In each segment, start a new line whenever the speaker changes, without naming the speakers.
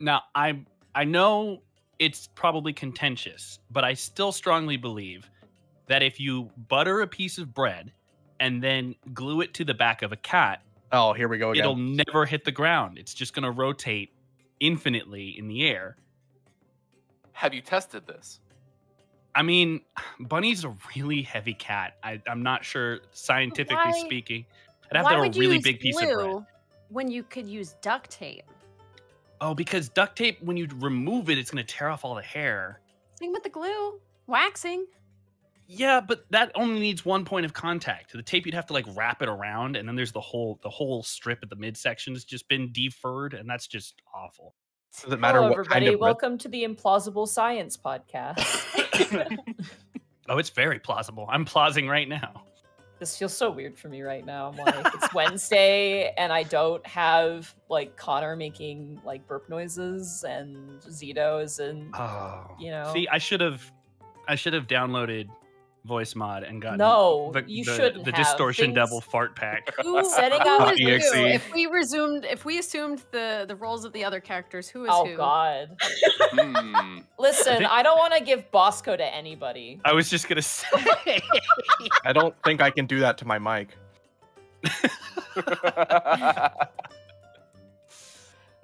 Now, I I know it's probably contentious, but I still strongly believe that if you butter a piece of bread and then glue it to the back of a cat,
Oh, here we go again.
it'll never hit the ground. It's just going to rotate infinitely in the air.
Have you tested this?
I mean, Bunny's a really heavy cat. I, I'm not sure, scientifically
Why-
speaking. I'd have to have a really big piece of bread.
glue when you could use duct tape?
Oh, because duct tape, when you remove it, it's going to tear off all the hair.
Same with the glue, waxing.
Yeah, but that only needs one point of contact. The tape you'd have to like wrap it around, and then there's the whole the whole strip at the midsection has just been deferred, and that's just awful.
Does it matter
Hello,
what
everybody.
kind of bread?
Welcome to the Implausible Science Podcast.
Oh, it's very plausible. I'm plausing right now.
This feels so weird for me right now. I'm like, it's Wednesday, and I don't have like Connor making like burp noises and Zito's and
Oh,
You know?
See, I should have, I should have downloaded Voicemod and gotten
No,
the,
you
the,
shouldn't
the
have.
distortion
Things-
devil fart pack.
Who setting up
is who? If we resumed, if we assumed the the roles of the other characters, who is
Oh
who?
God!
Hmm.
Listen,
think-
I don't want to give Bosco to anybody.
I was just gonna say.
I don't think I can do that to my mic.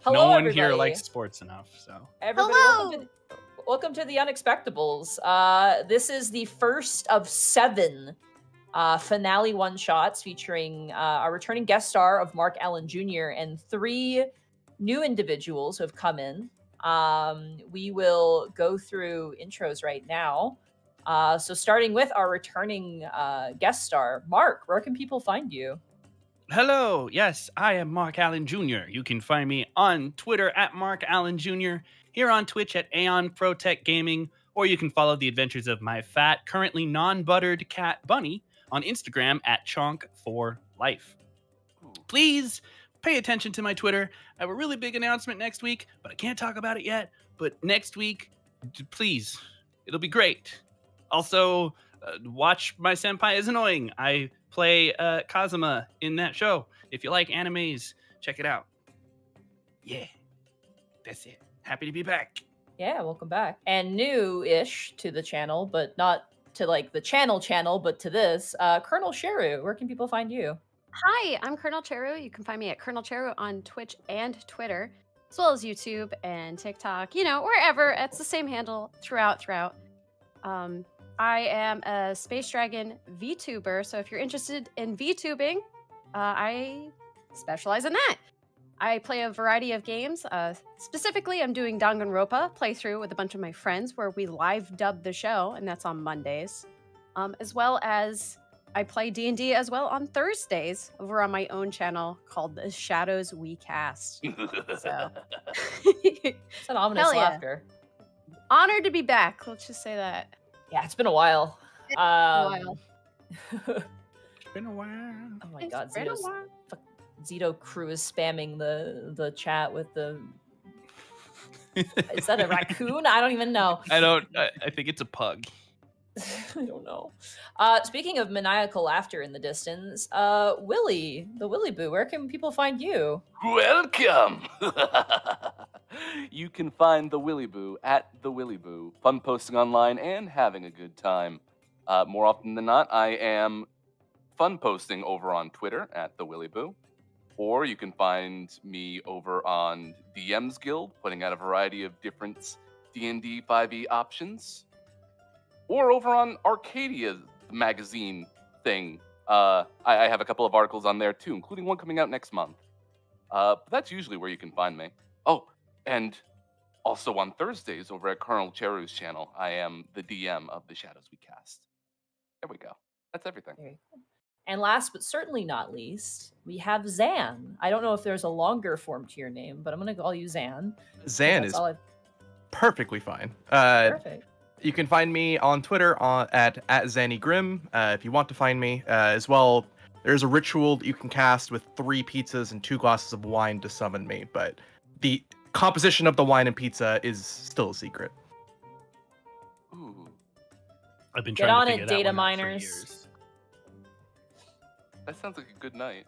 Hello,
no one
everybody.
here likes sports enough, so
Everybody, welcome to, welcome to the Unexpectables. Uh, this is the first of seven uh, finale one shots featuring uh, our returning guest star of Mark Allen Jr. and three new individuals who have come in. Um, we will go through intros right now. Uh, so, starting with our returning uh, guest star, Mark, where can people find you?
Hello, yes, I am Mark Allen Jr. You can find me on Twitter at Mark Allen Jr., here on Twitch at Aeon Protech Gaming, or you can follow the adventures of my fat, currently non buttered cat Bunny on Instagram at Chonk for Life. Please pay attention to my Twitter. I have a really big announcement next week, but I can't talk about it yet. But next week, please, it'll be great. Also, uh, watch My Senpai is Annoying. I play uh, Kazuma in that show. If you like animes, check it out. Yeah, that's it. Happy to be back.
Yeah, welcome back. And new-ish to the channel, but not to like the channel channel, but to this. Uh, Colonel Cheru, where can people find you?
Hi, I'm Colonel Cheru. You can find me at Colonel Cheru on Twitch and Twitter, as well as YouTube and TikTok. You know, wherever. It's the same handle throughout. Throughout. Um, I am a Space Dragon VTuber, so if you're interested in VTubing, uh, I specialize in that. I play a variety of games. Uh, specifically, I'm doing Danganronpa playthrough with a bunch of my friends, where we live dub the show, and that's on Mondays, um, as well as I play D and D as well on Thursdays over on my own channel called The Shadows We Cast. So,
It's an ominous
Hell yeah.
laughter.
honored to be back. Let's just say that.
Yeah, it's been a while.
a
Um,
while.
It's been a while.
oh my
It's
god,
been a while.
Zito crew is spamming the the chat with the. Is that a raccoon? I don't even know.
I don't. I, I think it's a pug.
I don't know. Uh, speaking of maniacal laughter in the distance, uh, Willie, the Willy Boo, where can people find you?
Welcome. you can find the Willy Boo at the Willy Boo, fun posting online and having a good time. Uh, more often than not, I am fun posting over on Twitter at the Willy Boo, or you can find me over on DM's Guild, putting out a variety of different D&D 5e E options, or over on Arcadia magazine thing. Uh, I, I have a couple of articles on there too, including one coming out next month. Uh, but that's usually where you can find me. Oh, and also on Thursdays over at Colonel Cheru's channel, I am the DM of the Shadows We Cast. There we go. That's everything.
Very cool. And last but certainly not least, we have Zan. I don't know if there's a longer form to your name, but I'm going to call you Zan.
Zan is perfectly fine. Uh,
perfect.
you can find me on Twitter on, at at Zanny Grim uh, if you want to find me. Uh, as well, there's a ritual that you can cast with three pizzas and two glasses of wine to summon me, but the composition of the wine and pizza is still a secret.
Ooh,
I've been
Get
trying
on
to
it,
figure that
data
one out for
miners.
Years.
that sounds like a good night.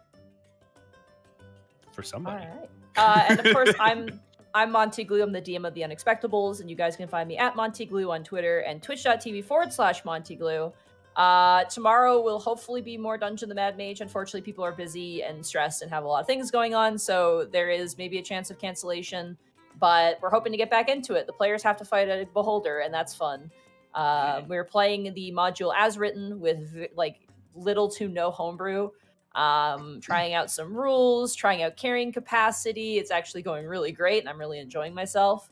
For somebody.
right. Uh, and of course, I'm I'm Monty Glue. I'm the DM of the Unexpectables, and you guys can find me at Monty Glue on Twitter and twitch.tv forward slash Monty Glue. Uh, tomorrow will hopefully be more Dungeon the Mad Mage. Unfortunately, people are busy and stressed and have a lot of things going on, so there is maybe a chance of cancellation. But we're hoping to get back into it. The players have to fight a beholder, and that's fun. Uh, we're playing the module as written with like little to no homebrew. Um, trying out some rules, trying out carrying capacity. It's actually going really great, and I'm really enjoying myself.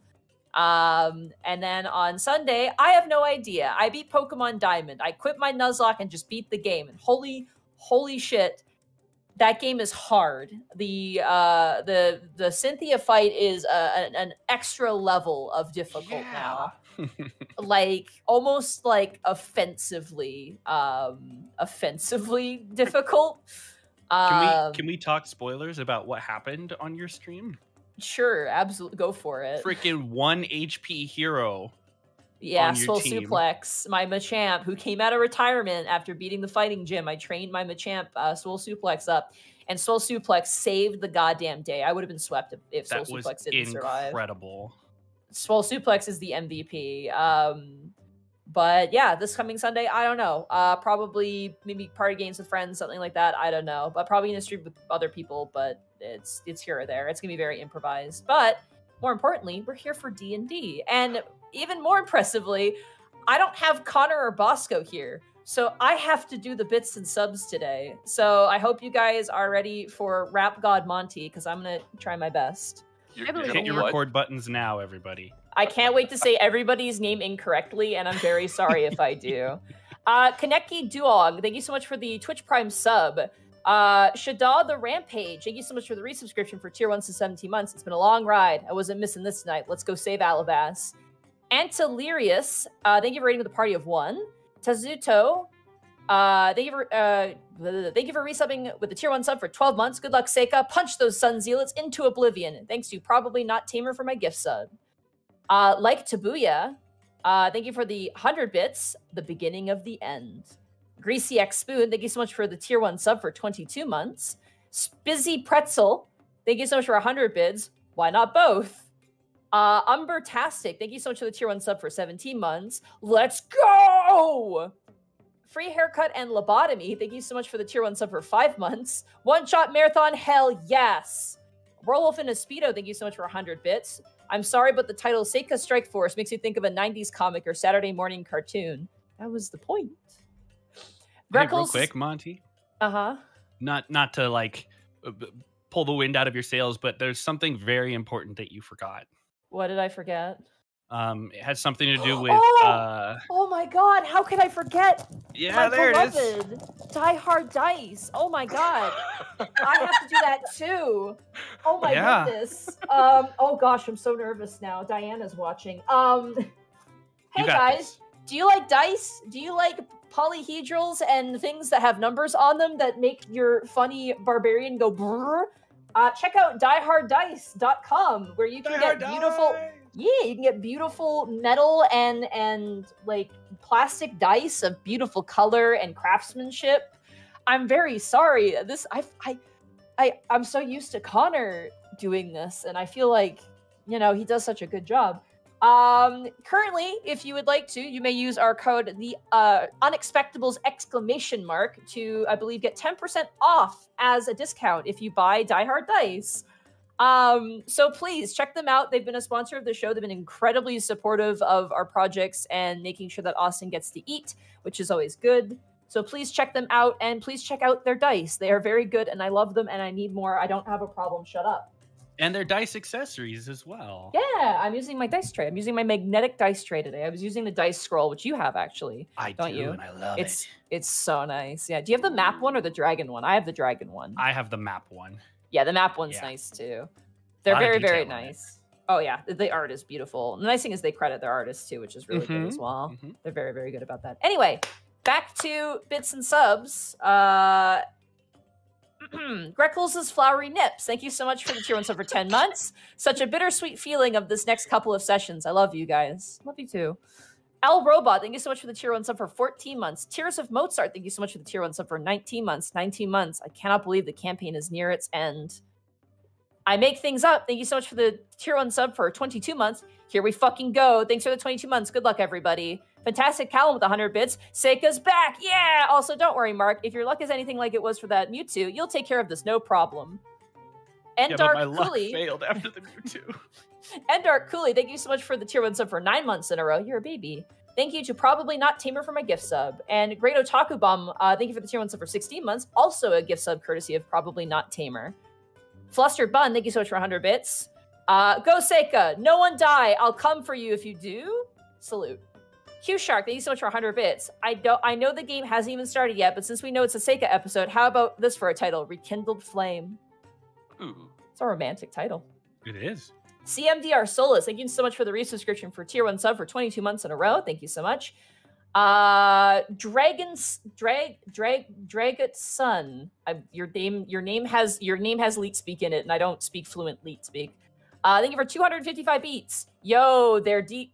Um, and then on Sunday, I have no idea. I beat Pokemon Diamond. I quit my Nuzlocke and just beat the game. And holy, holy shit, that game is hard. The uh, the the Cynthia fight is uh, an, an extra level of difficult now. Like almost like offensively, um, offensively difficult.
Can
Um,
we can we talk spoilers about what happened on your stream?
Sure, absolutely, go for it.
Freaking one HP hero.
Yeah, Soul
team.
Suplex, my Machamp, who came out of retirement after beating the fighting gym. I trained my Machamp, uh, Soul Suplex up, and Soul Suplex saved the goddamn day. I would have been swept if, if Soul
That was
Suplex didn't survive.
incredible.
Soul Suplex is the MVP. Um, but yeah, this coming Sunday, I don't know. Uh, probably maybe party games with friends, something like that. I don't know. But probably in a stream with other people. But it's it's here or there. It's gonna be very improvised. But more importantly, we're here for D and D, and even more impressively, I don't have Connor or Bosco here. So I have to do the bits and subs today. So I hope you guys are ready for Rap God Monty because I'm gonna try my best.
You're,
I believe
you're
Hit your record buttons now, everybody.
I can't wait to say everybody's name incorrectly, and I'm very sorry if I do. Uh, Kaneki Duog, thank you so much for the Twitch Prime sub. Uh, Shada the Rampage, thank you so much for the resubscription for tier 1 to 17 months. It's been a long ride. I wasn't missing this tonight. Let's go save Alabas. Antilirius, uh, thank you for rating with a party of one. Tazuto, uh, thank you for uh, thank you for resubbing with the tier one sub for 12 months. Good luck, Seika. Punch those sun zealots into oblivion. Thanks to probably not Tamer for my gift sub. Uh, like Tabuya, uh, thank you for the 100 bits, the beginning of the end. Greasy X Spoon, thank you so much for the tier 1 sub for 22 months. Spizzy Pretzel, thank you so much for 100 bids. Why not both? Uh, Umbertastic, thank you so much for the tier 1 sub for 17 months. Let's go! Free haircut and lobotomy, thank you so much for the tier 1 sub for 5 months. One shot marathon, hell yes! Rolf in a Speedo, thank you so much for 100 bits. I'm sorry, but the title Seika Strike Force makes you think of a 90s comic or Saturday morning cartoon. That was the point.
Hey, real quick, Monty.
Uh huh.
Not not to like uh, pull the wind out of your sails, but there's something very important that you forgot.
What did I forget?
Um, it has something to do with
Oh!
uh,
Oh my god, how could I forget?
yeah,
my
there it is.
beloved Die Hard Dice. Oh my god. I have to do that too. Oh my
Yeah.
goodness. Um, oh gosh, I'm so nervous now. Diana's watching. Um Hey guys,
this.
do you like dice? Do you like polyhedrals and things that have numbers on them that make your funny barbarian go brrr? Uh, check out dieharddice.com where you can get beautiful yeah, you can get beautiful metal and and like plastic dice of beautiful color and craftsmanship. I'm very sorry. This I I I I'm so used to Connor doing this and I feel like, you know, he does such a good job. Um currently, if you would like to, you may use our code the uh unexpectables exclamation mark to I believe get 10% off as a discount if you buy Die Hard Dice. Um, so please check them out. They've been a sponsor of the show. They've been incredibly supportive of our projects and making sure that Austin gets to eat, which is always good. So please check them out and please check out their dice. They are very good and I love them and I need more. I don't have a problem. Shut up.
and their dice accessories as well.
Yeah, I'm using my dice tray. I'm using my magnetic dice tray today. I was using the dice scroll, which you have actually.
I
Don't
do,
you?
and I love
it's
it.
it's so nice. Yeah. Do you have the map one or the dragon one? I have the dragon one.
I have the map one.
Yeah, the map one's
Yeah.
nice too. They're very, very
detail on it.
nice. Oh yeah, the, art is beautiful. And the nice thing is they credit their artists too, which is really good as
Mhm,
well.
mhm.
They're very, very good about that. Anyway, back to bits and subs. Uh Greckles' flowery nips. Thank you so much for the tier one sub for 10 months. Such a bittersweet feeling of this next couple of sessions. I love you guys. Love you too. L Robot, thank you so much for the tier one sub for 14 months. Tears of Mozart, thank you so much for the tier one sub for 19 months. 19 months. I cannot believe the campaign is near its end. I make things up. Thank you so much for the tier one sub for 22 months. Here we fucking go. Thanks for the 22 months. Good luck, everybody. Fantastic Callum with 100 bits. Seika's back. Yeah. Also, don't worry, Mark. If your luck is anything like it was for that Mewtwo, you'll take care of this no problem. And
yeah,
Dark
but my luck
Cooley.
failed after the Mewtwo.
And Dark Cooley, thank you so much for the tier one sub for nine months in a row. You're a baby. Thank you to Probably Not Tamer for my gift sub. And Great Otaku Bomb, uh, thank you for the tier one sub for 16 months. Also a gift sub courtesy of Probably Not Tamer. Flustered Bun, thank you so much for 100 bits. Uh, Go Seika, no one die. I'll come for you if you do. Salute. Q Shark, thank you so much for 100 bits. I don't. I know the game hasn't even started yet, but since we know it's a Seika episode, how about this for a title? Rekindled Flame.
Ooh.
It's a romantic title.
It is.
CMDR Solus, thank you so much for the resubscription for tier one sub for 22 months in a row. Thank you so much. Uh Dragon's Drag Drag Dragot Sun. I, your name your name has your name has leet speak in it, and I don't speak fluent leet speak. Uh thank you for 255 beats. Yo, they're deep.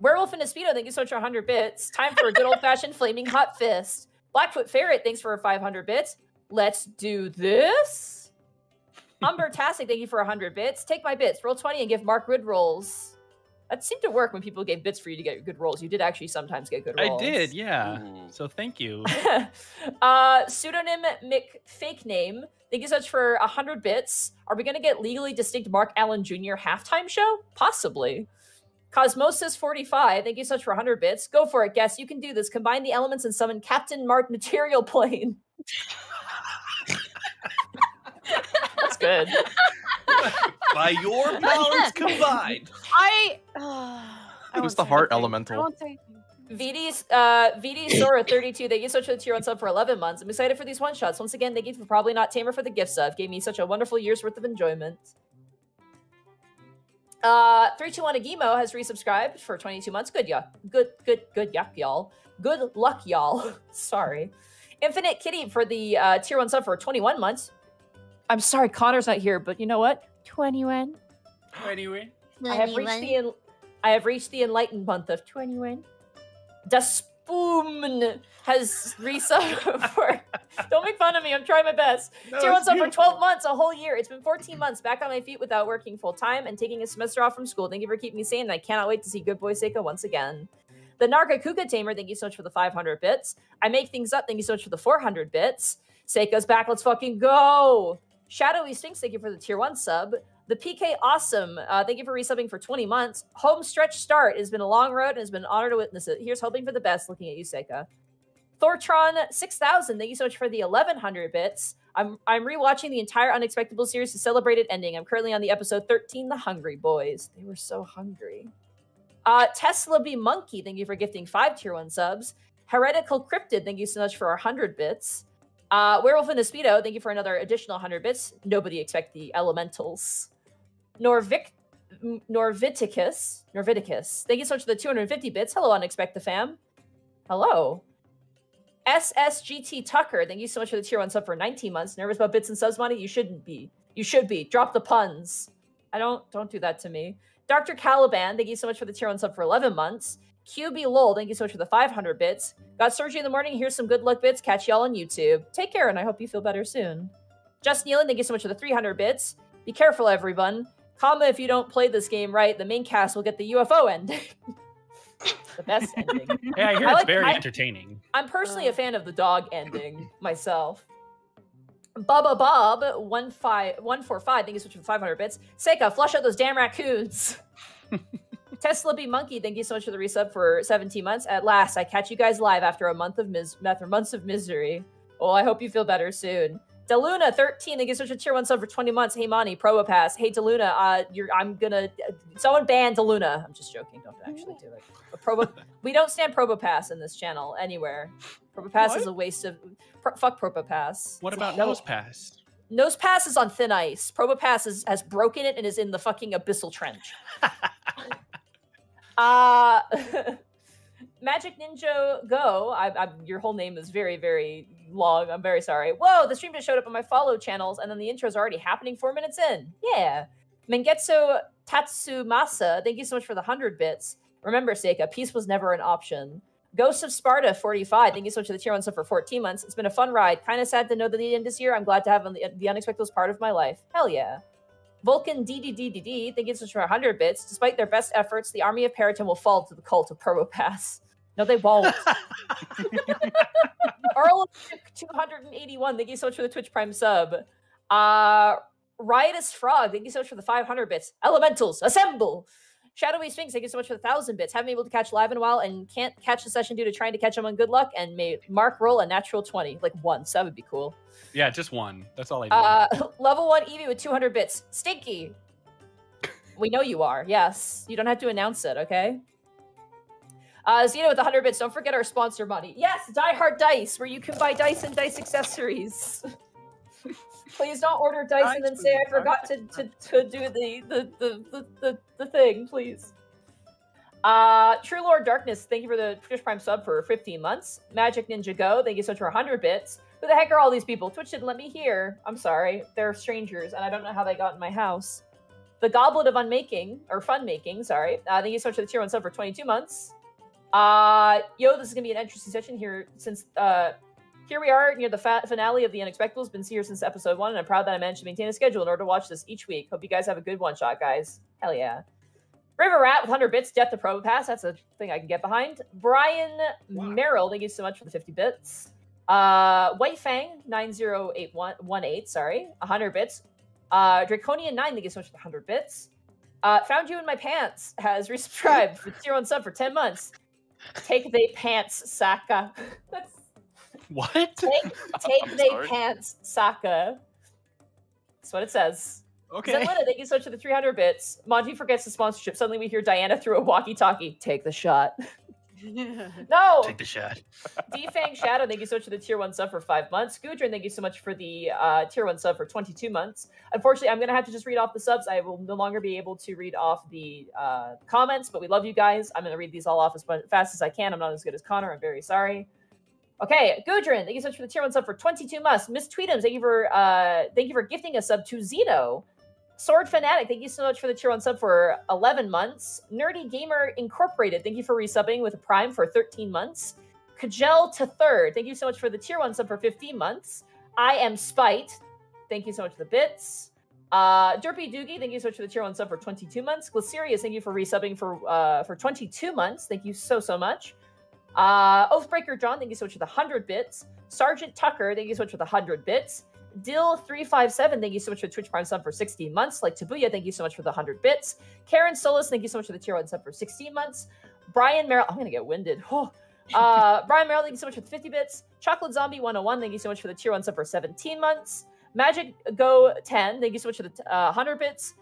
Werewolf and Espedo, thank you so much for 100 bits. Time for a good old fashioned flaming hot fist. Blackfoot Ferret, thanks for 500 bits. Let's do this. Umber Tastic, thank you for 100 bits. Take my bits, roll 20 and give Mark good rolls. That seemed to work when people gave bits for you to get good rolls. You did actually sometimes get good rolls.
I did, yeah.
Ooh.
So thank you.
uh, pseudonym Mick Fake Name, thank you so much for 100 bits. Are we going to get legally distinct Mark Allen Jr. halftime show? Possibly. Cosmosis45, thank you so much for 100 bits. Go for it, guess. You can do this. Combine the elements and summon Captain Mark Material Plane. That's good.
By your powers combined.
I. Uh, I
It was the heart
anything. I
elemental.
won't say.
VD's uh VD Sora 32, thank you so much for the tier one sub for 11 months. I'm excited for these one shots. Once again, thank you for probably not Tamer for the gift sub. Gave me such a wonderful year's worth of enjoyment. Uh 321 Agimo has resubscribed for 22 months. Good yuck. Good, good, good yuck, y'all. Good luck, y'all. Sorry. Infinite Kitty for the uh, tier one sub for 21 months. I'm sorry, Connor's not here, but you know what? 21.
Anyway.
I have reached the I have reached the enlightened month of 21. Daspoon has resubbed for Don't make fun of me. I'm trying my best. Tier one sub for 12 months, a whole year. It's been 14 months back on my feet without working full time and taking a semester off from school. Thank you for keeping me sane. I cannot wait to see Good Boy Seika once again. The Narga Kuka Tamer, thank you so much for the 500 bits. I make things up. Thank you so much for the 400 bits. Seika's back. Let's fucking go. Shadowy Stinks, thank you for the tier one sub. The PK Awesome, uh, thank you for resubbing for 20 months. Home stretch start. Has been a long road and it's been an honor to witness it. Here's hoping for the best looking at you, Seika. Thortron 6000, thank you so much for the 1100 bits. I'm I'm rewatching the entire Unexpectable series to celebrate it ending. I'm currently on the episode 13, The Hungry Boys. They were so hungry. Uh, Tesla B Monkey, thank you for gifting five tier one subs. Heretical Cryptid, thank you so much for 100 bits. Uh, Werewolf in a Speedo, thank you for another additional 100 bits. Nobody expect the elementals. Norvic, Norviticus, Norviticus, thank you so much for the 250 bits. Hello, Unexpect the fam. Hello. SSGT Tucker, thank you so much for the tier one sub for 19 months. Nervous about bits and subs money? You shouldn't be. You should be. Drop the puns. I don't don't do that to me. Dr. Caliban, thank you so much for the tier one sub for 11 months. QB Lol, thank you so much for the 500 bits. Got surgery in the morning. Here's some good luck bits. Catch y'all on YouTube. Take care, and I hope you feel better soon. Just Nealon, thank you so much for the 300 bits. Be careful, everyone. Comma, if you don't play this game right, the main cast will get the UFO ending. the best ending.
Yeah, I hear
I
it's
like-
very
I-
entertaining.
I'm personally a uh. fan of the dog ending myself. Bubba Bob one five one four five. Thank you so much for the 500 bits. Seika, flush out those damn raccoons. Tesla B Monkey, thank you so much for the resub for 17 months. At last, I catch you guys live after a month of mis- after months of misery. Well, I hope you feel better soon. Deluna 13, thank you so much for tier one sub for 20 months. Hey Monty, Probopass. Hey Deluna, uh, you're I'm gonna someone ban Deluna. I'm just joking. Don't actually do it. But we don't stand Probopass in this channel anywhere. Probopass is a waste of pro, fuck Probopass.
What about
No-
Nosepass?
Nose Pass is on thin ice. Probopass is, has broken it and is in the fucking abyssal trench. Uh Magic Ninja Go. I, I, your whole name is very, very long. I'm very sorry. Whoa, the stream just showed up on my follow channels, and then the intro's already happening four minutes in. Yeah. Mengetsu Tatsumasa, thank you so much for the 100 bits. Remember, Seika, peace was never an option. Ghost of Sparta 45. Thank you so much for the tier one sub for 14 months. It's been a fun ride. Kind of sad to know that the end this year. I'm glad to have the, the unexpected was part of my life. Hell yeah. Vulcan DDDDD. Thank you so much for 100 bits. Despite their best efforts, the army of Periton will fall to the cult of Probopass. No, they won't. Earl of 281. Thank you so much for the Twitch Prime sub. Uh, Riotous Frog. Thank you so much for the 500 bits. Elementals, assemble. Shadowy Sphinx, thank you so much for the thousand bits. Haven't been able to catch live in a while and can't catch the session due to trying to catch them on good luck. And may Mark roll a natural 20, like once. That would be cool.
Yeah, just one. That's all I need.
Uh, level one Eevee with 200 bits. Stinky. we know you are. Yes. You don't have to announce it, okay? Uh, Zeno with 100 bits. Don't forget our sponsor money. Yes, Die Hard Dice, where you can buy dice and dice accessories. Please don't order dice and then say I forgot to, to, to do the the, the, the, the the thing, please. Uh, True Lord Darkness, thank you for the Twitch Prime sub for 15 months. Magic Ninja Go, thank you so much for 100 bits. Who the heck are all these people? Twitch didn't let me hear. I'm sorry. They're strangers, and I don't know how they got in my house. The Goblet of Unmaking, or Fun Making, sorry. Uh, thank you so much for the tier 1 sub for 22 months. Uh, yo, this is going to be an interesting session here since uh, here we are near the fa- finale of The Unexpectables. Been here since episode one, and I'm proud that I managed to maintain a schedule in order to watch this each week. Hope you guys have a good one shot, guys. Hell yeah. River Rat with 100 bits, Death to Probopass. That's a thing I can get behind. Brian Merrill, thank you so much for the 50 bits. Uh, White Fang, 90818, sorry, 100 bits. Uh, Draconian 9, thank you so much for the 100 bits. Uh, Found You in My Pants has resubscribed with tier 1 sub for 10 months. Take the pants, Saka. That's
what?
Take take
I'm
they
sorry.
pants, Saka. That's what it says.
Okay.
Zenlina, thank you so much for the 300 bits. Monty forgets the sponsorship. Suddenly we hear Diana through a walkie-talkie. Take the shot. No!
Take the shot.
Defang Shadow, thank you so much for the tier one sub for five months. Gudrun, thank you so much for the uh, tier one sub for 22 months. Unfortunately, I'm going to have to just read off the subs. I will no longer be able to read off the uh, comments, but we love you guys. I'm going to read these all off as fast as I can. I'm not as good as Connor. I'm very sorry. Okay, Gudrun, thank you so much for the tier one sub for 22 months. Miss Tweetums, thank you for uh, thank you for gifting a sub to Zeno. Sword Fanatic, thank you so much for the tier one sub for 11 months. Nerdy Gamer Incorporated, thank you for resubbing with a Prime for 13 months. Kajel to third, thank you so much for the tier one sub for 15 months. I am Spite, thank you so much for the bits. Uh, Derpy Doogie, thank you so much for the tier one sub for 22 months. Glycerius, thank you for resubbing for uh, for 22 months. Thank you so so much. Uh, Oathbreaker John, thank you so much for the 100 bits. Sergeant Tucker, thank you so much for the 100 bits. Dill357, thank you so much for Twitch Prime sub for 16 months. Like Tabuya, thank you so much for the 100 bits. Karen Solis, thank you so much for the tier 1 sub for 16 months. Brian Merrill, I'm going to get winded. Oh. Uh, Brian Merrill, thank you so much for the 50 bits. Chocolate Zombie 101, thank you so much for the tier 1 sub for 17 months. Magic Go 10, thank you so much for the uh, 100 bits.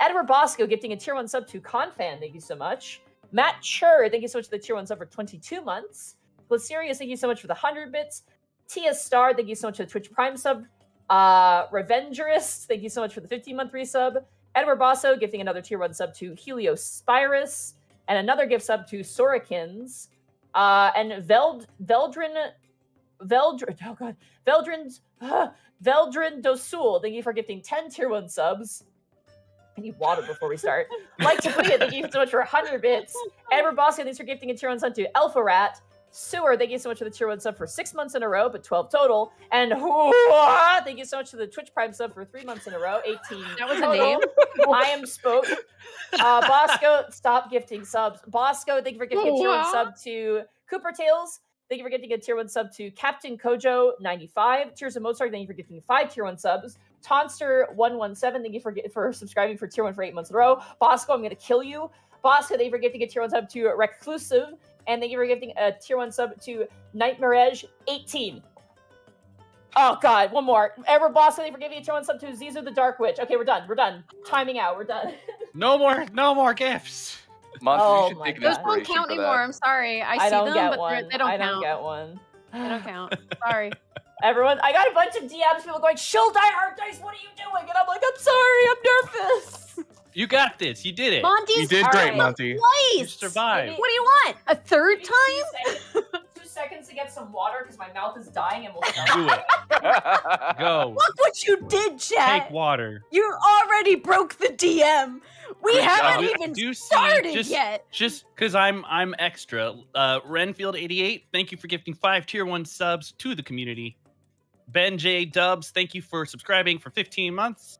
Edward Bosco gifting a tier 1 sub to Confan, thank you so much. Matt Chur, thank you so much for the tier 1 sub for 22 months. Glycerius, thank you so much for the 100 bits. Tia Star, thank you so much for the Twitch Prime sub. Uh, Revengerist, thank you so much for the 15 month resub. Edward Basso gifting another tier 1 sub to Heliospirus. And another gift sub to Sorikins. Uh, and Veld Veldrin Veldrin oh god Veldrin's ah, Veldrin Dosul, thank you for gifting 10 tier 1 subs. I need water before we start. Like Tabuya, thank you so much for 100 bits. Edward Bosco, thanks for gifting a tier 1 sub to Alpha Rat. Sewer, thank you so much for the tier 1 sub for six months in a row, but 12 total. And Hua, thank you so much for the Twitch Prime sub for three months in a row, 18.
That was a name?
I am spoke. Uh, Bosco, stop gifting subs. Bosco, thank you for gifting a tier 1 sub to Cooper Tails. Thank you for gifting a tier 1 sub to Captain Kojo 95. Tears of Mozart, thank you for gifting five tier 1 subs. Tonster 117, thank you for, for subscribing for tier 1 for eight months in a row. Bosco, I'm going to kill you. Bosco, thank you for gifting a tier 1 sub to Reclusive. And thank you for gifting a tier 1 sub to Nightmare Edge 18. Oh god, one more. Ever Bosco, thank you for giving a tier 1 sub to Zizu the Dark Witch. Okay, we're done. We're done. Timing out. We're done.
No more, no more gifts.
Monty,
Oh
you should
my
take an
God.
Those don't count anymore. I'm sorry. I,
I
see
don't
them,
get
but
one.
they're- don't
I
count.
don't get one.
They don't count. Sorry.
Everyone, I got a bunch of DMs, people going, "Shill die hard dice, what are you doing?" And I'm like, "I'm sorry, I'm nervous."
You got this. You did it.
Monty's
You did
All
great,
right.
Monty.
You
twice.
survived.
What do you want? A third time?
Two seconds, two seconds to get some water because my mouth is dying, and we'll.
Do it. Go.
Look what you did, Chad.
Take water.
You already broke the DM.
We
Good
haven't
job.
even
do see-
started
just-
yet.
Just because I'm I'm extra. Uh, Renfield88, thank you for gifting five tier one subs to the community. Ben J Dubs, thank you for subscribing for 15 months.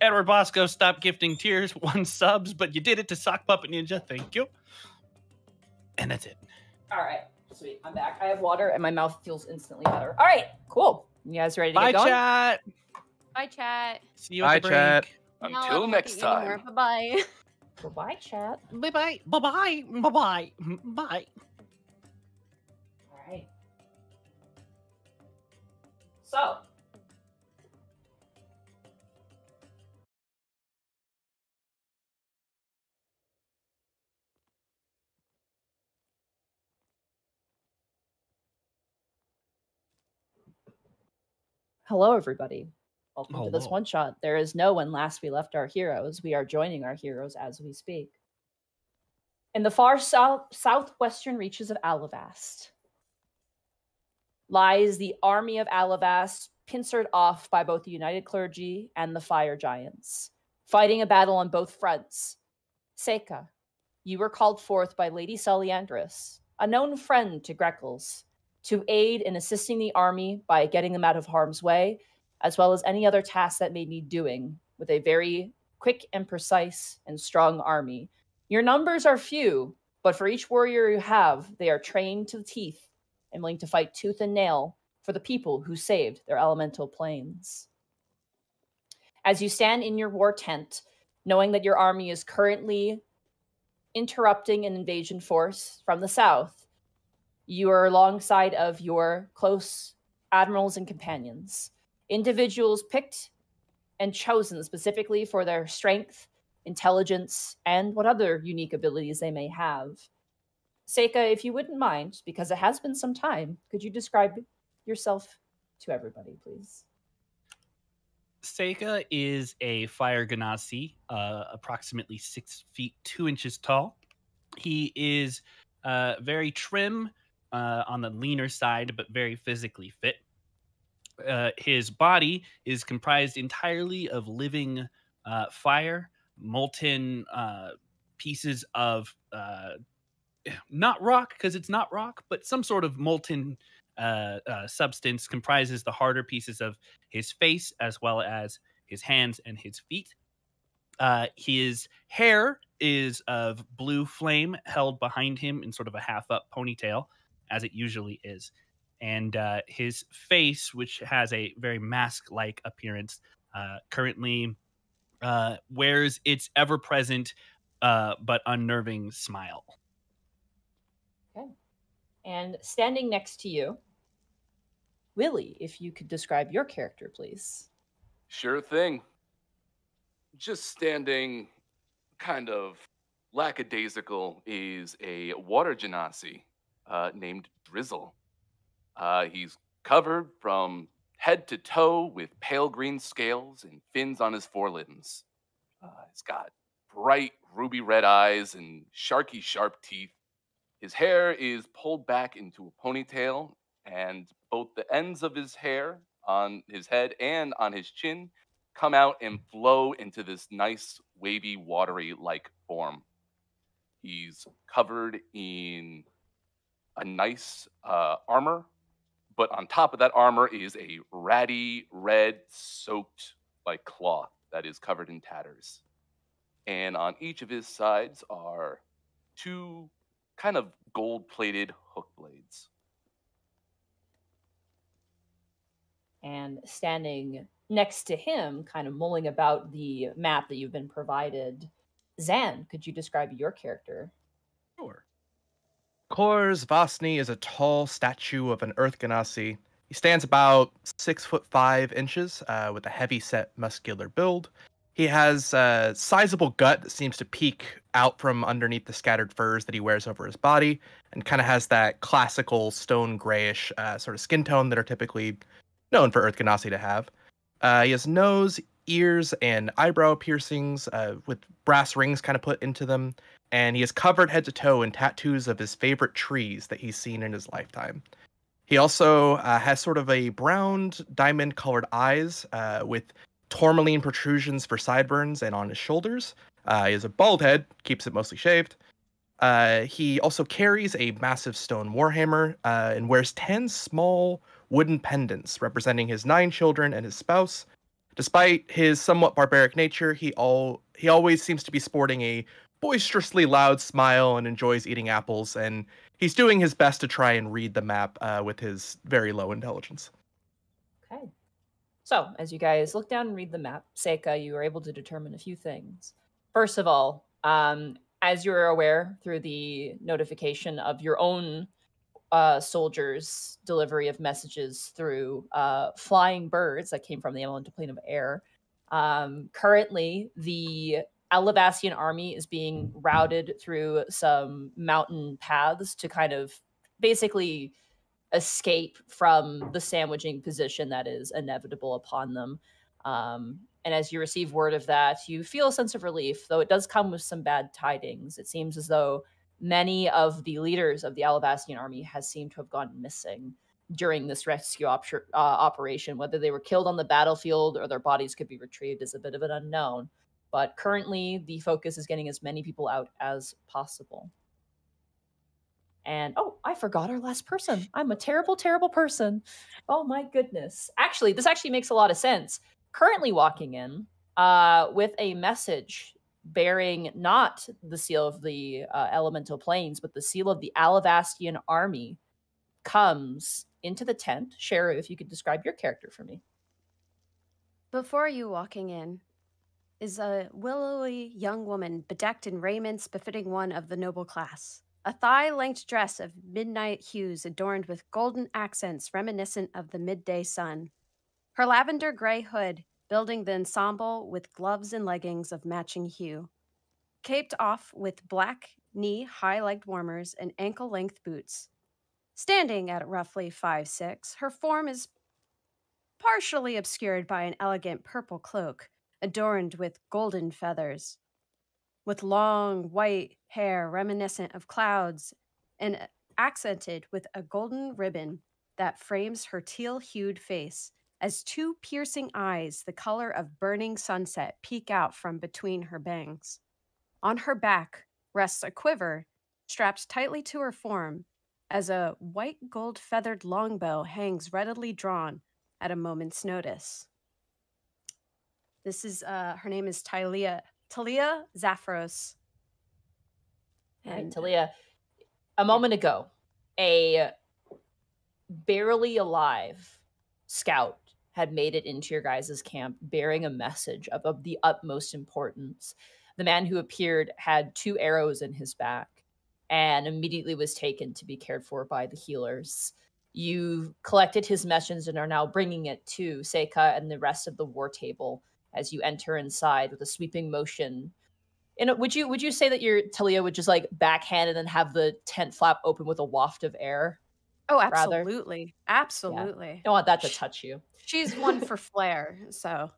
Edward Bosco, stop gifting tears, one subs, but you did it to Sock Puppet Ninja. Thank you. And that's it.
All right, sweet. I'm back. I have water, and my mouth feels instantly better. All right, cool. You guys ready to go?
Bye,
get going?
chat.
Bye, chat.
See you at the
Bye, chat.
break.
Until
won't
next
look at you anymore.
time.
Bye-bye.
Goodbye, chat.
Bye bye. Bye bye.
So. Hello, everybody. Welcome to this one shot. There is no when last we left our heroes. We are joining our heroes as we speak. In the far south southwestern reaches of Alivast lies the army of Alivast, pincered off by both the United Clergy and the Fire Giants, fighting a battle on both fronts. Seika, you were called forth by Lady Saliandris, a known friend to Greckles, to aid in assisting the army by getting them out of harm's way, as well as any other tasks that may need doing with a very quick and precise and strong army. Your numbers are few, but for each warrior you have, they are trained to the teeth and willing to fight tooth and nail for the people who saved their elemental planes. As you stand in your war tent, knowing that your army is currently interrupting an invasion force from the south, you are alongside of your close admirals and companions, individuals picked and chosen specifically for their strength, intelligence, and what other unique abilities they may have. Seika, if you wouldn't mind, because it has been some time, could you describe yourself to everybody, please?
Seika is a fire genasi, uh, approximately six feet two inches tall. He is uh, very trim uh, on the leaner side, but very physically fit. Uh, his body is comprised entirely of living uh, fire, molten uh, pieces of not rock because it's not rock, but some sort of molten uh, uh, substance comprises the harder pieces of his face as well as his hands and his feet. Uh, his hair is of blue flame held behind him in sort of a half up ponytail, as it usually is. And uh, his face, which has a very mask like appearance, uh, currently uh, wears its ever present uh, but unnerving smile.
And standing next to you, Willie, if you could describe your character, please.
Sure thing. Just standing kind of lackadaisical is a water genasi uh, named Drizzle. Uh, he's covered from head to toe with pale green scales and fins on his forelimbs. Uh, he's got bright ruby red eyes and sharky sharp teeth. His hair is pulled back into a ponytail, and both the ends of his hair on his head and on his chin come out and flow into this nice, wavy, watery like form. He's covered in a nice uh, armor, but on top of that armor is a ratty red soaked like cloth that is covered in tatters. And on each of his sides are two kind of gold plated hook blades.
And standing next to him, kind of mulling about the map that you've been provided, Zan, could you describe your character?
Sure. Kors Vasni is a tall statue of an Earth Genasi. He stands about six foot five inches, uh, with a heavy set muscular build. He has a sizable gut that seems to peek out from underneath the scattered furs that he wears over his body, and kind of has that classical stone grayish uh, sort of skin tone that are typically known for Earth Genasi to have. Uh, he has nose, ears, and eyebrow piercings uh, with brass rings kind of put into them and he is covered head to toe in tattoos of his favorite trees that he's seen in his lifetime. He also uh, has sort of a brown diamond colored eyes uh, with tourmaline protrusions for sideburns and on his shoulders. Uh, he has a bald head, keeps it mostly shaved. Uh, he also carries a massive stone warhammer uh, and wears 10 small wooden pendants representing his nine children and his spouse. Despite his somewhat barbaric nature, he all he always seems to be sporting a boisterously loud smile and enjoys eating apples, and he's doing his best to try and read the map uh, with his very low intelligence.
So, as you guys look down and read the map, Seika, you are able to determine a few things. First of all, um, as you're aware through the notification of your own uh, soldiers' delivery of messages through uh, flying birds that came from the elemental plane of air, um, currently the Alivastian army is being routed through some mountain paths to kind of basically escape from the sandwiching position that is inevitable upon them. Um, and as you receive word of that, you feel a sense of relief, though it does come with some bad tidings. It seems as though many of the leaders of the Alivastian army has seemed to have gone missing during this rescue op- uh, operation. Whether they were killed on the battlefield or their bodies could be retrieved is a bit of an unknown. But currently, the focus is getting as many people out as possible. And oh, I forgot our last person. I'm a terrible, terrible person. Oh my goodness. Actually, this actually makes a lot of sense. Currently walking in uh, with a message bearing not the seal of the uh, elemental planes, but the seal of the Alivastian army comes into the tent. Sharu, if you could describe your character for me.
Before you walking in, is a willowy young woman bedecked in raiments befitting one of the noble class. A thigh length dress of midnight hues adorned with golden accents reminiscent of the midday sun. Her lavender gray hood building the ensemble with gloves and leggings of matching hue. Caped off with black knee high leg warmers and ankle length boots. Standing at roughly five six, her form is partially obscured by an elegant purple cloak adorned with golden feathers, with long white hair reminiscent of clouds and accented with a golden ribbon that frames her teal hued face as two piercing eyes, the color of burning sunset, peek out from between her bangs. On her back rests a quiver strapped tightly to her form as a white gold feathered longbow hangs readily drawn at a moment's notice. This is uh, her name is Talia Talia Zaphros.
And Talia, a moment ago, a barely alive scout had made it into your guys' camp bearing a message of, of the utmost importance. The man who appeared had two arrows in his back and immediately was taken to be cared for by the healers. You collected his message and are now bringing it to Seika and the rest of the war table as you enter inside with a sweeping motion. And would you would you say that your Talia would just like backhand and then have the tent flap open with a waft of air?
Oh, absolutely, rather? absolutely.
Yeah. Don't want that to touch you.
She's one for flair, so.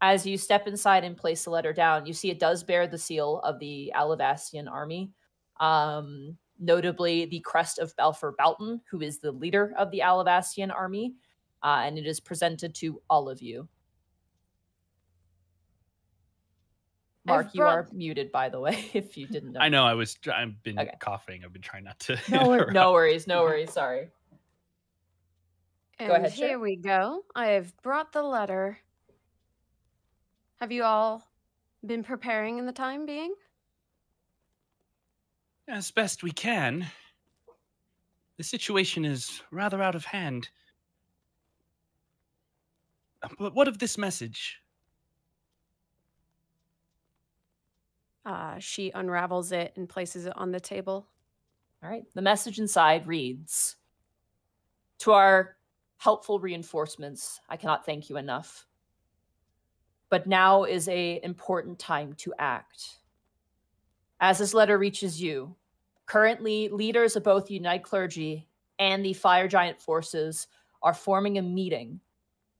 As you step inside and place the letter down, you see it does bear the seal of the Alivastian army. Um, notably the crest of Balfour Balton, who is the leader of the Alivastian army, uh, and it is presented to all of you. Mark, you are muted, by the way, if you didn't know.
I know. I was. I've been okay. coughing. I've been trying not to.
No, no worries. No mm-hmm. worries. Sorry.
And go ahead. Here sure. we go. I have brought the letter. Have you all been preparing in the time being?
As best we can. The situation is rather out of hand. Uh, but what of this message?
Uh, she unravels it and places it on the table.
All right. The message inside reads To our helpful reinforcements, I cannot thank you enough. But now is a important time to act. As this letter reaches you, currently leaders of both the United Clergy and the Fire Giant forces are forming a meeting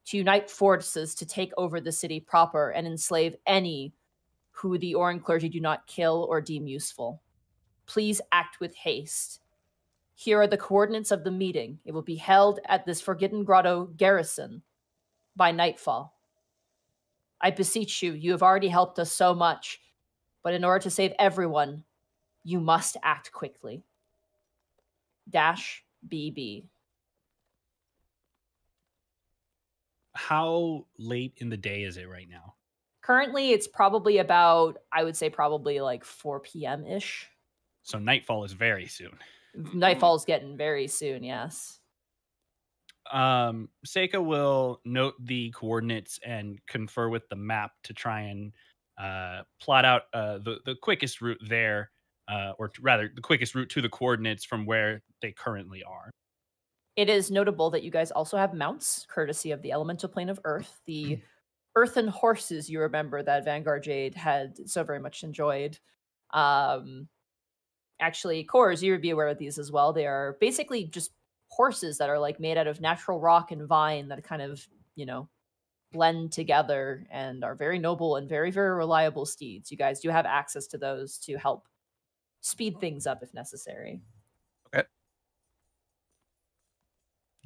to unite forces to take over the city proper and enslave any who the Oran clergy do not kill or deem useful. Please act with haste. Here are the coordinates of the meeting. It will be held at this Forgotten Grotto garrison by nightfall. I beseech you, you have already helped us so much. But in order to save everyone, you must act quickly. Dash BB.
How late in the day is it right now?
Currently, it's probably about, I would say, probably like 4 p.m. ish.
So nightfall is very soon.
Nightfall's getting very soon, yes.
Um, Seika will note the coordinates and confer with the map to try and uh, plot out uh, the the quickest route there, uh, or rather, the quickest route to the coordinates from where they currently are.
It is notable that you guys also have mounts, courtesy of the elemental plane of Earth, the earthen horses you remember that Vanguard Jade had so very much enjoyed. Um, actually, Chorus, you would be aware of these as well. They are basically just horses that are like made out of natural rock and vine that kind of, you know, blend together and are very noble and very, very reliable steeds. You guys do have access to those to help speed things up if necessary. Okay.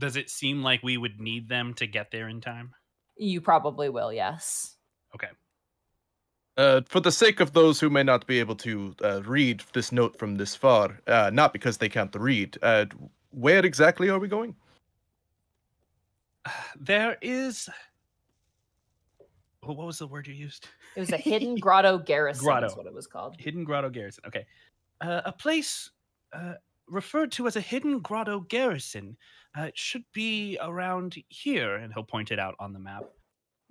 Does it seem like we would need them to get there in time?
You probably will, yes.
Okay.
Uh, for the sake of those who may not be able to uh, read this note from this far, uh, not because they can't read, uh, where exactly are we going?
There is. What was the word you used?
It was a hidden grotto garrison.
Grotto.
Is what it was called.
Hidden Grotto Garrison. Okay. Uh, a place uh, referred to as a hidden grotto garrison. Uh, it should be around here, and he'll point it out on the map.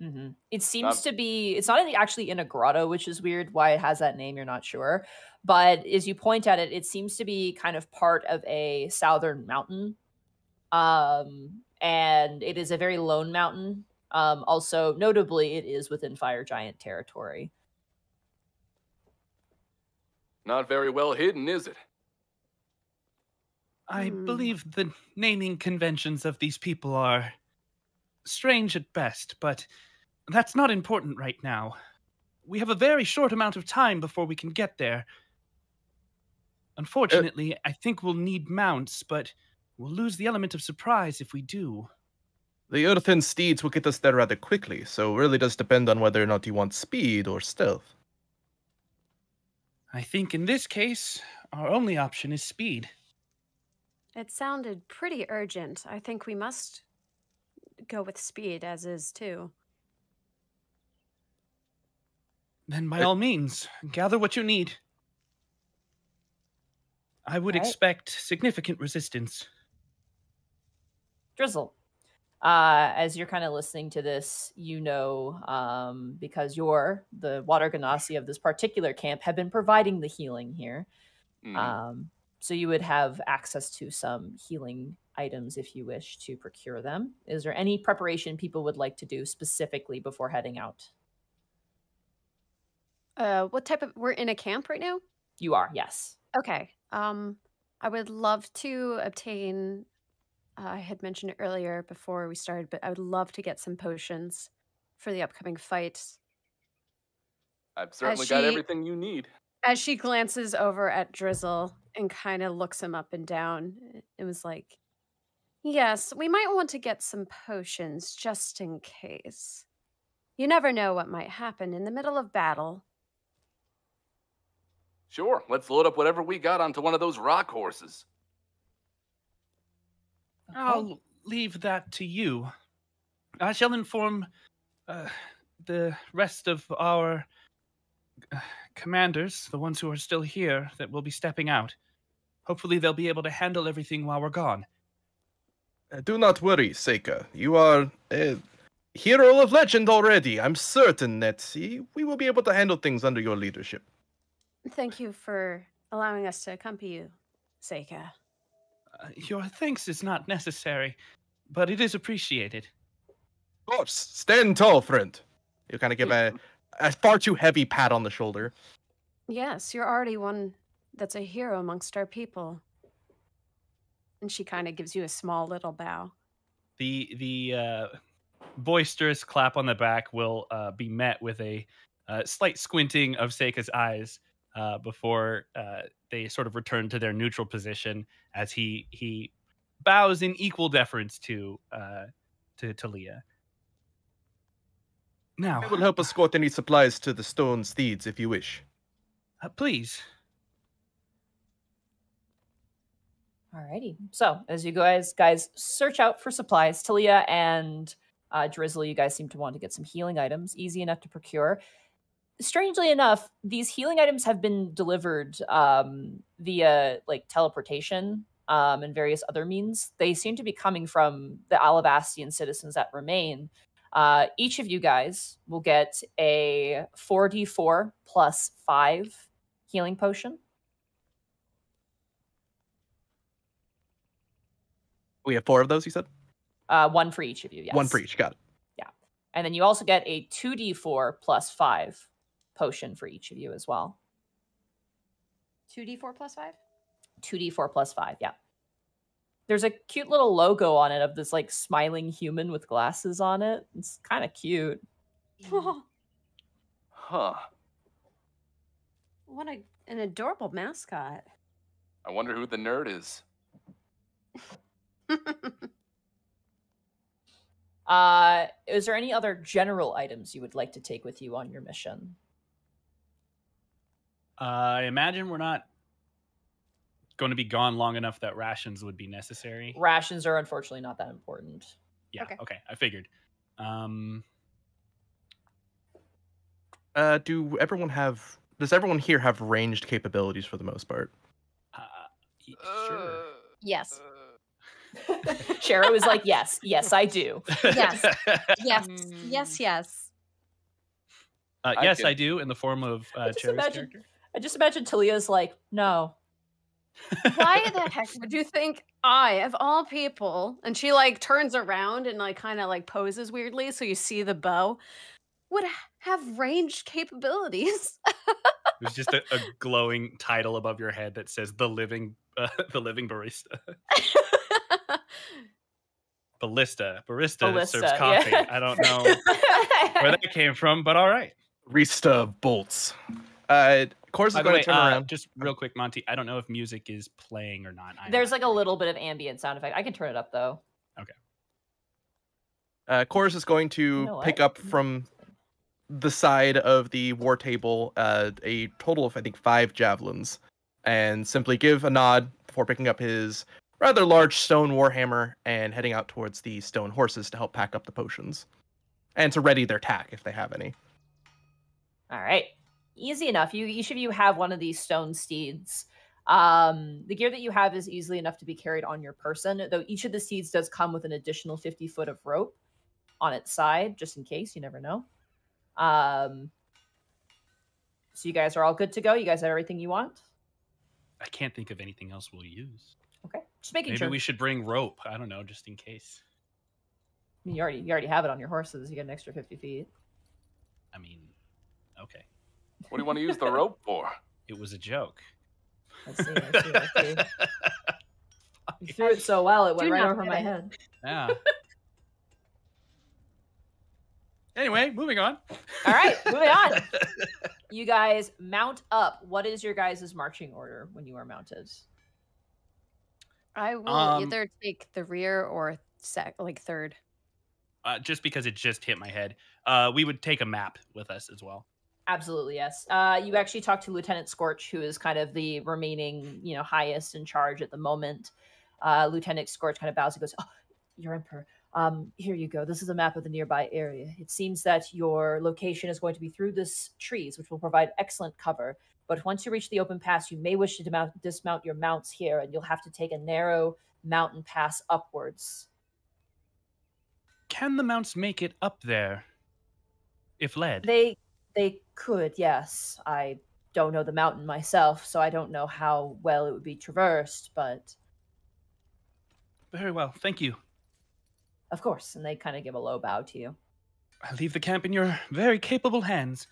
hmm It seems to be. It's not actually in a grotto, which is weird. Why it has that name, you're not sure. But as you point at it, it seems to be kind of part of a southern mountain, um, and it is a very lone mountain. Um, also, notably, it is within Fire Giant territory.
Not very well hidden, is it?
I
Hmm.
believe the naming conventions of these people are strange at best, but that's not important right now. We have a very short amount of time before we can get there. Unfortunately, I think we'll need mounts, but we'll lose the element of surprise if we do.
The earthen steeds will get us there rather quickly, so it really does depend on whether or not you want speed or stealth.
I think in this case, our only option is speed.
It sounded pretty urgent. I think we must go with speed as is too.
Then, by all means, gather what you need. I would
Alright.
expect significant resistance.
Drizzle. Uh, as you're kind of listening to this, you know, um, because you're the water genasi of this particular camp, have been providing the healing here.
Mhm.
Um, so you would have access to some healing items if you wish to procure them. Is there any preparation people would like to do specifically before heading out?
Uh, what type of? We're in a camp right now.
You are, yes.
Okay. Um, I would love to obtain. Uh, I had mentioned it earlier before we started, but I would love to get some potions for the upcoming fight.
I've certainly got everything you need.
As she glances over at Drizzle and kind of looks him up and down, it was like, "Yes, we might want to get some potions just in case. You never know what might happen in the middle of battle."
Sure, let's load up whatever we got onto one of those rock horses.
I'll leave that to you. I shall inform uh, the rest of our commanders, the ones who are still here, that will be stepping out. Hopefully, they'll be able to handle everything while we're gone.
Uh, do not worry, Seika. You are a hero of legend already. I'm certain that uh, we will be able to handle things under your leadership.
Thank you for allowing us to accompany you, Seika.
Uh, your thanks is not necessary, but it is appreciated.
Of course, stand tall, friend. You kind of give a, a far too heavy pat on the shoulder.
Yes, you're already one that's a hero amongst our people. And she kind of gives you a small little bow.
The the uh, boisterous clap on the back will uh, be met with a uh, slight squinting of Seika's eyes uh, before uh, they sort of return to their neutral position as he he bows in equal deference to uh, to Talia. Now,
I will help escort any supplies to the stone steeds if you wish.
uh, please.
Alrighty. So as you guys guys search out for supplies, Talia and uh, Drizzle, you guys seem to want to get some healing items, easy enough to procure. Strangely enough, these healing items have been delivered um, via like teleportation um, and various other means. They seem to be coming from the Alivastian citizens that remain. Uh, each of you guys will get a 4d4 plus 5 healing potion.
We have four of those, you said?
Uh, one for each of you. Yes.
One for each. Got it. Yeah.
And then you also get a 2d4 plus 5 potion for each of you as well.
2d4 plus 5?
2d4 plus 5, yeah. There's a cute little logo on it of this like smiling human with glasses on it. It's kind of cute.
Huh.
what a, an adorable mascot.
I wonder who the nerd is.
Uh, is there any other general items you would like to take with you on your mission?
Uh, I imagine we're not going to be gone long enough that rations would be necessary.
Rations are unfortunately not that important.
Yeah.
Okay.
Okay. I figured. Um,
Uh, do everyone have? Does everyone here have ranged capabilities for the most part?
uh, y- sure.
yes.
Shara is like, yes, yes, I do.
Yes. Yes. Yes, yes.
Uh,
I
yes,
can-
I do in the form of uh,
just
Cherry's
imagine-
character.
I just imagine Talia's like, no.
Why the heck would you think I, of all people, and she like turns around and like kind of like poses weirdly so you see the bow, would have range capabilities?
There's just a, a glowing title above your head that says "the living, uh, the living barista." Ballista, barista
Ballista,
serves coffee.
yeah.
I don't know where that came from, but all right.
Rista of bolts. Uh,
Chorus
is going
way,
to turn
uh,
around.
just real quick, Monty. I don't know if music is playing or not. I'm
There's
not
like a little bit of ambient sound effect. I can turn it up though. Okay.
Uh, Chorus is going to
know
pick up from the side of the war table uh, a total of I think five javelins, and simply give a nod before picking up his rather large stone warhammer and heading out towards the stone horses to help pack up the potions, and to ready their tack if they have any.
All right. Easy enough. You each of you have one of these stone steeds. Um, the gear that you have is easily enough to be carried on your person, though each of the steeds does come with an additional 50 foot of rope on its side, just in case. You never know. Um, so you guys are all good to go. You guys have everything you want.
I can't think of anything else we'll use.
Okay, just making
Maybe
sure.
we should bring rope. I don't know, just in case.
I mean, you already you already have it on your horses. You get an extra 50 feet.
I mean, okay,
What do you want to use the rope for?
it was a joke.
Let's see. Let's see. Let's see. You threw it so well, it went
Do
right
not
over my
it.
head.
Yeah. anyway, moving on.
All right, moving on. You guys mount up. What is your guys' marching order when you are mounted?
I will
Um,
either take the rear or sec, like third.
Uh, just because it just hit my head, uh, we would take a map with us as well.
Absolutely, yes. Uh, you actually talked to Lieutenant Scorch, who is kind of the remaining, you know, highest in charge at the moment. Uh, Lieutenant Scorch kind of bows and goes, "Oh, Your Emperor, um, here you go. This is a map of the nearby area. It seems that your location is going to be through this trees, which will provide excellent cover. But once you reach the open pass, you may wish to demount, dismount your mounts here, and you'll have to take a narrow mountain pass upwards.
Can the mounts make it up there? If led.
They they could, yes. I don't know the mountain myself, so I don't know how well it would be traversed, but
Very well, thank you.
of course. And they kind of give a low bow to you.
I leave the camp in your very capable hands.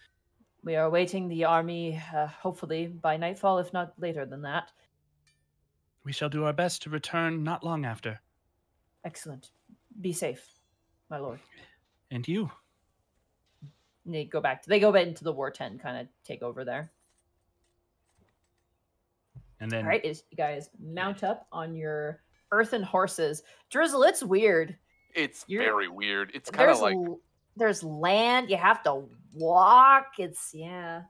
We are awaiting the army, uh, hopefully by nightfall, if not later than that.
We shall do our best to return not long after.
Excellent. Be safe, my lord.
And you?
And they go back. To, they go back into the war tent, kind of take over there.
And then
All right, is you guys mount up on your earthen horses. Drizzle, it's weird.
It's
You're-
very weird. It's kind of like
there's land. You have to walk. It's yeah.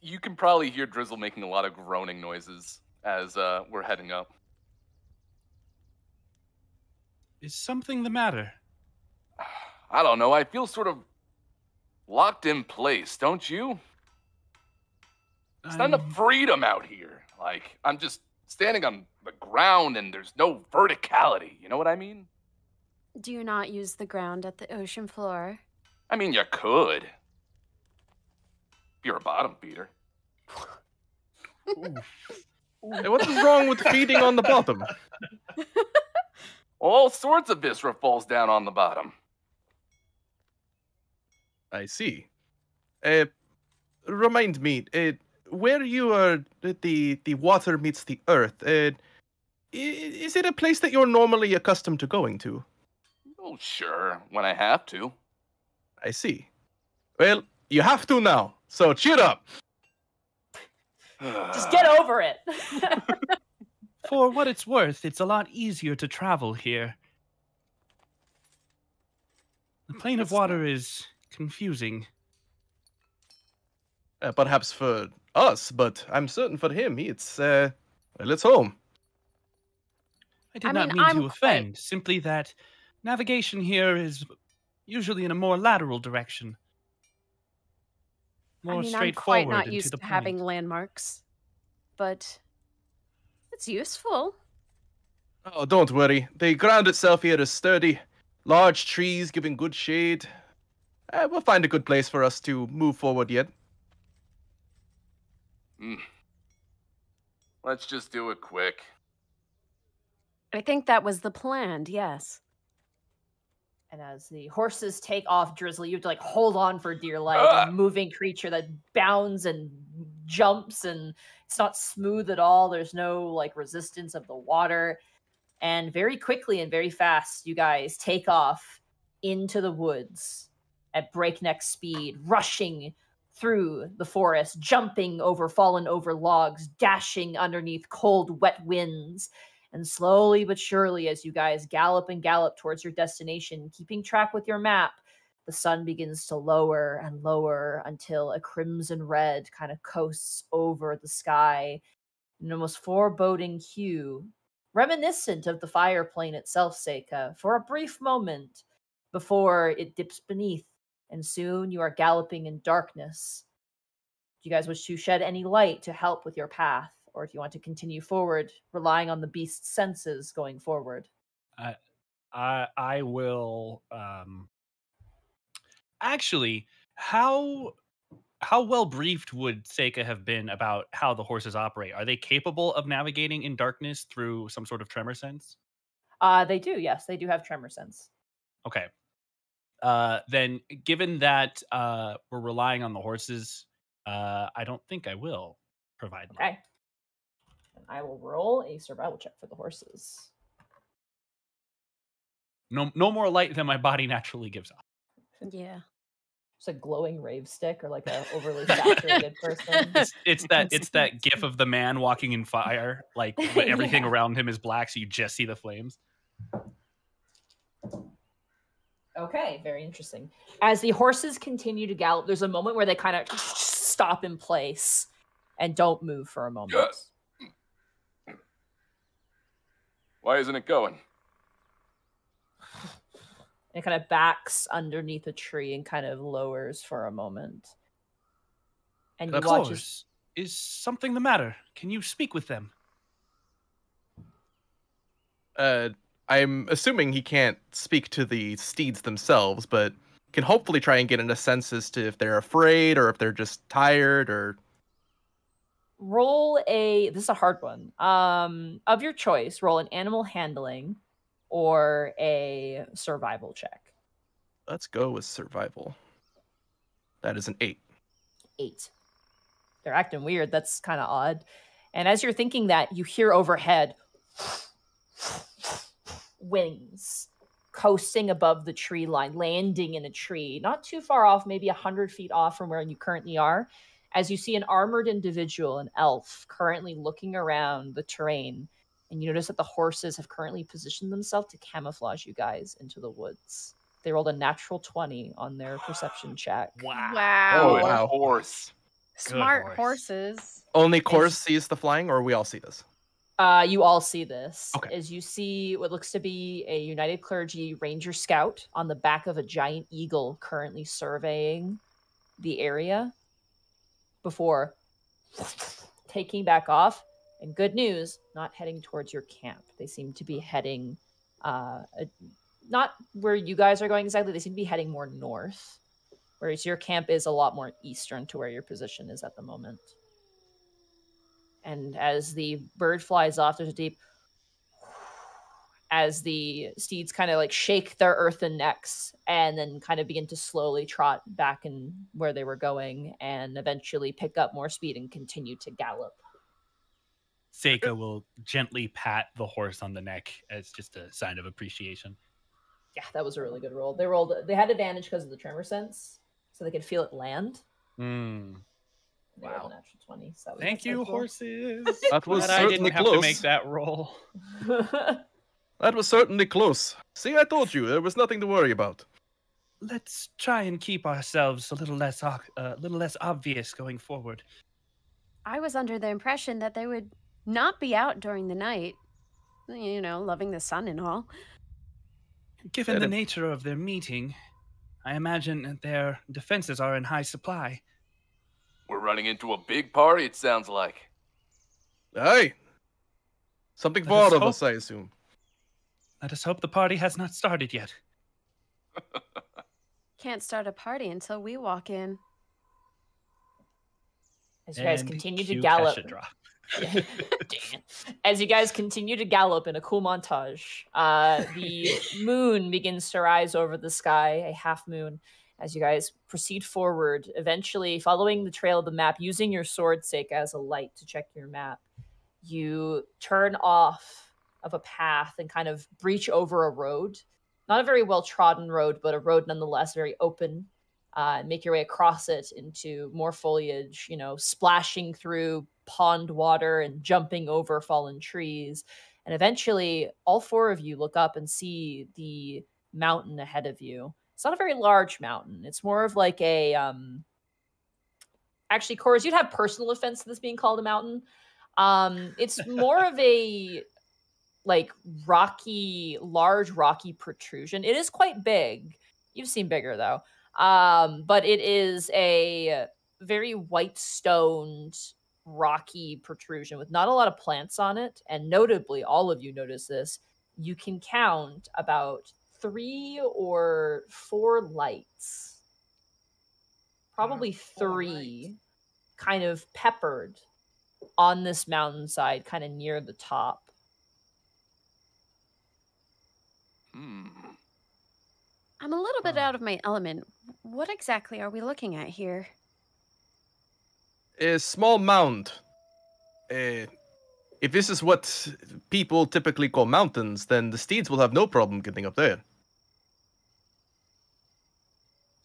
You can probably hear Drizzle making a lot of groaning noises as uh, we're heading up.
Is something the matter?
I don't know. I feel sort of locked in place, don't you? It's not enough freedom out here. Like, I'm just standing on the ground and there's no verticality. You know what I mean?
Do you not use the ground at the ocean floor?
I mean, you could. You're a bottom feeder.
Hey, what is wrong with feeding on the bottom?
All sorts of viscera falls down on the bottom.
I see. Uh, remind me, uh, where you are, the the water meets the earth. Uh, is it a place that you're normally accustomed to going to?
Oh, sure, when I have to.
I see. Well, you have to now. So cheer up.
Just get over it.
For what it's worth, it's a lot easier to travel here. The plane of
That's not-
water is confusing.
Uh, perhaps for us, but I'm certain for him, it's uh, well, it's home.
I did
I
not
mean,
mean
I'm
to
quite-
offend, simply that navigation here is usually in a more lateral direction. More
I mean, I'm
straightforward
quite not used
to
to, having landmarks, but it's useful.
Oh, don't worry. The ground itself here is sturdy. Large trees giving good shade. Uh, we'll find a good place for us to move forward yet.
Mm. Let's just do it quick.
I think that was the plan, yes.
And as the horses take off, Drizzle, you have to like hold on for dear life.
Ah!
A moving creature that bounds and jumps, and it's not smooth at all. There's no like resistance of the water. And very quickly and very fast, you guys take off into the woods at breakneck speed, rushing through the forest, jumping over fallen over logs, dashing underneath cold, wet winds. And slowly but surely, as you guys gallop and gallop towards your destination, keeping track with your map, the sun begins to lower and lower until a crimson red kind of coasts over the sky, an almost foreboding hue, reminiscent of the fire plane itself, Seika, for a brief moment before it dips beneath, and soon you are galloping in darkness. Do you guys wish to shed any light to help with your path? Or if you want to continue forward, relying on the beast's senses going forward.
I I will um actually how how well briefed would Seika have been about how the horses operate? Are they capable of navigating in darkness through some sort of tremor sense?
Uh, they do, yes, they do have tremor sense.
Okay. Uh then given that uh we're relying on the horses, uh I don't think I will provide them.
Okay. And I will roll a survival check for the horses.
No no more light than my body naturally gives off.
Yeah.
It's a glowing rave stick or like a overly saturated person.
It's, it's that it's that gif of the man walking in fire, like everything
Yeah.
around him is black, so you just see the flames.
Okay, very interesting. As the horses continue to gallop, there's a moment where they kind of stop in place and don't move for a moment.
Why isn't it going?
It kind of backs underneath a tree and kind of lowers for a moment. And you
Of
watch as.
Is something the matter? Can you speak with them?
Uh, I'm assuming he can't speak to the steeds themselves, but can hopefully try and get a sense as to if they're afraid or if they're just tired or.
roll a this is a hard one. Um of your choice, roll an animal handling or a survival check.
Let's go with survival. That is an eight.
eight. They're acting weird. That's kind of odd. And as you're thinking that, you hear overhead wings coasting above the tree line, landing in a tree, not too far off, maybe a hundred feet off from where you currently are. As you see an armored individual, an elf, currently looking around the terrain, and you notice that the horses have currently positioned themselves to camouflage you guys into the woods. They rolled a natural 20 on their perception check.
Wow.
Wow.
Oh, wow.
horse.
Smart
horse.
horses.
Only Chorus sees the flying, or we all see this.
Uh, you all see this
Okay.
as you see what looks to be a United Clergy Ranger Scout on the back of a giant eagle currently surveying the area before taking back off. And good news, not heading towards your camp. They seem to be heading, uh, a- not where you guys are going exactly. They seem to be heading more north, whereas your camp is a lot more eastern to where your position is at the moment. And as the bird flies off, there's a deep as the steeds kind of like shake their earthen necks and then kind of begin to slowly trot back in where they were going and eventually pick up more speed and continue to gallop.
Seika will gently pat the horse on the neck as just a sign of appreciation.
Yeah, that was a really good roll. They rolled they had advantage because of the tremor sense, so they could feel it land.
Mm.
They rolled a
Wow.
natural 20. So
Thank you,
cool.
horses.
That was
Glad I didn't
certainly
have to
close.
make that roll.
That was certainly close. See, I told you there was nothing to worry about.
Let's try and keep ourselves a little less o- uh, little less obvious going forward.
I was under the impression that they would not be out during the night. You know, loving the sun and all.
Given the nature of their meeting, I imagine that their defenses are in high supply.
We're running into a big party, it sounds like.
Hey. Something
Let
for all of us, I assume.
Let us hope the party has not started yet.
Can't start a party until we walk in.
As you guys
And
continue to gallop,
Kesha drop.
Dang it. As you guys continue to gallop in a cool montage, uh, the moon begins to rise over the sky, a half moon, as you guys proceed forward, eventually following the trail of the map, using your sword Seika as a light to check your map. You turn off of a path and kind of breach over a road. Not a very well trodden road, but a road nonetheless, very open. Uh, make your way across it into more foliage, you know, splashing through pond water and jumping over fallen trees. And eventually, all four of you look up and see the mountain ahead of you. It's not a very large mountain. It's more of like a um actually, Chorus, you'd have personal offense to this being called a mountain. Um, it's more of a like rocky, large rocky protrusion. It is quite big. You've seen bigger though. Um, but it is a very white stoned rocky protrusion with not a lot of plants on it. And notably, all of you notice this, you can count about three or four lights. Probably
four
three kind of peppered on this mountainside, kind of near the top.
Hmm.
I'm a little bit out of my element. What exactly are we looking at here?
A small mound. Uh, if this is what people typically call mountains, then the steeds will have no problem getting up there.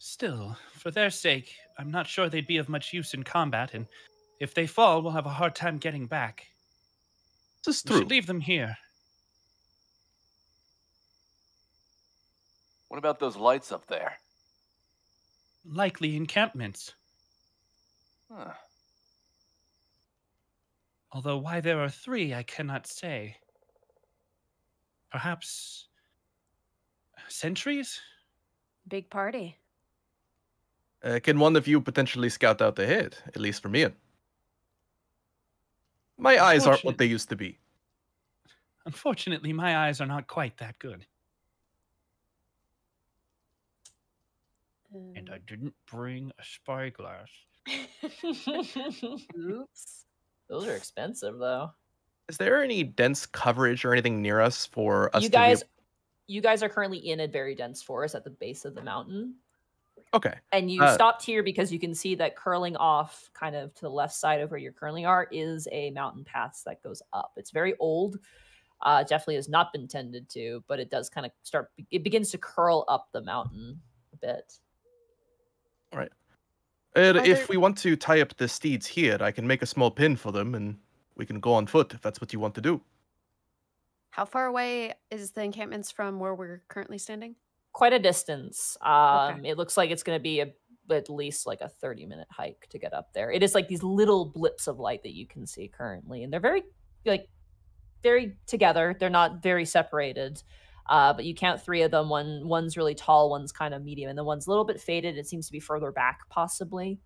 Still, for their sake, I'm not sure they'd be of much use in combat, and if they fall, we'll have a hard time getting back.
This is
We
true.
should leave them here.
What about those lights up there?
Likely encampments.
Huh.
Although why there are three, I cannot say. Perhaps sentries?
Big party.
Uh, can one of you potentially scout out the ahead, at least for me? My eyes aren't what they used to be.
Unfortunately, my eyes are not quite that good, and I
Um,
didn't bring a spyglass.
Oops. Those are expensive though.
Is there any dense coverage or anything near us for us
you
to
guys
ab-
you guys are currently in a very dense forest at the base of the mountain.
Okay.
And you
Uh,
stopped here because you can see that curling off kind of to the left side of where you currently are is a mountain path that goes up. It's very old. Uh, definitely has not been tended to, but it does kind of start, it begins to curl up the mountain a bit.
Uh,
Are
if
there-
we want to tie up the steeds here, I can make a small pin for them and we can go on foot if that's what you want to do.
How far away is the encampments from where we're currently standing?
Quite a distance. Um, It looks like it's going to be a, at least like a 30 minute hike to get up there. It is like these little blips of light that you can see currently, and they're very like very together. They're not very separated. Uh, but you count three of them. One one's really tall, one's kind of medium, and the one's a little bit faded. It seems to be further back, possibly.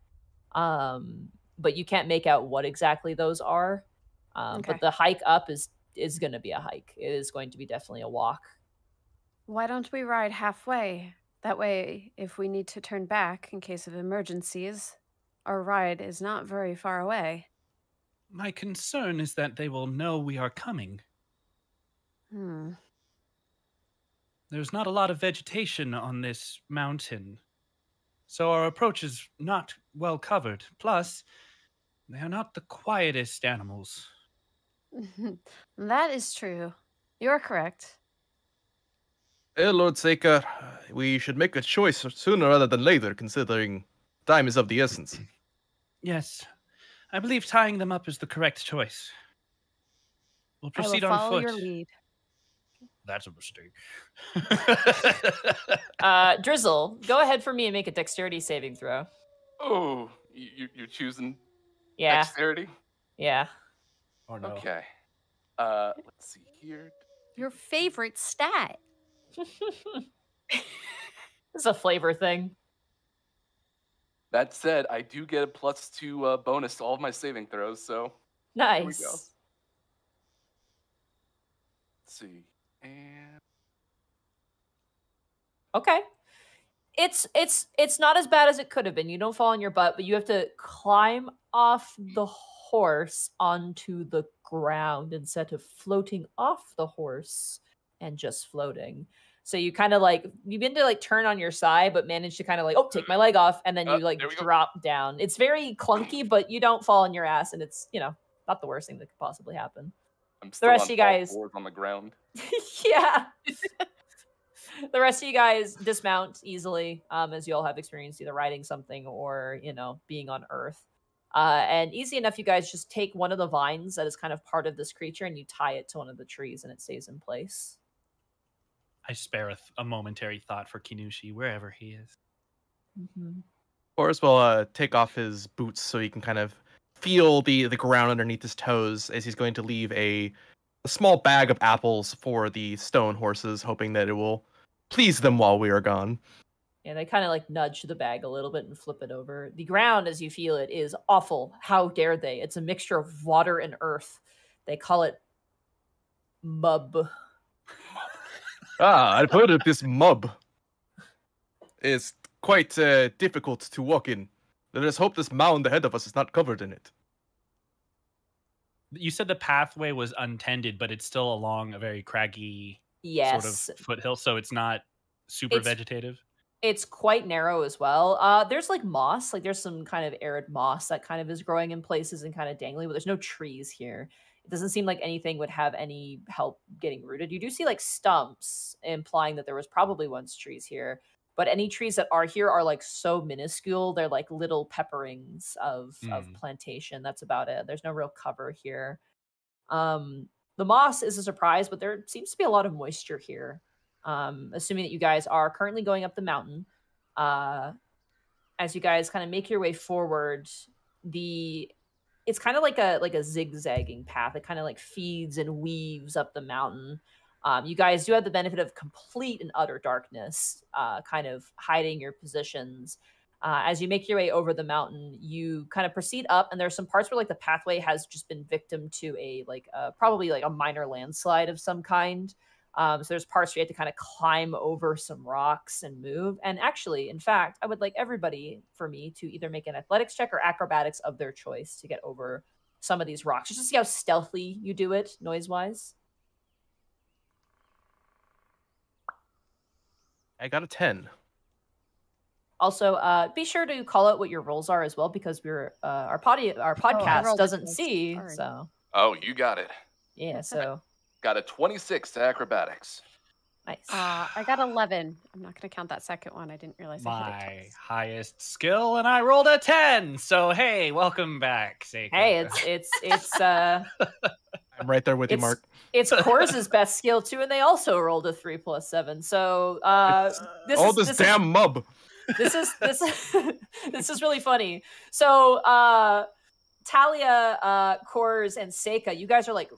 Um, but you can't make out what exactly those are. Um,
Okay.
But the hike up is is going to be a hike. It is going to be definitely a walk.
Why don't we ride halfway? That way, if we need to turn back in case of emergencies, our ride is not very far away.
My concern is that they will know we are coming.
Hmm.
There's not a lot of vegetation on this mountain, so our approach is not well covered. Plus, they are not the quietest animals.
that is true. You're correct.
Eh, Lord Seika, we should make a choice sooner rather than later, considering time is of the essence.
Yes, I believe tying them up is the correct choice. We'll proceed
I will
on
follow
foot.
your lead.
That's a mistake.
Uh, Drizzle, go ahead for me and make a dexterity saving throw.
Oh, you, you- you're choosing
Yeah,
dexterity?
yeah.
oh no.
Okay. Uh, let's see here.
Your favorite stat.
is a flavor thing.
That said, I do get a plus two uh, bonus to all of my saving throws, so
Nice.
we go. let's see. And
Okay. It's it's it's not as bad as it could have been. You don't fall on your butt, but you have to climb off the horse onto the ground instead of floating off the horse and just floating. So you kind of like you begin to like turn on your side, but manage to kind of like oh take my leg off, and then you
Uh,
like
we go.
drop down. It's very clunky, but you don't fall on your ass, and it's you know not the worst thing that could possibly happen.
I'm still
rest of you guys-
on the ground.
yeah. the rest of you guys dismount easily, um, as you all have experienced either riding something or you know being on Earth. Uh, and easy enough, you guys just take one of the vines that is kind of part of this creature and you tie it to one of the trees, and it stays in place.
I spare a, th- a momentary thought for Kinushi, wherever he is.
Horace will uh, take off his boots so he can kind of feel the, the ground underneath his toes as he's going to leave a, a small bag of apples for the stone horses, hoping that it will please them while we are gone.
And they kind of like nudge the bag a little bit and flip it over. The ground, as you feel it, is awful. How dare they? It's a mixture of water and earth. They call it mub.
Ah, I've heard of this mob. It's quite uh, difficult to walk in. Let us hope this mound ahead of us is not covered in it.
You said the pathway was untended, but it's still along a very craggy
Yes,
sort of foothill, so it's not super
It's-
vegetative.
it's quite narrow as well. Uh, there's like moss, like there's some kind of arid moss that kind of is growing in places and kind of dangling, but there's no trees here. Doesn't seem like anything would have any help getting rooted. You do see like stumps, implying that there was probably once trees here, but any trees that are here are like so minuscule. They're like little pepperings of of
Mm.
plantation. That's about it. There's no real cover here. Um, the moss is a surprise, but there seems to be a lot of moisture here um, assuming that you guys are currently going up the mountain. Uh, as you guys kind of make your way forward, the it's kind of like a like a zigzagging path. It kind of like feeds and weaves up the mountain. Um, you guys do have the benefit of complete and utter darkness, uh, kind of hiding your positions. Uh, as you make your way over the mountain, you kind of proceed up, and there's some parts where like the pathway has just been victim to a like uh, probably like a minor landslide of some kind. Um, so there's parts where you have to kind of climb over some rocks and move. And actually, in fact, I would like everybody for me to either make an athletics check or acrobatics of their choice to get over some of these rocks, just to see how stealthy you do it noise wise.
I got a 10.
Also, uh, be sure to call out what your rolls are as well, because we're uh, our potty our podcast
rolled a
doesn't see.
Sorry.
So
Oh, you got it.
yeah, so
Got a 26 to acrobatics.
nice.
Uh, I got 11. I'm not going to count that second one. I didn't realize I hit
My
twice.
highest skill, and I rolled a 10. So, hey, welcome back, Seiko.
hey, it's it's it's uh
I'm right there with you, Mark.
It's Corz's best skill too, and they also rolled a three plus seven. So uh, this
All
is,
this,
this is-
damn mub.
this is this this is really funny. So uh Talia, uh Kors, and Seika, you guys are like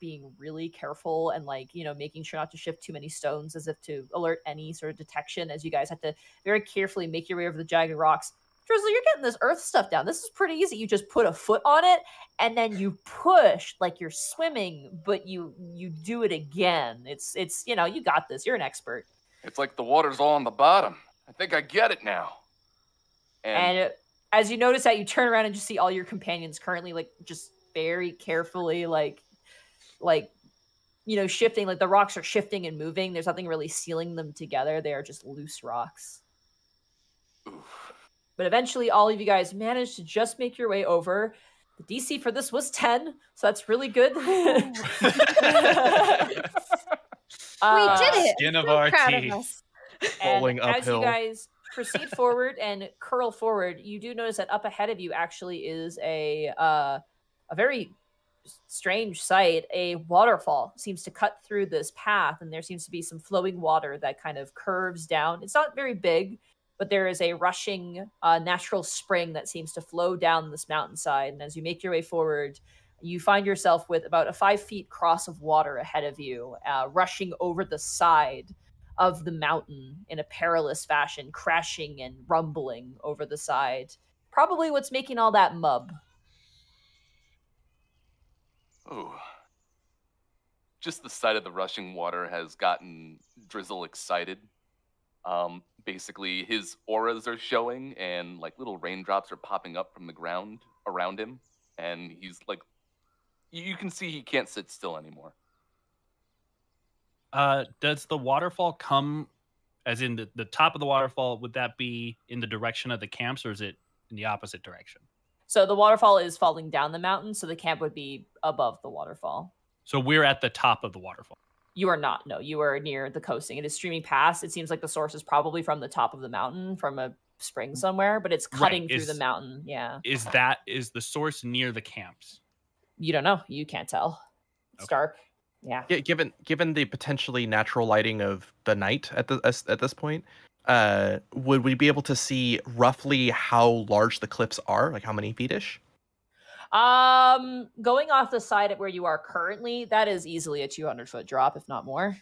being really careful and like you know making sure not to shift too many stones as if to alert any sort of detection as you guys have to very carefully make your way over the jagged rocks. Drizzle, you're getting this earth stuff down. This is pretty easy. You just put a foot on it and then you push like you're swimming, but you you do it again. It's it's you know, you got this. You're an expert.
It's like the water's all on the bottom. I think I get it now. And,
And uh, as you notice that, you turn around and just see all your companions currently, like, just very carefully, like, like, you know, shifting. Like the rocks are shifting and moving. There's nothing really sealing them together. They are just loose rocks.
oof.
But eventually, all of you guys managed to just make your way over. The DC for this was 10, so that's really good. Uh,
we did it.
Skin of
so
our teeth.
of us.
And
Rolling
as you guys proceed forward and curl forward, you do notice that up ahead of you actually is a uh, a very strange sight. A waterfall seems to cut through this path, and there seems to be some flowing water that kind of curves down. It's not very big, but there is a rushing uh, natural spring that seems to flow down this mountainside. And as you make your way forward, you find yourself with about a five feet cross of water ahead of you, uh, rushing over the side of the mountain in a perilous fashion, crashing and rumbling over the side. Probably what's making all that mub.
Ooh. Just the sight of the rushing water has gotten Drizzle excited. Um, basically, his auras are showing, and like little raindrops are popping up from the ground around him, and he's like, you you can see he can't sit still anymore.
Uh, does the waterfall come, as in the, the top of the waterfall? Would that be in the direction of the camps, or is it in the opposite direction?
So the waterfall is falling down the mountain, so the camp would be above the waterfall.
So we're at the top of the waterfall.
You are not. No, you are near the coasting. It is streaming past. It seems like the source is probably from the top of the mountain, from a spring mm. somewhere, but it's
Right,
cutting through the mountain. Yeah.
Is that is the source near the camps?
You don't know. You can't tell. It's
Okay.
dark. Yeah.
Yeah, given given the potentially natural lighting of the night at the as- at this point, uh, would we be able to see roughly how large the cliffs are, like how many feet ish?
Um, going off the side at where you are currently, that is easily a 200 foot drop, if not more.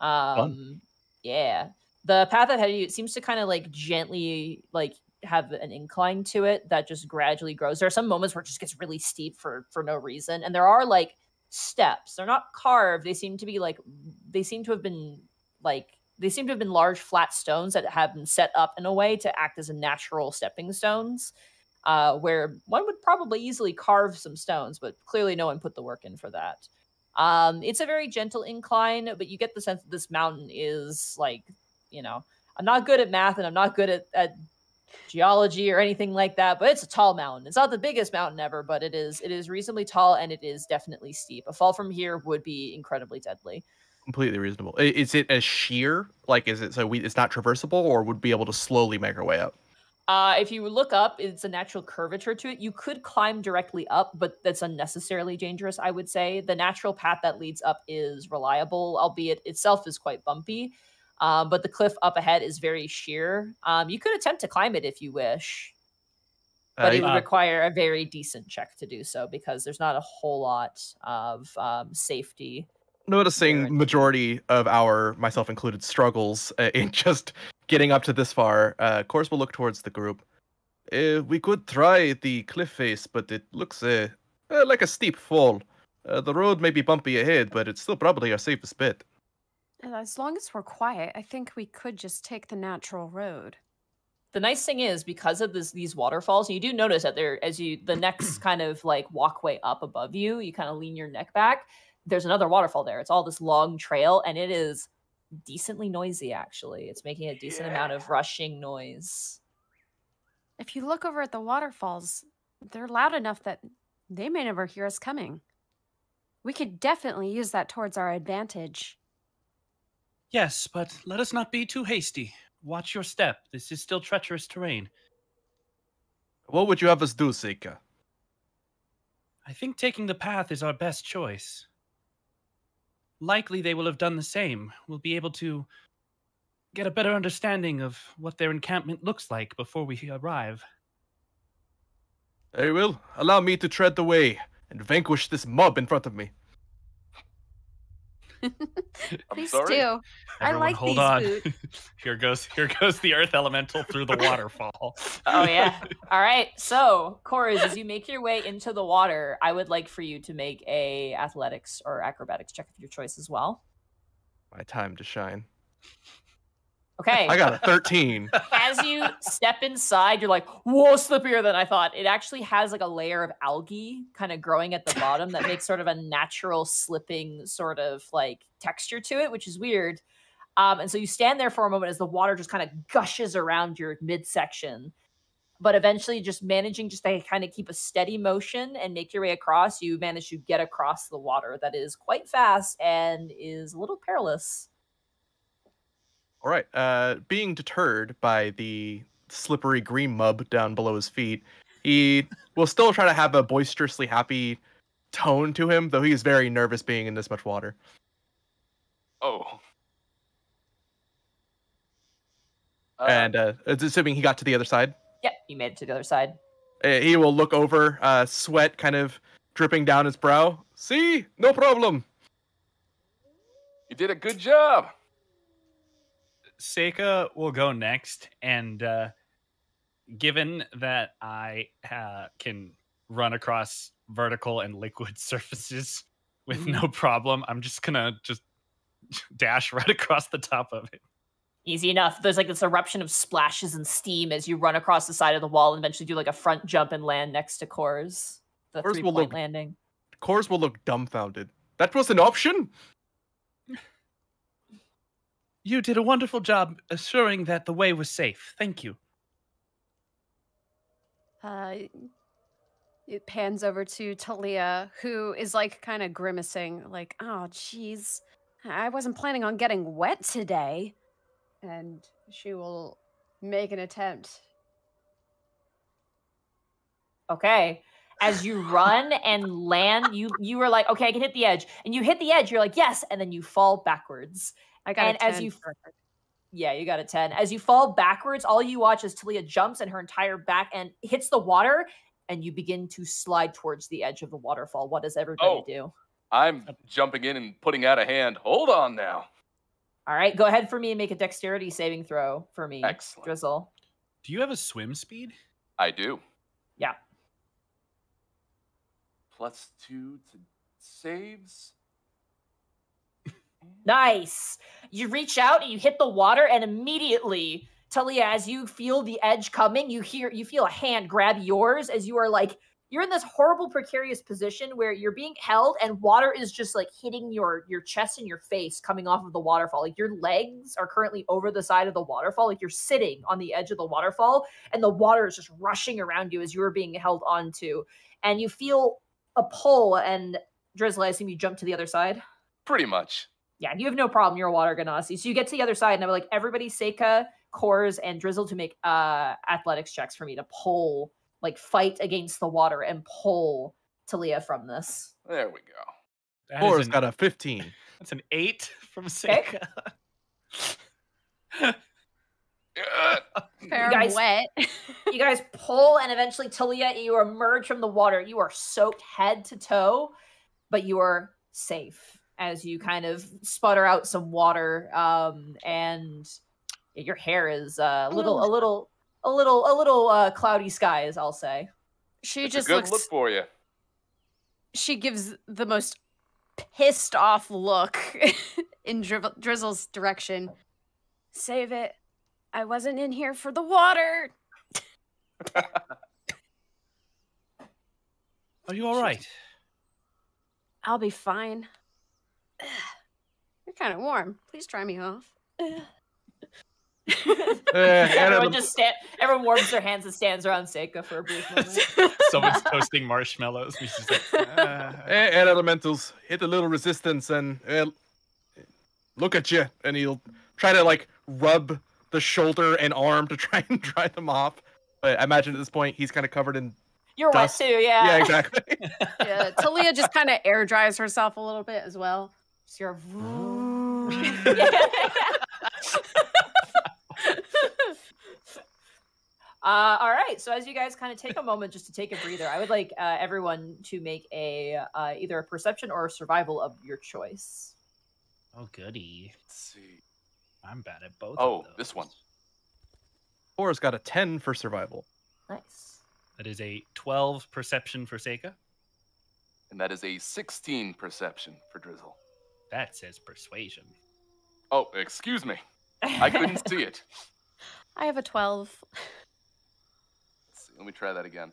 Um, yeah. The path ahead of you it seems to kind of like gently like have an incline to it that just gradually grows. There are some moments where it just gets really steep for for no reason, and there are like steps. They're not carved. They seem to be like they seem to have been like they seem to have been large flat stones that have been set up in a way to act as a natural stepping stones uh, where one would probably easily carve some stones, but clearly no one put the work in for that. Um, it's a very gentle incline, but you get the sense that this mountain is like, you know, I'm not good at math and I'm not good at, at geology or anything like that, but it's a tall mountain. It's not the biggest mountain ever, but it is it is reasonably tall and it is definitely steep. A fall from here would be incredibly deadly.
Completely reasonable. Is it a sheer? Like, is it so we it's not traversable, or would be able to slowly make our way up?
Uh, if you look up, it's a natural curvature to it. You could climb directly up, but that's unnecessarily dangerous, I would say. The natural path that leads up is reliable, albeit itself is quite bumpy. Um, but the cliff up ahead is very sheer. Um, you could attempt to climb it if you wish, but it
Uh,
would
Uh,
require a very decent check to do so because there's not a whole lot of um, safety.
Noticing
Very
majority of our, myself included, struggles uh, in just getting up to this far. Uh, of course, we'll look towards the group. Uh, we could try the cliff face, but it looks uh, uh, like a steep fall. Uh, the road may be bumpy ahead, but it's still probably our safest bet.
And As long as we're quiet, I think we could just take the natural road.
the nice thing is because of this these waterfalls you do notice that there as you the next kind of like walkway up above you you kind of lean your neck back there's another waterfall there it's all this long trail and it is decently noisy actually it's making a decent amount of rushing noise
If you look over at the waterfalls, they're loud enough that they may never hear us coming. We could definitely use that towards our advantage.
Yes, but let us not be too hasty. Watch your step. This is still treacherous terrain.
What would you have us do, Seika?
I think taking the path is our best choice. Likely they will have done the same. We'll be able to get a better understanding of what their encampment looks like before we arrive.
Very well. Allow me to tread the way and vanquish this mob in front of me.
I'm
Please
sorry.
do. I
Everyone
like
hold
these
on.
boots.
here goes here goes the earth elemental through the waterfall.
Oh yeah. All right. So, Chorus, as you make your way into the water, I would like for you to make a athletics or acrobatics check of your choice as well.
My time to shine.
Okay.
I got a 13.
as you step inside, you're like, whoa, slippier than I thought. It actually has like a layer of algae kind of growing at the bottom that makes sort of a natural slipping sort of like texture to it, which is weird. Um, and so you stand there for a moment as the water just kind of gushes around your midsection. But eventually, just managing just to kind of keep a steady motion and make your way across, you manage to get across the water that is quite fast and is a little perilous.
All right. Uh, being deterred by the slippery green mub down below his feet, he will still try to have a boisterously happy tone to him, though he is very nervous being in this much water.
Oh. Uh,
and uh, assuming he got to the other side,
Yep, he made it to the other side.
uh, he will look over, uh, sweat kind of dripping down his brow. See, no problem.
you did a good job.
Seika will go next, and uh, given that I uh, can run across vertical and liquid surfaces with no problem, I'm just gonna just dash right across the top of it.
Easy enough. There's like this eruption of splashes and steam as you run across the side of the wall and eventually do like a front jump and land next to Kors. The
Kors
three
will
point
look-
landing.
Kors will look dumbfounded. That was an option?
You did a wonderful job assuring that the way was safe. Thank you.
Uh, it pans over to Talia, who is like kind of grimacing, like, "Oh, jeez, I wasn't planning on getting wet today," and she will make an attempt.
Okay. As you run and land, you you were like, okay, I can hit the edge. And you hit the edge, you're like, yes, and then you fall backwards.
I got
And
a
as
10.
you Yeah, you got a 10. As you fall backwards, all you watch is Talia jumps and her entire back end hits the water, and you begin to slide towards the edge of the waterfall. What does everybody
Oh.
do?
I'm jumping in and putting out a hand. Hold on now.
All right, go ahead for me and make a dexterity saving throw for me,
Excellent.
Drizzle.
Do you have a swim speed?
I do.
Yeah.
Plus two to saves.
Nice. You reach out and you hit the water, and immediately, Talia, as you feel the edge coming, you hear you feel a hand grab yours as you are like you're in this horrible precarious position where you're being held and water is just like hitting your your chest and your face coming off of the waterfall like your legs are currently over the side of the waterfall like you're sitting on the edge of the waterfall and the water is just rushing around you as you're being held onto and you feel a pull and drizzle i assume you jump to the other side
Pretty much.
Yeah, you have no problem. You're a water genasi. So you get to the other side, and I'm like, everybody, Seika, Kors, and Drizzle to make uh athletics checks for me to pull, like, fight against the water and pull Talia from this.
There we go.
That is
Kors
an-
got a 15.
That's an eight from
Okay.
Seika.
Ugh.
Fair
guys-
wet.
You guys pull, and eventually, Talia, you emerge from the water. You are soaked head to toe, but you are safe as you kind of sputter out some water. Um, and your hair is uh, a little, a little, a little, a little uh, cloudy skies, I'll say.
she
It's
just
a good
looks.
look for you.
she gives the most pissed off look in Driv- Drizzle's direction. Save it. I wasn't in here for the water.
Are you all right?
I'll be fine. You're kind of warm. Please try me off.
Eh,
everyone
and
just stand. Everyone warms their hands and stands around Seika for a brief moment.
Someone's toasting marshmallows. and she's just like, "Ah."
Eh, air elementals hit a little resistance and uh, look at you and he'll try to like rub the shoulder and arm to try and dry them off but i imagine at this point he's kind of covered in
You're
Dust.
wet too, yeah.
Yeah, exactly.
Yeah, Talia just kind of air dries herself a little bit as well. Just your
Uh, all right. So as you guys kind of take a moment just to take a breather, I would like uh, everyone to make a uh, either a perception or a survival of your choice.
Oh, goody.
Let's see.
I'm bad at both.
Oh,
of those.
this one.
Four's got a 10 for survival.
Nice.
That is a 12 perception for Seika.
And that is a 16 perception for Drizzle.
That says persuasion.
Oh, excuse me. I couldn't see it.
I have a 12.
Let's see. Let me try that again.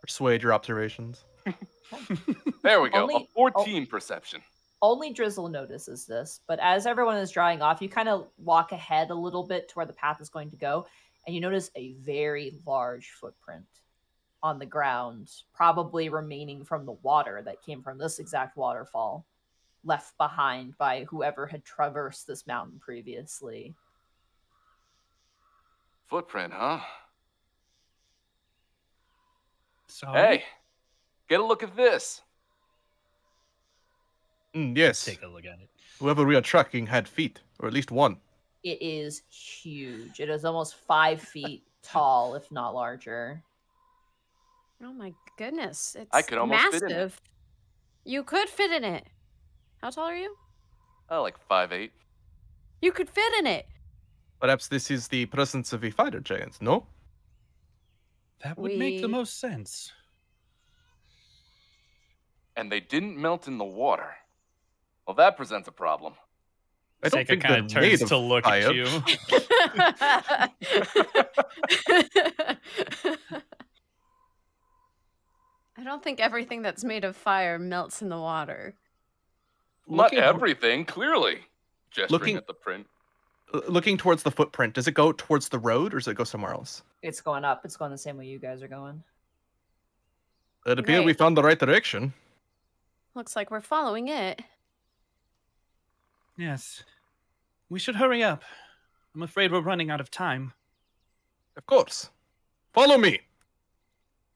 Persuade your observations.
There we go.
Only-
a 14 perception.
Only Drizzle notices this, but as everyone is drying off, you kind of walk ahead a little bit to where the path is going to go, and you notice a very large footprint on the ground, probably remaining from the water that came from this exact waterfall, left behind by whoever had traversed this mountain previously.
Footprint, huh?
So,
Hey, get a look at this.
Mm, yes.
take a look at it.
Whoever we are tracking had feet, or at least one.
It is huge. It is almost five feet tall, if not larger.
Oh my goodness. It's
I could almost fit
massive.
in it.
You could fit in it. How tall are you?
Oh, like five eight.
You could fit in it.
Perhaps this is the presence of a fire giant, no?
That would make the most sense.
And they didn't melt in the water. Well, that presents a problem.
I don't
Seika
think
kind
they're
of turns to look
fire.
at you.
I don't think everything that's made of fire melts in the water.
Not
Looking-
everything, clearly. Gesturing
Looking-
at the print.
Looking towards the footprint, does it go towards the road or does it go somewhere else?
It's going up. It's going the same way you guys are going.
It appears we found the right direction.
Looks like we're following it.
yes. We should hurry up. I'm afraid we're running out of time.
Of course. Follow me.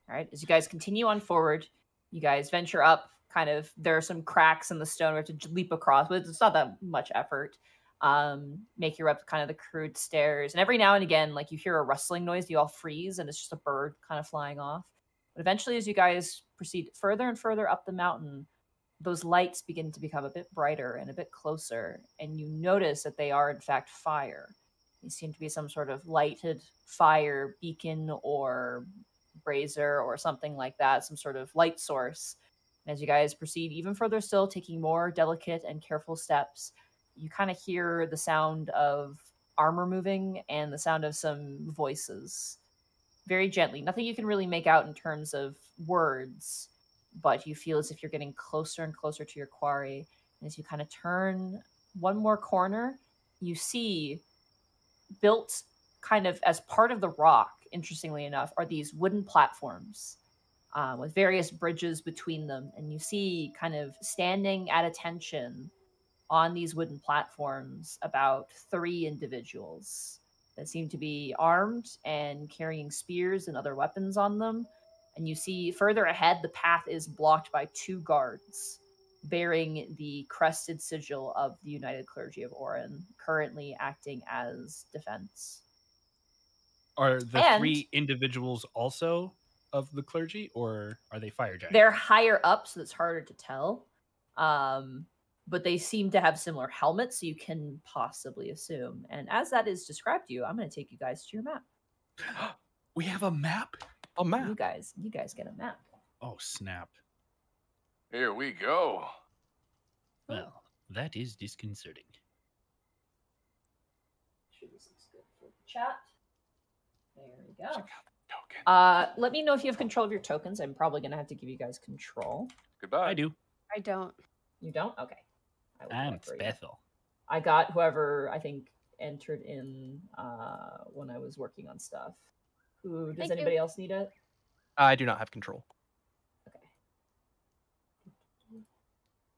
All right. As you guys continue on forward, you guys venture up. Kind of, there are some cracks in the stone we have to leap across, but it's not that much effort. Um, make your way up kind of the crude stairs, and every now and again, like you hear a rustling noise, you all freeze, and it's just a bird kind of flying off. But eventually, as you guys proceed further and further up the mountain, those lights begin to become a bit brighter and a bit closer, and you notice that they are in fact fire. They seem to be some sort of lighted fire beacon or brazier or something like that, some sort of light source. And as you guys proceed even further still, taking more delicate and careful steps, you kind of hear the sound of armor moving and the sound of some voices very gently. Nothing you can really make out in terms of words, but you feel as if you're getting closer and closer to your quarry. And as you kind of turn one more corner, you see built kind of as part of the rock, interestingly enough, are these wooden platforms uh, with various bridges between them. And you see kind of standing at attention on these wooden platforms about three individuals that seem to be armed and carrying spears and other weapons on them. And you see further ahead, the path is blocked by two guards bearing the crested sigil of the United Clergy of Orin, currently acting as defense.
Are the
And-
three individuals also of the clergy, or are they fire giants?
They're higher up, so it's harder to tell. Um, but they seem to have similar helmets, so you can possibly assume. And as that is described to you, I'm going to take you guys to your map.
we have a map.
A map.
You guys, you guys get a map.
Oh snap!
Here we go.
Well, that is disconcerting.
Sure this looks good for the chat. There we go. Uh, let me know if you have control of your tokens. I'm probably going to have to give you guys control.
Goodbye.
I do.
I don't.
You don't? Okay. I
I'm
that for you.
special.
I got whoever I think entered in uh, when I was working on stuff. Who does
Thank you.
anybody else need it?
I do not have control.
Okay.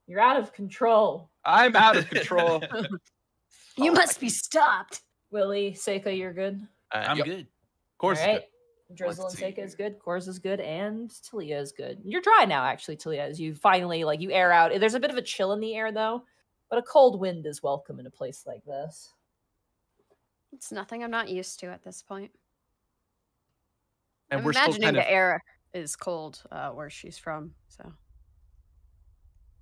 You're out of control.
I'm out of control.
You
Oh,
must be stopped.
Willie, Seika, you're good.
Uh,
I'm
yep,
good.
Of course.
All
it's
right.
good.
Drizzle and
see
Seika is good. Kors is good, and Talia is good. You're dry now, actually, Talia, as you finally like you air out. There's a bit of a chill in the air though, but a cold wind is welcome in a place like this.
It's nothing I'm not used to at this point.
And
I'm
we're still
imagining
kind of
the air is cold uh, where she's from. So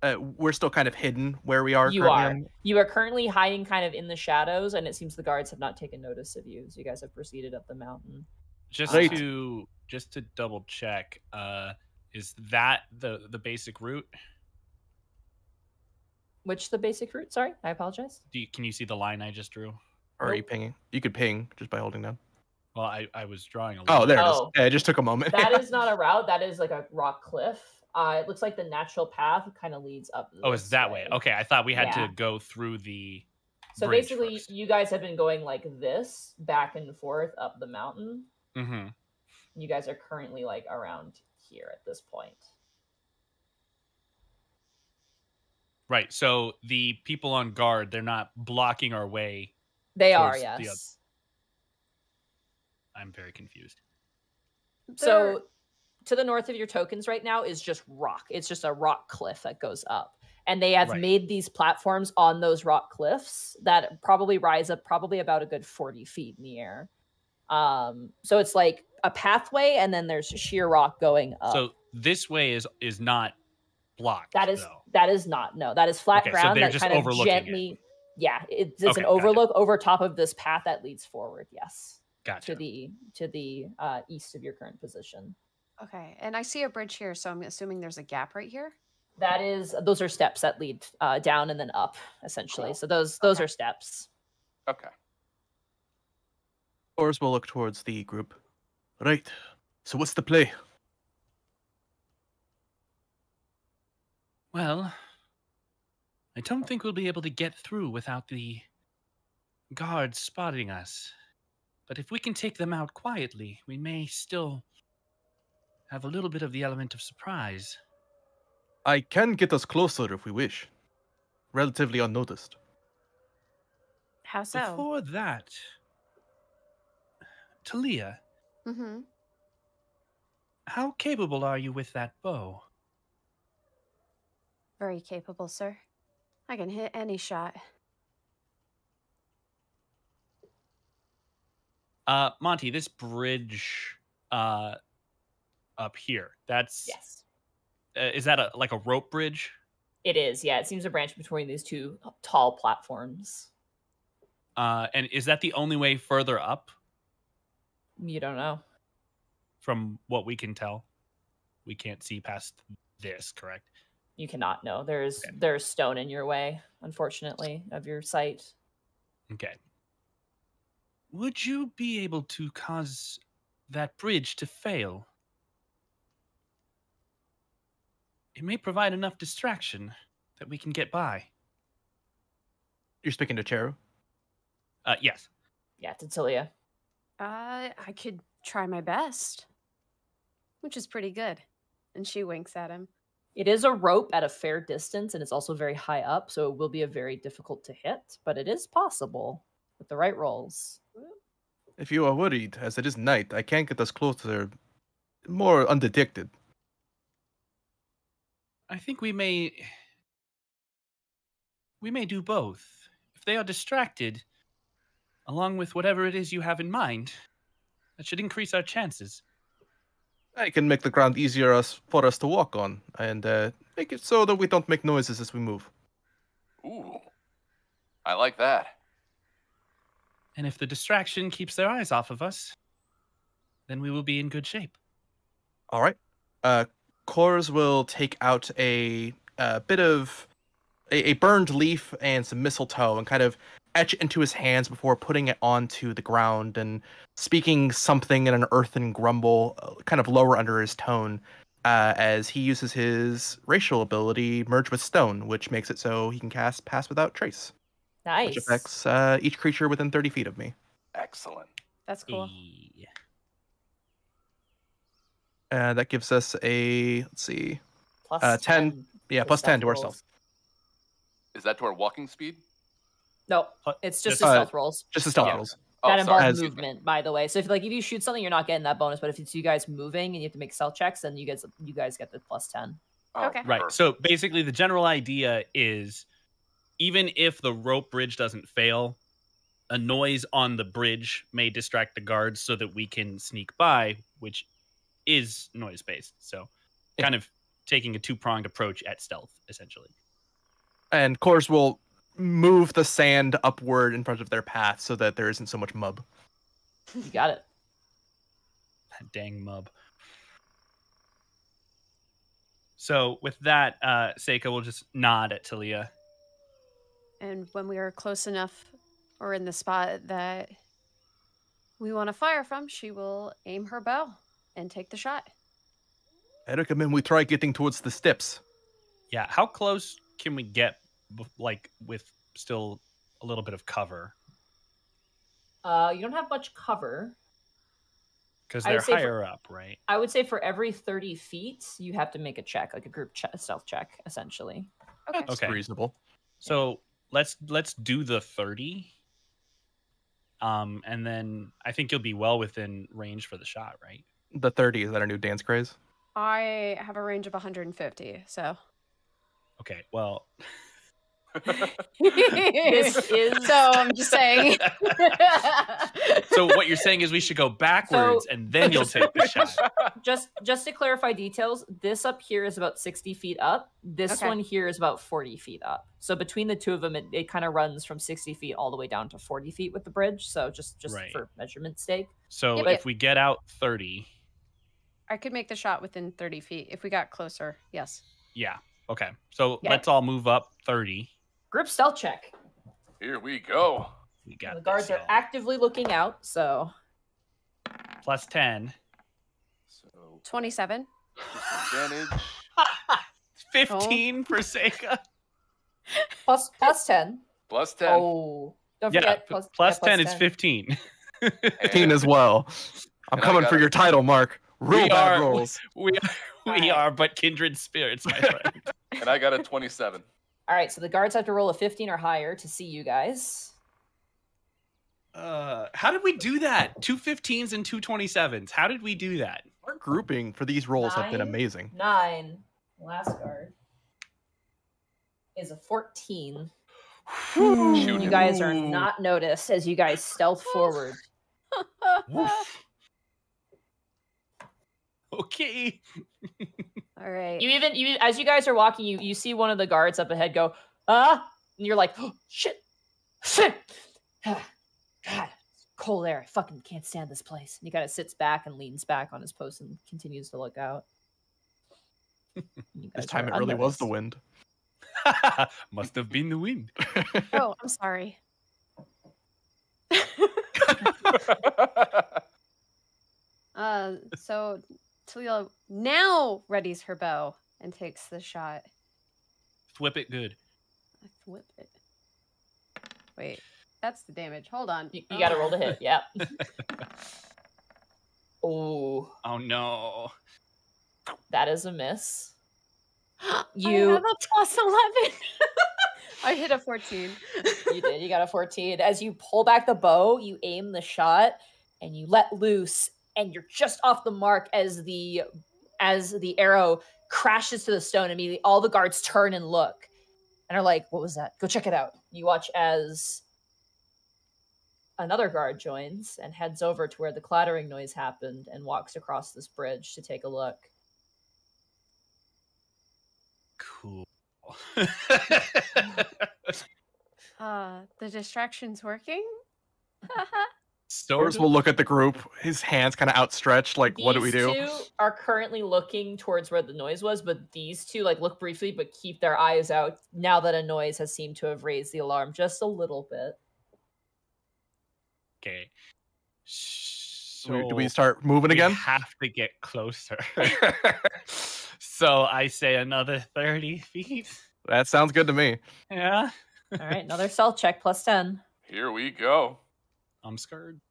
uh, we're still kind of hidden where we are.
You
currently
are.
on-
You are currently hiding kind of in the shadows, and it seems the guards have not taken notice of you as you guys have proceeded up the mountain.
Just
Right.
to just to double check, uh, is that the the basic route?
Which the basic route? Sorry, I apologize.
Do you, can you see the line I just drew?
Or are you pinging? You could ping just by holding down.
Well, I, I was drawing a. line.
Oh,
line.
there it is.
Oh.
Yeah, it just took a moment.
That is not a route. That is like a rock cliff. Uh, it looks like the natural path kind of leads up.
Oh, it's that way. Okay, I thought we had
Yeah.
to go through the.
So basically,
first.
you guys have been going like this back and forth up the mountain.
Hmm
You guys are currently like around here at this point.
Right. So the people on guard, they're not blocking our way.
They are,
Towards the oth-
yes.
I'm very confused.
So to the north of your tokens right now is just rock. It's just a rock cliff that goes up. And they have
Right.
made these platforms on those rock cliffs that probably rise up probably about a good 40 feet in the air. Um, so it's like a pathway and then there's sheer rock going up.
So this way is is not blocked.
that is
though.
that is not no, that is flat
Okay, so
ground
they're
that
just
kind of
overlooking it.
gently yeah, it's, it's
Okay,
an
gotcha.
overlook over top of this path that leads forward, yes.
gotcha.
To the to the uh east of your current position.
okay, and I see a bridge here, so I'm assuming there's a gap right here.
That is, those are steps that lead uh, down and then up, essentially. So those those
Okay.
are steps.
Okay.
Of course, we'll look towards the group. Right. So what's the play?
Well, I don't think we'll be able to get through without the guards spotting us. But if we can take them out quietly, we may still have a little bit of the element of surprise.
I can get us closer if we wish. Relatively unnoticed.
How so?
Before that, Talia,
Mm-hmm.
how capable are you with that bow?
Very capable, sir. I can hit any shot.
Uh, Monty, this bridge uh, up here, that's
Yes,
uh, is that a like a rope bridge?
it is. Yeah, it seems to branch between these two tall platforms.
Uh, and is that the only way further up
You don't know.
from what we can tell? We can't see past this, correct?
You cannot know. There's
Okay.
there's stone in your way, unfortunately, of your sight.
Okay. Would you be able to cause that bridge to fail? It may provide enough distraction that we can get by.
You're speaking to Cheru?
Uh, yes.
Yeah, to Tatilia.
Uh, I could try my best, which is pretty good. And she winks at him.
It is a rope at a fair distance, and it's also very high up, so it will be a very difficult to hit, but it is possible with the right rolls.
If you are worried, as it is night, I can't get us closer, more undetected.
I think we may we may do both. If they are distracted, along with whatever it is you have in mind, that should increase our chances.
I can make the ground easier us, for us to walk on, and uh, make it so that we don't make noises as we move.
Ooh. I like that.
And if the distraction keeps their eyes off of us, then we will be in good shape.
All right. Uh, Kors will take out a, a bit of a, a burned leaf and some mistletoe and kind of etch it into his hands before putting it onto the ground and speaking something in an earthen grumble, uh, kind of lower under his tone, uh, as he uses his racial ability merge with stone, which makes it so he can cast pass without trace,
Nice.
which affects uh, each creature within 30 feet of me.
Excellent.
That's cool.
Yeah.
Uh, that gives us a let's see,
Plus
uh, 10 yeah, plus 10 to our
rolls.
Is that to our walking speed?
No, it's just
just-
the
Uh,
stealth rolls.
Just the stealth
Yeah.
rolls.
Oh,
that
sorry.
involves
As-
movement, by the way. So if like if you shoot something, you're not getting that bonus. But if it's you guys moving and you have to make stealth checks, then you guys you guys get the plus ten.
Oh,
Okay.
Right. So basically, the general idea is even if the rope bridge doesn't fail, a noise on the bridge may distract the guards so that we can sneak by, which is noise based. So,
Yeah.
kind of taking a two pronged approach at stealth, essentially.
And of Kors will move the sand upward in front of their path so that there isn't so much mub.
You got it.
That dang mub. So, with that, uh, Seika will just nod at Talia.
And when we are close enough or in the spot that we want to fire from, she will aim her bow and take the shot.
I recommend we try getting towards the steps.
Yeah, how close can we get, b- like, with still a little bit of cover?
Uh, you don't have much cover.
Because
I'd
they're
say for-
higher up, right?
I would say for every thirty feet, you have to make a check, like a group che- stealth check, essentially.
Okay.
It's
Okay.
reasonable.
So let's let's do the thirty. Um, and then I think you'll be well within range for the shot, right?
The 30 is that our new dance craze?
I have a range of 150, so.
Okay, well,
This is
so I'm just saying.
so what you're saying is we should go backwards and then you'll take the shot.
just just to clarify details. This up here is about sixty feet up. This
Okay.
one here is about forty feet up. So between the two of them, it, it kind of runs from sixty feet all the way down to forty feet with the bridge. So just just
Right.
for measurement sake.
So
Yep.
if we get out thirty,
I could make the shot within 30 feet if we got closer. Yes.
yeah, okay. So
Yeah.
let's all move up thirty.
Group stealth check.
Here we go.
We got
the guards
this,
are actively looking out. So
plus ten.
So
27.
advantage.
15 for Seika.
plus plus ten.
Plus 10.
Oh, don't
Yeah,
forget plus,
plus
yeah,
10 is 15.
15 as well. I'm
And
coming for
it.
your title, Mark. Real
We
bad
are-
rolls.
We are, we are but kindred spirits, my friend.
And I got a 27.
All right, so the guards have to roll a fifteen or higher to see you guys.
uh, how did we do that? Two 15s and two 27s. How did we do that?
Our grouping for these rolls have been amazing.
Nine. Last guard is a fourteen.
Shoot
You guys are not noticed as you guys stealth forward.
Okay.
All right.
You even you as you guys are walking, you you see one of the guards up ahead go, ah, and you're like, oh, shit, shit, God, it's cold air. I fucking can't stand this place. And he kind of sits back and leans back on his post and continues to look out.
This time
are
it really was the wind.
Must have been the wind.
oh, I'm sorry. Uh, so Talia now readies her bow and takes the shot.
Whip it good.
I flip it. Wait, that's the damage. Hold on.
You, you got to roll to hit. Yeah. oh,
Oh no.
that is a miss.
You I
You-
have a plus eleven. I hit a fourteen.
you did. You got a 14. As you pull back the bow, you aim the shot and you let loose and you're just off the mark as the as the arrow crashes to the stone immediately all the guards turn and look and are like, "What was that? Go check it out." You watch as another guard joins and heads over to where the clattering noise happened and walks across this bridge to take a look.
Cool.
Uh, the distraction's working.
Sort
Doors will look at the group, his hands kind of outstretched, like, what do we
These
do?
Two are currently looking towards where the noise was, but these two like look briefly, but keep their eyes out now that a noise has seemed to have raised the alarm just a little bit.
okay.
Do we- do we start moving
we
again?
have to get closer. so I say another 30 feet.
That sounds good to me.
Yeah.
All right, another stealth check plus ten.
Here we go.
I'm scared.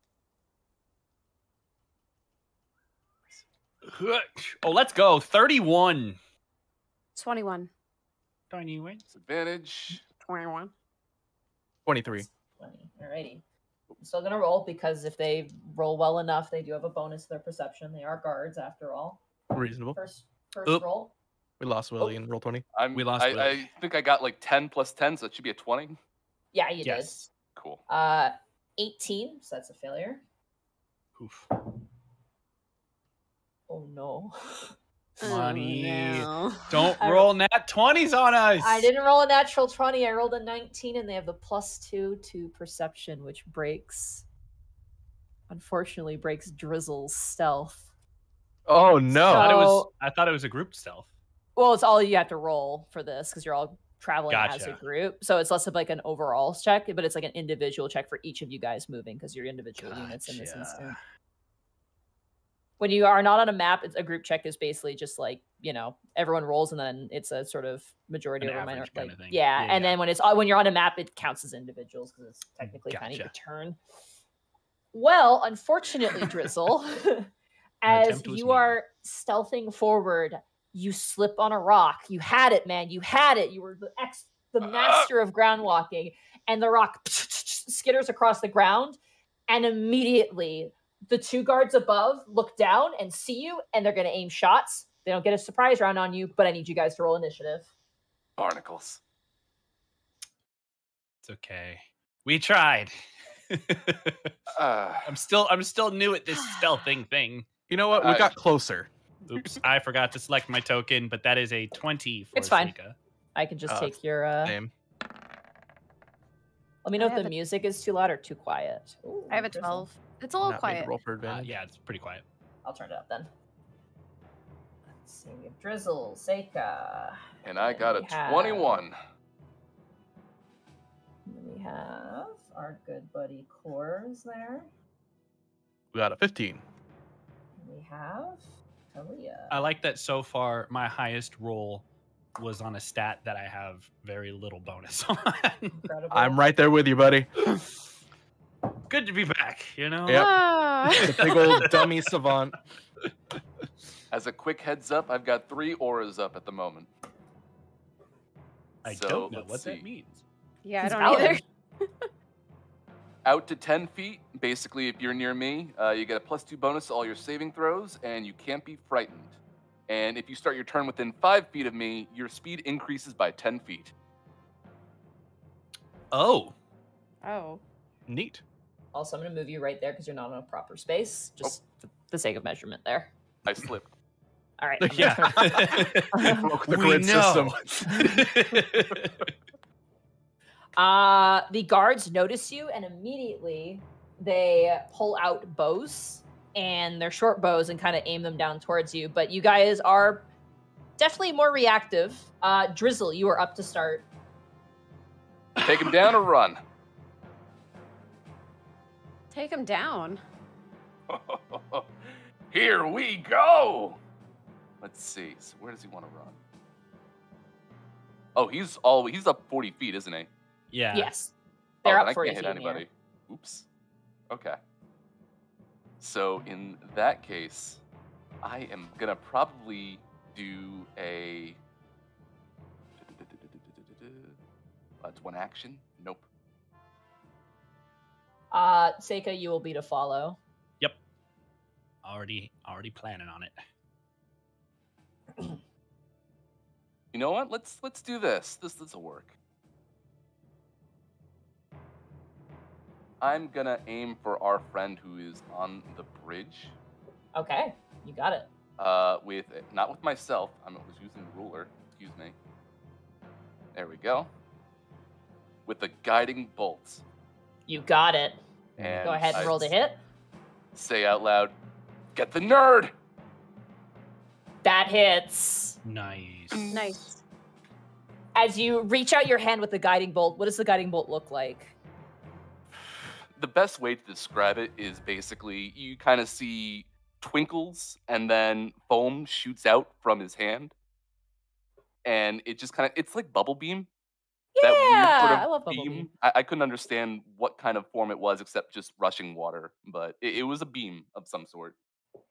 Oh, let's go. 31.
Twenty-one.
Tiny win.
Disadvantage.
Twenty-one.
23.
20. Alrighty. still gonna roll because if they roll well enough, they do have a bonus to their perception. They are guards after all.
Reasonable.
First, first
Oop.
roll.
We lost Willie in roll twenty.
I'm,
We lost
I, I think I got like 10 plus 10, so it should be a 20.
Yeah, you
yes.
Cool.
Uh, 18, so that's a failure.
Oof.
Oh no.
Oh, Money.
Oh, no.
Don't
I-
roll nat 20s on us.
I didn't roll a natural 20. I rolled a 19, and they have the plus two to perception, which breaks. Unfortunately, breaks Drizzle's stealth.
Oh
I
no!
thought, it was, I thought it was a group stealth.
Well, it's all you have to roll for this because you're all traveling as a group. So it's less of like an overall check, but it's like an individual check for each of you guys moving because you're individual units in this
Gotcha.
instant. When you are not on a map, it's, a group check is basically just like you know everyone rolls and then it's a sort of majority
An
over minority. Like, yeah,
Yeah,
and
yeah.
then when it's when you're on a map, it counts as individuals because it's technically kind of your turn. Well, unfortunately, Drizzle, as you are stealthing forward, you slip on a rock. You had it, man. You had it. You were the ex, the uh, uh. master of ground walking, and the rock skitters across the ground, and immediately the two guards above look down and see you, and they're going to aim shots. They don't get a surprise round on you, but I need you guys to roll initiative.
Barnacles.
It's okay. We tried.
Uh,
I'm still I'm still new at this stealthing thing.
You know what? We
I-
got closer.
Oops, I forgot to select my token, but that is a 20 for
It's fine.
Seika.
I can just
Uh,
take your. Uh,
Same.
let me know
I
if
have
the
a-
music is too loud or too quiet. Ooh,
I have a
Drizzle.
12. It's a little
Not made to
quiet.
Roll for
Uh,
advantage.
yeah, it's pretty quiet.
I'll turn it up then. Let's see. We have Drizzle, Seika.
and I got a
we have-
21.
and then We have our good buddy Kors there.
We got a fifteen.
And we have Talia.
I like that so far my highest roll was on a stat that I have very little bonus on.
Incredible.
I'm right there with you, buddy.
Good to be back, you know?
Yep.
Ah.
The big old dummy savant.
As a quick heads up, I've got three auras up at the moment.
I
So,
don't know
let's
what that means.
yeah, I don't either.
valid.
Out to 10 feet, basically, if you're near me, uh, you get a plus two bonus to all your saving throws, and you can't be frightened. And if you start your turn within five feet of me, your speed increases by 10 feet.
Oh,
Oh.
Neat.
Also, I'm going to move you right there because you're not in a proper space, just for the sake of measurement there.
I slipped.
All right. I'm gonna
yeah.
Broke the
We
grid
know.
system.
Uh, the guards notice you and immediately they pull out bows and their short bows and kind of aim them down towards you. But you guys are definitely more reactive. Uh, Drizzle, you are up to start.
Take him down or run.
Take him down.
Here we go. Let's see. So where does he want to run? Oh, he's all he's up 40 feet, isn't he?
Yeah.
Yes, they're
oh,
up
then I
40
can't hit
feet in the
anybody. Oops. Okay. So in that case, I am gonna probably do a. That's one action. Nope.
Uh, Seika, you will be to follow. Yep.
Already already planning on it.
You know what? Let's let's do this. This this will work. I'm gonna aim for our friend who is on the bridge.
Okay, you got it.
Uh, with not with myself. I was using ruler. Excuse me. There we go. With the guiding bolts.
You got it.
And
Go ahead and
I
roll the hit.
Say out loud, "Get the nerd."
That hits.
Nice.
Nice.
As you reach out your hand with the guiding bolt, what does the guiding bolt look like?
The best way to describe it is basically you kind of see twinkles and then foam shoots out from his hand. And it just kind of it's like bubble beam.
Yeah,
that sort of
I love bubble
beam.
beam.
I, I couldn't understand what kind of form it was except just rushing water, but it, it was a beam of some sort.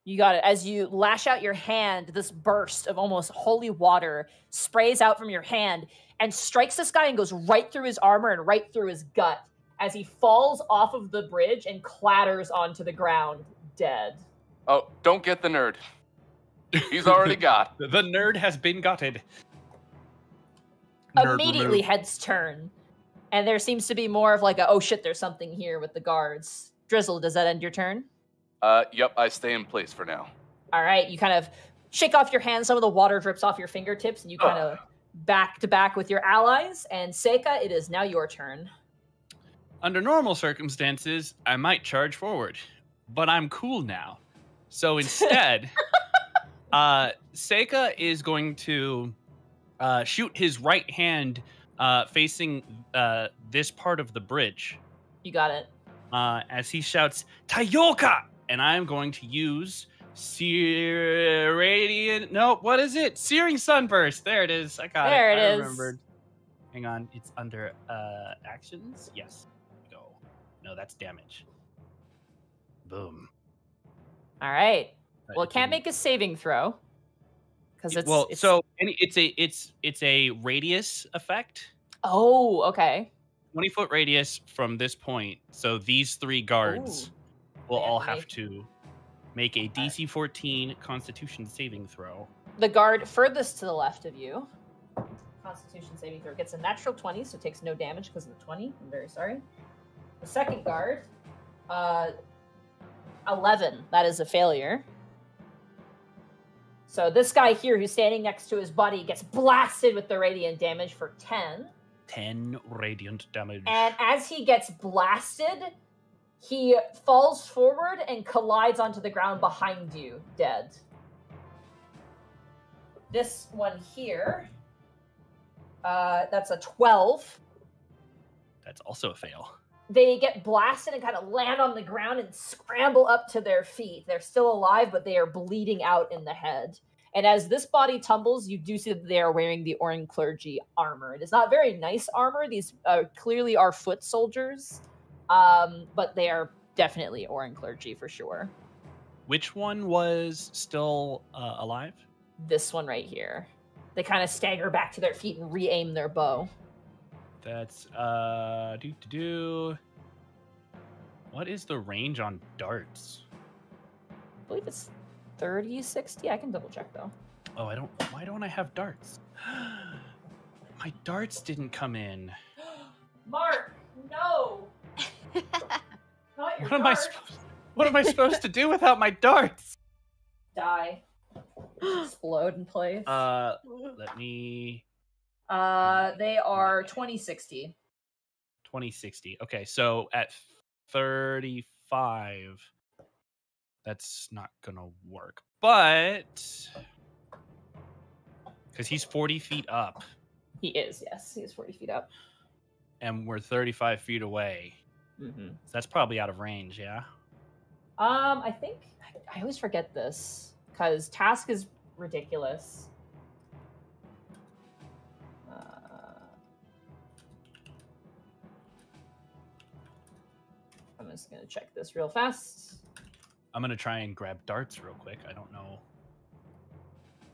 You got it. As you lash out your hand, this burst of almost holy water sprays out from your hand and strikes this guy and goes right through his armor and right through his gut as he falls off of the bridge and clatters onto the ground, dead.
Oh, don't get the nerd. He's already got.
The nerd has been gutted.
Nerd
Immediately,
removed.
heads turn, and there seems to be more of like a oh shit, there's something here with the guards. Drizzle, does that end your turn?
Uh, yep, I stay in place for now.
All right, you kind of shake off your hands. Some of the water drips off your fingertips, and you kind of back to back with your allies. And Seika, it is now your turn.
Under normal circumstances, I might charge forward, but I'm cool now. So instead, uh, Seika is going to uh, shoot his right hand uh, facing uh, this part of the bridge
You got it.
uh, as he shouts, Tayoka! And I'm going to use Sear Radiant. No, what is it? Searing Sunburst. There it is. I got
There
it.
it
I
is.
remembered. Hang on. It's under uh, actions. Yes. No, that's damage. Boom.
All right. Well, it can't make a saving throw because it's
well,
it's-
so any, it's a it's it's a radius effect.
Oh, okay.
20 foot radius from this point. So these three guards will
They
all
have to
have to make a DC 14 Constitution saving throw.
The guard furthest to the left of you, Constitution saving throw, gets a natural 20, so takes no damage because of the 20. I'm very sorry. The second guard, uh, 11. That is a failure. So this guy here, who's standing next to his buddy, gets blasted with the radiant damage for 10.
10 radiant damage.
And as he gets blasted, he falls forward and collides onto the ground behind you, dead. This one here, uh, that's a 12.
That's also a fail.
They get blasted and kind of land on the ground and scramble up to their feet. They're still alive, but they are bleeding out in the head. And as this body tumbles, you do see that they are wearing the Orin clergy armor. It is not very nice armor. These uh, clearly are foot soldiers, um, but they are definitely Orin clergy for sure.
Which one was still uh, alive?
This one right here. They kind of stagger back to their feet and re-aim their bow.
That's uh do do do. What is the range on darts?
I believe it's 30, 60. I can double check though.
Oh, I don't why don't I have darts? My darts didn't come in.
Mark, no! Not your
What am I supposed What am I supposed to do without my darts?
Die. Explode in place.
Uh let me
Uh, they are 2060.
2060. Okay, so at 35 that's not going to work. But cuz he's 40 feet up
He is, yes. He is 40 feet up.
and we're 35 feet away.
Mm-hmm.
So that's probably out of range, yeah.
Um, I think I always forget this because task is ridiculous. I'm just gonna check this real fast.
I'm going to try and grab darts real quick. I don't know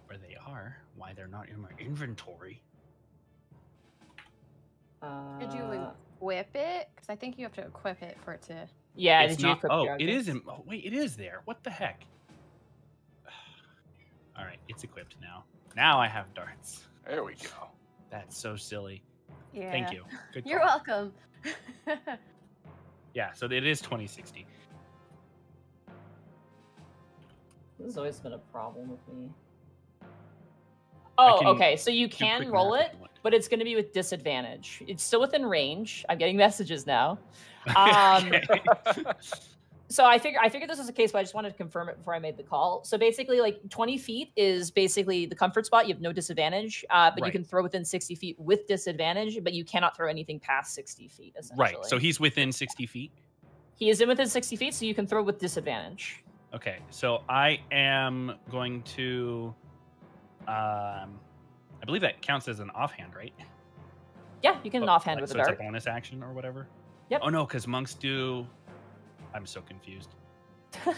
where they are, why they're not in my inventory.
Uh,
Did you equip it? Because I think you have to equip it for it to.
yeah,
it's
did you
not
equip
Oh, it is
objects?
in Oh, wait, it is there. What the heck? All right, it's equipped now. Now I have darts.
There we go.
That's so silly.
Yeah.
Thank you. Good
You're welcome.
Yeah, so it is 2060.
This has always been a problem with me. Oh, okay. So you can roll it,
if you want.
but it's going to be with disadvantage. It's still within range. I'm getting messages now. Um,
Okay.
So I figure I figured this was the case, but I just wanted to confirm it before I made the call. So basically, like 20 feet is basically the comfort spot. You have no disadvantage, uh, but
Right.
you can throw within 60 feet with disadvantage, but you cannot throw anything past 60 feet. Essentially,
right. So he's within 60 feet.
he is in within 60 feet, so you can throw with disadvantage.
Okay. So I am going to. Um, I believe that counts as an offhand, right?
Yeah, you can
Oh,
offhand
like,
with
so
a dart.
It's a bonus action or whatever.
Yep.
Oh no, because monks do. I'm so confused.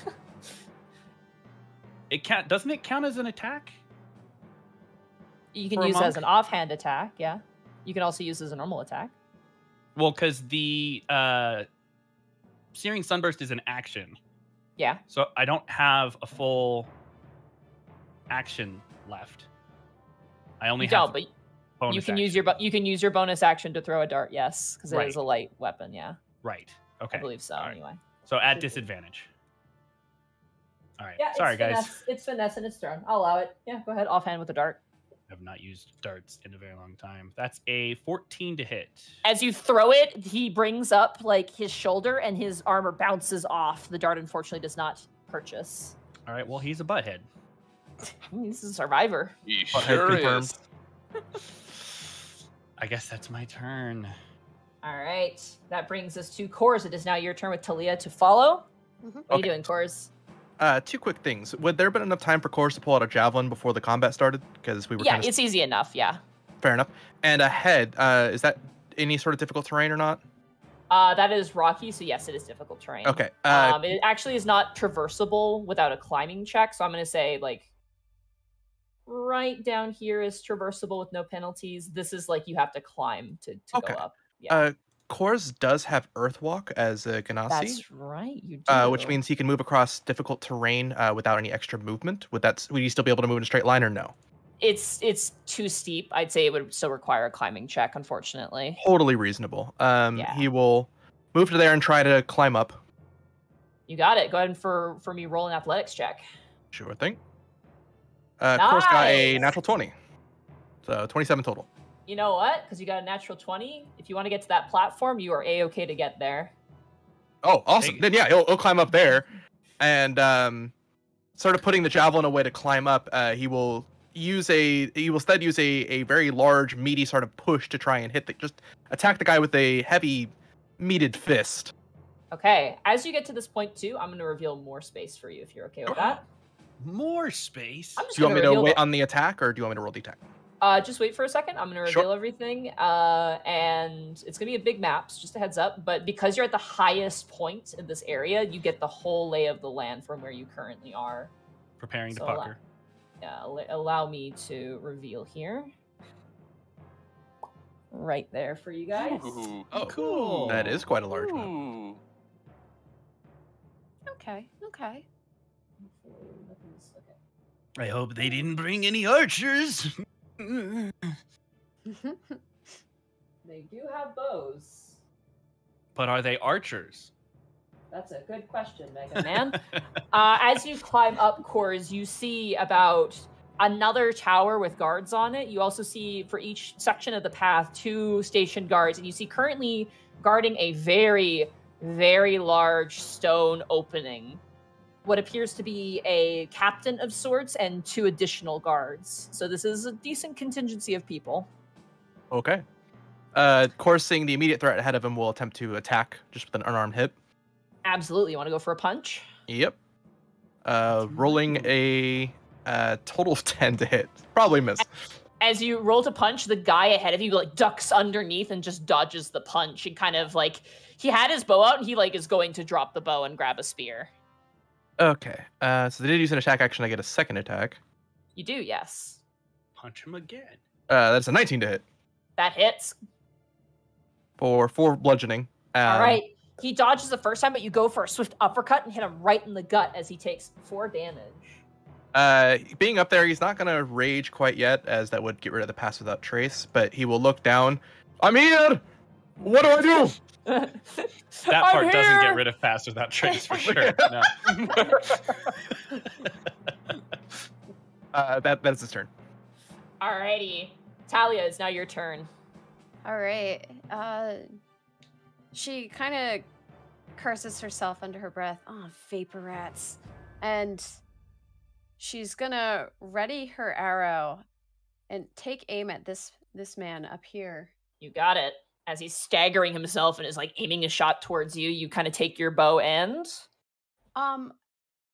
It count doesn't it count as an attack?
You can use it as an offhand attack. Yeah, you can also use it as a normal attack.
Well, because the uh, searing sunburst is an action,
Yeah.
so I don't have a full action left. I only
You
have
don't, but
bonus
you can
action.
use your you can use your bonus action to throw a dart. Yes, because it is
Right.
a light weapon. Yeah,
right. Okay.
I believe so.
Right.
Anyway.
So at disadvantage. All right.
Yeah.
Sorry,
it's
guys.
Finesse. It's finesse and it's thrown. I'll allow it. Yeah. Go ahead. Offhand with a dart.
I've not used darts in a very long time. That's a 14 to hit.
As you throw it, he brings up like his shoulder and his armor bounces off. The dart unfortunately does not purchase.
All right. Well, he's a butthead.
He's a survivor.
He
Butthead
sure
confirmed.
is.
I guess that's my turn.
All right. That brings us to Kors. It is now your turn with Talia to follow.
Mhm.
What are you doing, Kors?
Uh, two quick things. Would there have been enough time for Kors to pull out a javelin before the combat started? Because we were
Yeah,
kind of
it's easy enough. Yeah.
fair enough. And ahead, uh, is that any sort of difficult terrain or not?
Uh, that is rocky, so yes, it is difficult terrain.
Okay. Uh,
um, it actually is not traversable without a climbing check. So I'm going to say like right down here is traversable with no penalties. This is like you have to climb to, to
Okay.
go up. Yeah,
uh, Kors does have Earthwalk as a Genasi.
that's right. You do.
Uh, which means he can move across difficult terrain uh, without any extra movement. Would that would you still be able to move in a straight line or no?
it's it's too steep. I'd say it would still require a climbing check, unfortunately.
Totally reasonable. Um,
Yeah.
he will move to there and try to climb up.
You got it. Go ahead and for for me roll an athletics check.
Sure thing. Uh, Kors got a natural twenty, so twenty-seven total.
You know what? Because you got a natural twenty. If you want to get to that platform, you are a okay to get there.
Oh, awesome! Then yeah, he'll, he'll climb up there, and um, sort of putting the javelin away to climb up. Uh, he will use a he will instead use a a very large meaty sort of push to try and hit the just attack the guy with a heavy meated fist.
Okay. As you get to this point too, I'm going to reveal more space for you if you're okay with that.
More space.
I'm just
Do you want me
gonna
wait
the-
on the attack, or do you want me to roll the attack?
Uh, just wait for a second. I'm gonna
Sure.
reveal everything, uh, and it's gonna be a big map. So just a heads up. But because you're at the highest point in this area, you get the whole lay of the land from where you currently are.
Preparing to
So, uh,
pucker.
Yeah, allow me to reveal here. Right there for you guys.
Ooh.
Oh,
cool.
That is quite a large map.
Okay. Okay.
I hope they didn't bring any archers.
They do have bows.
but are they archers?
That's a good question, Mega Man. uh, as you climb up Kors, you see about another tower with guards on it. You also see for each section of the path two stationed guards, and you see currently guarding a very, very large stone opening. What appears to be a captain of sorts and two additional guards. So this is a decent contingency of people.
Okay. Uh, Kors, seeing the immediate threat ahead of him, will attempt to attack just with an unarmed hit.
Absolutely. You want to go for a punch?
Yep. Uh, rolling a uh, total of 10 to hit. Probably miss.
as you roll to punch, the guy ahead of you like ducks underneath and just dodges the punch and kind of like he had his bow out and he like is going to drop the bow and grab a spear.
Okay. Uh, so they did use an attack action. I get a second attack.
You do, yes.
Punch him again.
Uh, that's a 19 to hit
That hits.
for four bludgeoning. Um,
All right. He dodges the first time, but you go for a swift uppercut and hit him right in the gut as he takes four damage.
Uh, being up there, he's not gonna rage quite yet, as that would get rid of the pass without trace. But he will look down. I'm here. What do I do?
That part doesn't get rid of fast without trace for sure. No.
Uh, that that's his turn.
Alrighty. Talia, it's now your turn.
All right. Uh, she kind of curses herself under her breath. Oh, vapor rats. And she's gonna ready her arrow and take aim at this this man up here.
You got it. As he's staggering himself and is like aiming a shot towards you, you kind of take your bow and
Um,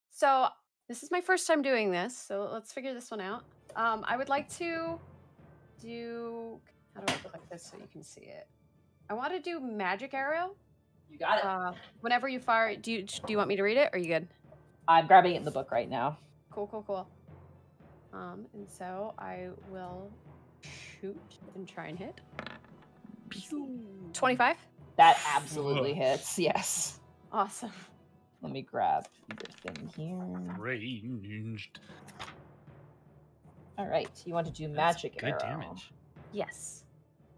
so this is my first time doing this, so let's figure this one out. Um, I would like to do. How do I put like this so you can see it? I want to do magic arrow.
you got it.
Uh, whenever you fire, do you do you want me to read it? Or are you good?
I'm grabbing it in the book right now.
Cool, cool, cool. Um, and so I will shoot and try and hit. 25?
That absolutely hits. Yes.
Awesome.
Let me grab your thing here.
Ranged.
All right. You want to do
That's
magic
good
arrow.
damage.
Yes.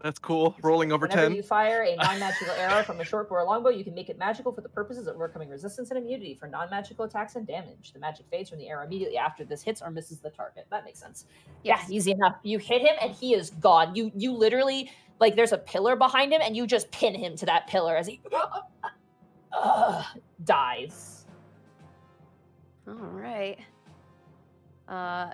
That's cool. Rolling over
Whenever
10.
you fire a non-magical arrow from a short bow or longbow, you can make it magical for the purposes of overcoming resistance and immunity for non-magical attacks and damage. The magic fades from the arrow immediately after this hits or misses the target. That makes sense.
Yes.
Yeah, easy enough. You hit him and he is gone. You you literally like there's a pillar behind him and you just pin him to that pillar as he uh, dies.
All right. Uh,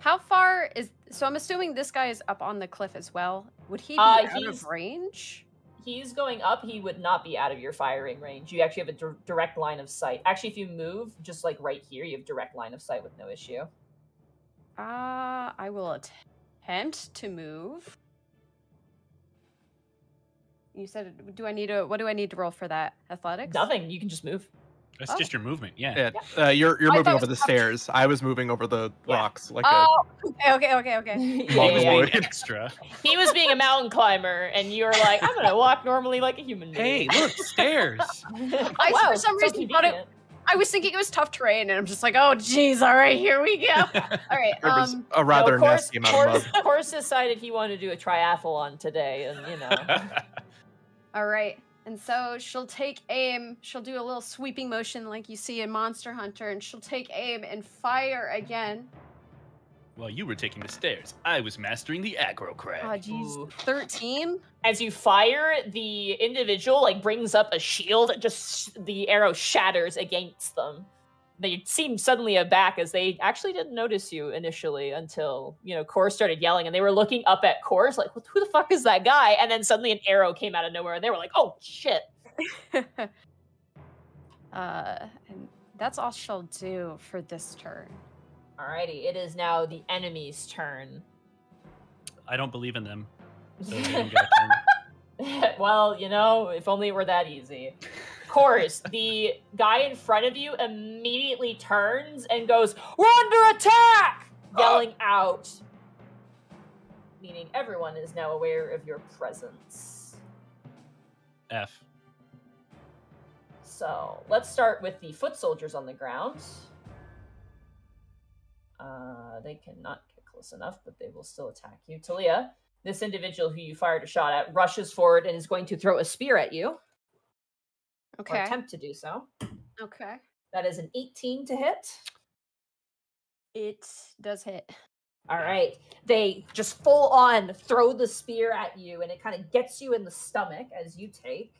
how far is? So I'm assuming this guy is up on the cliff as well. Would he be
Uh,
out of range?
He's going up. He would not be out of your firing range. You actually have a direct line of sight. Actually, if you move just like right here, you have direct line of sight with no issue.
Uh, I will attempt to move. You said, do I need to? What do I need to roll for that? Athletics?
Nothing. You can just move.
That's
Oh.
just your movement. Yeah.
Yeah, uh, you're you're
I
moving over the
was to-
stairs. I was moving over the
Yeah.
rocks like
Oh, okay, okay, okay, okay.
Yeah,
Mom
yeah,
is
yeah.
boy.
Being extra.
He was being a mountain climber, and you were like, "I'm gonna walk normally like a human
Hey,
being."
look, stairs.
I,
wow,
for some
so
reason, thought it-
convenient.
I was thinking it was tough terrain, and I'm just like, oh, geez, all right, here we go. All right,
There was
um,
a rather
no, Kors,
nasty amount of
Kors,
mud.
Kors decided he wanted to do a triathlon today, and you know,
all right. And so she'll take aim. She'll do a little sweeping motion like you see in Monster Hunter, and she'll take aim and fire again.
While you were taking the stairs, I was mastering the aggro crag.
Oh, jeez. 13?
as you fire, the individual like brings up a shield, and just the arrow shatters against them. They seemed suddenly aback as they actually didn't notice you initially until you know Core started yelling, and they were looking up at Core's like, "Who the fuck is that guy?" And then suddenly an arrow came out of nowhere, and they were like, "Oh shit!"
uh, and that's all she'll do for this turn.
Alrighty, it is now the enemy's turn.
I don't believe in them. So they don't get a turn.
well, you know, if only it were that easy. Kors, the guy in front of you immediately turns and goes, We're under attack! Yelling out. Meaning everyone is now aware of your presence.
F.
So let's start with the foot soldiers on the ground. Uh, they cannot get close enough, but they will still attack you. Talia, this individual who you fired a shot at rushes forward and is going to throw a spear at you, or
Okay.
attempt to do so.
Okay.
That is an 18 to hit.
It does hit.
All right. They just full on throw the spear at you, and it kind of gets you in the stomach as you take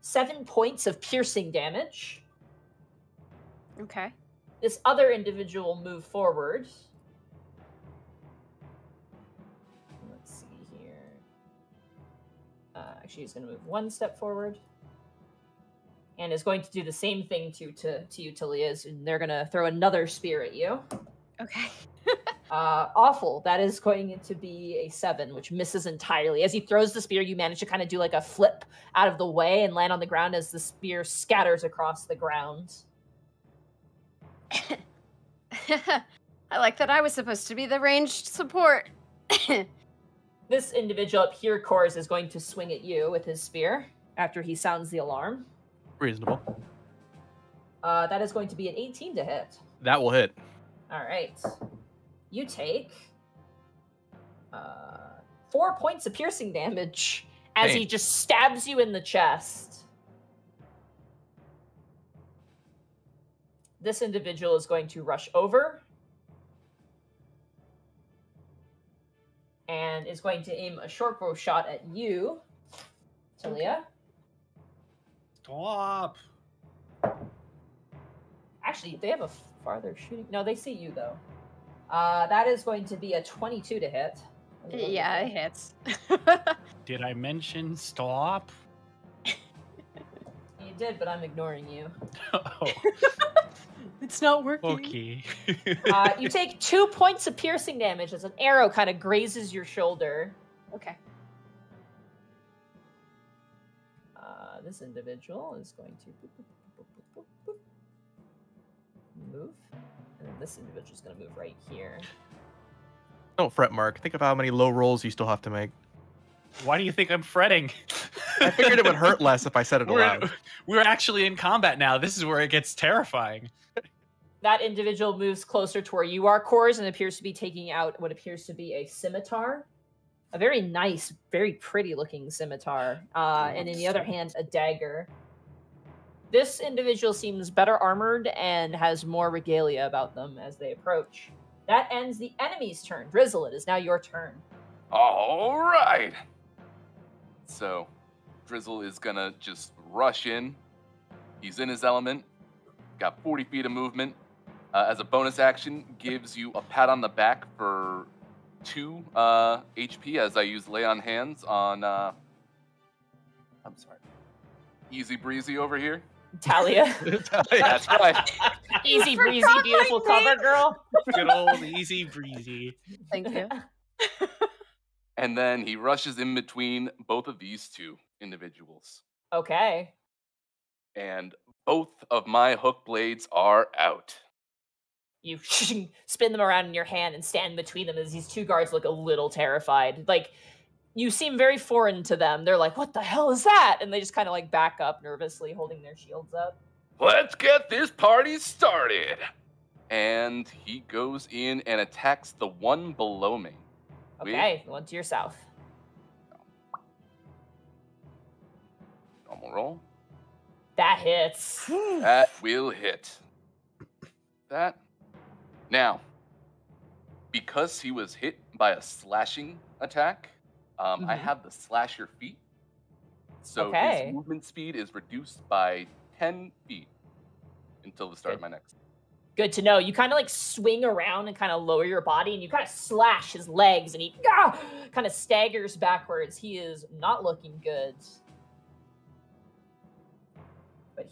seven points of piercing damage.
Okay.
This other individual move forward. Uh, actually, he's going to move one step forward. And is going to do the same thing to to, to you, Talia's, and they're going to throw another spear at you.
Okay.
Uh, awful. That is going to be a seven, which misses entirely. As he throws the spear, you manage to kind of do like a flip out of the way and land on the ground as the spear scatters across the ground.
I like that I was supposed to be the ranged support.
This individual up here, Kors, is going to swing at you with his spear after he sounds the alarm.
Reasonable.
Uh, that is going to be an 18 to hit.
That will hit.
All right. You take uh, four points of piercing damage as he just stabs you in the chest. This individual is going to rush over and is going to aim a short bow shot at you, Talia.
Stop.
Actually, they have a farther shooting. No, they see you though. Uh, that is going to be a 22 to hit.
yeah, it hits.
Did I mention stop?
You did, but I'm ignoring you.
oh,
it's not working.
okay.
Uh, you take two points of piercing damage as an arrow kind of grazes your shoulder.
Okay.
Uh, this individual is going to boop, boop, boop, boop, boop, boop, move, and then this individual is going to move right here.
Don't fret, Mark. Think of how many low rolls you still have to make.
Why do you think I'm fretting?
I figured it would hurt less if I said it
We're,
aloud.
we're actually in combat now. This is where it gets terrifying.
That individual moves closer to where you are, Kors, and appears to be taking out what appears to be a scimitar. A very nice, very pretty looking scimitar. Uh, and in the other hand, a dagger. This individual seems better armored and has more regalia about them as they approach. That ends the enemy's turn. Drizzle, it is now your turn.
All right. So, Drizzle is gonna just rush in. He's in his element. Got 40 feet of movement. Uh, as a bonus action, gives you a pat on the back for two uh, HP as I use lay on hands on. Uh, I'm sorry. Easy breezy over here.
Talia.
That's right.
Easy breezy, beautiful cover girl.
Good old easy breezy.
Thank you.
And then he rushes in between both of these two individuals.
Okay.
And both of my hook blades are out.
You spin them around in your hand and stand between them as these two guards look a little terrified. Like, you seem very foreign to them. They're like, what the hell is that? And they just kind of like back up nervously, holding their shields up.
Let's get this party started. And he goes in and attacks the one below me. Wait.
Okay, the one to your south.
Normal roll.
That hits.
That will hit. That. Now, because he was hit by a slashing attack, um, I
Mhm.
have the slasher feat. So
Okay.
his movement speed is reduced by 10 feet until the start of my next.
Good to know. You kind of like swing around and kind of lower your body and you kind of slash his legs and he ah, kind of staggers backwards. He is not looking good.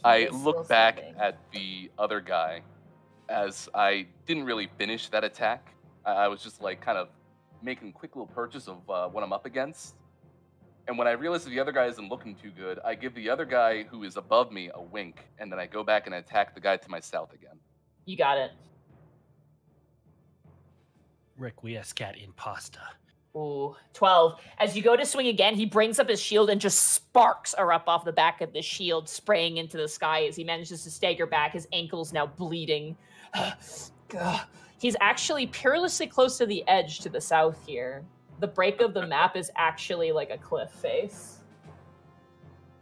I look back at the other guy as I didn't really finish that attack. I, I was just like kind of making quick little purchase of uh, what I'm up against. And when I realize that the other guy isn't looking too good, I give the other guy who is above me a wink, and then I go back and attack the guy to my south again.
You got it.
Requiescat in pasta.
Ooh, 12. As you go to swing again, he brings up his shield and just sparks are up off the back of the shield, spraying into the sky as he manages to stagger back, his ankles now bleeding. He's actually perilously close to the edge to the south here. The break of the map is actually like a cliff face.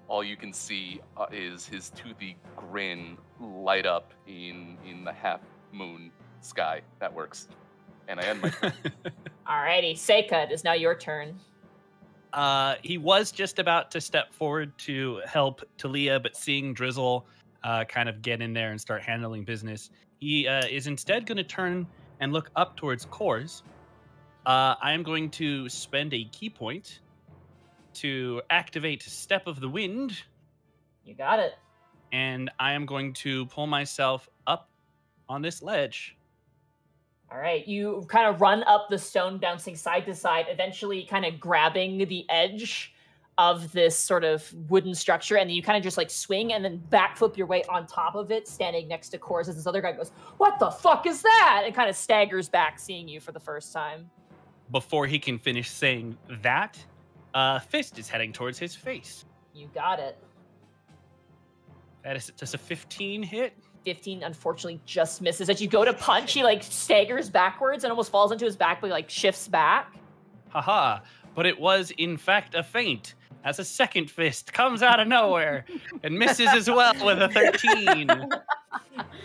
All you can see uh, is his toothy grin light up in in the half moon sky. That works. And I end my turn.
Alrighty, Seika, it is now your turn.
Uh, he was just about to step forward to help Talia, but seeing Drizzle uh, kind of get in there and start handling business, he uh, is instead going to turn and look up towards Kors. Uh, I am going to spend a ki point to activate Step of the Wind,
You got it.
And I am going to pull myself up on this ledge.
All right, you kind of run up the stone, bouncing side to side, eventually kind of grabbing the edge of this sort of wooden structure, and then you kind of just like swing and then backflip your way on top of it, standing next to Kors as this other guy goes, "What the fuck is that?" and kind of staggers back, seeing you for the first time.
Before he can finish saying that, uh, Fist is heading towards his face.
You got it.
That is just a 15 hit.
15 unfortunately just misses. As you go to punch, he like staggers backwards and almost falls into his back, but he, like shifts back.
Haha, but it was in fact a feint, as a second fist comes out of nowhere and misses as well with a 13.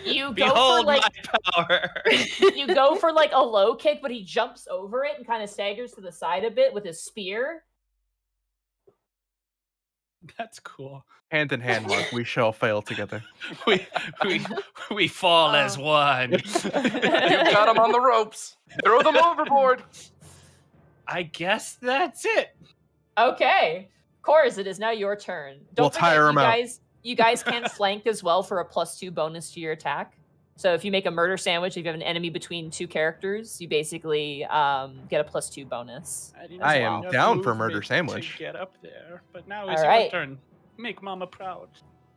You go for like
my power.
you go for like a low kick, but he jumps over it and kind of staggers to the side a bit with his spear.
That's cool.
Hand in hand, Mark. We shall fail together.
We we we fall as
Oh.
one.
you got him on the ropes. Throw them overboard.
I guess that's it.
Okay, Kors, it is now your turn. Don't
We'll
forget,
tire
you
him out.
guys. You guys can flank as well for a plus two bonus to your attack. So if you make a murder sandwich, if you have an enemy between two characters, you basically um, get a plus two bonus.
didn't
I
see
am
enough
down for
movement
murder sandwich.
get up there, but now
All
it's your
right.
turn. Make Mama proud.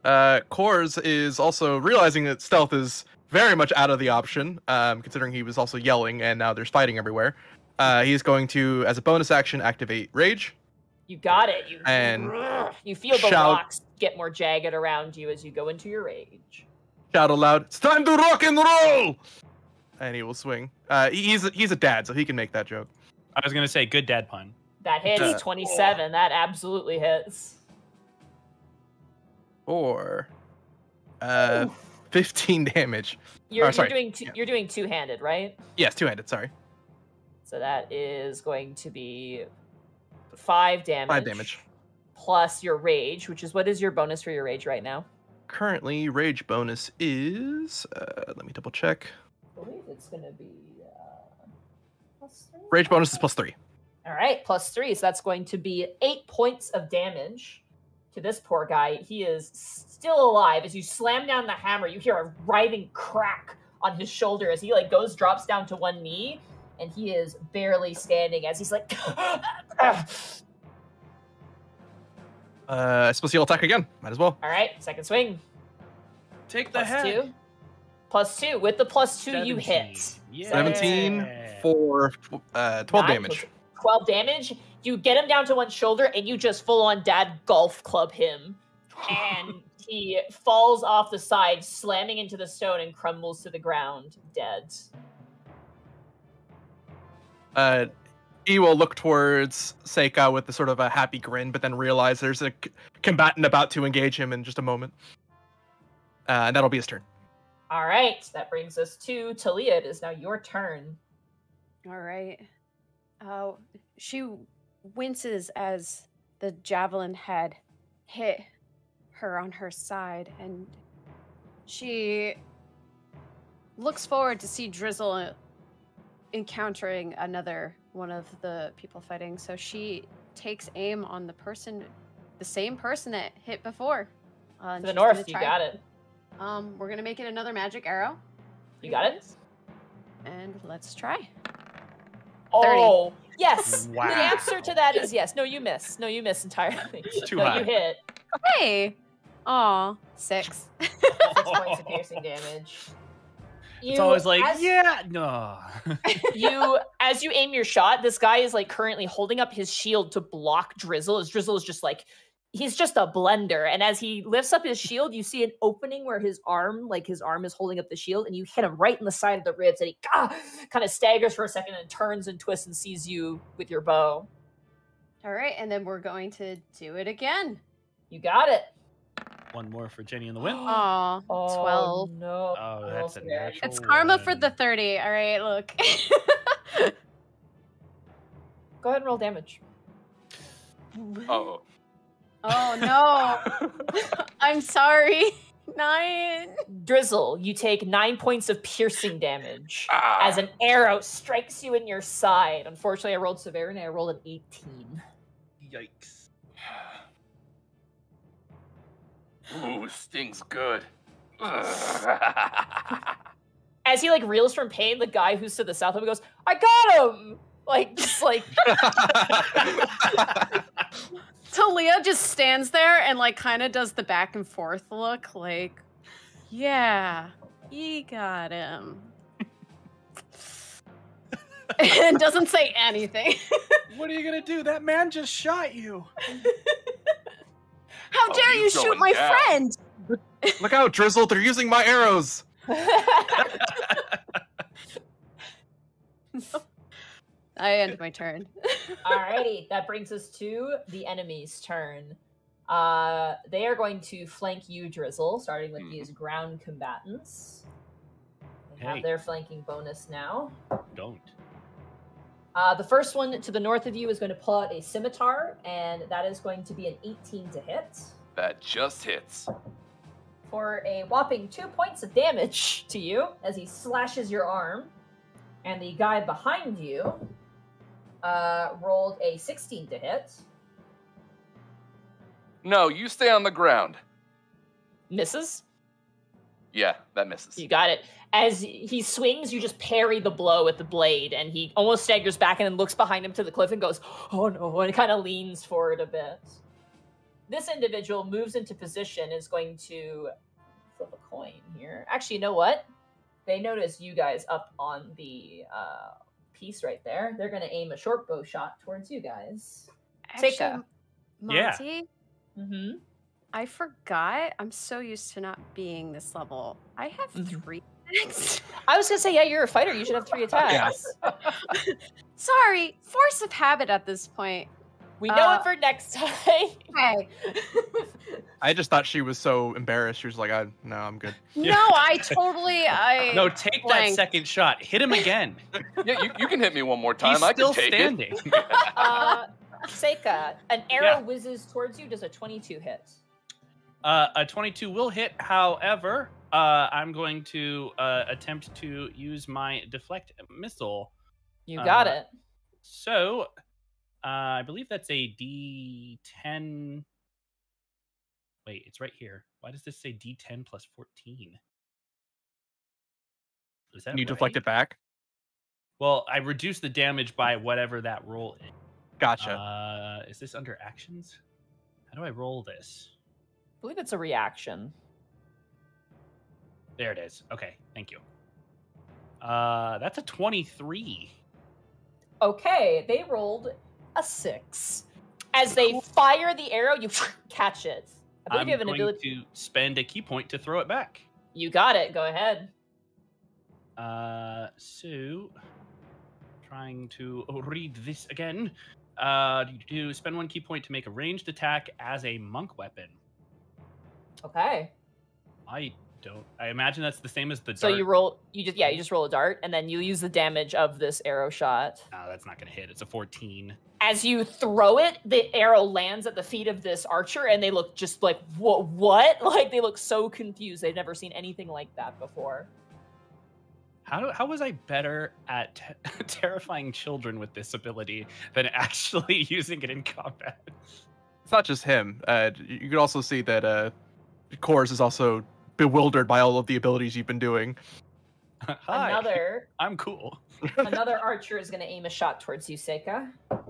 Uh, Kors is also realizing that stealth is very much out of the option, um, considering he was also yelling and now there's fighting everywhere. Uh, he's going to, as a bonus action, activate Rage.
You got it. You
And
you feel the
shout-
rocks get more jagged around you as you go into your rage.
Shout aloud, "It's time to rock and roll!" And he will swing. Uh, he's a, he's a dad, so he can make that joke.
I was gonna say good dad pun.
That hits
Uh,
27. That absolutely hits.
Or, uh, 15 damage.
You're,
oh,
you're doing two,
Yeah.
you're doing two-handed, right?
Yes, two-handed. Sorry,
So that is going to be five damage.
five damage.
Plus your rage, which is what is your bonus for your rage right now?
Currently, rage bonus is. Uh, let me double check.
I believe it's going to be uh, plus three.
Rage bonus is plus three.
All right, plus three. So that's going to be eight points of damage to this poor guy. He is still alive. As you slam down the hammer, you hear a writhing crack on his shoulder as he like goes, drops down to one knee, and he is barely standing as he's like,
Uh, I suppose he'll attack again. Might as well.
all right, second swing.
Take the
Plus
head.
two. Plus two. With the plus two, you hit.
Yeah.
17 for uh, 12
Nine
damage.
plus 12 damage. You get him down to one shoulder and you just full on dad golf club him. And he falls off the side, slamming into the stone and crumbles to the ground, dead.
Uh, he will look towards Seika with a sort of a happy grin, but then realize there's a c- combatant about to engage him in just a moment. Uh, and that'll be his turn.
All right, that brings us to Talia. It is now your turn.
All right. Uh, she winces as the javelin head hit her on her side, and she looks forward to see Drizzle encountering another one of the people fighting. So she takes aim on the person, the same person that hit before. Uh,
To the north, you got it.
Um, we're gonna make it another magic arrow.
You got it?
And let's try.
Oh, yes.
Wow.
The answer to that is yes. No, you miss. No, you miss entirely.
Too
no,
high.
you hit.
Hey! Aw, six.
Six points of piercing damage.
It's
You-
always like,
as-
yeah, no.
you as you aim your shot this guy is like currently holding up his shield to block drizzle as drizzle is just like he's just a blender and as he lifts up his shield you see an opening where his arm like his arm is holding up the shield and you hit him right in the side of the ribs and he ah, kind of staggers for a second and turns and twists and sees you with your bow
All right, and then we're going to do it again.
you got it
One more for Jenny in the win.
Aw, 12.
no
Oh, that's a natural.
It's karma for the 30. All right, look.
go ahead and roll damage
Oh.
oh, no. I'm sorry. Nine.
drizzle you take nine points of piercing damage
Ah.
as an arrow strikes you in your side. Unfortunately, I rolled severity. I rolled an 18.
Yikes.
Ooh, stings good.
As he like reels from pain, the guy who's to the south of him goes, "I got him!" Like just like
Talia just stands there and like kind of does the back and forth look like, yeah, he got him. and doesn't say anything.
What are you gonna do? That man just shot you.
How
Oh,
dare you shoot my
down.
friend?
Look out, Drizzle! They're using my arrows.
I end my turn.
Alrighty, that brings us to the enemy's turn. Uh, they are going to flank you, Drizzle, starting with
Mhm.
these ground combatants. They
Hey.
have their flanking bonus now.
Don't.
Uh, the first one to the north of you is going to pull out a scimitar, and that is going to be an 18 to hit
that just hits.
for a whopping two points of damage to you as he slashes your arm. And the guy behind you uh, rolled a 16 to hit.
No, you stay on the ground.
Misses.
Yeah, that misses.
You got it. As he swings, you just parry the blow with the blade, and he almost staggers back and then looks behind him to the cliff and goes, "Oh no!" and kind of leans forward a bit. This individual moves into position, is going to flip a coin here. Actually, you know what? They notice you guys up on the uh, piece right there. They're going to aim a short bow shot towards you guys.
Actually,
Seika.
Yeah.
Mm-hmm.
I forgot. I'm so used to not being this level. I have
Mhm.
three attacks.
I was gonna say, yeah, you're a fighter. You should have three attacks.
Sorry, force of habit at this point.
We know
Uh,
it for next time.
Hey,
I just thought she was so embarrassed. She was like, "I no, I'm good."
No, I totally, I
No, take that second shot. Hit him again.
Yeah, you, you can hit me one more time.
He's
I
still
can take
standing.
it.
uh, Seika, an arrow
Yeah.
whizzes towards you. Does a 22 hit?
Uh, a 22 will hit. However, uh, I'm going to uh, attempt to use my deflect missile.
You got
Uh,
it.
So, uh, I believe that's a D10. Wait, it's right here. Why does this say D10 plus 14? Is that
Can you deflect it back?
Well, I reduce the damage by whatever that roll is.
Gotcha.
Uh, is this under actions? How do I roll this?
I believe it's a reaction.
There it is. Okay, thank you. Uh, that's a 23.
Okay, they rolled a six. As they fire the arrow, you catch it. I believe
I'm
you have an
going
ability.
to spend a ki point to throw it back.
You got it. Go ahead.
Uh, so trying to read this again. Uh, you spend one ki point to make a ranged attack as a monk weapon.
Okay.
I don't. I imagine that's the same as the. Dart.
So you roll. You just yeah. You just roll a dart, and then you use the damage of this arrow shot.
No, that's not gonna hit. It's a 14.
As you throw it, the arrow lands at the feet of this archer, and they look just like what? What? Like they look so confused. They've never seen anything like that before.
How do, how was I better at te- terrifying children with this ability than actually using it in combat?
It's not just him. Uh, you you could also see that uh, Chorus is also bewildered by all of the abilities you've been doing.
Hi,
Another
I'm cool.
another archer is going to aim a shot towards you, Seika.
Well,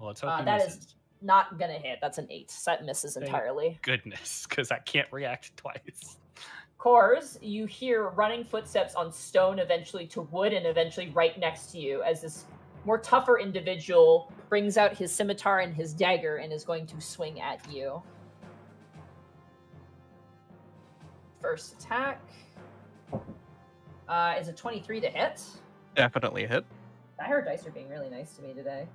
let's
Uh,
hope he
that is- Not gonna hit. That's an eight. So that misses
Thank-
entirely.
Goodness, because I can't react twice.
Kors, you hear running footsteps on stone, eventually to wood, and eventually right next to you as this more tougher individual brings out his scimitar and his dagger and is going to swing at you. First attack uh, is a 23 to hit.
Definitely a hit.
I heard dice are being really nice to me today.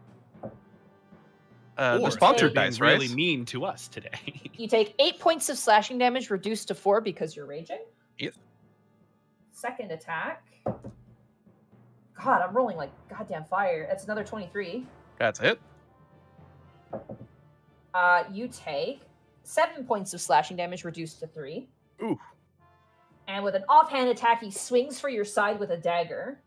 Uh,
Or
the sponsored
being
dice, right?
really mean to us today.
You take eight points of slashing damage, reduced to four because you're raging.
Yes.
Second attack. God, I'm rolling like goddamn fire. That's another 23.
That's it.
Uh, you take seven points of slashing damage, reduced to three.
Ooh.
And with an offhand attack, he swings for your side with a dagger.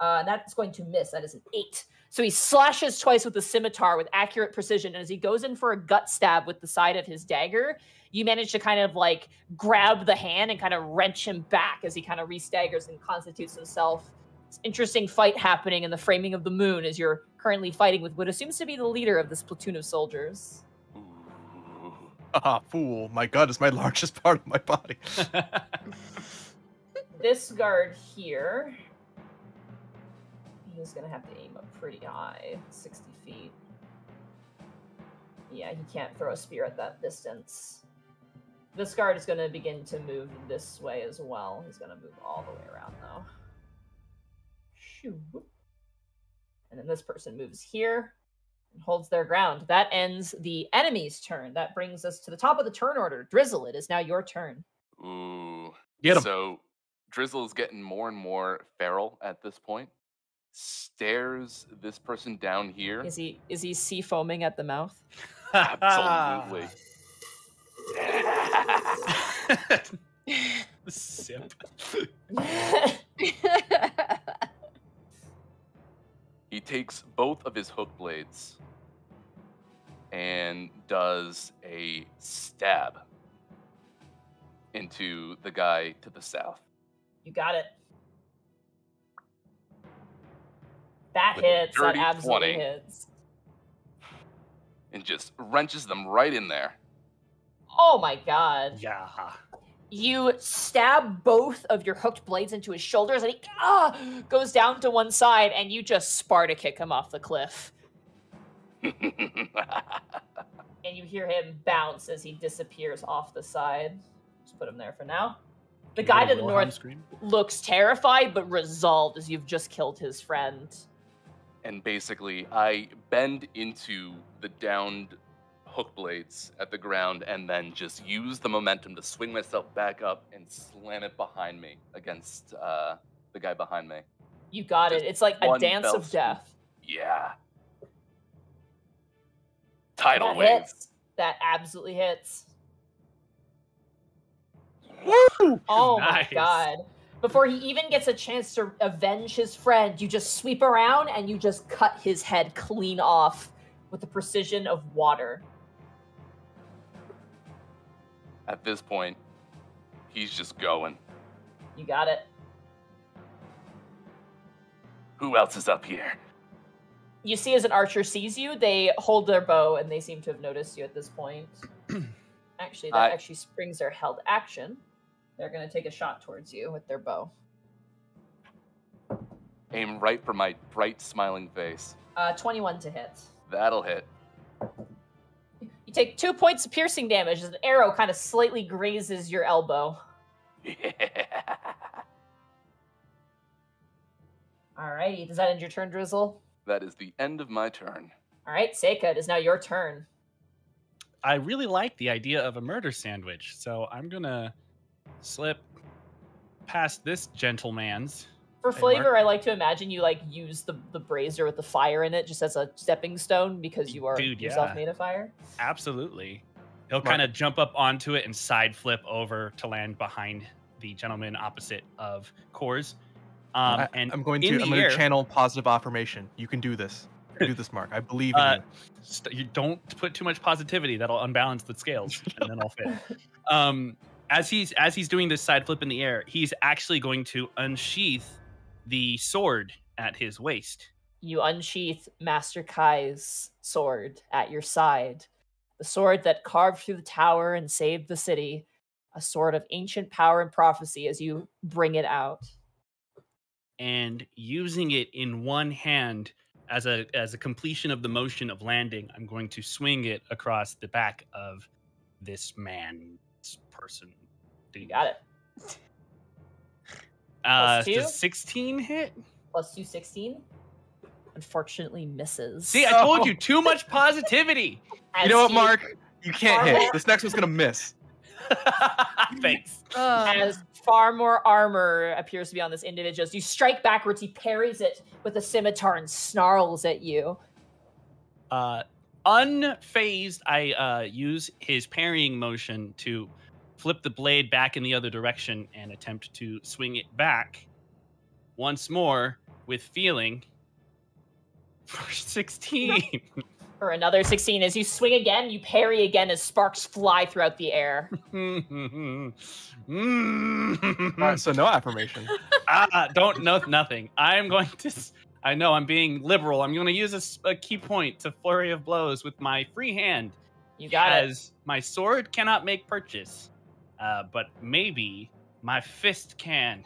Uh, that's going to miss. That is an eight. So he slashes twice with the scimitar with accurate precision. And as he goes in for a gut stab with the side of his dagger, you manage to kind of like grab the hand and kind of wrench him back as he kind of re-staggers and constitutes himself. It's interesting fight happening in the framing of the moon as you're currently fighting with what assumes to be the leader of this platoon of soldiers.
Ah, fool. My gut is my largest part of my body.
this guard here, he's gonna have to aim up pretty high, 60 feet. Yeah, he can't throw a spear at that distance. This guard is gonna begin to move this way as well. He's gonna move all the way around though. Shoo. And then this person moves here holds their ground. That ends the enemy's turn. That brings us to the top of the turn order. Drizzle, it is now your turn.
Ooh.
Get him.
So Drizzle is getting more and more feral at this point. Stares this person down here.
Is he is he sea foaming at the mouth?
Absolutely.
Sip.
He takes both of his hook blades and does a stab into the guy to the south.
you got it. That
With
hits. That absolutely
20.
hits.
and just wrenches them right in there.
Oh my god.
Yeah.
You stab both of your hooked blades into his shoulders and he ah, goes down to one side and you just Sparta kick him off the cliff. and you hear him bounce as he disappears off the side. Just put him there for now. The
Can
guy to the north
scream?
looks terrified but resolved as you've just killed his friend.
and basically, I bend into the downed hook blades at the ground and then just use the momentum to swing myself back up and slam it behind me against uh, the guy behind me.
You got it. It's like a dance of
swoop.
death.
Yeah. Tidal
that
wave.
hits. That absolutely hits.
Woo!
Oh
Nice.
my god. Before he even gets a chance to avenge his friend, you just sweep around and you just cut his head clean off with the precision of water.
At this point, he's just going.
You got it.
Who else is up here?
You see, as an archer sees you, they hold their bow and they seem to have noticed you at this point. actually, that
I-
actually springs their held action. They're going to take a shot towards you with their bow.
Aim right for my bright, smiling face.
Uh, 21 to hit.
That'll hit.
You take two points of piercing damage as an arrow kind of slightly grazes your elbow.
Yeah.
Alrighty, does that end your turn, Drizzle?
That is the end of my turn.
Alright, Seika, it is now your turn.
I really like the idea of a murder sandwich, so I'm gonna slip past this gentleman's.
For flavor, I like to imagine you like use the, the brazier with the fire in it just as a stepping stone because you are
Dude,
yourself
yeah.
made of fire.
Absolutely. He'll kind of jump up onto it and side flip over to land behind the gentleman opposite of Kors. Um,
I,
and
am going
in
to
the
I'm going
air-
to channel positive affirmation. You can do this. You can do this, Mark. I believe in
Uh,
you.
st- you don't put too much positivity that'll unbalance the scales and then i'll fail um as he's as he's doing this side flip in the air he's actually going to unsheath the sword at his waist
You unsheath Master Kai's sword at your side. The sword that carved through the tower and saved the city. A sword of ancient power and prophecy as you bring it out.
and using it in one hand as a as a completion of the motion of landing i'm going to swing it across the back of this man's person
You got it.
Uh
two?
does 16 hit
Plus 216. Unfortunately misses.
see i told you too much positivity
You know what, Mark? You can't hit.
more-
This next one's going to miss.
thanks
as far more armor appears to be on this individual. As you strike backwards, he parries it with a scimitar and snarls at you.
uh unfazed i uh use his parrying motion to flip the blade back in the other direction and attempt to swing it back once more with feeling for 16
For another 16. As you swing again, you parry again as sparks fly throughout the air.
All right, so no affirmation.
ah, don't know nothing i'm going to s- i know i'm being liberal i'm going to use a ki point to flurry of blows with my free hand
You got it.
my sword cannot make purchase, uh, but maybe my fist can.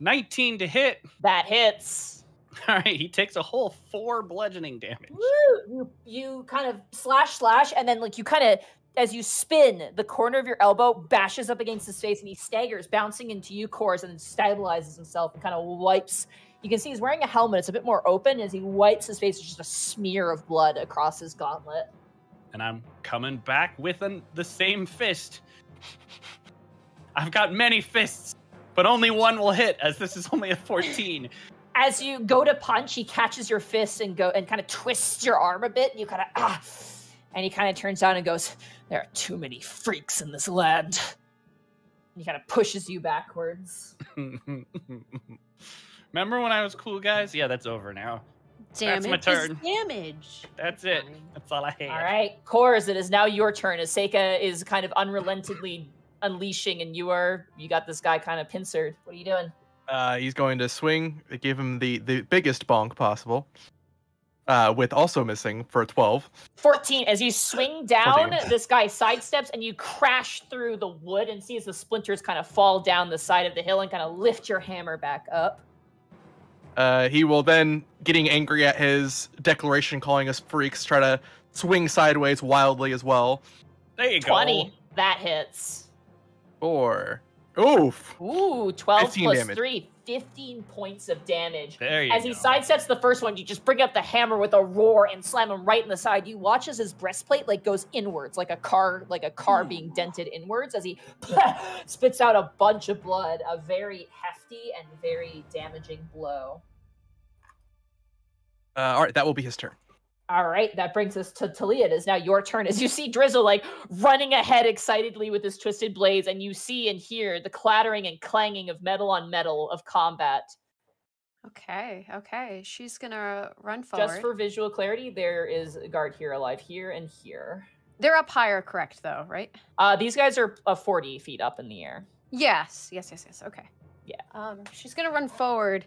19 to hit.
That hits.
All right, he takes a whole four bludgeoning damage.
Woo! You, you kind of slash, slash, and then like you kind of, as you spin, the corner of your elbow bashes up against his face, and he staggers, bouncing into you, Kors, and then stabilizes himself and kind of wipes. You can see he's wearing a helmet. It's a bit more open as he wipes his face. It's just a smear of blood across his gauntlet.
And I'm coming back with an, the same fist. I've got many fists, but only one will hit, as this is only a 14.
As you go to punch, he catches your fist and go and kind of twists your arm a bit. And you kind of ah, and he kind of turns down and goes, "There are too many freaks in this land." And he kind of pushes you backwards.
Remember when I was cool, guys? Yeah, that's over now.
Damage
my
is
turn.
damage.
That's it. That's all I had.
All right, Kors, it is now your turn. As Seika is kind of unrelentingly unleashing, and you are you got this guy kind of pincered. What are you doing?
Uh, he's going to swing, give him the, the biggest bonk possible, uh, with also missing for a 12.
14. As you swing down,
14.
this guy sidesteps and you crash through the wood and see as the splinters kind of fall down the side of the hill and kind of lift your hammer back up.
Uh, he will then, getting angry at his declaration calling us freaks, try to swing sideways wildly as well.
There you go.
20. That hits.
Four. Oof.
Ooh, 12 plus
damage.
3. 15 points of damage.
There you
As
go.
he sidesteps the first one, you just bring up the hammer with a roar and slam him right in the side. You watch as his breastplate like goes inwards, like a car, like a car being dented inwards, as he spits out a bunch of blood. A very hefty and very damaging blow.
Uh, all right, that will be his turn.
All right, that brings us to Talia. It is now your turn as you see Drizzle like running ahead excitedly with his twisted blades, and you see and hear the clattering and clanging of metal on metal of combat.
Okay, okay. She's gonna run forward.
Just for visual clarity, there is a guard here alive here and here.
They're up higher, correct? Though, right?
Uh, these guys are uh, 40 feet up in the air.
Yes, yes, yes, yes. Okay.
Yeah.
Um, she's gonna run forward,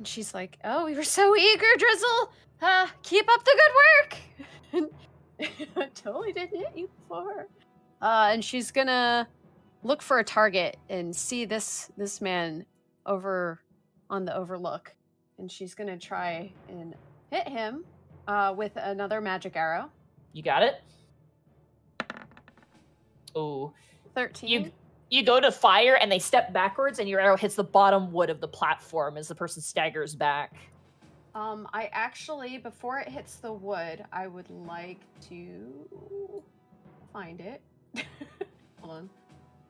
and she's like, "Oh, we were so eager, Drizzle. Uh, keep up the good work." I totally didn't hit you before. Uh, and she's gonna look for a target and see this this man over on the overlook, and she's gonna try and hit him uh, with another magic arrow.
You got it? Ooh.
Thirteen.
You you go to fire and they step backwards and your arrow hits the bottom wood of the platform as the person staggers back.
Um, I actually, before it hits the wood, I would like to find it. Hold on.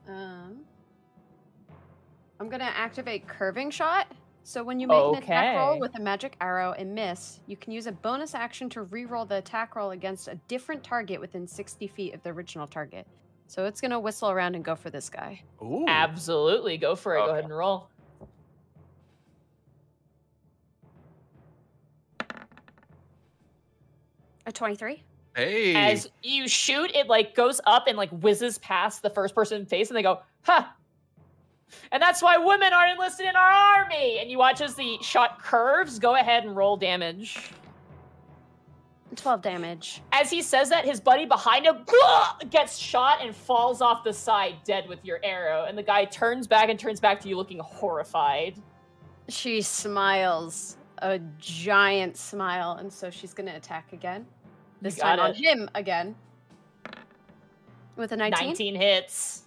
Um, I'm gonna activate curving shot. So when you make an attack roll with a magic arrow and miss, you can use a bonus action to re-roll the attack roll against a different target within 60 feet of the original target. So it's gonna whistle around and go for this guy.
Ooh.
Absolutely. Go for it. Go ahead and roll.
A 23.
Hey.
As you shoot, it like goes up and like whizzes past the first person face, and they go, "Huh." And that's why women are enlisted in our army. And you watch as the shot curves. Go ahead and roll damage.
12 damage.
As he says that, his buddy behind him gets shot and falls off the side, dead with your arrow. And the guy turns back and turns back to you, looking horrified.
She smiles a giant smile, and so she's gonna attack again. This time on him again. With a 19.
19 hits.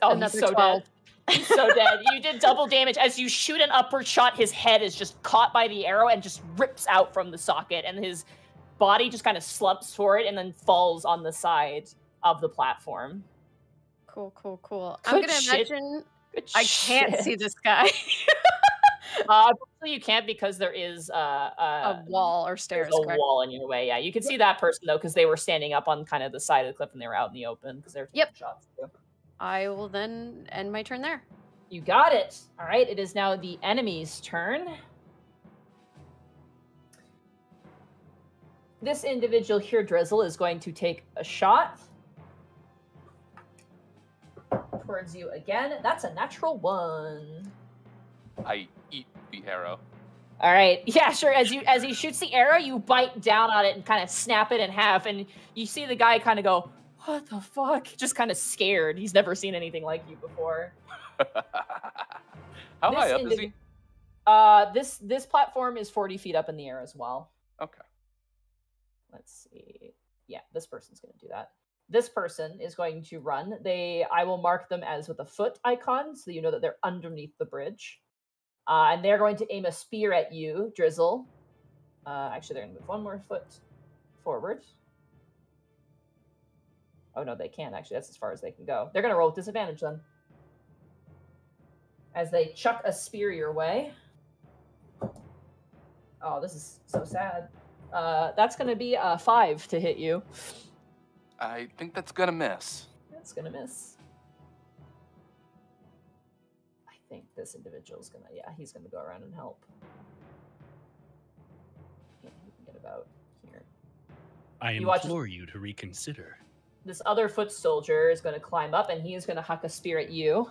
Oh,
Another
he's so
12.
dead. He's so dead. You did double damage. As you shoot an upward shot, his head is just caught by the arrow and just rips out from the socket, and his body just kind of slumps forward and then falls on the side of the platform.
Cool, cool, cool. I'm gonna
shit.
imagine
Good
I can't
shit.
see this guy.
Uh, you can't because there is uh, uh,
a wall or stairs.
a
correct?
wall in your way. Yeah, you can see that person though because they were standing up on kind of the side of the cliff and they were out in the open because they're taking
Yep.
shots. Too.
I will then end my turn there.
You got it. All right, it is now the enemy's turn. This individual here, Drizzle, is going to take a shot towards you again. That's a natural one.
I eat the arrow.
All right. Yeah, sure. As you as he shoots the arrow, you bite down on it and kind of snap it in half, and you see the guy kind of go, "What the fuck?" Just kind of scared. He's never seen anything like you before.
How
This
high up is he?
Uh, this this platform is forty feet up in the air as well.
Okay.
Let's see. Yeah, this person's going to do that. This person is going to run. They, I will mark them as with a foot icon, so you know that they're underneath the bridge. Uh, and they're going to aim a spear at you, Drizzle. Uh, actually, they're going to move one more foot forward. Oh no, they can't actually. That's as far as they can go. They're going to roll with disadvantage then. As they chuck a spear your way. Oh, this is so sad. Uh, that's going to be a five to hit you.
I think that's gonna miss.
That's going to miss. I think this individual's going to, yeah, he's going to go around and help. Yeah, he get about here.
I
You watch-
implore you to reconsider.
This other foot soldier is going to climb up and he is going to huck a spear at you.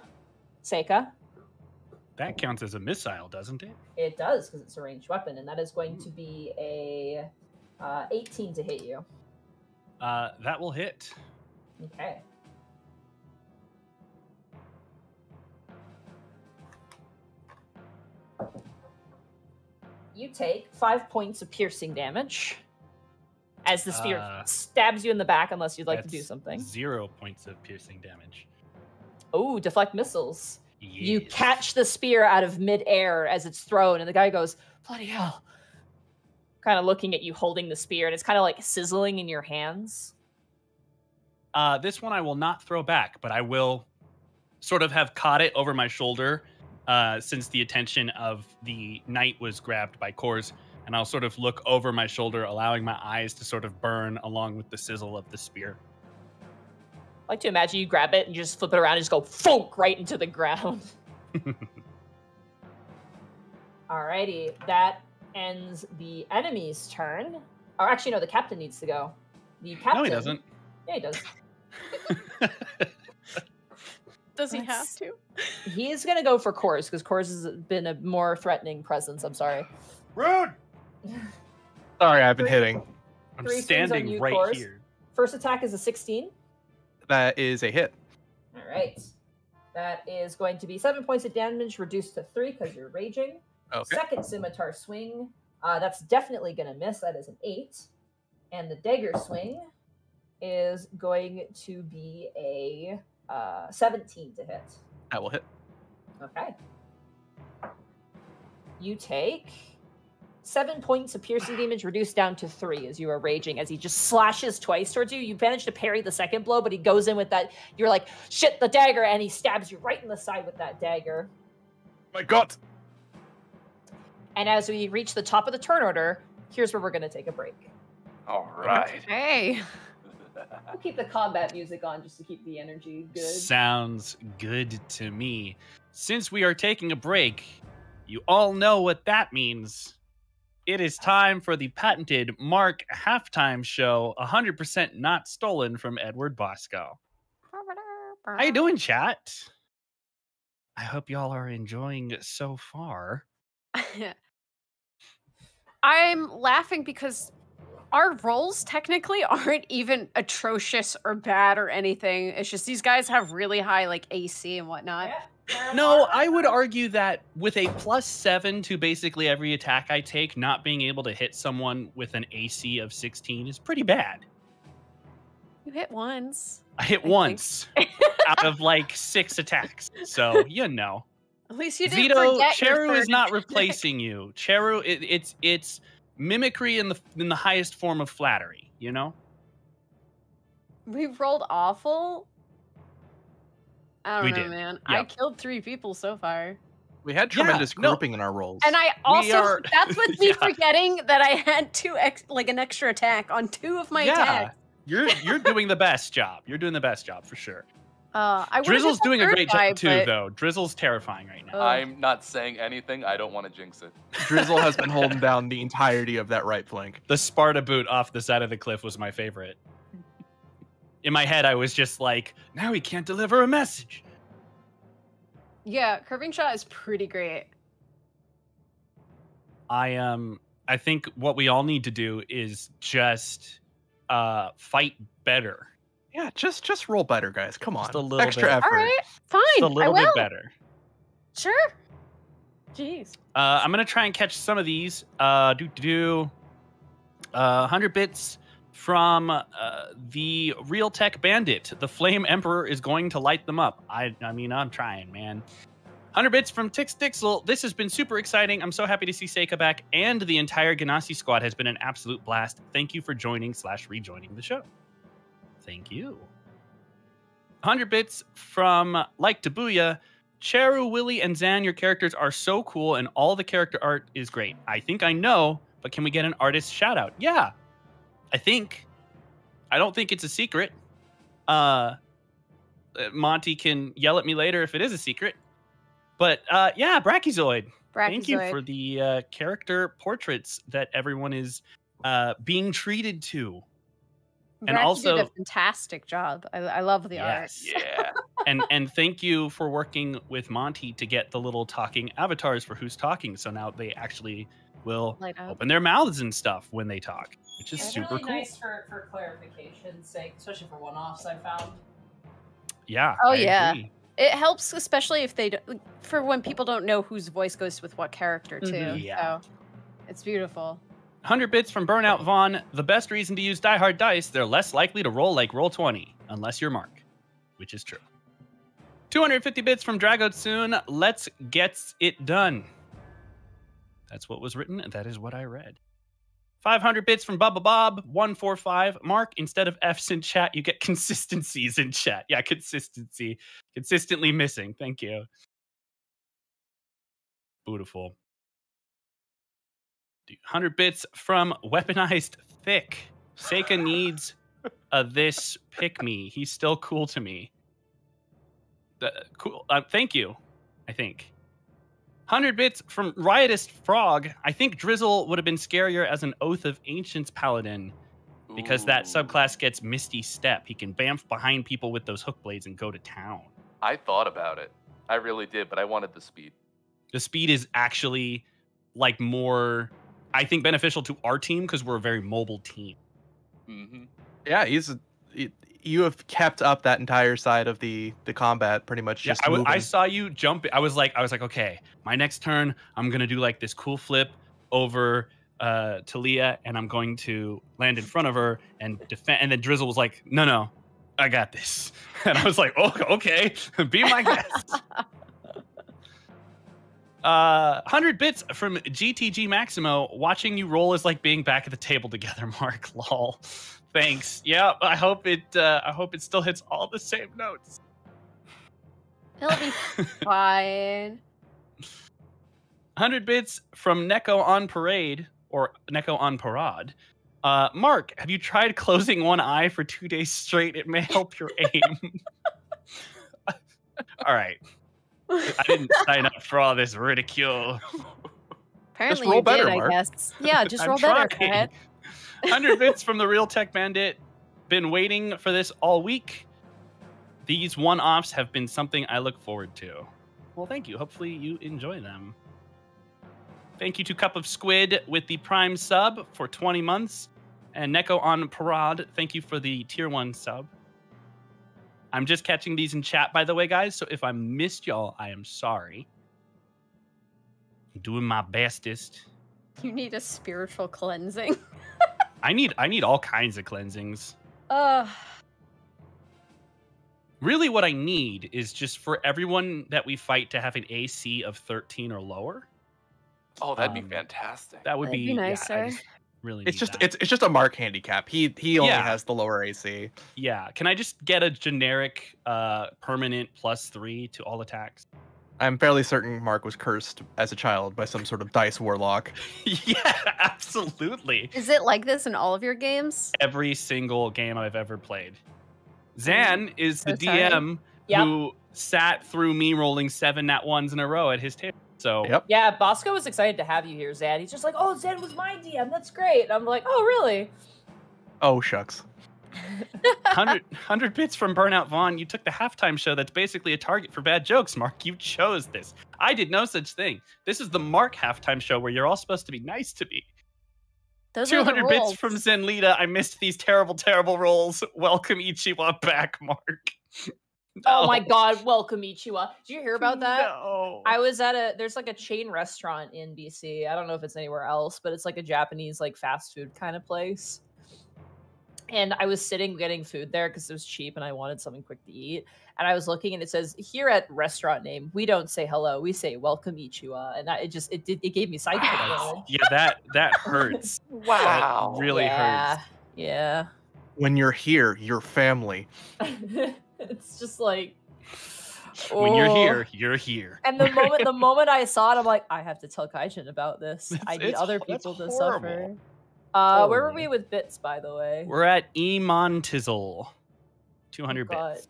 Seika.
That counts as a missile, doesn't it?
It does because it's a ranged weapon, and that is going to be a uh, 18 to hit you.
Uh, that will hit.
Okay. you take five points of piercing damage as the spear
Uh,
stabs you in the back, unless you'd like to do something.
Zero points of piercing damage.
Oh, deflect missiles. You catch the spear out of midair as it's thrown, and the guy goes, Bloody hell. Kind of looking at you holding the spear, and it's kind of like sizzling in your hands.
Uh, this one I will not throw back, but I will sort of have caught it over my shoulder uh, since the attention of the knight was grabbed by Kors. And I'll sort of look over my shoulder, allowing my eyes to sort of burn along with the sizzle of the spear.
I like to imagine you grab it and you just flip it around and just go funk right into the ground. Alrighty, that ends the enemy's turn. Or actually, no, the captain needs to go. The captain.
no, he doesn't.
Yeah, he does.
Does he
Let's-
have to?
He is gonna go for Kors because Kors has been a more threatening presence. I'm sorry.
Rude.
Sorry, I've been
Three-
hitting.
I'm standing
you,
right
Kors.
here.
First attack is a 16.
That is a hit.
All right. That is going to be seven points of damage reduced to three because you're raging.
Okay.
Second scimitar swing. Uh, that's definitely going to miss. That is an eight. And the dagger swing is going to be a uh, 17 to hit.
That will hit.
Okay. You take seven points of piercing damage reduced down to three as you are raging. As he just slashes twice towards you, you manage to parry the second blow, but he goes in with that. You're like, shit, the dagger, and he stabs you right in the side with that dagger.
My God.
And as we reach the top of the turn order, here's where we're going to take a break.
All right.
Hey.
We'll keep the combat music on just to keep the energy good.
Sounds good to me. Since we are taking a break, you all know what that means. It is time for the patented Mark halftime show, 100% not stolen from Edward Bosco. How you doing, chat? I hope y'all are enjoying so far.
I'm laughing because our roles technically aren't even atrocious or bad or anything. It's just these guys have really high like AC and whatnot.
Yeah.
No, I would argue that with a plus seven to basically every attack I take, not being able to hit someone with an AC of 16 is pretty bad.
You hit once.
I hit
think.
once out of like six attacks. So, you know.
At least you didn't
Vito,
forget
Cheru is not replacing you. Cheru, it, it's it's mimicry in the in the highest form of flattery. You know.
We rolled awful. I don't
We
know,
did.
man.
Yeah.
I killed three people so far.
We had
Yeah,
tremendous
no.
grouping in our rolls.
And I also
are-
that's with me
Yeah.
forgetting that I had two ex like an extra attack on two of my attacks.
You're you're doing the best job. You're doing the best job for sure.
Uh I
Drizzle's doing a great
guy,
job too,
but-
though. Drizzle's terrifying right now.
I'm not saying anything. I don't want to jinx it.
Drizzle has been holding down the entirety of that right flank.
The Sparta boot off the side of the cliff was my favorite. In my head, I was just like, now he can't deliver a message.
Yeah, curving shot is pretty great.
I um I think what we all need to do is just uh fight better.
Yeah, just just roll better, guys. Come on.
Just a little
Extra
bit.
effort.
All right, fine.
Just a
I
little
will.
bit better.
Sure. Jeez.
Uh, I'm gonna try and catch some of these. Uh, do do do. Uh, hundred bits from uh, the Real Tech Bandit. The Flame Emperor is going to light them up. I I mean I'm trying, man. 100 bits from Tix Dixel. This has been super exciting. I'm so happy to see Seika back, and the entire Genasi squad has been an absolute blast. Thank you for joining slash rejoining the show. Thank you. 100 bits from Like Tabuya. Cheru, Willie, and Zan, your characters are so cool, and all the character art is great. I think I know, but can we get an artist shout out? Yeah, I think. I don't think it's a secret. Uh, uh, Monty can yell at me later if it is a secret. But uh, yeah, Brachiozoid. Thank you for the uh, character portraits that everyone is uh, being treated to. and also-
did a fantastic job. I, I love the
Yes.
Yeah.
and and thank you for working with Monty to get the little talking avatars for who's talking. So now they actually will
art.
Open their mouths and stuff when they talk, which is
It's
super
really
cool.
nice for, for clarification's sake, especially for one-offs. I found.
Yeah.
Oh,
I
yeah.
agree.
It helps, especially if they d- for when people don't know whose voice goes with what character too.
Mhm.
Yeah.
So It's beautiful.
100 bits from Burnout Vaughn. The best reason to use Die Hard dice, they're less likely to roll like roll 20, unless you're Mark, which is true. 250 bits from Dragotsoon. Let's get it done. That's what was written, and that is what I read. 500 bits from Bubba Bob, 145. Mark, instead of F's in chat, you get consistencies in chat. Yeah, consistency. Consistently missing. Thank you. Beautiful. 100 bits from Weaponized Thick. Seika needs a this pick me. He's still cool to me. Uh, cool. Uh, thank you, I think. 100 bits from Riotous Frog. I think Drizzle would have been scarier as an Oath of Ancients Paladin because that subclass gets Misty Step. He can bamf behind people with those hook blades and go to town.
I thought about it. I really did, but I wanted the speed.
The speed is actually like more, I think, beneficial to our team because we're a very mobile team.
hmm
Yeah, he's a, y- you have kept up that entire side of the the combat pretty much
Yeah,
just
I, w- I saw you jump. I was like, I was like, okay, my next turn, I'm gonna do like this cool flip over uh Talia, and I'm going to land in front of her and defend. And then Drizzle was like, no, no, I got this. And I was like, oh, okay, be my guest. Uh, 100 bits from GTG Maximo. Watching you roll is like being back at the table together, Mark. Lol. Thanks. Yeah, I hope it. Uh, I hope it still hits all the same notes.
It'll be fine.
100 bits from Neko on Parade or Neko on Parade. Uh, Mark, have you tried closing one eye for two days straight? It may help your aim. all right. I didn't sign up for all this ridicule.
Apparently
roll
you
better,
did,
Mark.
I guess. Yeah, just
I'm
roll better.
Trying.
Go ahead.
100 bits from the Real Tech Bandit. Been waiting for this all week. These one offs have been something I look forward to. Well, thank you. Hopefully, you enjoy them. Thank you to Cup of Squid with the Prime sub for 20 months. And Neko on Parade, thank you for the tier one sub. I'm just catching these in chat, by the way, guys. So if I missed y'all, I am sorry. I'm doing my bestest.
You need a spiritual cleansing.
I need I need all kinds of cleansings.
Ugh.
Really, what I need is just for everyone that we fight to have an AC of 13 or lower.
Oh, that'd be
Um,
fantastic.
That would
That'd
be,
be
yeah,
nicer.
just really,
It's just
that.
it's it's just a mark handicap. He he only
Yeah.
has the lower AC.
yeah. Can I just get a generic uh permanent plus three to all attacks?
I'm fairly certain Mark was cursed as a child by some sort of dice warlock.
yeah, absolutely.
Is it like this in all of your games?
Every single game I've ever played. Zan oh, is the
so sorry.
DM
Yep.
who sat through me rolling seven nat ones in a row at his table. So
Yep.
Yeah, Bosco was excited to have you here, Zan. He's just like, oh, Zan was my DM. That's great. And I'm like, oh, really?
Oh shucks.
100, 100 bits from Burnout Vaughn. You took the halftime show that's basically a target for bad jokes, Mark. You chose this. I did no such thing. This is the Mark halftime show where you're all supposed to be nice to me.
Those are the
200 bits from Zenlita. I missed these terrible, terrible rolls. Welcome Ichiwa back, Mark.
Oh my God, welcome Ichiwa. Did you hear about that?
No.
I was at a there's like a chain restaurant in BC. I don't know if it's anywhere else, but it's like a Japanese like fast food kind of place. And I was sitting getting food there because it was cheap and I wanted something quick to eat. And I was looking and it says here at restaurant name, we don't say hello, we say welcome Ichiwa. And I, it just it did it gave me psychic
Wow. Yeah, that that hurts.
wow.
That really
yeah,
hurts.
Yeah.
When you're here, you're family.
it's just like
When you're
oh.
here, you're here.
And the moment the moment I saw it, I'm like, I have to tell Kaijin about this.
It's-
I need other people to
horrible.
suffer. Uh, where were we with bits, by the way?
We're at Emontizzle. 200
Got
bits.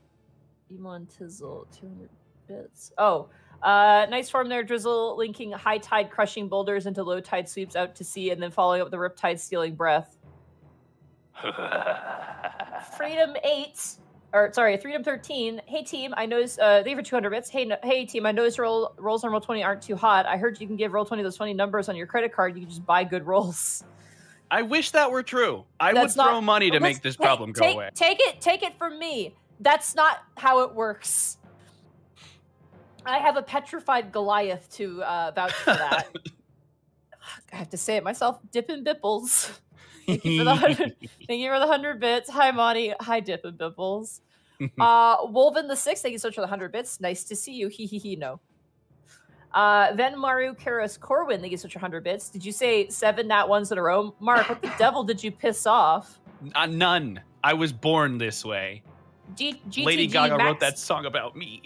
Emon Tizzle, 200 bits. Oh, uh, nice form there, Drizzle, linking high tide crushing boulders into low tide sweeps out to sea, and then following up with the riptide stealing breath. Freedom 8, or sorry, Freedom 13. Hey team, I noticed, uh, thank you for 200 bits. Hey, no, hey team, I noticed roll, rolls on Roll20 aren't too hot. I heard you can give Roll20 those 20 numbers on your credit card. You can just buy good rolls.
I wish that were true. I
That's
would
not-
throw money to make this
take-
problem go
take,
away.
Take it, take it from me. That's not how it works. I have a petrified Goliath to uh, vouch for that. I have to say it myself. Dippin' Bipples. Thank you for the hundred. Thank you for the hundred bits. Hi, Monty. Hi, Dippin' Bipples. Uh, Wolven the Sixth. Thank you so much for the hundred bits. Nice to see you. He he he. No. Uh, then Maru Karis Corwin. Thank you so much for hundred bits. Did you say seven nat ones in a row? Mark, what the devil did you piss off?
Uh, none. I was born this way.
G- GTG
Lady Gaga
Max-
wrote that song about me.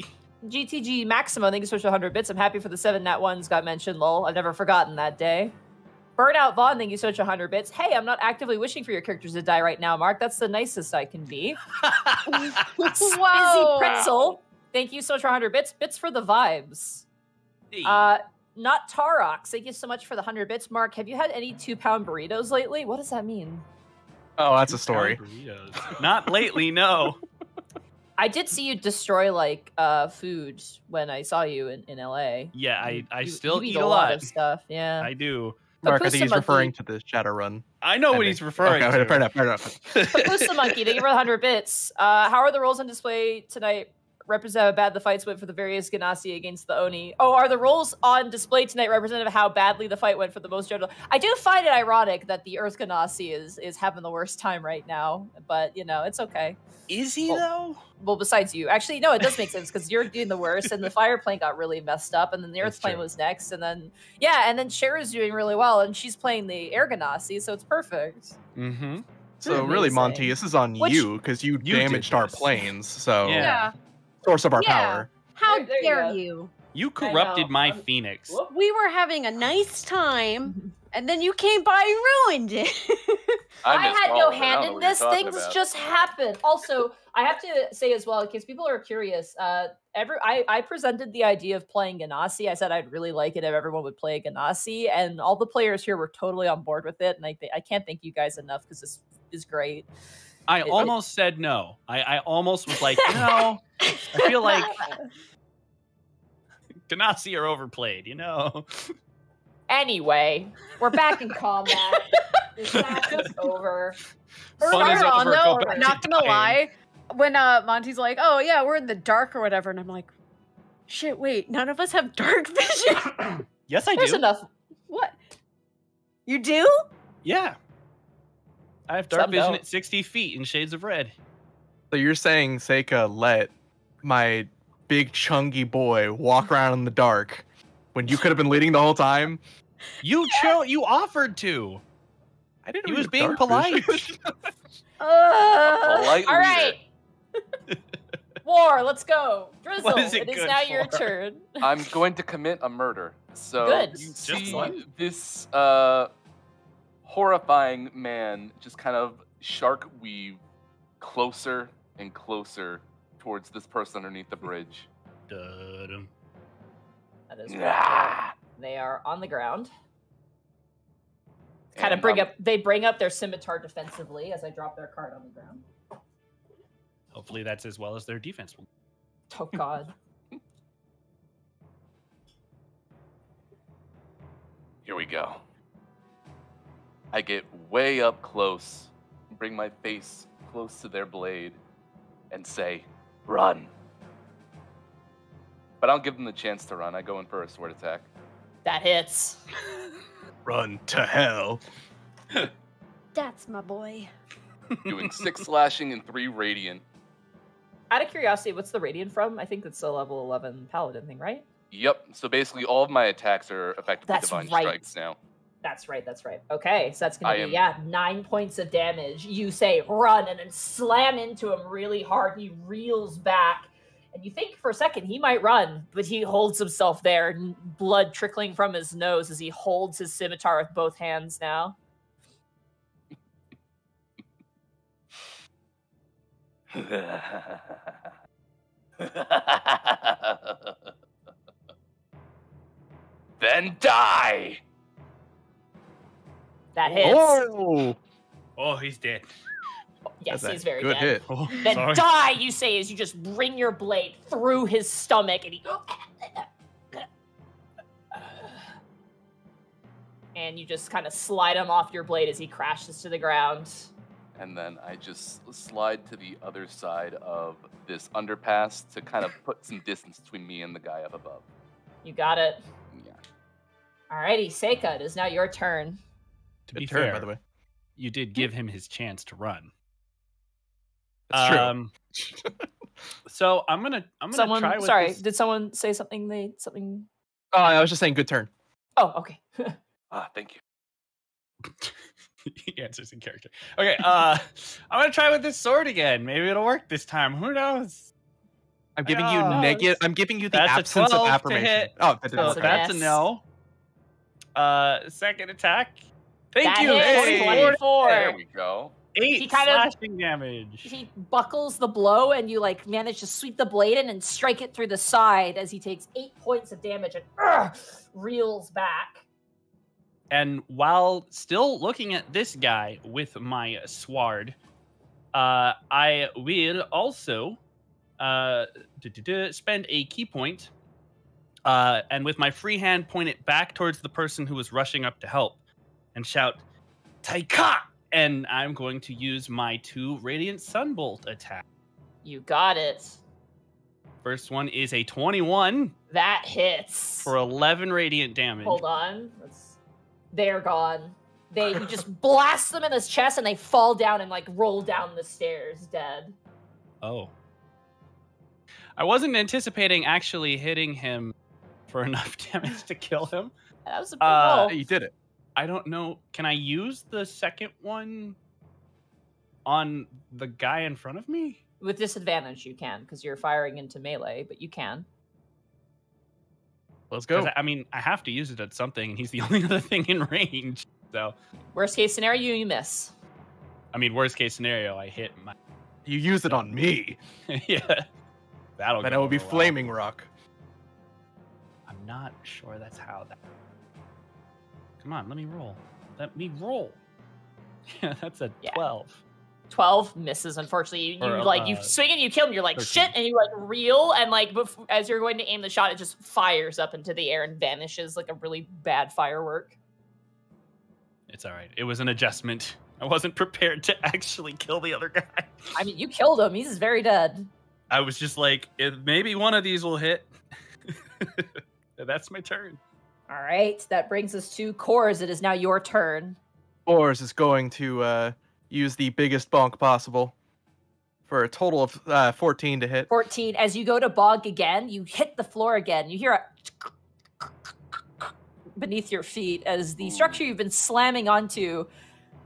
GTG Maximo, thank you so much for 100 bits. I'm happy for the seven nat ones got mentioned, lol. I've never forgotten that day. Burnout Vaughn, thank you so much for 100 bits. Hey, I'm not actively wishing for your characters to die right now, Mark. That's the nicest I can be. Busy
Whoa.
Pretzel, thank you so much for 100 bits. Bits for the vibes.
Hey.
Uh, not Tarox, thank you so much for the 100 bits. Mark, have you had any two pound burritos lately? What does that mean?
Oh, that's a story.
Burritos. Not lately, no.
I did see you destroy like uh food when I saw you in, in LA.
Yeah, I, I
you-
still
you
eat a
lot
lot.
of stuff. Yeah.
I do.
Mark, I think he's
Papusa
referring
Monkey.
to the Shadowrun.
I know what
ending.
he's referring
okay,
to.
Fair enough, fair enough.
Papusa Monkey, thank you for the 100 bits. Uh, how are the roles on display tonight? Represent how bad the fights went for the various Genasi against the Oni. Oh, are the roles on display tonight representative of how badly the fight went for the most general? I do find it ironic that the Earth Genasi is is having the worst time right now, but you know it's okay.
Is he
Oh.
though?
Well, besides you, actually, no, it does make sense because you're doing the worst, and the fire plane got really messed up, and then the Earth
That's
plane
true.
was next, and then yeah, and then Cher is doing really well, and she's playing the Air Genasi, so it's perfect.
Mm-hmm.
So really, Monty, this is on
Which-
you because you,
You
damaged our planes. So
Yeah.
Yeah.
Source of our
Yeah.
power.
How
There- there
dare
go.
you?
You corrupted my
I'm-
phoenix.
Whoop.
We were having a nice time, and then you came by and ruined it.
I,
missed
had no
of it. I
hand in this. Things
about.
just happened. Also, I have to say as well, in case people are curious. Uh, every I, I presented the idea of playing Genasi. I said I'd really like it if everyone would play Genasi, and all the players here were totally on board with it. And I th- I can't thank you guys enough because this is great.
I almost said no. I, I almost was like, no. I feel like Genasi are overplayed, you know?
Anyway, we're back in combat. this match is over.
Fun is
on,
over, go
though,
back
not gonna
dying.
lie, when uh, Monty's like, "Oh yeah, we're in the dark or whatever," and I'm like, "Shit, wait, none of us have dark vision."
Yes, I
There's
do.
enough.
what? You do?
Yeah. I have dark
Some
vision
don't.
at 60 feet in shades of red.
So you're saying Seika let my big chunky boy walk around in the dark when you could have been leading the whole time?
You chose. you offered to.
I didn't
He was being polite.
vision.
Uh,
polite
All right. War, let's go. Drizzle,
What is it
it is
good
now your turn.
I'm going to commit a murder. So
Good.
you
Just
see
one.
this uh, horrifying man just kind of shark weave closer and closer towards this person underneath the bridge.
Dun-dum.
That is right.
Ah.
They are on the ground. Kind of
And,
bring
um,
up. They bring up their scimitar defensively as I drop their card on the ground.
Hopefully that's as well as their defense will.
Oh God.
Here we go. I get way up close, bring my face close to their blade, and say, Run. But I don't give them the chance to run. I go in for a sword attack.
That hits.
Run to hell.
that's my boy.
doing six slashing and three radiant.
Out of curiosity, what's the radiant from? I think it's a level 11 paladin thing, right?
Yep. So basically, all of my attacks are effectively
That's
divine
right.
strikes now.
That's right. That's right. Okay, so that's gonna
I
be
am-
yeah nine points of damage. You say run and then slam into him really hard. He reels back, and you think for a second he might run, but he holds himself there, blood trickling from his nose as he holds his scimitar with both hands now.
then die.
That oh. hits.
Oh,
Oh, he's dead.
yes,
that's
he's very
good
dead.
hit.
Oh,
Then
sorry.
die, you say, as you just bring your blade through his stomach and he. And you just kind of slide him off your blade as he crashes to the ground.
And then I just slide to the other side of this underpass to kind of put some distance between me and the guy up above.
You got it.
Yeah.
Alrighty, Seika, it is now your turn.
To be
turn,
fair,
by the way.
you did give him his chance to run.
That's true.
Um, so I'm gonna I'm gonna
Someone,
try with
sorry,
this-
did someone say something? They something?
Oh, I was just saying, good turn.
Oh, okay.
Ah, thank you.
he answers in character. Okay, uh, I'm gonna try with this sword again. Maybe it'll work this time. Who knows?
I'm giving you negative. I'm giving you the
That's
absence
12
of
to
affirmation.
hit.
Oh, that
So
That's
work.
a
that's a
miss.
no. Uh, second attack. Thank
that
you.
hits,
Hey,
24.
There we go.
eight
He kind of-
slashing damage.
He buckles the blow, and you like manage to sweep the blade in and strike it through the side as he takes eight points of damage and ugh, reels back.
And while still looking at this guy with my sword, uh, I will also uh, spend a ki point, uh, and with my free hand, point it back towards the person who was rushing up to help, and shout, "Taika!" And I'm going to use my two Radiant Sunbolt attack.
You got it.
First one is a 21
That hits.
for 11 Radiant damage.
Hold on. Let's... They're gone. They you just blast them in his chest, and they fall down and like roll down the stairs, dead.
Oh. I wasn't anticipating actually hitting him for enough damage to kill him.
That was a big
Uh,
roll.
Hey, you did it.
I don't know. Can I use the second one on the guy in front of me?
With disadvantage, you can because you're firing into melee, but you can.
Let's go.
I, I mean, I have to use it at something, and he's the only other thing in range. So,
Worst case scenario, you miss.
I mean, worst case scenario, I hit my.
You use it on me.
yeah. That'll
Then
go
it will be
well.
flaming rock.
I'm not sure that's how that. Come on, let me roll. Let me roll. Yeah, that's a
Yeah.
12.
12 misses unfortunately you, you
Or,
like you
uh,
swing and you kill him you're like
13.
shit and you like reel and like bef- as you're going to aim the shot it just fires up into the air and vanishes like a really bad firework
It's all right. It was an adjustment. I wasn't prepared to actually kill the other guy.
i mean you killed him he's very dead
I was just like, maybe one of these will hit. That's my turn.
All right that brings us to Kors it is now your turn
Boris is going to uh, use the biggest bonk possible for a total of uh, 14 to hit.
14 as you go to bog again you hit the floor again you hear a beneath your feet as the structure you've been slamming onto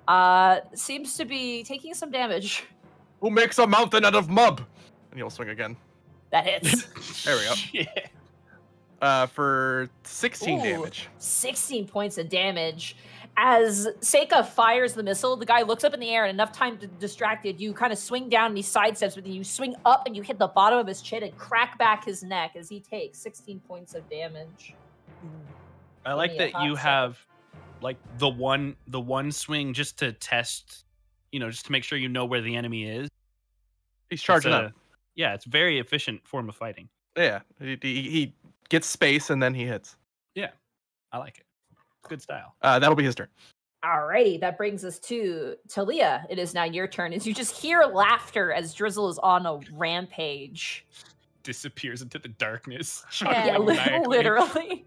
uh seems to be taking some damage
Who makes a mountain out of mud? And you'll swing again.
that hits
There we go.
Shit.
Uh, for 16
Ooh.
damage.
16 points of damage. As Seika fires the missile, the guy looks up in the air and enough time to distract it. You kind of swing down and he sidesteps with you. You swing up and you hit the bottom of his chin and crack back his neck as he takes 16 points of damage.
I like that you
second.
have like the one the one swing just to test, you know, just to make sure you know where the enemy is.
He's charging
It's
up.
Yeah, it's a very efficient form of fighting.
Yeah, he, he, he gets space and then he hits.
Yeah, I like it. Good style.
Uh, that'll be his turn.
Alrighty, that brings us to Talia. It is now your turn as you just hear laughter as Drizzle is on a rampage.
Disappears into the darkness.
Yeah,
Yeah,
chuckling
li-
maniacally.
literally.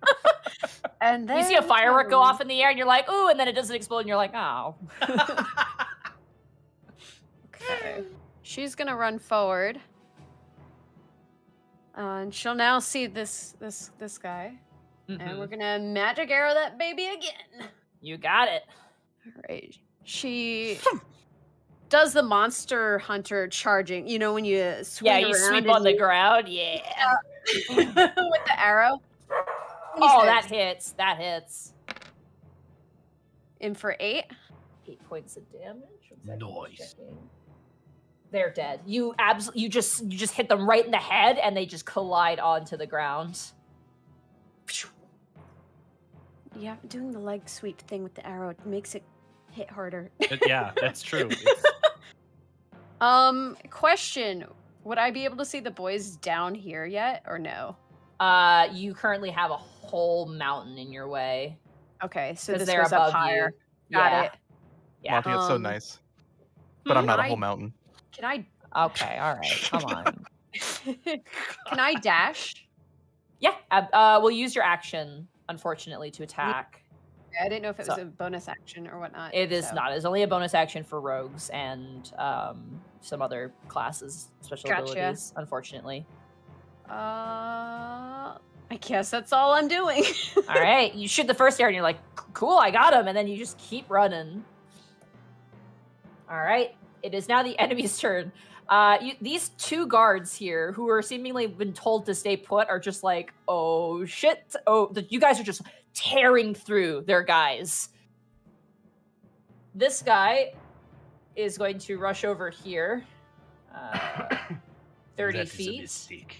And then
you see a firework go off in the air and you're like, ooh, and then it doesn't explode and you're like, oh.
Okay. She's gonna run forward. Uh, and she'll now see this this this guy. And
Mhm.
we're gonna magic arrow that baby again.
You got it.
All right. She does the monster hunter charging. You know when you swing
Yeah, you sweep
and
on the ground. Yeah.
with the arrow.
Oh,
He
that hits. That hits.
in for eight.
Eight points of damage. One second,
Nice.
checking. They're dead. You abs. You just you just hit them right in the head, and they just collide onto the ground.
Yeah, doing the leg sweep thing with the arrow it makes it hit harder.
Yeah, that's true. It's-
Um, question: Would I be able to see the boys down here yet, or no?
Uh, you currently have a whole mountain in your way
Okay, so this
they're
goes
above
up higher.
you.
Got
yeah.
it.
Yeah.
Monty, it's so
Um,
nice. But I'm not a
I-
whole mountain.
Can I?
Okay. All right. Come on.
can I dash?
yeah. Uh, we'll use your action unfortunately, to attack.
I didn't know if it was
So-
a bonus action or whatnot.
It is
so-
not. It's only a bonus action for rogues and um, some other classes, special
Gotcha.
abilities. Unfortunately.
Uh, I guess that's all I'm doing.
All right, you shoot the first arrow, and you're like, "Cool, I got him," and then you just keep running. All right, it is now the enemy's turn. Uh, you, these two guards here, who are seemingly been told to stay put, are just like, "Oh shit! Oh, the, you guys are just tearing through their guys." This guy is going to rush over here, uh, thirty
That is a
feet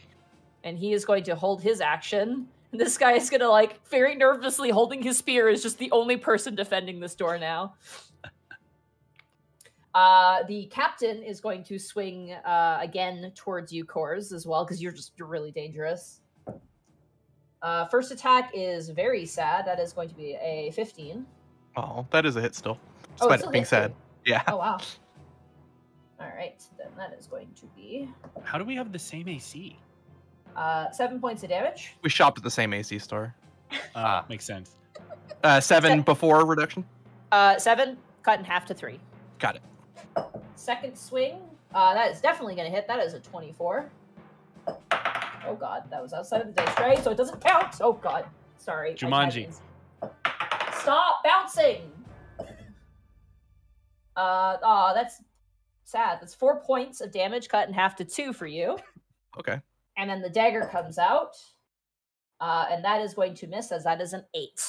and he is going to hold his action. And this guy is gonna like very nervously holding his spear is just the only person defending this door now. Uh, the captain is going to swing uh, again towards you, Kors, as well, because you're just you're really dangerous. Uh, first attack is very sad. That is going to be a 15.
Oh, that is a hit still.
Oh,
Despite
it's
it being sad.
too.
Yeah.
Oh wow. All right, then that is going to be
How do we have the same AC?
uh, seven points of damage.
We shopped at the same AC store.
Ah, makes sense.
Uh, seven
Se-
before reduction.
Uh, seven cut in half to three.
Got it.
Second swing. Uh, that is definitely going to hit. That is a 24. Oh, God. That was outside of the dice tray, so it doesn't count. Oh, God. Sorry.
Jumanji.
Stop bouncing. Uh, oh, that's sad. That's four points of damage cut in half to two for you.
Okay.
And then the dagger comes out. Uh, and that is going to miss as that is an eight.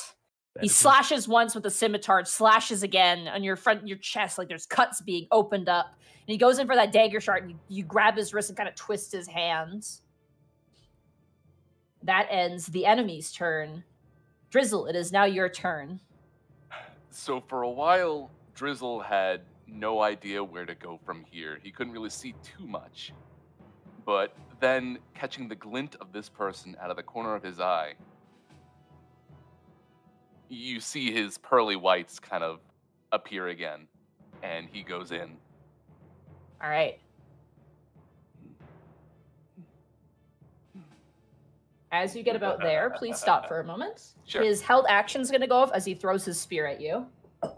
That
He
is a-
slashes once with the scimitar, slashes again on your front, your chest, like there's cuts being opened up. And he goes in for that dagger shot, and you, you grab his wrist and kind of twist his hands. That ends the enemy's turn. Drizzle, it is now your turn.
So for a while, Drizzle had no idea where to go from here. He couldn't really see too much. But then, catching the glint of this person out of the corner of his eye, you see his pearly whites kind of appear again, and he goes in.
All right. As you get about there, please stop for a moment.
Sure.
His held action's going to go off as he throws his spear at you. Uh,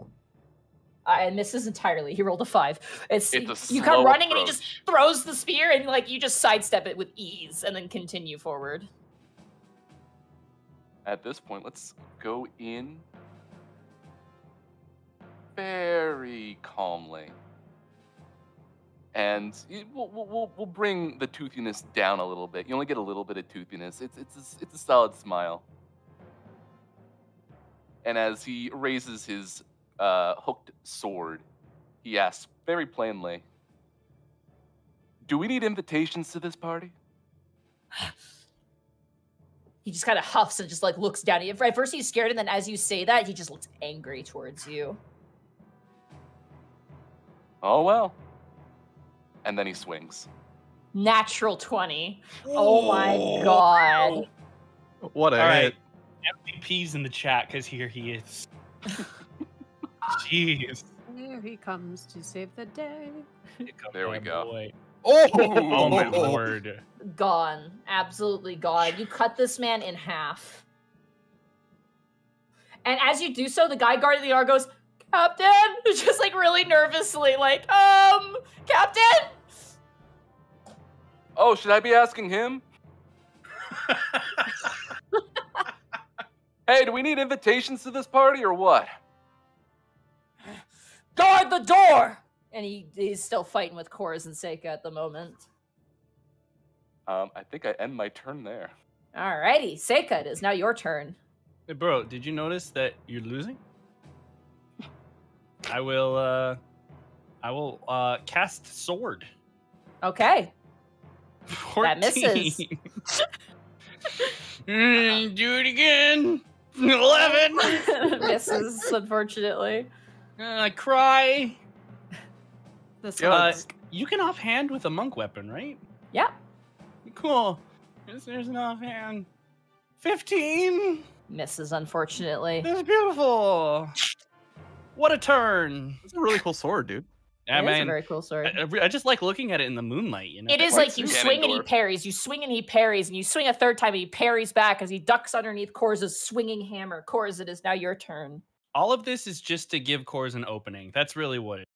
and is entirely. He rolled a five. It's,
It's a
you come running and he just throws the spear and like you just sidestep it with ease and then continue forward.
At this point, let's go in very calmly. And we'll, we'll, we'll, bring the toothiness down a little bit. You only get a little bit of toothiness. It's, it's, a, it's a solid smile. And as he raises his uh, hooked sword, he asks very plainly Do we need invitations to this party?
He just kind of huffs and just like looks down. At At first he's scared, and then as you say that, he just looks angry towards you.
Oh, well. And then he swings.
Natural 20. Oh, oh my god.
What a
All right.
hit.
MVP's in the chat because here he is. Jeez.
Here he comes to save the day.
There we
Oh,
go.
boy.
Oh,
Oh my lord.
Gone. Absolutely gone. You cut this man in half. And as you do so, the guy guarding the door goes, Captain! Just like really nervously, like, um, Captain!
Oh, should I be asking him? hey, do we need invitations to this party or what?
Guard the door! And he, he's still fighting with Korras and Seika at the moment.
Um, I think I end my turn there.
Alrighty, Seika, it is now your turn.
Hey, bro, did you notice that you're losing? I will uh I will uh cast sword.
Okay.
14.
misses.
Mm, do it again. 11.
Misses, unfortunately.
Uh, I cry.
This
Yeah,
Uh, you can offhand with a monk weapon, right?
Yep.
Cool. There's, there's an offhand. 15.
Misses, unfortunately.
That's beautiful. What a turn.
It's a really cool sword, dude.
Yeah, I
It is a very cool sword.
I, I just like looking at it in the moonlight. You know,
It is
Like
like you
Ganondorf.
swing and he parries, you swing and he parries, and you swing a third time and he parries back as he ducks underneath Korza's swinging hammer. Korza, it is now your turn.
all of this is just to give Kors an opening. That's really what it.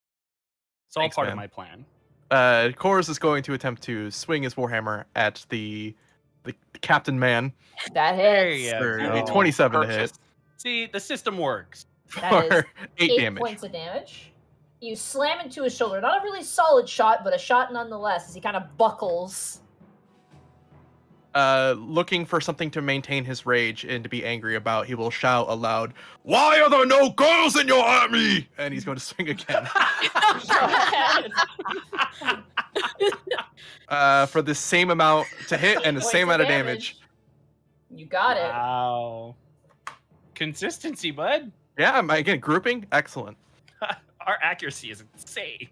It's all
Thanks,
part of my plan.
Uh, Chorus is going to attempt to swing his warhammer at the the, the captain man
That
There
hits.
you
for
go.
a 27 to hit
See, the system works.
That is
for eight,
Eight
damage.
points of damage. You slam into his shoulder. Not a really solid shot, but a shot nonetheless as he kind of buckles.
Uh, looking for something to maintain his rage and to be angry about, he will shout aloud, "Why are there no girls in your army?" And he's going to swing again. uh, for the same amount to hit and the
Points
same amount of damage.
You got it.
Wow. Consistency, bud.
Yeah, am I again grouping? Excellent.
Our accuracy is insane.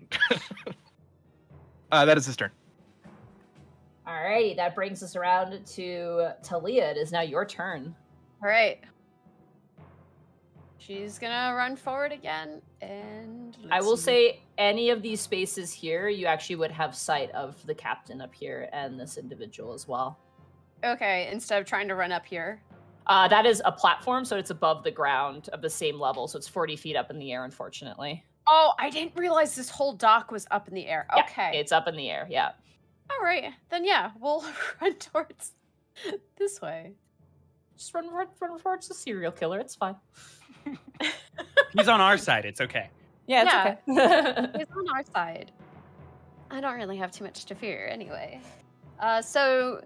Uh, that is his turn.
Alrighty, that brings us around to Talia. It is now your turn.
All right. She's gonna run forward again, and
I will
see.
say any of these spaces here, you actually would have sight of the captain up here and this individual as well.
Okay, instead of trying to run up here.
Uh, that is a platform, so it's above the ground of the same level, so it's 40 feet up in the air, unfortunately.
Oh, I didn't realize this whole dock was up in the air.
Yeah,
Okay.
it's up in the air, yeah.
All right. Then yeah, we'll run towards this way.
Just run, run, run towards the serial killer, it's fine.
He's on our side. It's okay.
Yeah,
Yeah.
it's okay.
He's on our side. I don't really have too much to fear anyway. Uh, so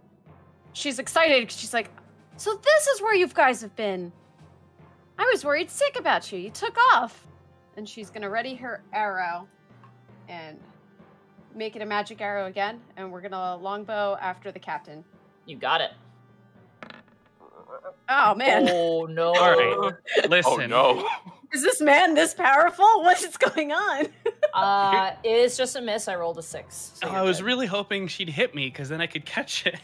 she's excited 'cause she's like, "So this is where you guys have been. I was worried sick about you. You took off." And she's gonna ready her arrow, and make it a magic arrow again. And we're gonna longbow after the captain.
you got it.
Oh man,
Oh no.
All right. Listen.
Oh no.
is this man this powerful? What is going on?
Uh, it is just a miss. I rolled a six. so
Oh, I was
good.
really hoping she'd hit me because then I could catch it.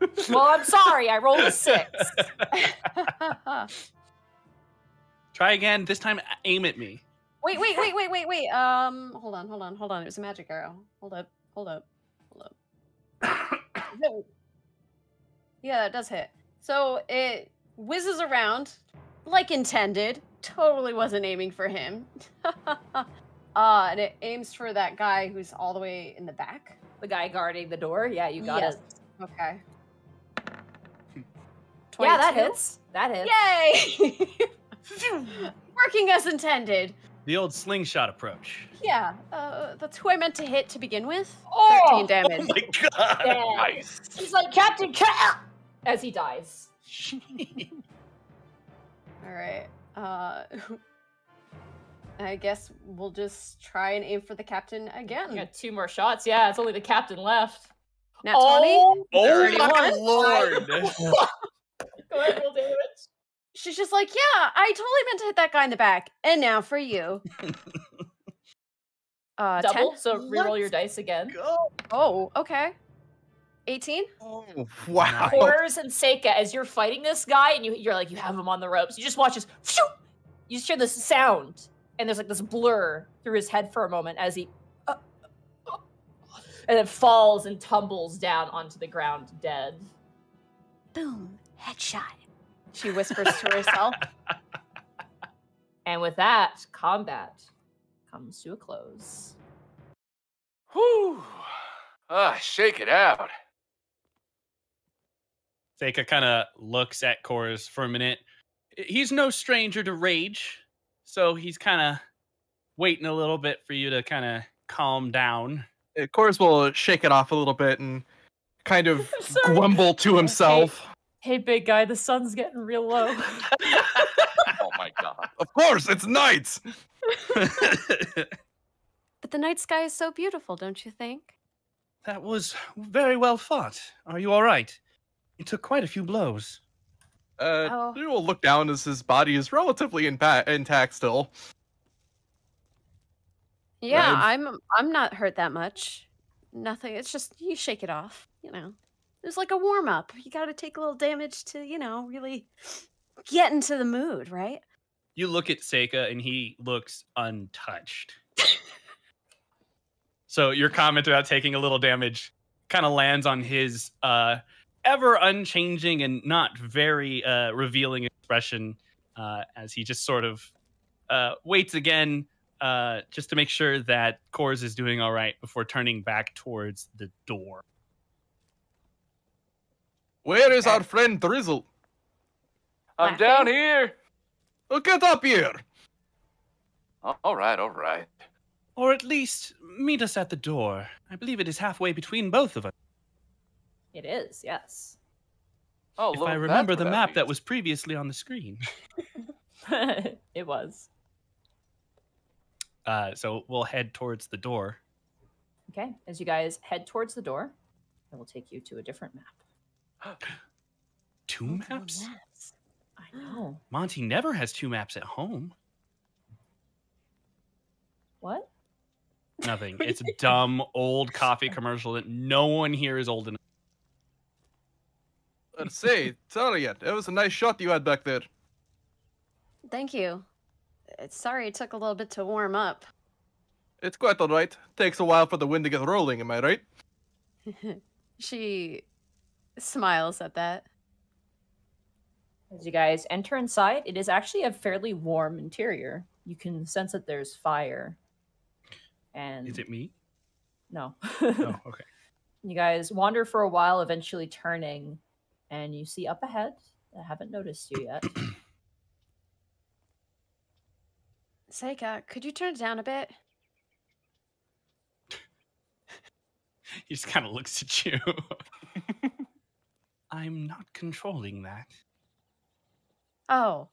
Well, I'm sorry. I rolled a six.
Try again. This time, aim at me.
Wait, wait, wait, wait, wait, wait. Um, hold on, hold on, hold on. It was a magic arrow. Hold up, hold up, hold up. Yeah, it does hit. So it whizzes around like intended. Totally wasn't aiming for him. uh, and it aims for that guy who's all the way in the back.
the guy guarding the door. Yeah, you got
Yes.
it.
Okay.
Yeah, that hits. That hits.
Yay! Working as intended.
The old slingshot approach.
Yeah, uh, that's who I meant to hit to begin with.
Oh!
13 damage.
Oh my god!
Damn.
Nice.
He's like Captain Cat as he dies.
All right. Uh, I guess we'll just try and aim for the captain again.
You got two more shots. Yeah, it's only the captain left.
Nat 20.
Oh,
oh my lord!
Go ahead, roll damage.
She's just like, yeah, I totally meant to hit that guy in the back. And now for you. Uh,
Double.
10?
So reroll
What?
your dice again.
Oh, okay. 18?
Oh, wow.
Horrors and Seika, as you're fighting this guy, and you, you're like, you have him on the ropes. You just watch this. phew! You just hear this sound, and there's like this blur through his head for a moment as he, uh, uh, and then falls and tumbles down onto the ground dead.
Boom. Headshot. She whispers to herself.
And with that, combat comes to a close.
Whew. Ah, shake it out.
Seika kind of looks at Chorus for a minute. He's no stranger to rage, so he's kind of waiting a little bit for you to kind of calm down.
Uh, Chorus will shake it off a little bit and kind of grumble to himself.
Hey, big guy, the sun's getting real low.
Oh my god.
Of course, it's night.
But the night sky is so beautiful, don't you think?
that was very well fought. Are you all right? You took quite a few blows.
Uh,
Oh.
he will look down as his body is relatively impa- intact still.
Yeah,
Right.
I'm I'm not hurt that much. Nothing. It's just you shake it off, you know. It's like a warm up. You got to take a little damage to, you know, really get into the mood, right?
You look at Seika and he looks untouched. So your comment about taking a little damage kind of lands on his uh, ever unchanging and not very uh, revealing expression uh, as he just sort of uh, waits again uh, just to make sure that Kors is doing all right before turning back towards the door.
Where is our friend Drizzle?
I'm down here.
Oh, get up here!
All right, all right.
Or at least meet us at the door. I believe it is halfway between both of us.
It is, yes.
Oh,
if
look,
I remember
what
the map that was previously on the screen.
it was.
Uh, so we'll head towards the door.
Okay, as you guys head towards the door, I will take you to a different map.
Two
Multiple
maps?
maps. I know.
Monty never has two maps at home.
What?
Nothing. It's a dumb old coffee commercial that no one here is old enough.
Let's see. sorry yet. That was a nice shot you had back there.
Thank you. Uh, Sorry it took a little bit to warm up.
It's quite alright. Takes a while for the wind to get rolling, am I right?
she smiles at that.
As you guys enter inside, it is actually a fairly warm interior. You can sense that there's fire. And
Is it me?
no.
Oh, okay.
You guys wander for a while, eventually turning, and you see up ahead. I haven't noticed you yet.
Seika, could you turn it down a bit?
He just kind of looks at you. I'm not controlling that.
Oh.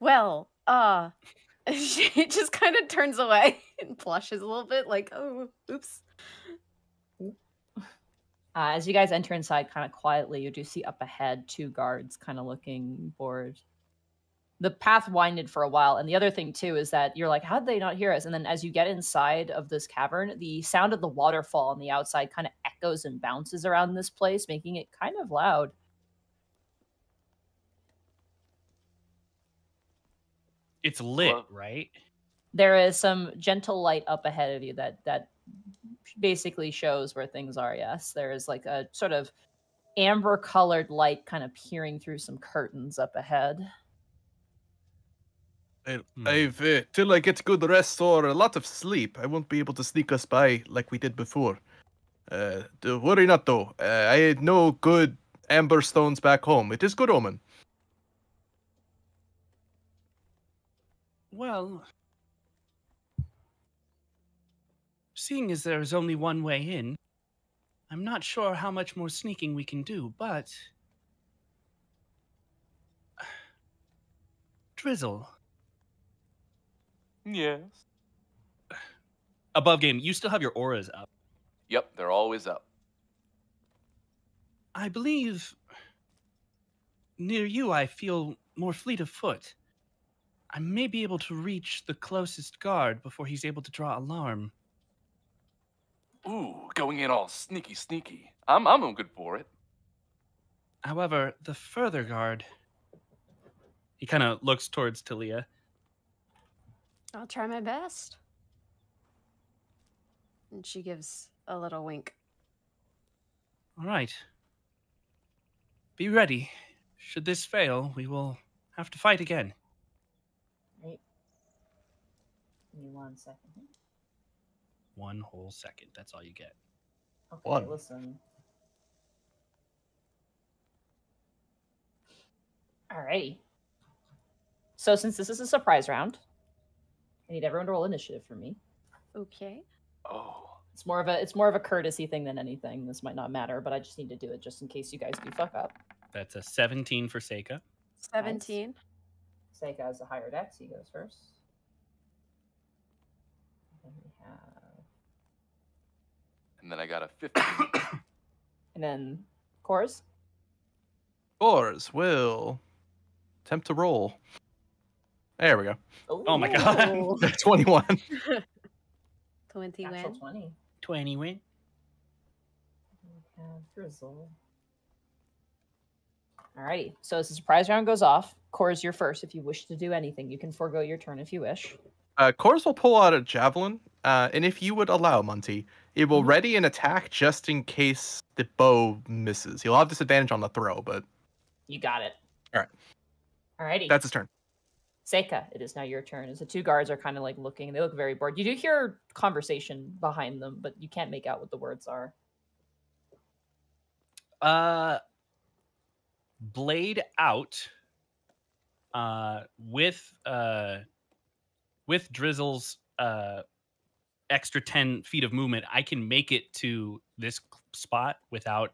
Well, uh, she just kind of turns away and blushes a little bit, like, oh, oops.
Uh, as you guys enter inside kind of quietly, you do see up ahead two guards kind of looking bored. The path winded for a while. And the other thing, too, is that you're like, how'd they not hear us? And then as you get inside of this cavern, the sound of the waterfall on the outside kind of echoes and bounces around this place, making it kind of loud.
It's lit,
Well-
right?
There is some gentle light up ahead of you that that basically shows where things are. Yes, there is like a sort of amber colored light kind of peering through some curtains up ahead.
Well,
Hmm.
I've, uh, till I get good rest or a lot of sleep, I won't be able to sneak us by like we did before. Uh, do worry not though. Uh, I had no good amber stones back home. It is good omen.
Well, seeing as there is only one way in, I'm not sure how much more sneaking we can do, but. Drizzle,
Yes.
above game, you still have your auras up.
Yep, they're always up.
I believe near you I feel more fleet of foot. I may be able to reach the closest guard before he's able to draw alarm.
Ooh, going in all sneaky, sneaky. I'm I'm good for it.
However, the further guard. He kind of looks towards Talia.
I'll try my best. And she gives a little wink.
All right. Be ready. Should this fail, we will have to fight again.
Right. Give me one second.
One whole second. That's all you get.
Okay,
One.
listen. Alrighty. So since this is a surprise round, I need everyone to roll initiative for me.
Okay.
Oh.
It's more of a it's more of a courtesy thing than anything. This might not matter, but I just need to do it just in case you guys do fuck up.
That's a 17 for Seika.
17.
Seika has a higher dex, he goes first. Then we have
And then I got a 15.
and then Kors.
Scores will attempt to roll. There we go.
Oh my God.
Ooh.
21.
20
Natural
win.
20.
20 win.
We have Drizzle. Alrighty, so as the surprise round goes off, Kors, you're first. If you wish to do anything, you can forego your turn if you wish.
Uh, Kors will pull out a javelin Uh, and if you would allow, Monty, it will
Mhm.
ready an attack just in case the bow misses. He'll have disadvantage on the throw, but
You got it.
Alright.
Alrighty.
that's his turn.
Seika, it is now your turn. As the two guards are kind of like looking, they look very bored. You do hear conversation behind them, but you can't make out what the words are.
Uh, blade out. Uh, with uh, with Drizzle's uh extra ten feet of movement, I can make it to this spot without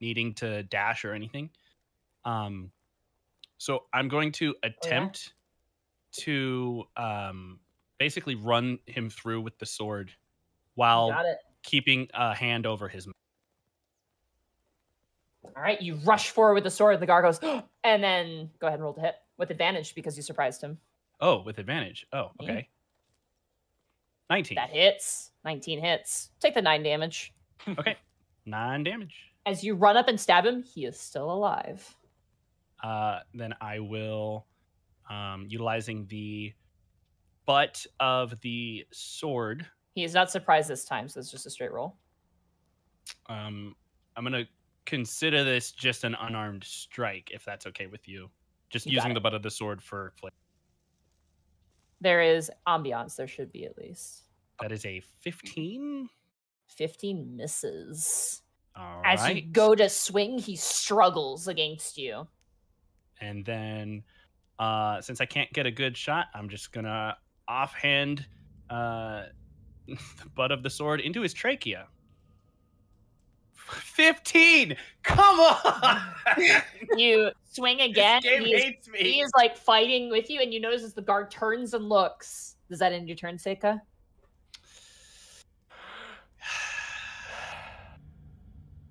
needing to dash or anything. Um, so I'm going to attempt to um basically run him through with the sword while keeping a hand over his mouth.
All right, you rush forward with the sword. The guard goes, and then go ahead and roll to hit with advantage because you surprised him.
Oh, with advantage. Oh, okay. 19.
That hits. 19 hits. Take the nine damage.
Okay. Nine damage.
As you run up and stab him, he is still alive.
Uh, then I will, um, utilizing the butt of the sword.
He is not surprised this time, so it's just a straight roll.
Um, I'm gonna consider this just an unarmed strike, if that's okay with you. Just
You
using the butt of the sword for flavor.
There is ambiance. There should be at least.
That is a 15.
15 misses.
All
As
right.
you go to swing, he struggles against you.
And then, uh, since I can't get a good shot, I'm just gonna offhand uh, the butt of the sword into his trachea. Fifteen. Come on.
You swing again. He is,
hates me.
he is like fighting with you, and you notice as the guard turns and looks. Does that end your turn, Seika?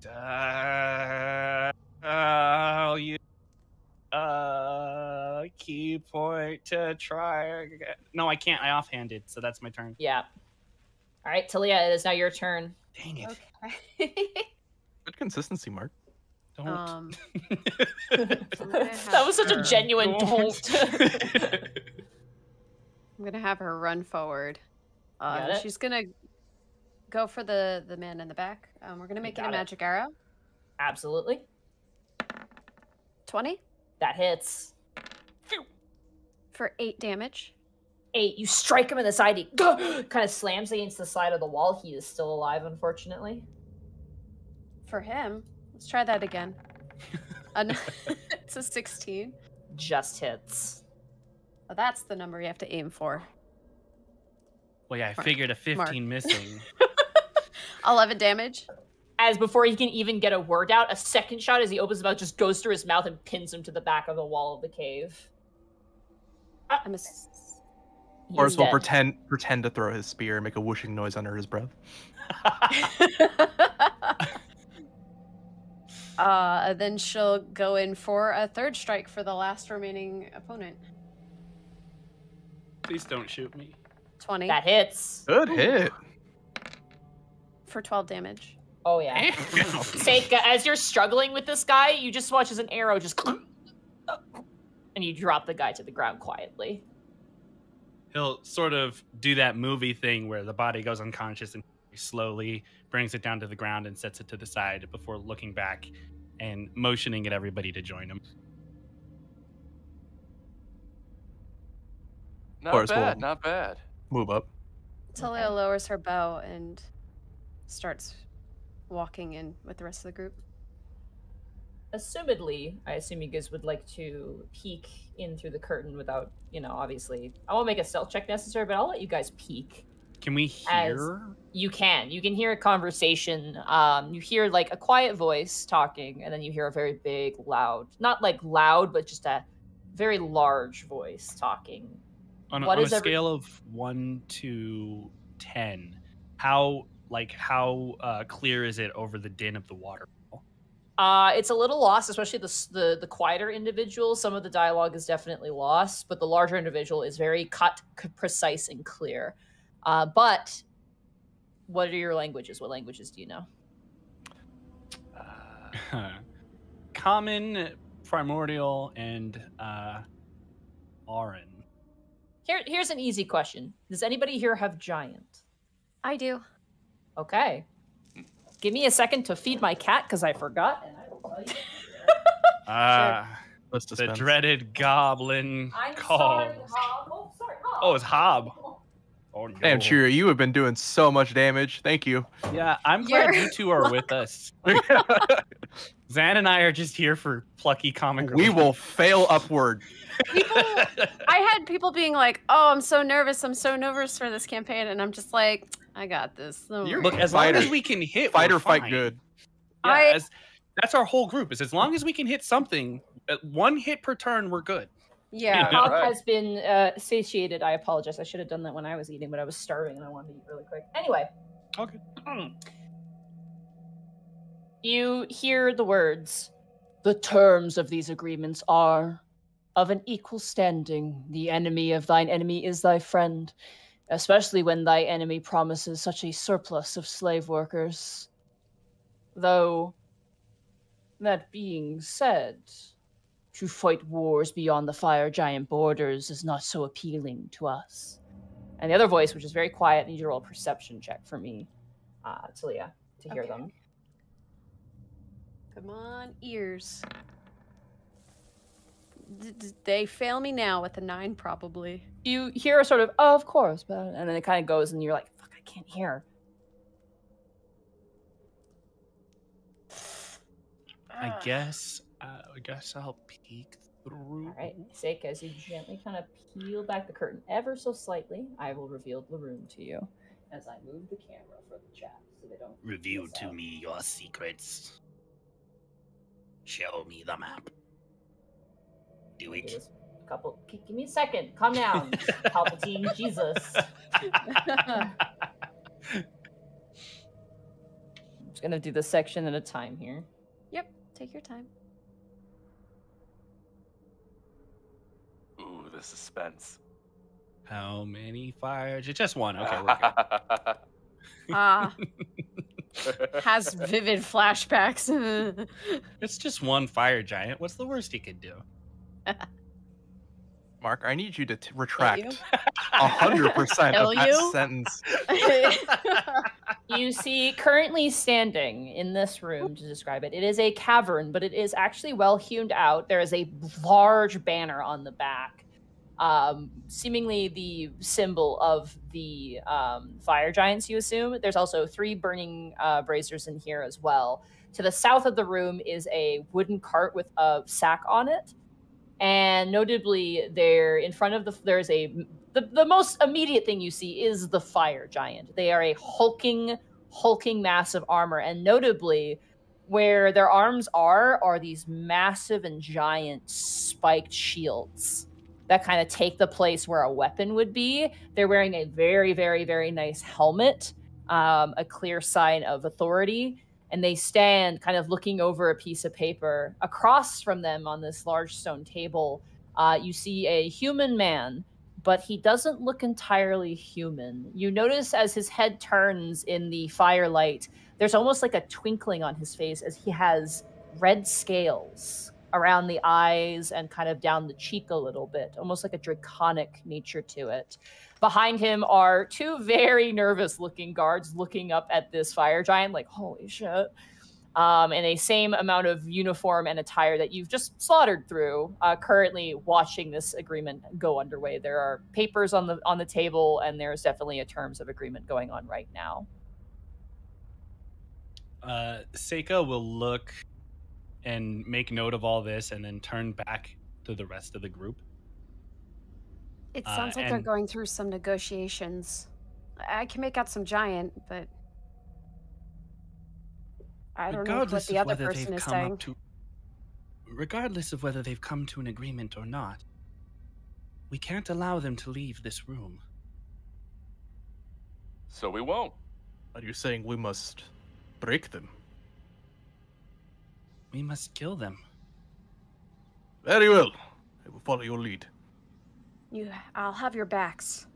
Uh, use uh ki point to try. again. No, I can't. I offhanded, so that's my turn.
Yeah. All right, Talia, it is now your turn.
Dang it!
Okay.
Good consistency, Mark.
Don't.
um,
that was such a genuine don't.
I'm gonna have her run forward. Uh, she's gonna go for the the man in the back. Um, we're gonna make it a
got it.
magic arrow.
Absolutely.
Twenty
That hits.
for eight damage.
Eight. You strike him in the side. He kind of slams against the side of the wall. He is still alive, unfortunately.
For him, let's try that again. It's a sixteen.
Just hits.
Oh, that's the number you have to aim for.
well, yeah, I
Mark.
figured a
Mark.
15 missing.
Eleven damage.
As before he can even get a word out, a second shot as he opens his mouth just goes through his mouth and pins him to the back of the wall of the cave.
I'm a s-
Or
He's
as well
dead.
pretend pretend to throw his spear and make a whooshing noise under his breath.
uh, then she'll go in for a third strike for the last remaining opponent.
Please don't shoot me.
20
That hits.
Good hit.
for 12 damage.
Oh yeah. Eh? Seika, uh, as you're struggling with this guy, you just watch as an arrow just and you drop the guy to the ground quietly.
He'll sort of do that movie thing where the body goes unconscious and he slowly brings it down to the ground and sets it to the side before looking back and motioning at everybody to join him.
Not
Or as well-
bad, not bad.
Move up.
Talia lowers her bow and starts walking in with the rest of the group.
Assumedly, I assume you guys would like to peek in through the curtain without, you know, obviously. I won't make a stealth check necessary, but I'll let you guys peek.
Can we hear?
You can. You can hear a conversation. Um, you hear like a quiet voice talking, and then you hear a very big, loud, not like loud, but just a very large voice talking.
On, a-
what
on a
is every-
scale of one to ten, how like how uh, clear is it over the din of the water?
Uh, it's a little lost, especially the, the the quieter individual. Some of the dialogue is definitely lost, but the larger individual is very cut, c- precise, and clear. Uh, but what are your languages? What languages do you know?
Uh,
Common, primordial, and uh, Auran.
Here, here's an easy question: Does anybody here have giant?
I do.
Okay. Give me a second to feed my cat because I forgot. And I will tell you.
Ah,
Let's
the dreaded goblin
I'm
call.
Oh.
Oh, it's Hob. Oh no.
Damn, Cheerio, you have been doing so much damage. Thank you.
Yeah, I'm glad
You're-
you two are with us. Zan and I are just here for plucky comic
we
relief.
will fail upward.
People, I had people being like, "Oh, I'm so nervous. I'm so nervous for this campaign," and I'm just like, "I got this." Don't
You're-
worry."
Look, as long as we can hit,
Fight
we're
or fight good.
Yeah,
I-
as- that's our whole group. Is as long as we can hit something, one hit per turn, we're good.
yeah.
Yeah.
Hob
Right.
has been uh, satiated. I apologize. I should have done that when I was eating, but I was starving and I wanted to eat really quick. Anyway.
Okay.
You hear the words. The terms of these agreements are of an equal standing. The enemy of thine enemy is thy friend, especially when thy enemy promises such a surplus of slave workers. Though, that being said, to fight wars beyond the fire giant borders is not so appealing to us. And the other voice, which is very quiet, needs to roll a perception check for me, uh, Talia, to hear
Okay.
them.
Come on, ears. D- d- they fail me now with a nine, probably.
you hear a sort of oh, of course but and then it kind of goes and you're like fuck i can't hear
I guess. Uh, I guess I'll peek through.
all right Seika as you gently kind of peel back the curtain ever so slightly i will reveal the room to you as i move the camera for the chat so they don't
Reveal to
out.
me your secrets. Show me the map. Do it.
us a couple give me a second calm down palpatine jesus i'm just gonna do the section at a time here
Yep, take your time.
Ooh, the suspense.
How many fires? Just one. Okay, we're good.
Ah, has vivid flashbacks.
It's just one fire giant. What's the worst he could do?
Mark, I need you to t- retract a hundred percent of that
you?
sentence.
you see currently standing in this room to describe it it is a cavern but it is actually well hewn out there is a large banner on the back um, seemingly the symbol of the um, fire giants you assume. There's also three burning uh, braziers in here as well. To the south of the room is a wooden cart with a sack on it. And notably there in front of the there's a the, the most immediate thing you see is the fire giant. They are a hulking, hulking mass of armor, and notably, where their arms are are these massive and giant spiked shields that kind of take the place where a weapon would be. They're wearing a very, very, very nice helmet, um, a clear sign of authority, and they stand kind of looking over a piece of paper. Across from them on this large stone table, uh, you see a human man but he doesn't look entirely human. You notice as his head turns in the firelight, there's almost like a twinkling on his face as he has red scales around the eyes and kind of down the cheek a little bit, almost like a draconic nature to it. Behind him are two very nervous looking guards looking up at this fire giant, like, holy shit um, in a same amount of uniform and attire that you've just slaughtered through. Uh, currently watching this agreement go underway. There are papers on the on the table, and there's definitely a terms of agreement going on right now.
Uh, Seika will look and make note of all this and then turn back to the rest of the group.
It
Uh,
sounds like they're going through some negotiations. I can make out some giant, but I don't know what
regardless
the
of
other
whether
person
they've
is
come
saying.
to regardless of whether they've come to an agreement or not we can't allow them to leave this room
so we won't.
Are you saying we must break them?
We must kill them
Very well. I will follow your lead.
You, I'll have your backs.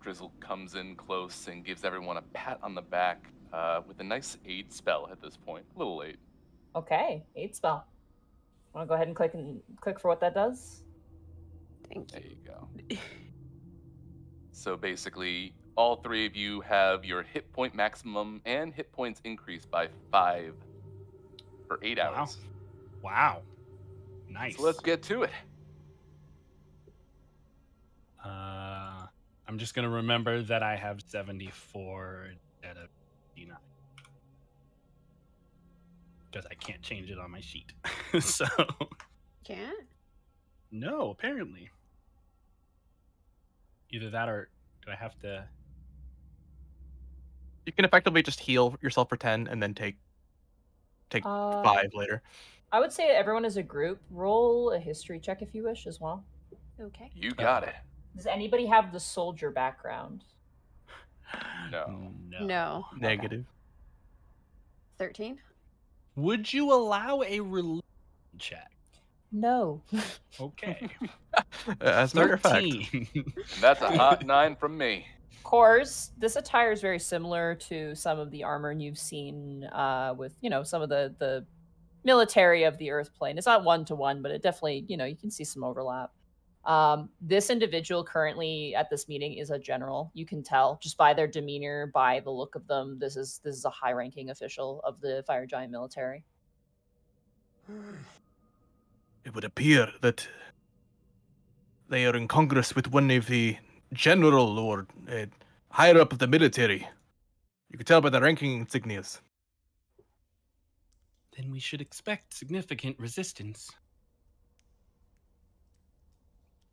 Drizzle comes in close and gives everyone a pat on the back uh, with a nice aid spell at this point. A little late.
Okay, aid spell. Want to go ahead and click and click for what that does?
Thank
There
you.
There you go. So basically, all three of you have your hit point maximum and hit points increased by five for eight
Wow.
hours.
Wow. Nice.
So let's get to it.
Uh, I'm just gonna remember that I have 74 instead of 59 because I can't change it on my sheet. so
Can't.
no, apparently. Either that or do I have to?
You can effectively just heal yourself for ten and then take take
Uh,
five later.
I would say everyone as a group roll a history check if you wish as well.
Okay.
You got it.
Does anybody have the soldier background?
No.
No.
No.
Negative.
13.
Would you allow a religion check?
No.
Okay.
As a matter of fact,
13.
That's a hot nine from me.
Kors, this attire is very similar to some of the armor you've seen uh, with, you know, some of the the military of the Earth plane. It's not one to one, but it definitely, you know, you can see some overlap. Um, this individual currently at this meeting is a general. You can tell just by their demeanor, by the look of them. This is this is a high-ranking official of the Fire Giant military.
it would appear that they are in Congress with one of the general or uh, higher up of the military. You can tell by the ranking insignias.
then we should expect significant resistance.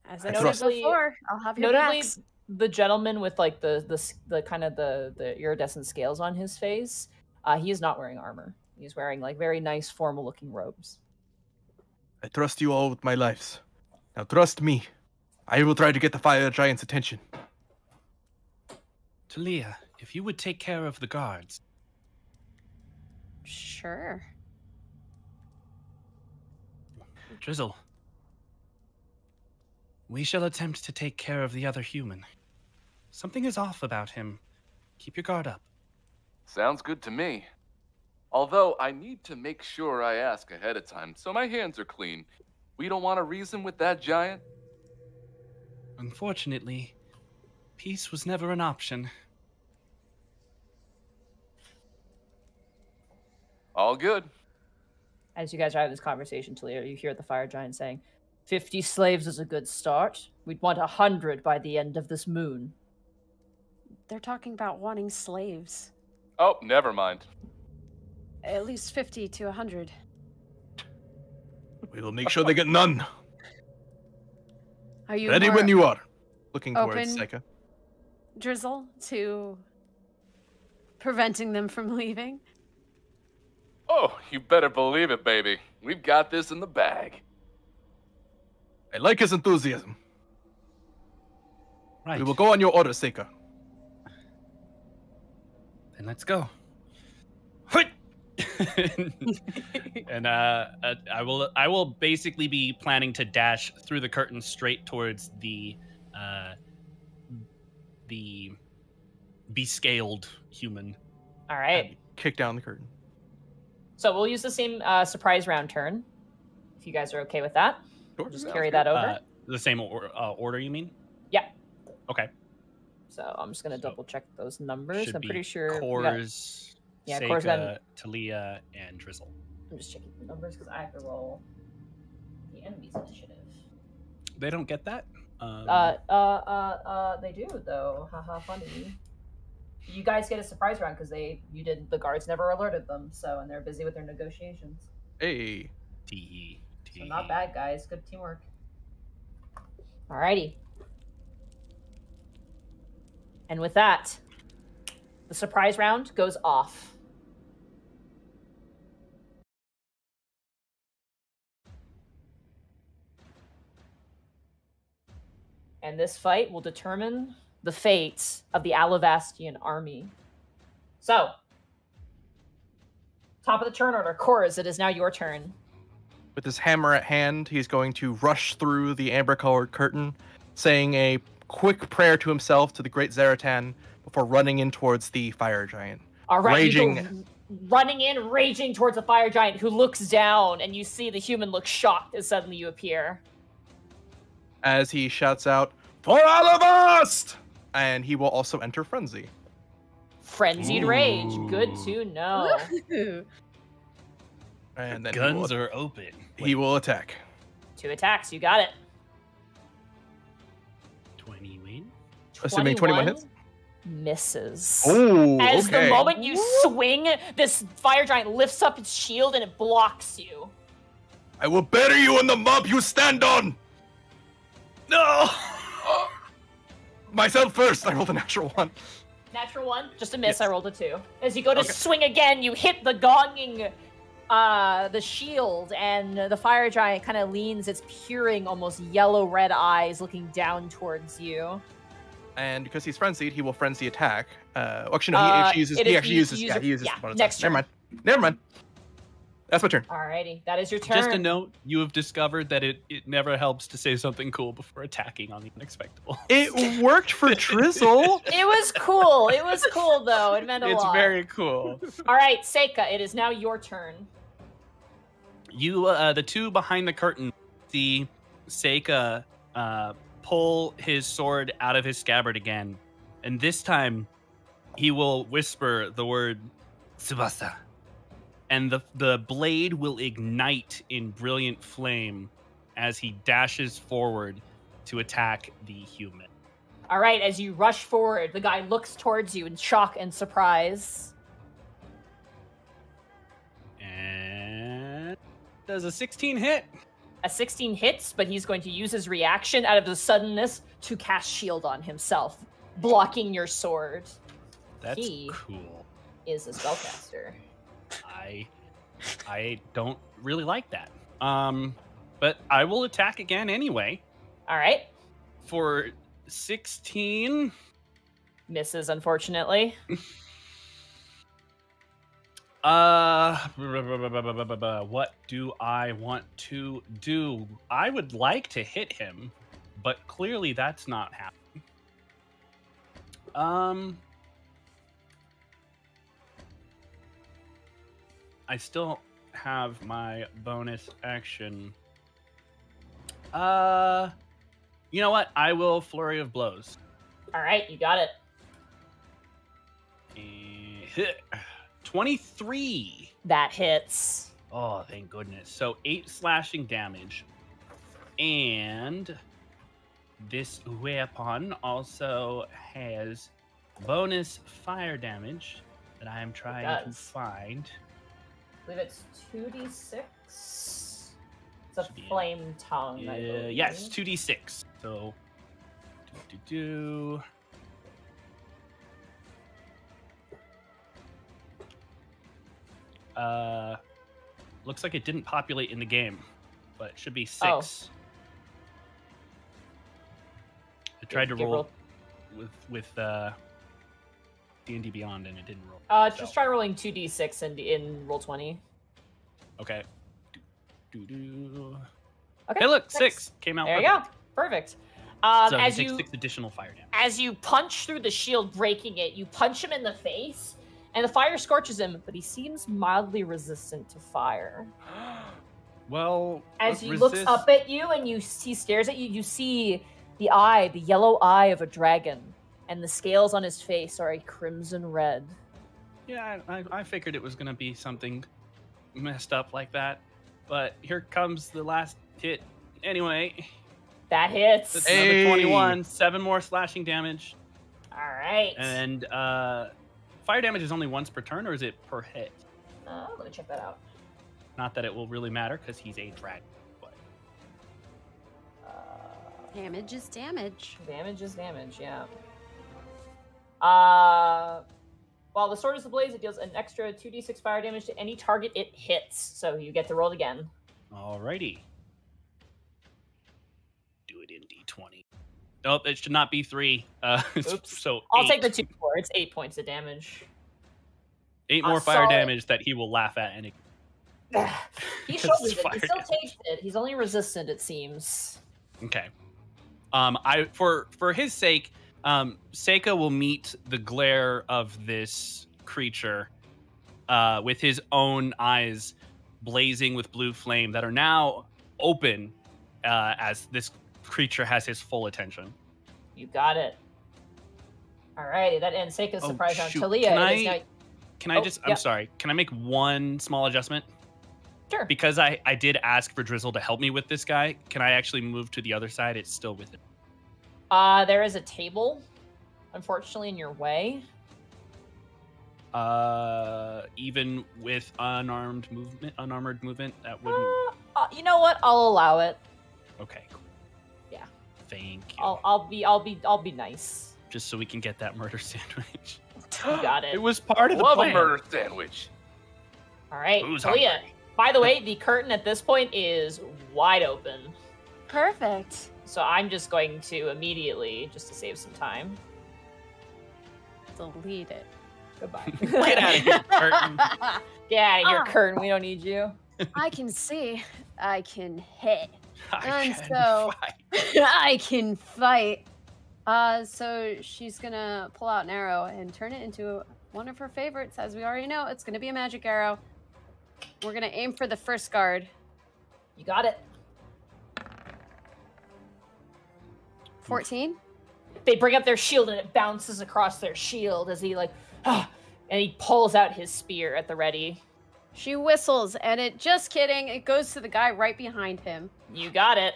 As I
I
said before, I'll have your
Notably,
backs.
the gentleman with like the the the kind of the the iridescent scales on his face, uh, he is not wearing armor. He's wearing like very nice formal looking robes.
I trust you all with my lives. Now trust me. I will try to get the fire giant's attention.
Talia, if you would take care of the guards.
Sure.
Drizzle. We shall attempt to take care of the other human. Something is off about him. Keep your guard up.
Sounds good to me. Although I need to make sure I ask ahead of time so my hands are clean. We don't want to reason with that giant.
Unfortunately, peace was never an option.
All good.
As you guys are having this conversation, Talia, you hear the fire giant saying, 50 slaves is a good start. We'd want a 100 by the end of this moon.
They're talking about wanting slaves.
Oh, never mind.
At least 50 to 100.
We will make sure they get none.
Are you
Ready when you are. Looking towards
open-
Seika.
drizzle to preventing them from leaving?
Oh, you better believe it, baby. We've got this in the bag.
I like his enthusiasm.
Right.
We will go on your order, Seika.
Then let's go. And uh, uh, I will I will basically be planning to dash through the curtain straight towards the uh, the bescaled human.
All right.
Kick down the curtain.
So we'll use the same uh, surprise round turn. If you guys are okay with that,
Sure.
just carry that over.
Uh, the same or, uh, order, you mean?
Yeah.
Okay.
so I'm just gonna
so
double check those numbers. I'm pretty sure.
Kors,
Yeah,
Seika,
Kors then-
Talia, and Drizzle.
I'm just checking the numbers because I have to roll the enemy's initiative.
They don't get that. Um,
Uh, uh, uh, uh, they do though. Haha, funny. You guys get a surprise round because they, you did. The guards never alerted them, so and they're busy with their negotiations.
Hey.
TE.
So not bad, guys. Good teamwork. Alrighty. And with that, the surprise round goes off. And this fight will determine the fates of the Alivastian army. So, top of the turn order, Chorus, it is now your turn.
With his hammer at hand, he's going to rush through the amber colored curtain, saying a quick prayer to himself to the great Zaratan before running in towards the fire giant.
All right,
Raging.
running in, raging towards the fire giant who looks down, and you see the human look shocked as suddenly you appear.
As he shouts out, For Alivast! and he will also enter frenzy.
Frenzied rage. Good to know.
Woohoo.
And then
Guns
will,
are open.
he will attack.
Two attacks. You got it.
20 win.
Assuming 21 hits?
Misses.
Oh,
As
okay.
the moment you swing, this fire giant lifts up its shield and it blocks you.
I will bury you in the mob you stand on.
No!
Myself first. I rolled a natural one.
Natural one, just a miss.
Yes.
I rolled a two. As you go to
Okay.
swing again, you hit the gonging, uh, the shield, and the fire giant kind of leans its peering, almost yellow red eyes looking down towards you.
And because he's frenzied, he will frenzy attack. Uh, actually, no, he
Uh,
actually uses. He actually uses. Yeah, he uses.
yeah, next.
Never mind. Never mind. That's my turn.
Alrighty, that is your turn.
Just a note, you have discovered that it, it never helps to say something cool before attacking on the unexpected.
It worked for Drizzle.
It was cool. It was cool though. It meant a
It's
lot.
very cool.
All right, Seika, it is now your turn.
You, uh, the two behind the curtain, see Seika uh, pull his sword out of his scabbard again, and this time he will whisper the word "Tsubasa," and the the blade will ignite in brilliant flame as he dashes forward to attack the human.
All right, as you rush forward, the guy looks towards you in shock and surprise.
And does a 16 hit?
A 16 hits, but he's going to use his reaction out of the suddenness to cast shield on himself, blocking your sword.
That's
He-
cool.
Is a spellcaster.
I I don't really like that. Um but I will attack again anyway
All right,
for 16.
misses unfortunately.
Uh what do I want to do? I would like to hit him, but clearly that's not happening. Um I still have my bonus action. Uh you know what? I will flurry of blows.
All right, you got it.
And 23.
That hits.
Oh, thank goodness. So eight slashing damage. And this weapon also has bonus fire damage that I am trying to find.
I believe it's 2d6. It's a
Should be-
flame tongue. I
Uh,
believe.
yes, 2d6. So, do, do, do. Uh, looks like it didn't populate in the game, but it should be
Oh.
six. I tried to roll with with uh, D&D Beyond and it didn't roll.
Uh,
so-
just try rolling 2d6 in, in Roll20.
Okay. Do, do, do.
Okay.
Hey, look,
six.
six came out.
There you
perfect.
go. Perfect. Um,
so
as you
six additional fire damage.
as you punch through the shield, breaking it, you punch him in the face, and the fire scorches him, but he seems mildly resistant to fire.
Well,
As he looks up at you and you he stares at you, you see the eye, the yellow eye of a dragon, and the scales on his face are a crimson red.
Yeah, I, I- I figured it was gonna be something messed up like that, but here comes the last hit. Anyway,
That hits.
it's
Hey.
another twenty-one, seven more slashing damage,
All right.
and uh, fire damage is only once per turn, or is it per hit?
Uh, let me check that out.
Not that it will really matter because he's a dragon. But
Uh,
Damage is damage.
Damage is damage, yeah. Uh, while the sword is ablaze, it deals an extra 2d6 fire damage to any target it hits. So you get to roll it again.
alrighty, do it in D twenty. Nope, it should not be three. Uh,
Oops.
so
I'll take the two four. It's eight points of damage.
eight more fire
solid-
damage that he will laugh at and it
he shouldn't. He still
damage.
takes it. He's only resistant, it seems.
Okay. Um, I for for his sake, um, Seika will meet the glare of this creature, uh, with his own eyes blazing with blue flame that are now open, uh, as this creature has his full attention.
You got it. Alrighty, that ends Seika's
Oh,
surprise round.
shoot.
Talia,
Can I-
now-
Can I
Oh,
just?
yeah.
I'm sorry. Can I make one small adjustment?
Sure.
Because I I did ask for Drizzle to help me with this guy. Can I actually move to the other side? It's still with it.
Uh, there is a table, unfortunately, in your way.
Uh, even with unarmed movement, unarmored movement, that wouldn't.
Uh, uh, you know what? I'll allow it.
Okay. Cool.
Yeah.
Thank you.
I'll, I'll be, I'll be, I'll be nice.
Just so we can get that murder sandwich.
You got it.
It was part of the
Love
plan.
a murder sandwich.
All right,
Who's
Talia.
hungry?
By the way, the curtain at this point is wide open,
Perfect.
So I'm just going to immediately, just to save some time.
Delete it.
Goodbye.
Get out of here, curtain.
Get out of here,
Ah.
curtain. We don't need you.
I can see. I can hit.
I
And
can
so-
fight.
I can fight. Uh, so she's gonna pull out an arrow and turn it into one of her favorites. As we already know, it's gonna be a magic arrow. We're gonna aim for the first guard.
You got it.
14.
They bring up their shield and it bounces across their shield as he like, ah, and he pulls out his spear at the ready.
She whistles, and it just kidding. It goes to the guy right behind him.
You got it.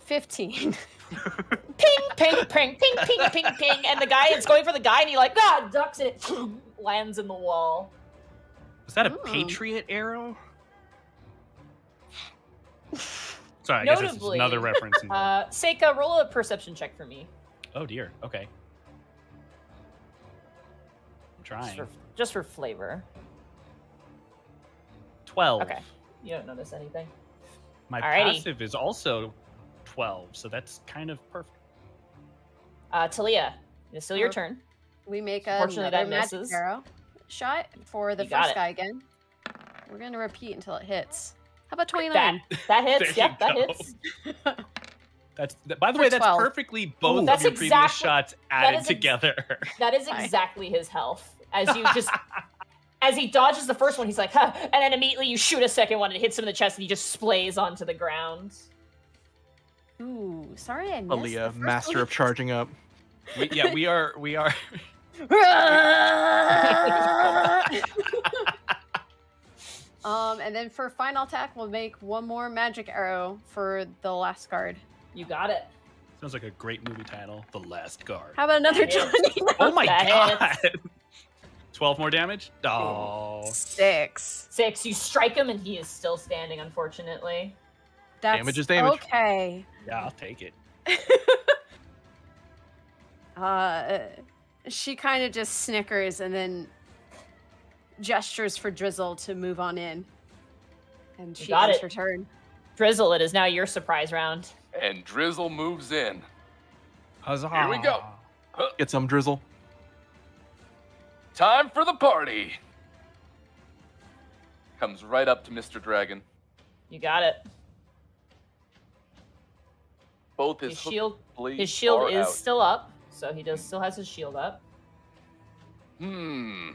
15.
Ping, ping, ping, ping, ping, ping, ping, and the guy is going for the guy, and he like ah ducks and it lands in the wall.
Was that a
Ooh.
Patriot arrow? Sorry, I guess this is
Notably,
another reference. in-
Uh, Seika, roll a perception check for me,
oh dear. Okay. I'm
just
trying.
for, just for flavor.
Twelve.
Okay, you don't notice anything.
My
Alrighty.
passive is also twelve, so that's kind of perfect.
Uh, Talia, it's still your
Uh,
turn.
We make
Unfortunately,
another
that
magic
misses.
arrow shot for the
You
first guy again. We're gonna repeat until it hits. How about
That
29?
that hits.
There
Yep, that
go.
hits.
That's th- by the
For
way, that's perfectly both of
That's
your previous shots added
is ex-
together.
That is exactly his health. As you just as he dodges the first one, he's like, huh, and then immediately you shoot a second one and it hits him in the chest, and he just splays onto the ground.
Ooh, sorry I missed. the
Aaliyah,
first
master
one.
of charging up.
we, yeah, we are. We are.
Um, and then for final attack, we'll make one more magic arrow for the last guard.
You got it.
Sounds like a great movie title. The Last Guard.
How about another
That
20?
Oh my
That
god! Twelve more damage. Oh,
Six.
Six. You strike him, and he is still standing. Unfortunately.
That's
Damage is damage.
Okay.
yeah, I'll take it.
Uh, she kind of just snickers and then gestures for Drizzle to move on in. And she
got
ends
it.
her turn.
Drizzle, it is now your surprise round.
And Drizzle moves in.
Huzzah!
Here we go.
Get some drizzle.
Time for the party. Comes right up to Mr. Dragon.
You got it.
Both his,
His shield, his shield
are
is
out.
still up, so he does still has his shield up.
Hmm.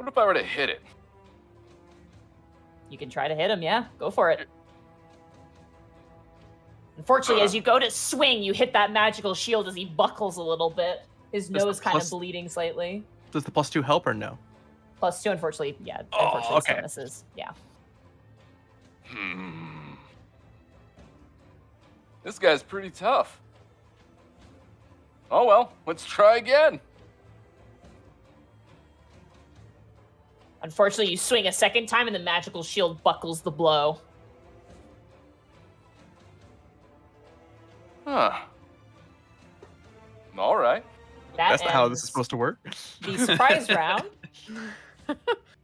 What if I were to hit it?
You can try to hit him. Yeah, go for it. Unfortunately, as you go to swing, you hit that magical shield as he buckles a little bit. His nose kind of bleeding slightly.
Does the plus two help or no?
Plus two, unfortunately, yeah.
Oh,
Unfortunately,
okay.
misses. Yeah.
Hmm. This guy's pretty tough. Oh well, let's try again.
Unfortunately, you swing a second time, and the magical shield buckles the blow.
Huh. All right.
That
That's not how this is supposed to work.
The surprise round.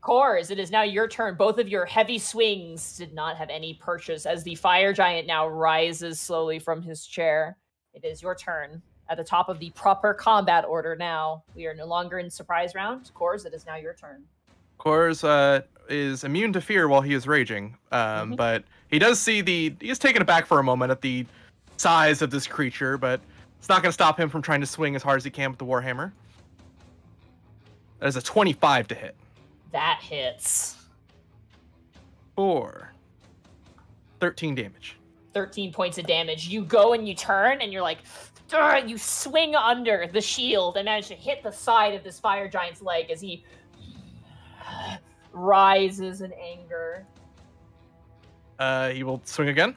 Kors, it is now your turn. Both of your heavy swings did not have any purchase as the fire giant now rises slowly from his chair. It is your turn. At the top of the proper combat order now. We are no longer in surprise round. Kors, it is now your turn.
Kors uh, is immune to fear while he is raging, um,
Mhm.
but he does see the. He is taken aback for a moment at the size of this creature, but it's not going to stop him from trying to swing as hard as he can with the warhammer. That is a 25 to hit.
That hits.
Four. 13 damage.
13 points of damage. You go and you turn, and you're like, you swing under the shield and manage to hit the side of this fire giant's leg as he rises in anger.
Uh, he will swing again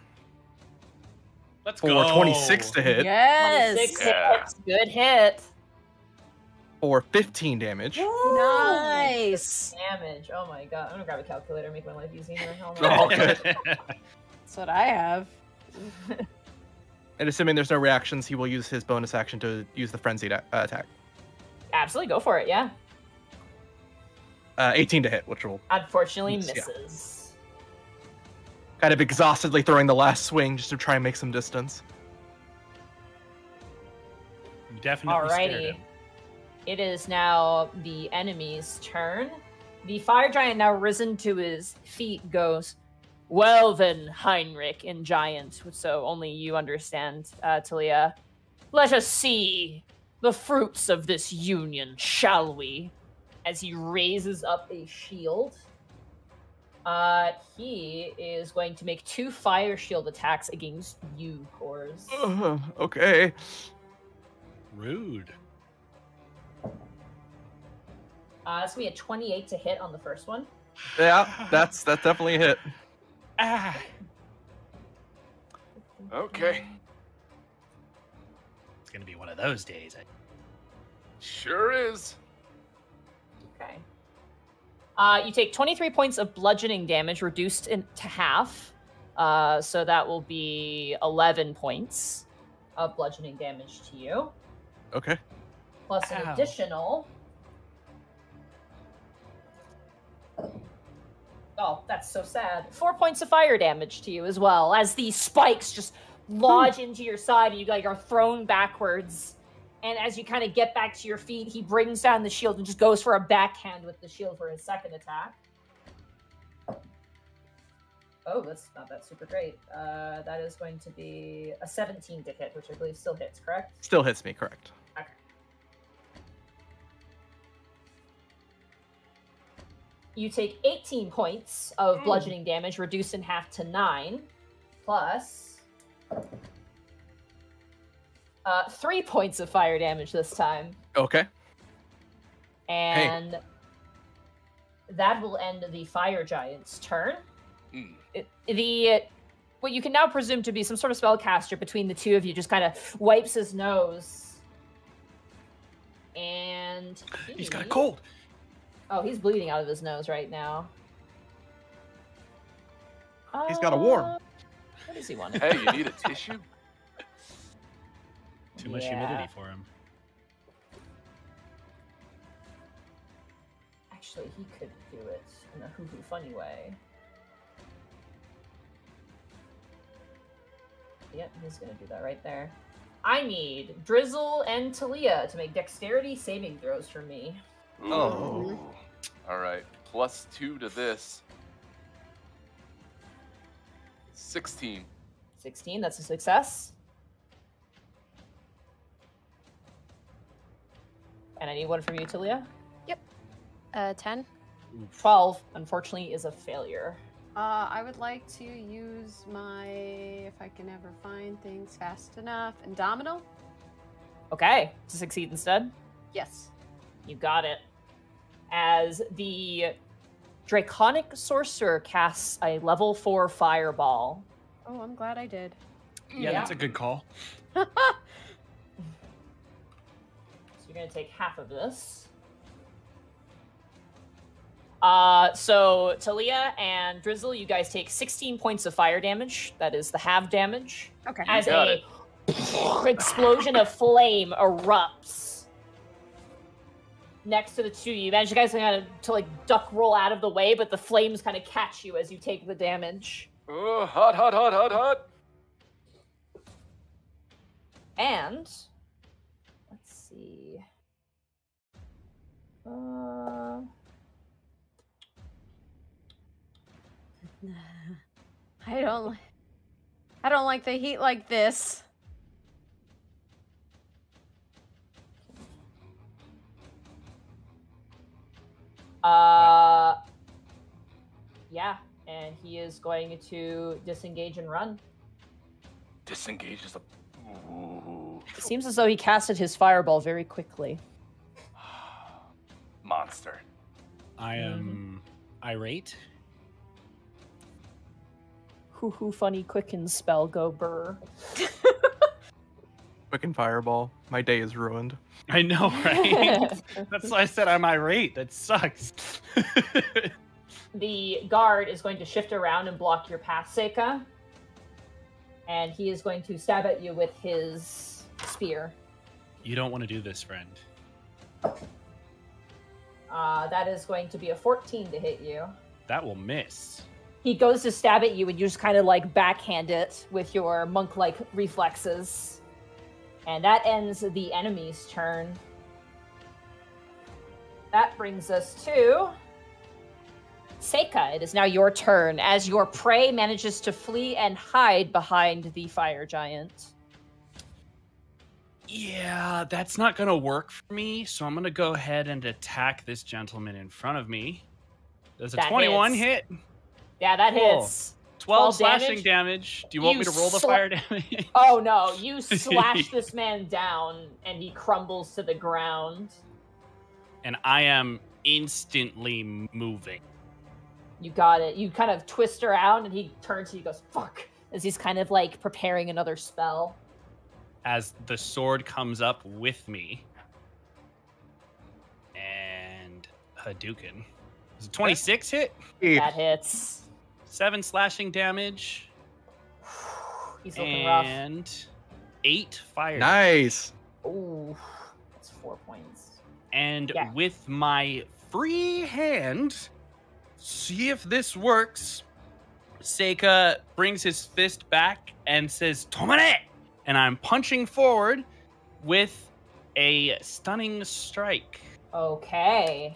Let's
for
go.
26 to hit,
Yes.
26
Yeah.
hits. Good hit.
for 15 damage.
Nice.
Damage. Oh my god. I'm gonna grab a calculator, make my life easier. Hold
Oh, good.
That's what I have.
And assuming there's no reactions, he will use his bonus action to use the frenzied a- uh, attack.
Absolutely, go for it. Yeah.
Uh, 18 to hit, which will
Unfortunately,
Yes, yeah.
misses.
kind of exhaustedly throwing the last swing just to try and make some distance.
You definitely scared
Alrighty.
him.
It is now the enemy's turn. The fire giant, now risen to his feet, goes, Well then, Heinrich in giant, so only you understand, uh, Talia. Let us see the fruits of this union, shall we? As he raises up a shield. Uh, he is going to make two fire shield attacks against you, Kors.
Ugh, okay.
Rude.
Uh, it's gonna be a 28 to hit on the first one.
Yeah, that's that's definitely a hit.
Ah.
Okay.
It's gonna be one of those days.
Sure is.
Okay. Uh, you take 23 points of bludgeoning damage, reduced in, to half. Uh, so that will be 11 points of bludgeoning damage to you,
Okay.
plus an
Ow.
additional. Oh, that's so sad. Four points of fire damage to you as well, as these spikes just lodge into your side and you like are thrown backwards. And as you kind of get back to your feet, he brings down the shield and just goes for a backhand with the shield for his second attack. Oh, that's not that super great. Uh, that is going to be a 17 to hit, which I believe still hits, correct?
Still hits me, correct.
Okay. You take 18 points of bludgeoning damage, reduced in half to 9, plus uh, 3 points of fire damage this time.
Okay.
And that will end the fire giant's turn.
Hmm.
It- the what you can now presume to be some sort of spellcaster between the two of you just kind of wipes his nose. And
He's got a cold.
Oh, he's bleeding out of his nose right now.
He's got a warm.
Uh, What does he want?
Hey, you need a tissue?
Too much
Yeah.
humidity for him.
Actually, he could do it in a hoo hoo funny way. Yep, he's gonna do that right there. I need Drizzle and Talia to make dexterity saving throws for me.
Oh.
All right. Plus two to this. 16.
16, that's a success. And I need one from you, Talia.
Uh, 10.
12, unfortunately, is a failure.
Uh, I would like to use my, if I can ever find things fast enough, Indomitable?
Okay, to succeed instead.
Yes.
You got it. As the Draconic Sorcerer casts a level 4 fireball.
Oh, I'm glad I did.
Yeah, that's a good call.
So you're going to take half of this. Uh, so Talia and Drizzle, you guys take 16 points of fire damage. That is the half damage.
Okay.
As a
it.
explosion of flame erupts next to the two of you. You manage you guys kind of to like duck roll out of the way, but the flames kind of catch you as you take the damage.
Oh, hot, hot, hot, hot, hot.
And let's see. Uh,
I don't. I don't like the heat like this.
uh, yeah, and he is going to disengage and run.
disengages a. Ooh.
It seems as though he casted his fireball very quickly.
Monster.
I am irate.
Hoo hoo funny quicken spell go burr.
Quicken fireball. My day is ruined.
I know, right? That's why I said I'm irate. That sucks.
the guard is going to shift around and block your path, Seika. And he is going to stab at you with his spear.
you don't want to do this, friend.
Uh, that is going to be a 14 to hit you.
That will miss.
He goes to stab at you, and you just kind of like backhand it with your monk like reflexes. And that ends the enemy's turn. That brings us to Seika. It is now your turn as your prey manages to flee and hide behind the fire giant.
Yeah, that's not going to work for me. So I'm going to go ahead and attack this gentleman in front of me. Does a
That
21
hits.
hit?
Yeah, that
Cool.
hits.
12
12
slashing
damage?
damage. Do you want
You
me to roll the fire damage?
Oh no, you slash this man down and he crumbles to the ground.
and I am instantly moving.
You got it. You kind of twist around and he turns and goes, fuck, as he's kind of like preparing another spell.
As the sword comes up with me. And Hadouken. Is it 26 hit?
That hits.
Seven slashing damage.
He's looking rough.
and eight fire.
Nice.
Ooh, that's four points.
And
Yeah.
with my free hand, see if this works. Seika brings his fist back and says, Tomane! And I'm punching forward with a stunning strike.
Okay.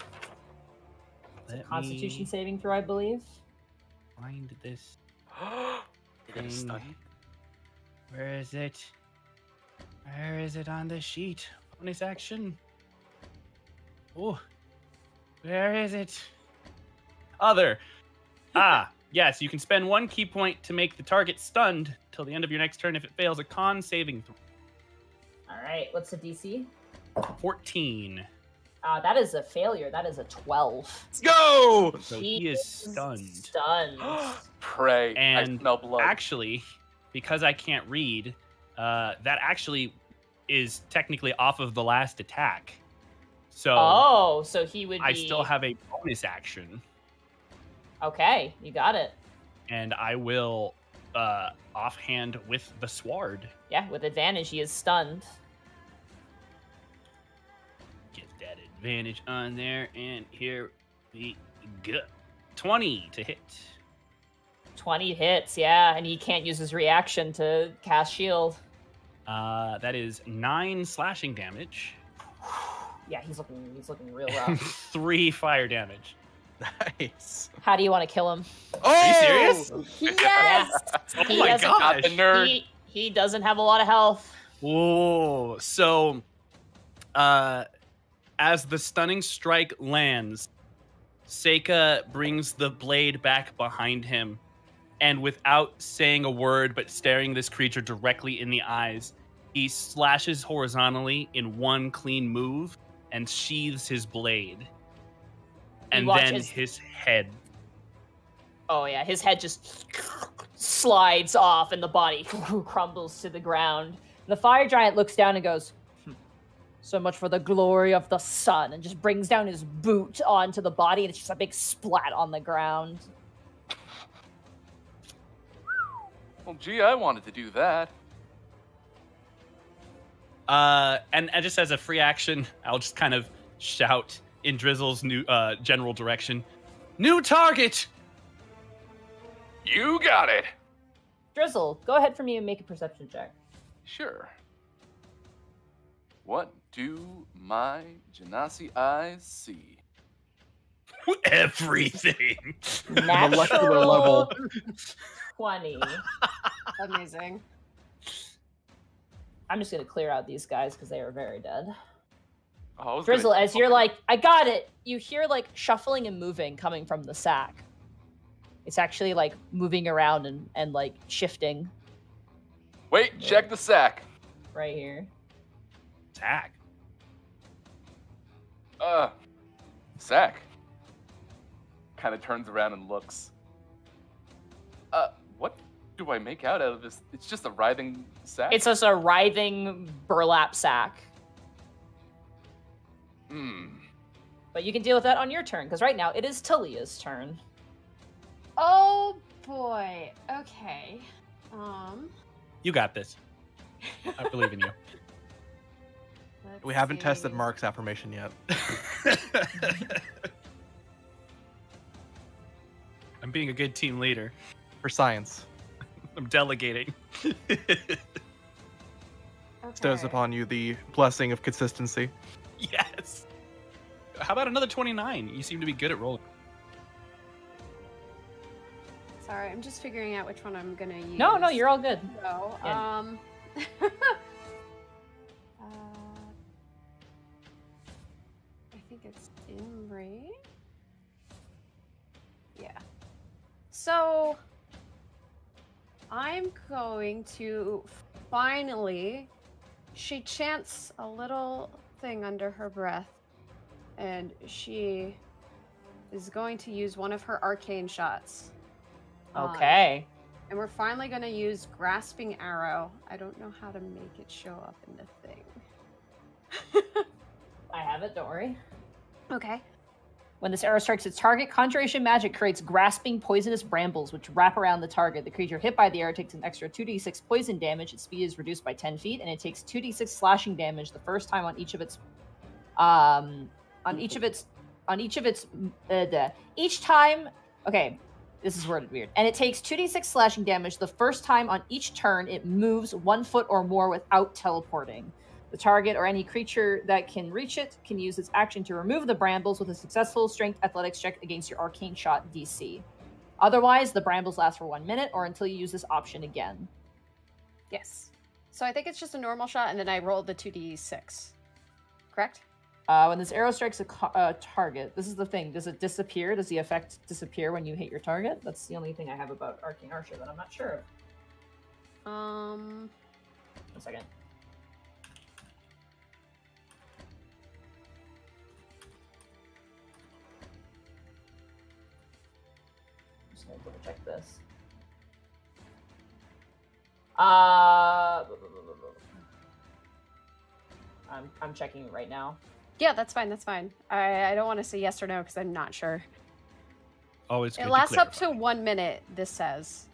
Let
Constitution saving throw, I believe.
find this
You're gonna
thing.
stun.
Where is it? Where is it on the sheet? Bonus action. Oh, where is it? Other. Ah, yes, you can spend one ki point to make the target stunned till the end of your next turn if it fails a con saving throw.
All right, what's the DC?
14.
Uh, that is a failure. That is a 12.
Let's go.
So he is stunned.
Stunned.
Pray.
And
I smell blood.
Actually, because I can't read, uh, that actually is technically off of the last attack. So
oh, so he would be.
I still have a bonus action.
Okay, you got it.
and I will uh offhand with the sword.
Yeah, with advantage, he is stunned.
Get that advantage on there, and here we go. Twenty to hit.
20 hits, yeah, and he can't use his reaction to cast shield.
Uh, that is nine slashing damage,
Yeah, he's looking he's looking real rough.
three fire damage.
Nice.
How do you want to kill him?
Oh,
you serious?
Yes.
Oh
He
my
doesn't-
gosh!
Not the nerd.
He, he doesn't have a lot of health.
Whoa! So, uh, as the stunning strike lands, Seika brings the blade back behind him, and without saying a word but staring this creature directly in the eyes, he slashes horizontally in one clean move and sheathes his blade. And then
as-
his head.
Oh yeah, his head just slides off and the body crumbles to the ground. The fire giant looks down and goes, "Hmm, "So much for the glory of the sun," and just brings down his boot onto the body, and it's just a big splat on the ground.
Well, gee, I wanted to do that.
Uh, and, and just as a free action, I'll just kind of shout in Drizzle's new uh, general direction. New target!
You got it.
Drizzle, go ahead for me and make a perception check.
Sure. What do my Genasi eyes see?
Everything.
Molecular level.
Twenty.
Amazing.
I'm just gonna clear out these guys because they are very dead.
Oh, I was
Drizzle,
gonna-
as you're like, I got it. You hear like shuffling and moving coming from the sack. It's actually like moving around and, and like shifting.
Wait, check the sack.
right here.
Attack.
Uh, sack. Kind of turns around and looks. Uh, what do I make out of this? It's just a writhing sack.
It's just a writhing burlap sack.
Hmm.
But you can deal with that on your turn, because right now it is Talia's turn.
Oh boy. Okay. Um.
You got this. I believe in you.
let's
We haven't tested. Mark's affirmation yet.
I'm being a good team leader.
For science.
I'm delegating.
Stows upon you the blessing of consistency.
yes. How about another 29? You seem to be good at rolling.
Sorry, I'm just figuring out which one I'm gonna use.
No, no, you're all good.
So,
Yeah.
um. uh, I think it's in range. Yeah. So, I'm going to finally. She chants a little thing under her breath, and she is going to use one of her arcane shots. on-
Okay.
and we're finally going to use Grasping Arrow. I don't know how to make it show up in the thing.
I have it, don't worry.
okay.
When this arrow strikes its target, Conjuration Magic creates grasping poisonous brambles which wrap around the target. The creature hit by the arrow takes an extra 2d6 poison damage. Its speed is reduced by 10 feet, and it takes 2d6 slashing damage the first time on each of its, um, on each of its, on each of its, uh, the, each time. Okay, this is worded weird. And it takes 2d6 slashing damage the first time on each turn it moves one foot or more without teleporting. The target or any creature that can reach it can use its action to remove the brambles with a successful strength athletics check against your arcane shot DC. Otherwise, the brambles last for one minute or until you use this option again.
Yes. So I think it's just a normal shot, and then I rolled the 2d6. Correct?
Uh, when this arrow strikes a co- uh, target, this is the thing. Does it disappear? Does the effect disappear when you hit your target? That's the only thing I have about Arcane Archer that I'm not sure of.
Um.
One second. I'm just gonna double check this. Uh, I'm I'm checking it right now.
Yeah, that's fine. That's fine. I, I don't want to say yes or no because I'm not sure.
Always good
It lasts up to one minute, this says.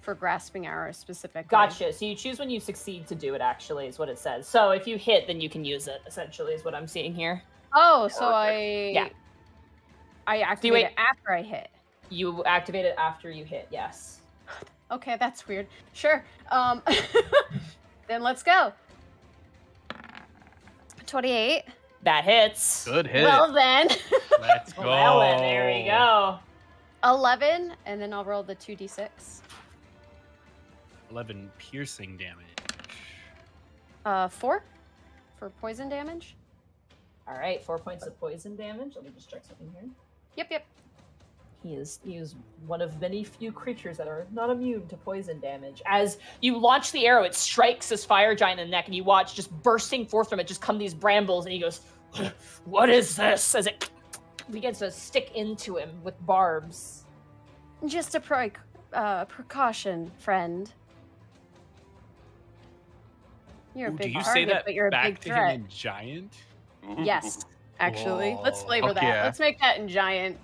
For grasping arrow specifically.
Gotcha. So you choose when you succeed to do it. Actually, is what it says. So if you hit, then you can use it. Essentially, is what I'm seeing here.
Oh, so I.
Yeah.
I activate
wait-
it after I hit.
You activate it after you hit. Yes.
Okay, that's weird. Sure. Um. then let's go. 28.
That hits.
Good hit.
Well, then.
Let's go.
Well, then, there we go.
11, and then I'll roll the 2d6.
11 piercing damage.
Uh, 4 for poison damage.
All right, four points of poison damage. Let me just check something here.
Yep, yep.
He is he is one of many few creatures that are not immune to poison damage. As you launch the arrow, it strikes this fire giant in the neck, and you watch just bursting forth from it just come these brambles, and he goes, "What is this?" As it begins to stick into him with barbs.
Just a pre- uh, precaution, friend. You're a
Ooh,
big
do you
target,
say that
but you're a
back
big
to
threat.
him in giant?
Yes, actually. Let's flavor
Fuck
that.
yeah.
Let's make that in giant.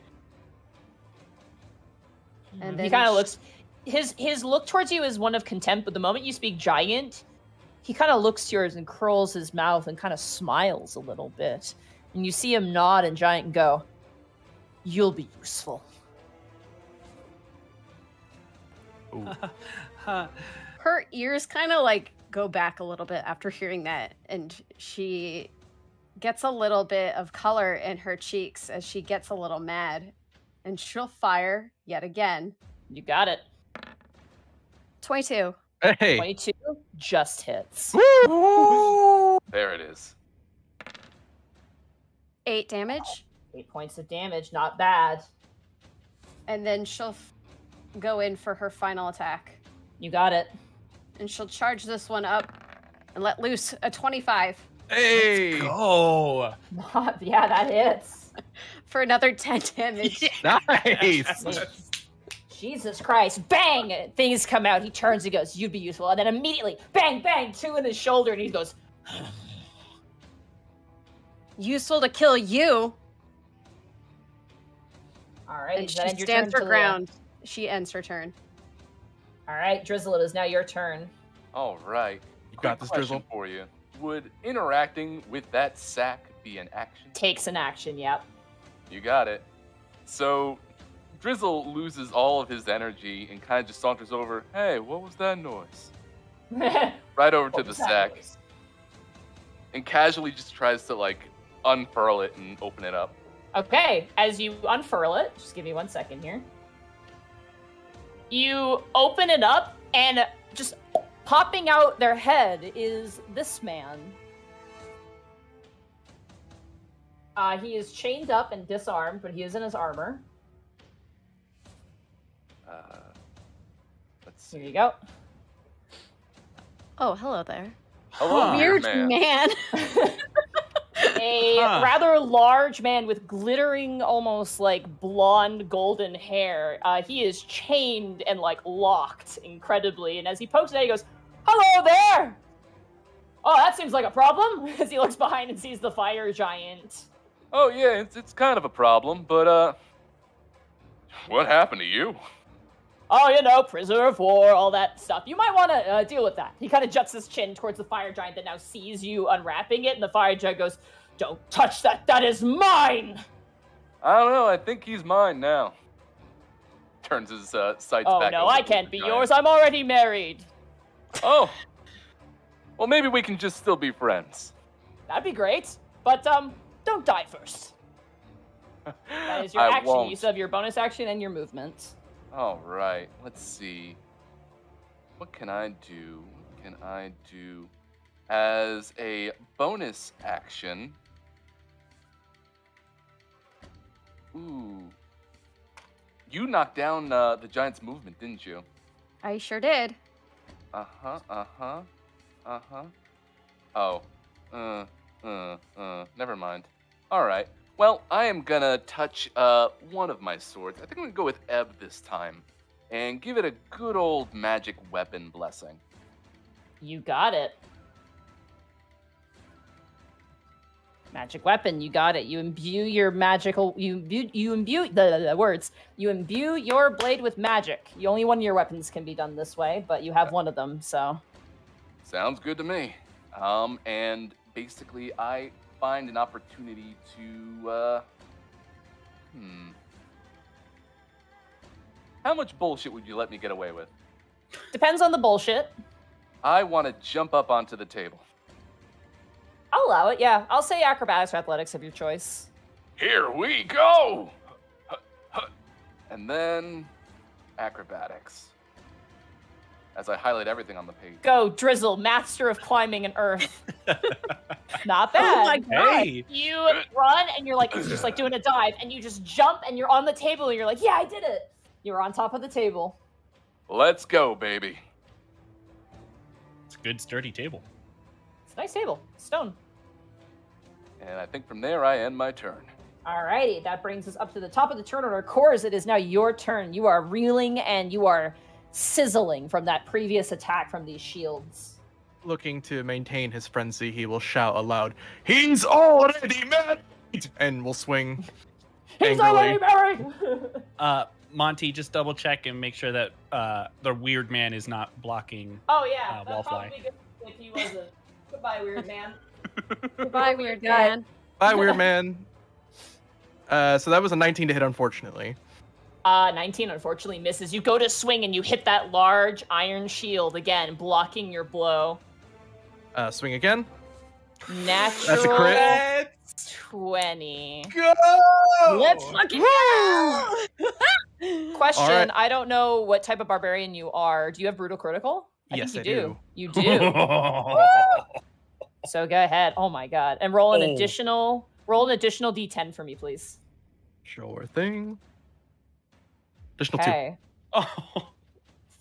Mm-hmm.
And
then he
kind of
sh-
looks. His his look towards you is one of contempt, but the moment you speak giant, he kind of looks to yours and curls his mouth and kind of smiles a little bit, and you see him nod and giant and go, "You'll be useful."
Her ears kind of like go back a little bit after hearing that and she gets a little bit of color in her cheeks as she gets a little mad and she'll fire yet again
You got it.
22
Hey.
Twenty-two just hits.
There it is.
8 damage
Eight points of damage, not bad.
and then she'll f- go in for her final attack
You got it.
And she'll charge this one up and let loose a 25
Hey!
Oh,
yeah, that hits.
for another 10 damage.
Nice!
Jesus Christ. Bang! Things come out. He turns and goes, You'd be useful. And then immediately, bang, bang, two in his shoulder. And he goes,
Useful to kill you.
All right.
And she
that end
stands
turn,
her
Talia?
ground. She ends her turn.
All right, Drizzle, it is now your turn.
All right.
You got
Quick
this, Drizzle.
for you. Would interacting with that sack be an action?
Takes an action, yep.
You got it. So Drizzle loses all of his energy and kind of just saunters over. Hey, what was that noise? Right over to the sack
noise?
and casually just tries to like unfurl it and open it up.
Okay, as you unfurl it, just give me one second here. You open it up, and just popping out their head is this man. Uh, he is chained up and disarmed, but he is in his armor.
Uh, let's
Here
see.
you go.
Oh, hello there.
Hello,
Huh.
weird
Weird
man.
man.
a
Huh.
rather large man with glittering, almost like blonde golden hair. Uh, he is chained and like locked incredibly. And as he pokes it out, he goes, "Hello there." Oh, that seems like a problem. As he looks behind and sees the fire giant.
Oh yeah, it's it's kind of a problem, but uh, what happened to you?
Oh, you know, prisoner of war, all that stuff. You might want to uh, deal with that. He kind of juts his chin towards the fire giant that now sees you unwrapping it, and the fire giant goes, "Don't touch that. That is mine."
I don't know. I think he's mine now. Turns his uh, sights
Oh
back.
no, I can't be
giant.
yours. I'm already married.
Oh. Well, maybe we can just still be friends.
That'd be great. But um, don't die first. That is your
I
action.
won't.
You still have your bonus action and your movement.
All right. Let's see. What can I do? What can I do as a bonus action? Ooh. You knocked down uh, the giant's movement, didn't you?
I sure did.
Uh huh. Uh huh. Uh huh. Oh. Uh. Uh. Uh. Never mind. All right. Well, I am gonna touch uh one of my swords. I think I'm gonna go with Ebb this time, and give it a good old magic weapon blessing.
You got it. Magic weapon, you got it. You imbue your magical. You imbue. You imbue the, the, the words. You imbue your blade with magic. You only one of your weapons can be done this way, but you have one of them. So
Sounds good to me. Um, and basically, I find an opportunity to uh. Hmm. How much bullshit would you let me get away with?
depends on the bullshit.
I want to jump up onto the table.
I'll allow it. Yeah, I'll say acrobatics or athletics of your choice.
Here we go! And then acrobatics. As I highlight everything on the page.
Go, Drizzle, master of climbing and earth. Not oh bad.
Oh my god.
hey.
You run and you're like, it's just like doing a dive, and you just jump and you're on the table and you're like, yeah, I did it. You're on top of the table.
Let's go, baby.
It's a good sturdy table.
It's a nice table, stone.
And I think from there I end my turn.
Alrighty, that brings us up to the top of the turn order. Kors, it is now your turn. You are reeling and you are sizzling from that previous attack from these shields.
Looking to maintain his frenzy, he will shout aloud, He's already married! And will swing
He's
angrily.
already married!
Uh, Monty, just double check and make sure that uh, the weird man is not blocking.
oh, yeah.
Uh,
that'd
wallfly.
probably be good if he wasn't. Goodbye, weird man.
Goodbye, weird
God.
man.
Bye, weird man. Uh, so that was a 19 to hit, unfortunately.
Uh, 19 unfortunately misses. You go to swing and you hit that large iron shield again, blocking your blow.
Uh, swing again.
Natural
a crit.
20.
Go!
Let's fucking go! Question
Alright.
I don't know what type of barbarian you are. Do you have brutal critical? I
Yes,
think
I
you
do.
You do. so go ahead. Oh my god. And roll an
Oh.
additional roll an additional d10 for me, please.
Sure thing. Additional two.
Okay.
oh.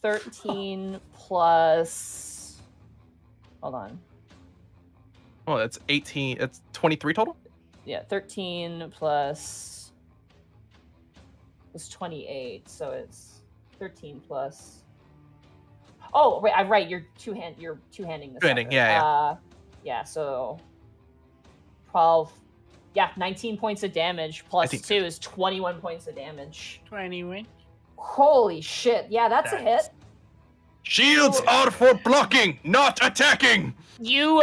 13 plus. Hold on.
Oh, that's 18. It's 23 total.
Yeah, 13 plus. It's 28, so it's 13 plus. Oh, wait, I'm right. You're two hand. You're two handing this.
Two-handing, yeah, yeah.
Uh, yeah. So 12. Yeah, 19 points of damage plus
think-
two is 21 points of damage.
Anyway.
Holy shit! Yeah, that's a hit.
Shields are for blocking, not attacking.
you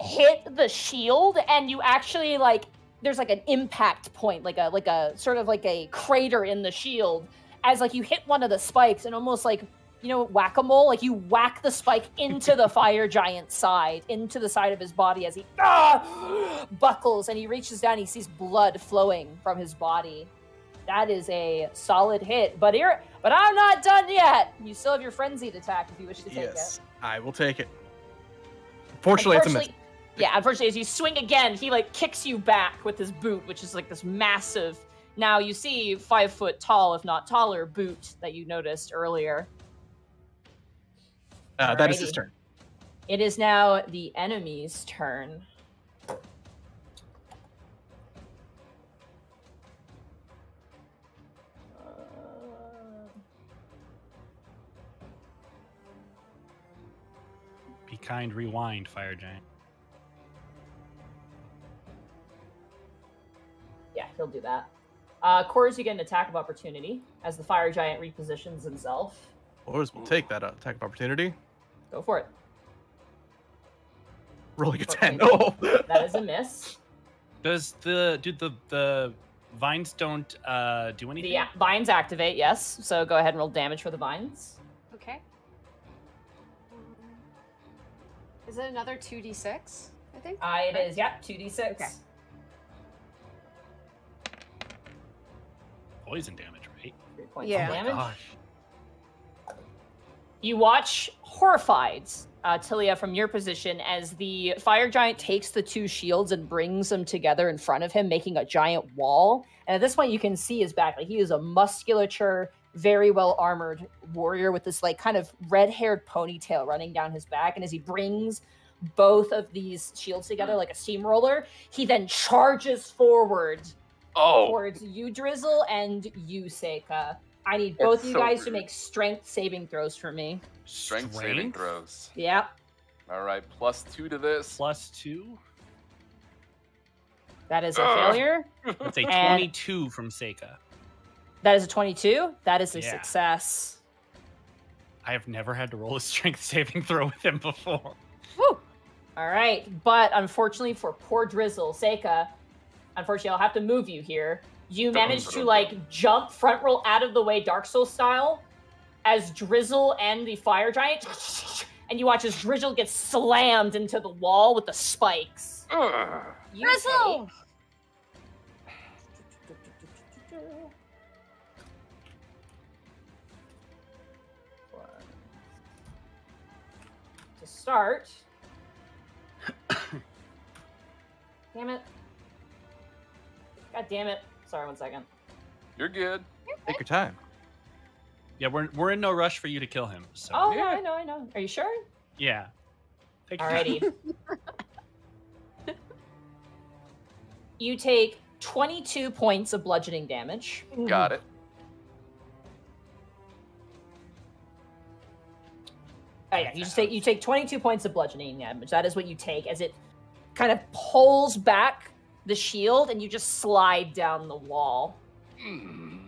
hit the shield and you actually like there's like an impact point like a like a sort of like a crater in the shield as like you hit one of the spikes and almost like you know whack-a-mole like you whack the spike into the fire giant's side into the side of his body as he ah, buckles and he reaches down he sees blood flowing from his body that is a solid hit but here but i'm not done yet you still have your frenzied attack if you wish to take it
Yes, I will take it. Fortunately, it's a miss.
Yeah, unfortunately, as you swing again, he like kicks you back with his boot, which is like this massive. Now you see five foot tall, if not taller, boot that you noticed earlier.
Uh, that is his turn.
It is now the enemy's turn.
Kind, rewind, Fire Giant.
Yeah, he'll do that. Uh, Kors, you get an attack of opportunity as the fire giant repositions himself.
Kors will take that uh, attack of opportunity.
Go for it.
Rolling a
Okay.
10. Oh!
That is a miss.
Does the do the the vines don't uh do anything?
The a- vines activate, yes. So go ahead and roll damage for the vines.
Is it another 2d6? I think.
Uh, it is, yep, 2d6.
Okay.
Poison damage, right?
Three points
Yeah.
of
Oh my
damage.
gosh.
You watch horrified, uh, Talia, from your position as the fire giant takes the two shields and brings them together in front of him, making a giant wall. And at this point, you can see his back. Like he is a musculature, very well armored warrior with this like kind of red haired ponytail running down his back. And as he brings both of these shields together like a steamroller, he then charges forward
Oh,
towards you, Drizzle, and you, Seika. I need
That's
both of you
so
guys to make strength saving throws for me.
strength saving throws.
Yep.
All right, plus two to this.
Plus two.
That is a
Ugh.
failure.
That's a
And-
twenty-two from Seika.
That is a 22. That is a
Yeah.
success.
I have never had to roll a strength saving throw with him before.
Woo! All right. But unfortunately for poor Drizzle, Seika, unfortunately, I'll have to move you here. You
Dun,
managed to like jump front roll out of the way Dark Souls style as Drizzle and the fire giant and you watch as Drizzle gets slammed into the wall with the spikes.
Ugh.
You
Drizzle!
take- To start. damn it. God damn it. Sorry, one second.
You're good.
Take your time.
Yeah, we're we're in no rush for you to kill him. So
Oh, no,
Yeah.
I know, I know. Are you sure?
yeah. Take.
Alrighty. you take 22 points of bludgeoning damage.
Got it.
Oh yeah, you just take you take 22 points of bludgeoning damage. That is what you take as it kind of pulls back the shield and you just slide down the wall.
Hmm.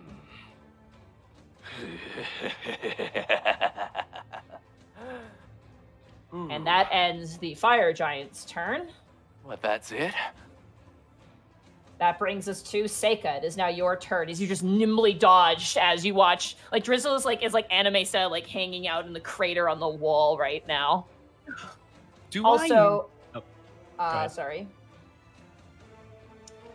And that ends the fire giant's turn.
What? That's it?
That brings us to Seika. It is now your turn as you just nimbly dodged as you watch like Drizzle is like is like anime style like hanging out in the crater on the wall right now.
Do
Also,
Oh,
uh, sorry.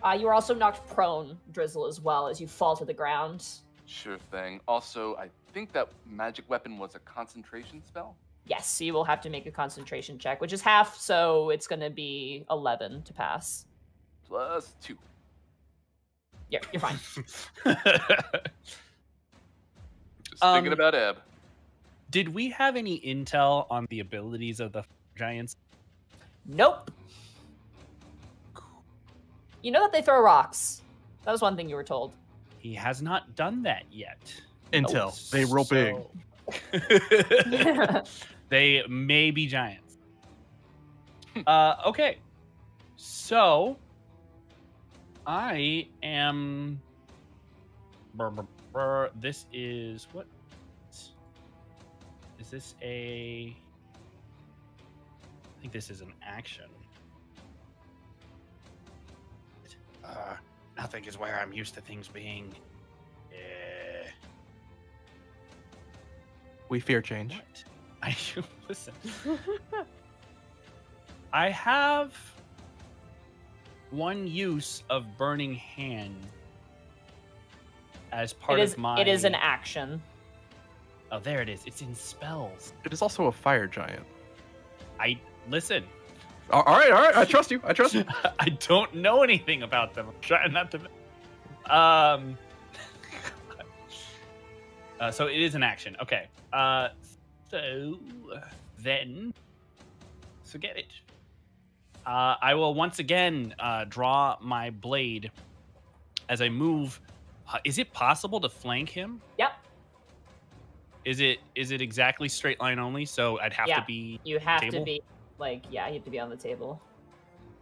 Uh, you are also knocked prone, Drizzle, as well as you fall to the ground.
Sure thing. Also, I think that magic weapon was a concentration spell.
Yes, you will have to make a concentration check, which is half, so it's going to be 11 to pass.
Plus two.
You're, you're fine.
Just thinking
Um,
about Eb.
Did we have any intel on the abilities of the giants?
Nope. You know that they throw rocks. That was one thing you were told.
He has not done that yet.
Intel. They roll big.
They may be giants. uh, okay. So I am. brr, brr, brr. This is what? Is this a? I think this is an action. Uh, nothing is where I'm used to things being. Yeah.
We fear change.
What? I listen. I have one use of burning hand as part
it is
of my.
it is an action.
Oh, there it is. It's in spells.
It is also a fire giant.
I listen.
All right, all right. I trust you. I trust you.
I don't know anything about them. I'm trying not to. Um. uh, so it is an action. Okay. Uh. So then, so get it. Uh, I will once again uh, draw my blade as I move. Uh, is it possible to flank him?
Yep.
Is it is it exactly straight line only? So I'd have
Yeah.
to be
You have
Table?
to be like yeah, you have to be on the table.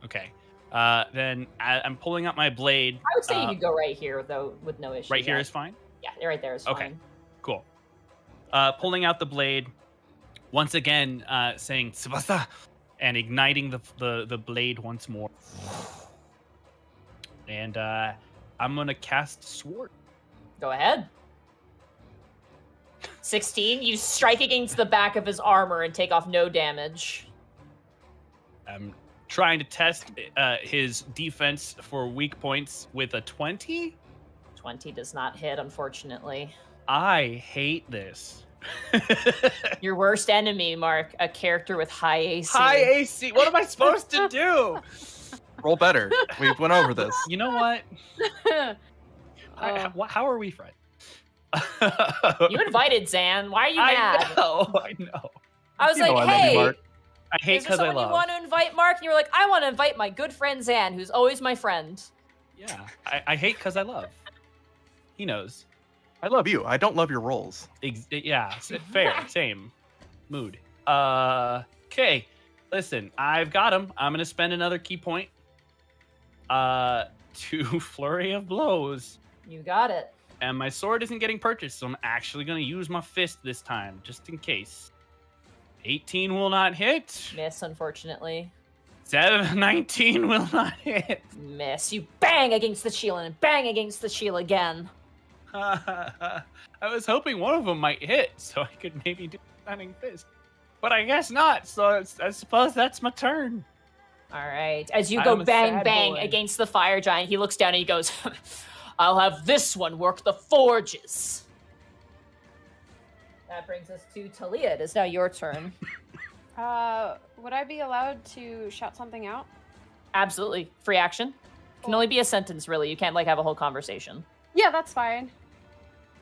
okay. Uh, then I, I'm pulling out my blade.
I would say
Uh,
you could go right here though with no issue.
Right here
yeah.
is fine.
yeah, right there is fine.
Okay.
fine.
Cool. Uh, pulling out the blade, once again uh, saying "Tsubasa," and igniting the, the the blade once more. And uh, I'm gonna cast sword.
Go ahead. 16, you strike against the back of his armor and take off no damage.
I'm trying to test uh, his defense for weak points with a 20.
20 does not hit, unfortunately.
I hate this.
Your worst enemy, Mark, a character with high AC.
High AC. What am I supposed to do?
Roll better. We went over this.
You know what? I,
Oh.
how are we friends?
You invited Zan. Why are you
I
mad?
know. I know.
I was
You
like,
I love you,
hey,
Mark.
I hate
is
because I love.
you want to invite, Mark? And you were like, I want to invite my good friend Zan, who's always my friend.
Yeah, I, I hate because I love. He knows.
I love you. I don't love your rolls.
Ex- yeah, fair, same mood. Uh, okay. Listen, I've got him. I'm gonna spend another ki point. Uh, to flurry of blows,
You got it.
and my sword isn't getting purchased, so I'm actually gonna use my fist this time, just in case. 18 will not hit.
Miss, unfortunately.
Seven, 19 will not hit.
Miss. You bang against the shield and bang against the shield again.
I was hoping one of them might hit, so I could maybe do stunning fist. But I guess not. So it's, I suppose that's my turn.
All right. As you go bang bang
boy.
against the fire giant, he looks down and he goes, I'll have this one work the forges. That brings us to Talia. It is now your turn.
Uh, would I be allowed to shout something out?
Absolutely. Free action. Can only be a sentence, really. You can't like have a whole conversation.
Yeah, that's fine.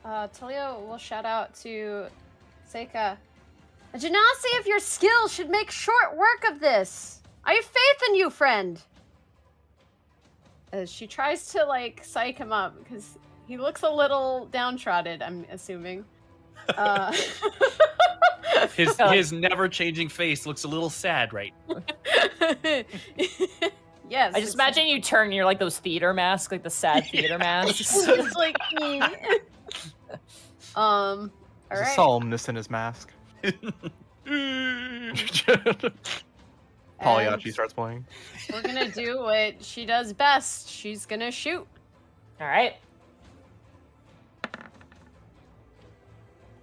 Uh, Talia will shout out to Seika. A genasi of your skill should make short work of this. I have faith in you, friend. As she tries to like psych him up because he looks a little downtrodden. I'm assuming. Uh,
His his never changing face looks a little sad, right?
yes.
I just imagine you turn and you're like those theater masks, like the sad theater masks.
it's like. Um. All
There's a solemnness in his mask. Pagliacci starts playing.
We're gonna do what she does best. She's gonna shoot.
All right.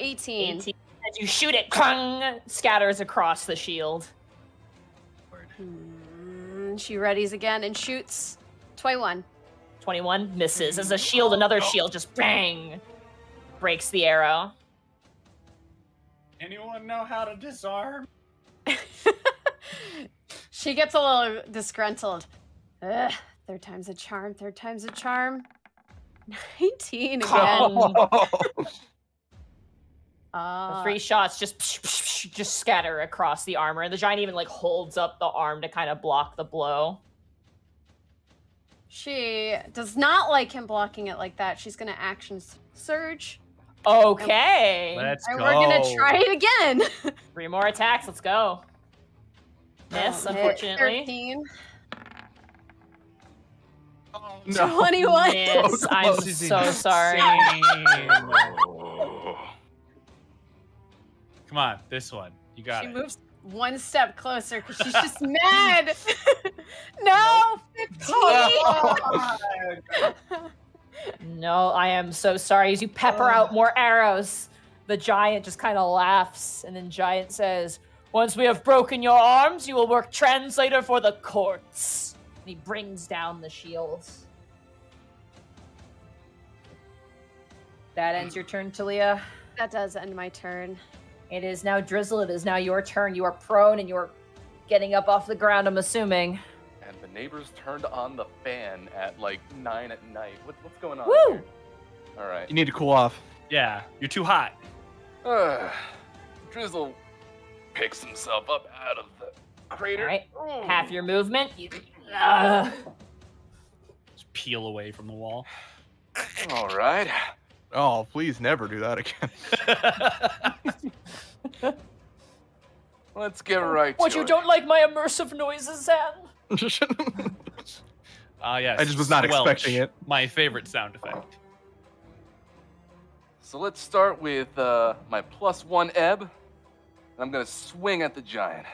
18.
18. As you shoot it, clang, scatters across the shield.
Mm, She readies again and shoots. 21.
21 misses. As a shield, another shield just bang breaks the arrow.
Anyone know how to disarm?
she gets a little disgruntled. Ugh, third time's a charm, third time's a charm. 19 again.
The
Uh,
three shots just just scatter across the armor, and the giant even like holds up the arm to kind of block the blow.
she does not like him blocking it like that. She's gonna action surge,
Okay.
Let's
and
go.
we're gonna try it again.
Three more attacks. Let's go. Miss, oh,
Hit
unfortunately.
13,
Oh, no.
21.
Miss. I'm so sorry.
Come on, this one. You got
She
it.
She moves one step closer because she's just mad. no, 15.
No, I am so sorry. As you pepper out oh. more arrows, the giant just kind of laughs, and then Giant says, Once we have broken your arms, you will work translator for the courts. And he brings down the shields. That ends your turn, Talia.
that does end my turn.
It is now Drizzle. It is now your turn. You are prone and you are getting up off the ground, I'm assuming.
And the neighbors turned on the fan at like nine at night. What, what's going on?
Woo!
here? All right.
You need to cool off.
Yeah, you're too hot.
Uh, Drizzle picks himself up out of the crater.
All right. Half your movement. You, Ugh.
Just peel away from the wall.
All right.
Oh, please never do that again.
Let's get right
What
to
you
it.
don't like my immersive noises, Zan?
Ah, yes.
I just was not
squelch,
expecting it.
My favorite sound effect.
So let's start with uh, my plus one ebb. I'm gonna swing at the giant.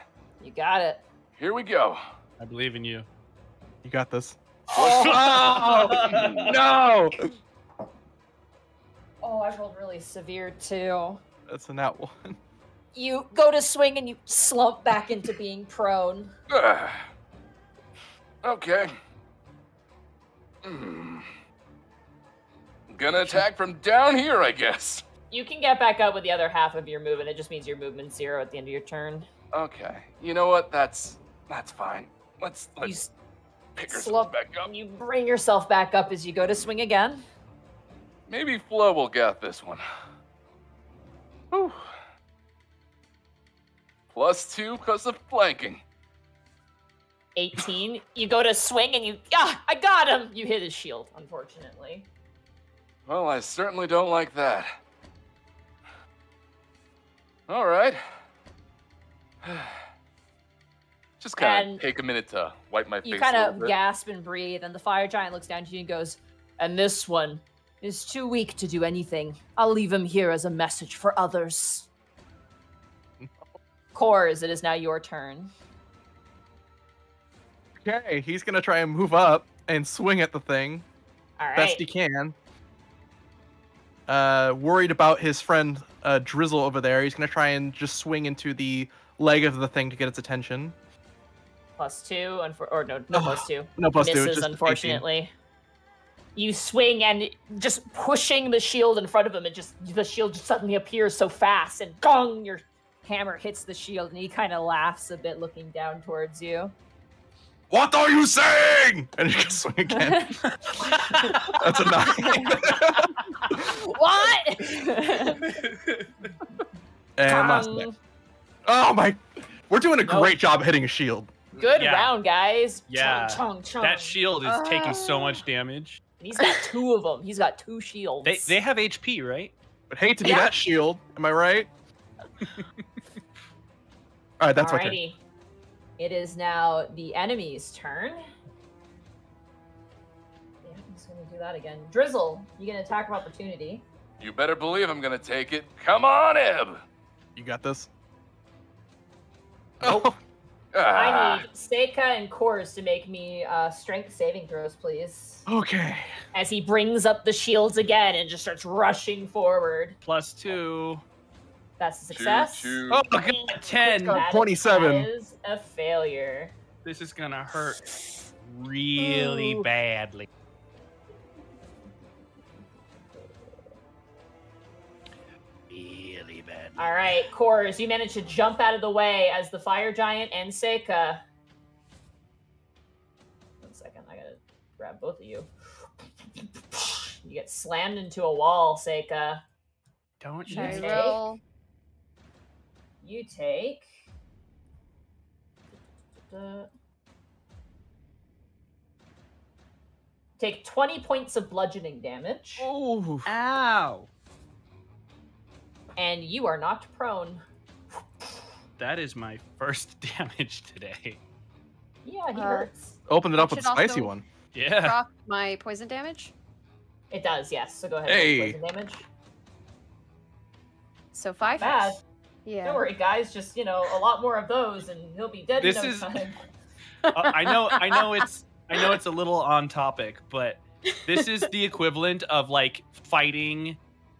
You got it.
Here we go.
I believe in you.
you got this.
Oh,
no!
Oh, I rolled really severe too.
That's a nat one.
You go to swing and you slump back into being prone.
Okay. Hmm. Gonna attack from down here, I guess.
You can get back up with the other half of your movement. It just means your movement zero at the end of your turn.
Okay. You know what? That's that's fine. Let's
You,
let's
s-
pick
slump
back up.
you bring yourself back up as you go to swing again.
Maybe Flo will get this one. Whew. Plus two because of flanking.
18. You go to swing and you, ah, I got him. You hit his shield, unfortunately.
Well, I certainly don't like that. All right. Just kind of take a minute to wipe my face.
You
kind
of gasp and breathe, and the fire giant looks down to you and goes, And this one is too weak to do anything. I'll leave him here as a message for others. Kors, it is now your turn.
Okay, he's gonna try and move up and swing at the thing
All right.
best he can. Uh, worried about his friend uh, Drizzle over there, he's gonna try and just swing into the leg of the thing to get its attention.
Plus two, unfor- or no, no plus two.
No plus two,
Misses,
it's just 18.
unfortunately. You swing and just pushing the shield in front of him, and just the shield just suddenly appears so fast, and gong, your hammer hits the shield, and he kind of laughs a bit, looking down towards you.
What are you saying? And you can swing again. That's a nine.
what?
and last
Gong.
hit. Oh my! We're doing a
Nope.
great job hitting a shield.
Good
Yeah.
round, guys.
Yeah.
Chung, chung, chung.
That shield is taking so
Ah.
much damage.
He's got two of them. He's got two shields.
They they have HP, right?
But hate to be
Yeah.
that shield. Am I right? All right, that's my turn.
Alrighty. It is now the enemy's turn. Yeah, I'm just gonna do that again. Drizzle, you get an attack of opportunity.
You better believe I'm gonna take it. Come on, Eb.
You got this.
Nope.
Oh,
Ah,
I need Seika and Kors to make me uh, strength saving throws, please.
okay.
As he brings up the shields again and just starts rushing forward.
Plus two.
That's a
choo,
success.
choo.
Oh, God, ten.
That-
27.
That is a failure.
This is gonna hurt really
Ooh.
badly. Really bad.
All right, Kors, you manage to jump out of the way as the fire giant and Seika. One second, I gotta grab both of you. You get slammed into a wall, Seika.
Don't
Should
you?
I
Okay.
roll
you take. Take 20 points of bludgeoning damage,
Oh,
Ow.
and you are knocked prone.
That is my first damage today.
Yeah, he
Uh,
hurts.
opened it up with a spicy one.
Yeah.
Proc my poison damage.
It does, yes. So go ahead
Hey.
and poison damage.
So five.
Bad.
hits. Yeah.
Don't worry, guys. Just you know, a lot more of those, and he'll be dead
This
in no
is-
time.
Uh, I know I know it's I know it's a little on topic, but this is the equivalent of like fighting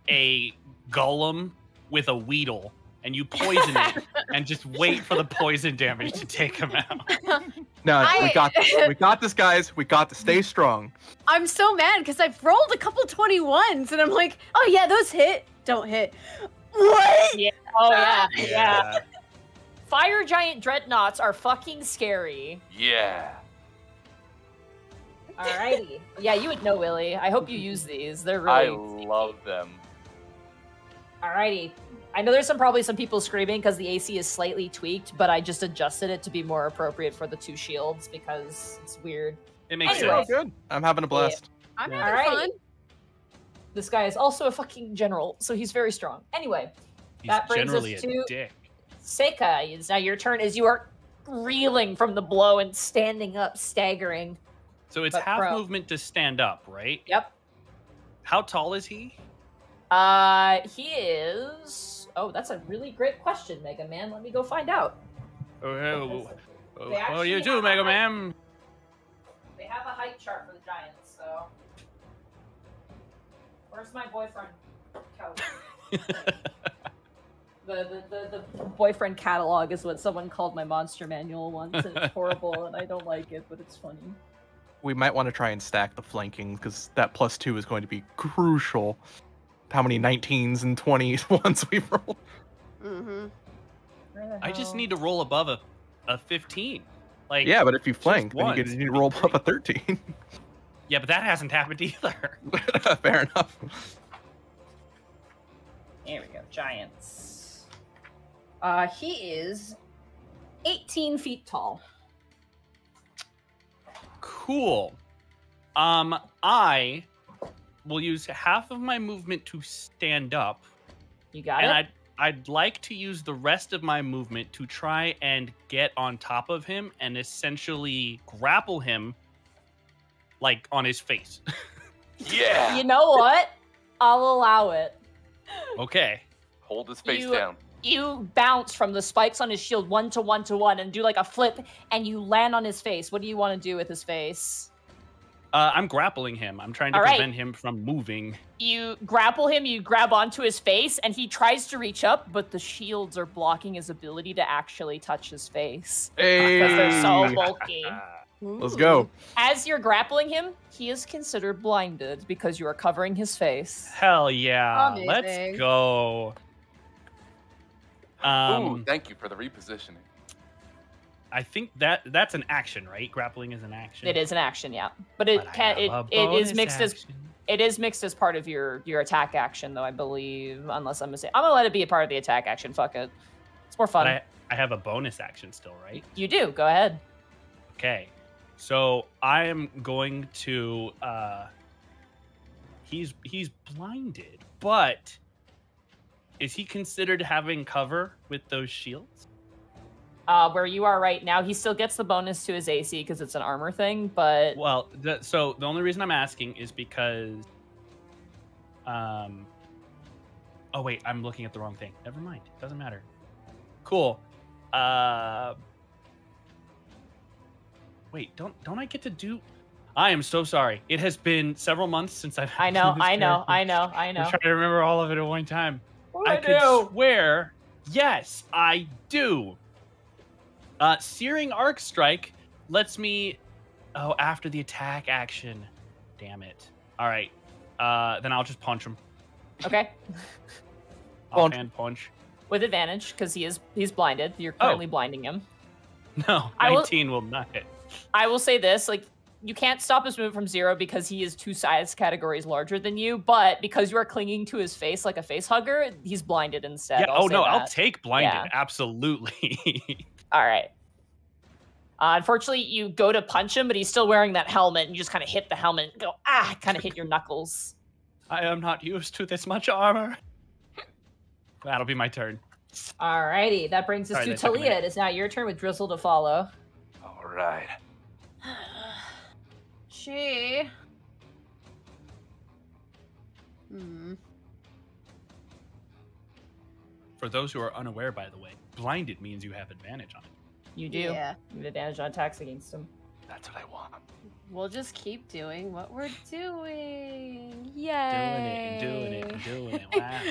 a golem with a weedle and you poison it and just wait for the poison damage to take him out.
No, we
I-
got we got this, guys. We got to stay strong.
I'm so mad because I've rolled a couple 21s and I'm like, oh yeah, those hit. Don't hit. What?
Oh yeah, yeah. Fire giant dreadnoughts are fucking scary.
Yeah.
Alrighty. yeah, you would know, Willie. I hope you use these. They're really.
I
really.
love them.
Alrighty. I know there's some probably some people screaming because the AC is slightly tweaked, but I just adjusted it to be more appropriate for the two shields because it's weird.
It makes
Anyway.
Oh, good. I'm having a blast.
I'm
Yeah.
having
Alrighty.
fun.
This guy is also a fucking general, so he's very strong. Anyway,
He's
That brings us to-
dick.
Seika, it's now your turn as you are reeling from the blow and standing up, staggering.
So it's half
pro.
movement to stand up, right?
Yep.
How tall is he?
Uh, he is. Oh, that's a really great question, Mega Man. Let me go find out.
Oh, oh, oh, what do you do, Mega
height-
Man?
They have a height chart for the Giants. Where's my boyfriend? Coach. The, the, the, the boyfriend catalog is what someone called my monster manual once, and it's horrible, and I don't like it, but it's funny.
We might want to try and stack the flanking because that plus two is going to be crucial. How many 19s and 20s once we roll?
Mm-hmm.
I just need to roll above a, a 15. Like
Yeah, but if you flank, then you
once
get you need to roll
great.
up a 13.
Yeah, but that hasn't happened either.
Fair enough.
There we go, Giants. Uh, he is 18 feet tall.
Cool. Um, I will use half of my movement to stand up,
You got
and
it?
I'd I'd like to use the rest of my movement to try and get on top of him and essentially grapple him, like on his face.
Yeah.
You know what? I'll allow it.
okay.
Hold his face
You-
down.
You bounce from the spikes on his shield one to one to one and do like a flip and you land on his face. What do you want to do with his face?
Uh, I'm grappling him. I'm trying to
All right.
prevent him from moving.
You grapple him, you grab onto his face, and he tries to reach up, but the shields are blocking his ability to actually touch his face. Because they're so
Hey,
bulky.
let's go.
As you're grappling him, he is considered blinded because you are covering his face.
Hell yeah.
Amazing.
Let's go.
Ooh,
Um,
thank you for the repositioning.
I think that that's an action, right? Grappling is an action.
It is an action, yeah, but it
But
can it, it is
bonus
mixed as it is mixed as part of your your attack action, though I believe. Unless I'm mistaken, I'm gonna let it be a part of the attack action. Fuck it, it's more fun.
But I, I have a bonus action still, right?
You do. Go ahead.
Okay. So I am going to uh he's he's blinded, but is he considered having cover with those shields?
Uh, where you are right now, he still gets the bonus to his AC because it's an armor thing, but
Well, the, so the only reason I'm asking is because um Oh wait, I'm looking at the wrong thing. Never mind. Doesn't matter. Cool. Uh Wait, don't don't I get to do I am so sorry. It has been several months since I've
I know, I know, I know, I know.
I'm trying to remember all of it at one time.
What do
I
I
could
do?
swear, yes, I do. Uh, Searing Arc Strike lets me. Oh, after the attack action. Damn it. All right. Uh, then I'll just punch him.
Okay,
Punch.
Offhand punch.
with advantage because he is he's blinded. You're
Oh.
currently blinding him.
No,
I will-
19 will not hit.
I will say this: like you can't stop his movement from zero because he is two size categories larger than you. But because you are clinging to his face like a face hugger, he's blinded instead.
yeah.
I'll
Oh
say
no, I'll take blinded.
Yeah.
Absolutely.
All right. Uh, unfortunately, you go to punch him, but he's still wearing that helmet, and you just kind of hit the helmet and go, ah, kind of hit your knuckles.
I am not used to this much armor. That'll be my turn.
Alrighty, that brings us
Sorry,
to
that
Talia. It is now your turn with Drizzle to follow.
All right.
She. Hmm.
For those who are unaware, by the way, blinded means you have advantage on it.
You do.
Yeah.
You have advantage on attacks against them.
That's what I want.
We'll just keep doing what we're doing.
Yeah.
Doing
it and doing it and doing it. Wow.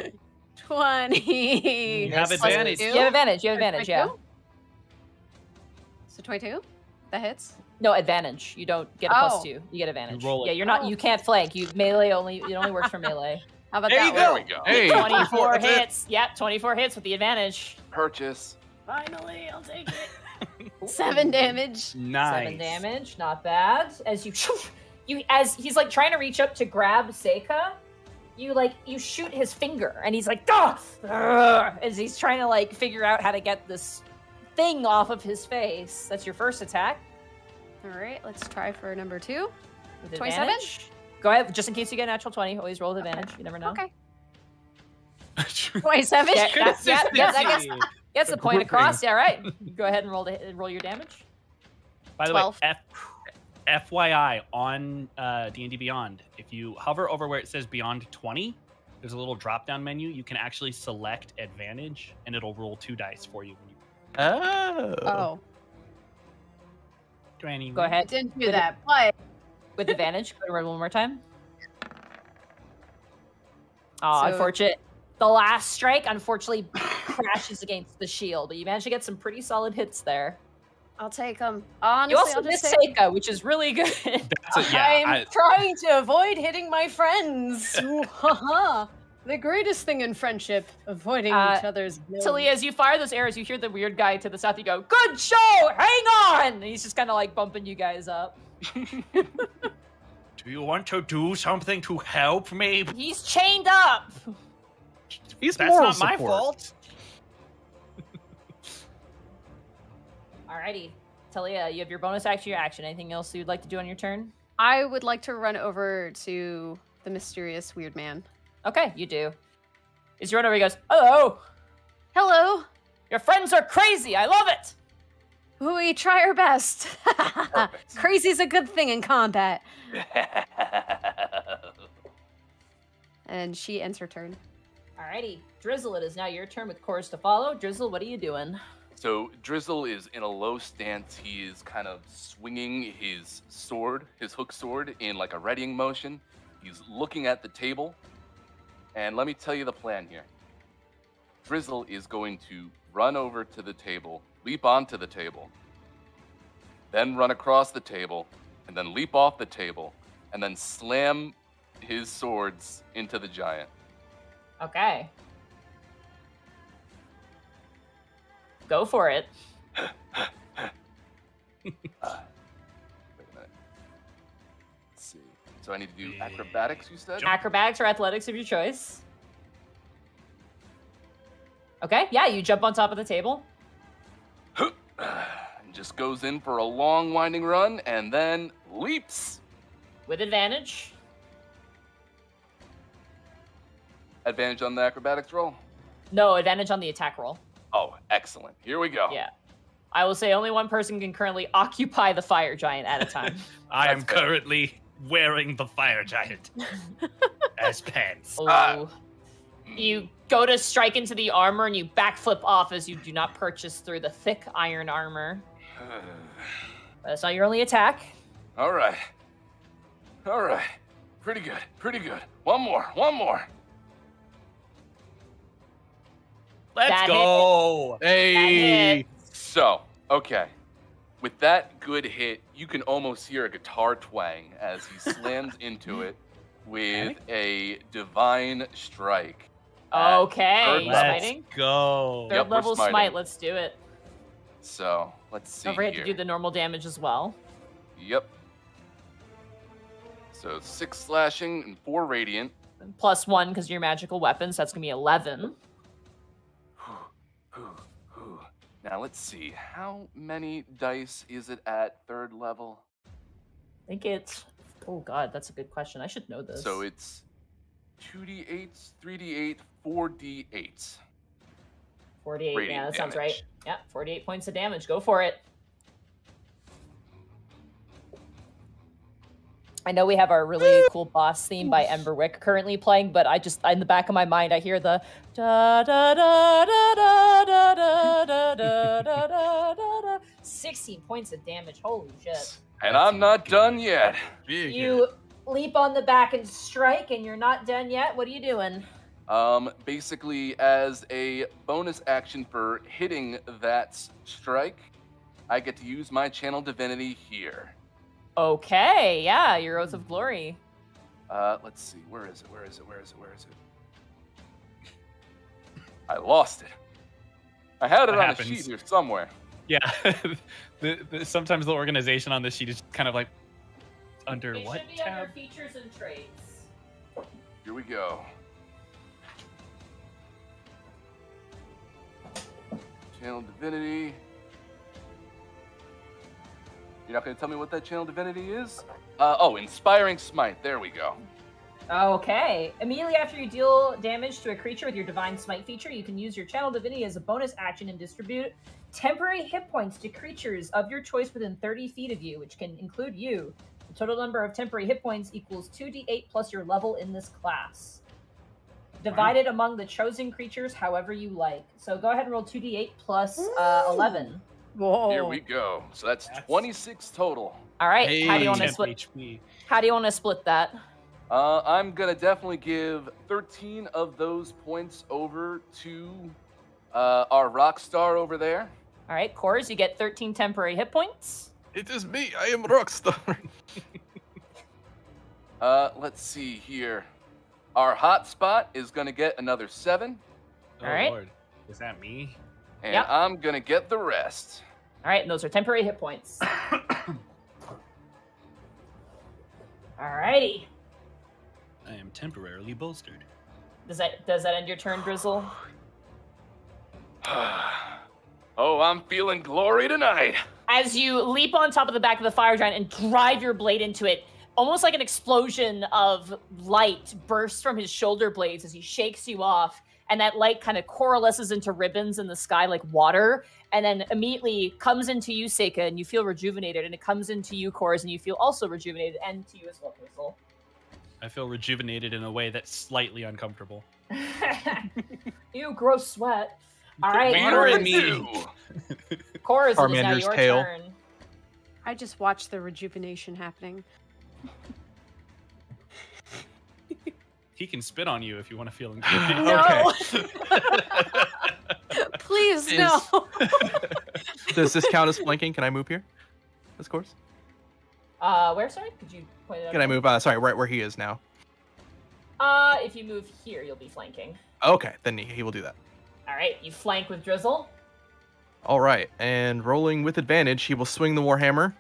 20.
You have advantage.
You have advantage. You have
Or
advantage. Yeah.
So 22? That hits?
No advantage. You don't get a
Oh.
two. You get advantage.
roll
yeah, you're not.
Oh.
You can't flank. You melee only. It only works for melee.
How about
There
that
you
one?
There we go.
Hey,
24
that's it.
hits. Yep, 24 hits with the advantage.
Purchase.
Finally, I'll take it.
Seven damage.
Nice.
Seven damage, not bad. As you, you as he's like trying to reach up to grab Seika, you like you shoot his finger, and he's like, "Duh!" As he's trying to like figure out how to get this thing off of his face. That's your first attack.
All right, let's try for number two.
With
27?
advantage. Go ahead, just in case you get a natural 20. Always roll with advantage. You never know.
Okay. 27?
Yeah, yeah, yeah, yeah, that gets, gets the point across. Yeah, right. Go ahead and roll the, roll your damage.
By the
12.
way, F- FYI on uh, D&D Beyond, if you hover over where it says Beyond 20, there's a little drop-down menu. You can actually select advantage, and it'll roll two dice for you. When you
Oh.
Oh,
20.
Go
I
ahead
didn't do that, but
with advantage. Go ahead, roll one more time. Oh,
So-
unfortunate. The last strike, unfortunately, crashes against the shield, but you managed to get some pretty solid hits there.
I'll take them. Honestly,
You also
I'll
missed
take
Seika, which is really good.
A, yeah,
I'm
I-
trying to avoid hitting my friends. Haha. the greatest thing in friendship, avoiding
Uh,
each other's.
Tilly, as you fire those arrows, you hear the weird guy to the south. You go, "Good show, hang on!" And he's just kind of like bumping you guys up.
do you want to do something to help me?
He's chained up.
He's
That's
moral
not my fault.
Alrighty, Talia, you have your bonus action, your action. Anything else you'd like to do on your turn?
I would like to run over to the mysterious weird man.
Okay, you do. Is your run over? He goes, "Hello,
Hello.
your friends are crazy. I love it."
We try our best.
Perfect.
Crazy's a good thing in combat. And she ends her turn.
Alrighty, Drizzle, it is now your turn with Kors to follow. Drizzle, what are you doing?
So Drizzle is in a low stance. He is kind of swinging his sword, his hook sword, in like a readying motion. He's looking at the table. And let me tell you the plan here. Drizzle is going to run over to the table, leap onto the table, then run across the table, and then leap off the table, and then slam his swords into the giant.
Okay. Go for it.
Wait So I need to do acrobatics, you said?
Acrobatics or athletics of your choice. Okay, yeah, you jump on top of the table.
and just goes in for a long winding run and then leaps.
With advantage.
Advantage on the acrobatics roll.
No, advantage on the attack roll.
Oh, excellent. Here we go.
Yeah. I will say only one person can currently occupy the fire giant at a time.
I am
fair.
currently wearing the fire giant as pants.
Oh.
Ah.
You go to strike into the armor and you backflip off as you do not purchase through the thick iron armor. That's not your only attack.
All right. All right. Pretty good. Pretty good. One more. One more.
Let's
That hit.
go.
Hey.
So, okay. With that good hit, you can almost hear a guitar twang as he slams into it with a divine strike.
Okay,
level.
Let's
smiting?
go.
Third
Yep,
level
smiting.
smite, let's do it.
So, let's see
Don't forget
here.
to do the normal damage as well.
Yep. So six slashing and four radiant.
Plus one because you're magical weapons. That's gonna be eleven.
Now let's see. How many dice is it at third level?
I think it's. Oh god, that's a good question. I should know this.
So it's 2d8s, 3d8, 4d8s.
48. Yeah,
radiant
that sounds right. Yeah, 48 points of damage. Go for it. I know we have our really cool boss theme by Emberwick currently playing, but I just in the back of my mind I hear the da da da da da da da da da da da da da 16 points of damage. Holy shit.
And I'm not done yet.
Big hit.
You leap on the back and strike and you're not done yet. What are you doing?
Um, basically, as a bonus action for hitting that s- strike, I get to use my channel divinity here.
Okay, yeah, your Oath of Glory.
Uh, let's see. Where is it? Where is it? Where is it? Where is it? I lost it. I had it
That
on
happens.
a sheet here somewhere.
Yeah. the, the, sometimes the organization on this sheet is kind of like under
It
what
should be under features and traits.
Here we go. Channel divinity. You're not going to tell me what that channel divinity is? Uh, oh, inspiring smite. There we go.
Okay. Immediately after you deal damage to a creature with your Divine Smite feature, you can use your Channel Divinity as a bonus action and distribute temporary hit points to creatures of your choice within 30 feet of you, which can include you. The total number of temporary hit points equals 2d8 plus your level in this class. Divided among the chosen creatures however you like. So go ahead and roll 2d8 plus uh, 11.
Whoa.
Here we go. So that's
That's-
26 total.
All right. How do you want to split?
HP.
How do you want to split that?
Uh, I'm gonna definitely give 13 of those points over to uh, our rock star over there.
All right, Kors, you get 13 temporary hit points.
It is me. I am Rockstar.
Uh, let's see here. Our hotspot is gonna get another seven,
Oh,
Alright.
Lord. Is that me?
and
Yep.
I'm gonna get the rest.
All right, and those are temporary hit points. All righty.
I am temporarily bolstered.
Does that does that end your turn, Drizzle?
oh, I'm feeling glory tonight.
As you leap on top of the back of the fire giant and drive your blade into it, almost like an explosion of light bursts from his shoulder blades as he shakes you off, and that light kind of coalesces into ribbons in the sky like water, and then immediately comes into you, Seika, and you feel rejuvenated, and it comes into you, Kors, and you feel also rejuvenated, and to you as well, Drizzle.
I feel rejuvenated in a way that's slightly uncomfortable.
you gross sweat. All right,
Water
Water
in
Kors,
me.
two.
Kors, it is now your
tail.
turn.
I just watched the rejuvenation happening.
He can spit on you if you want to feel
No.
incriminated.
Please
Is-
no.
Does this count as flanking? Can I move here? This course.
Uh, where? Sorry, could you point it out?
Can I move? Uh, sorry, right where he is now.
Uh, if you move here, you'll be flanking.
Okay, then he, he will do that.
All right, you flank with Drizzle.
All right, and rolling with advantage, he will swing the warhammer.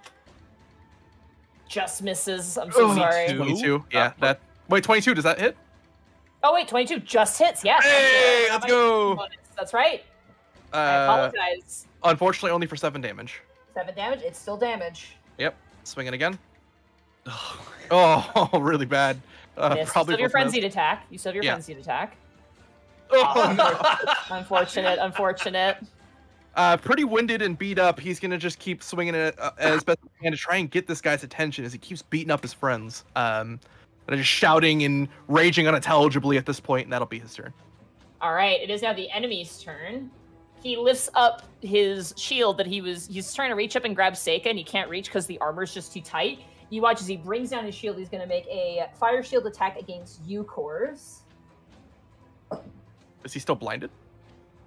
Just misses. I'm so
Oh,
sorry.
22.
Yeah,
Uh,
that. Wait, twenty-two. Does that hit?
Oh wait, 22 just hits. Yes.
Hey, let's go.
bonus? That's right. I
Uh,
apologize.
unfortunately, only for seven damage.
Seven damage. It's still damage. Yep.
Swinging again. Oh, really bad. Uh,
Miss. You still have your
both miss.
frenzied attack. You still have your
Yeah.
frenzied attack.
Oh, no.
Unfortunate. unfortunate.
Uh, pretty winded and beat up. He's gonna just keep swinging it uh, as best he can to try and get this guy's attention as he keeps beating up his friends. Um, that are just shouting and raging unintelligibly at this point, and that'll be his turn.
All right, it is now the enemy's turn. He lifts up his shield that he was he's trying to reach up and grab Seika and he can't reach because the armor's just too tight. You watch as he brings down his shield, he's gonna make a fire shield attack against you, Kors.
Is he still blinded?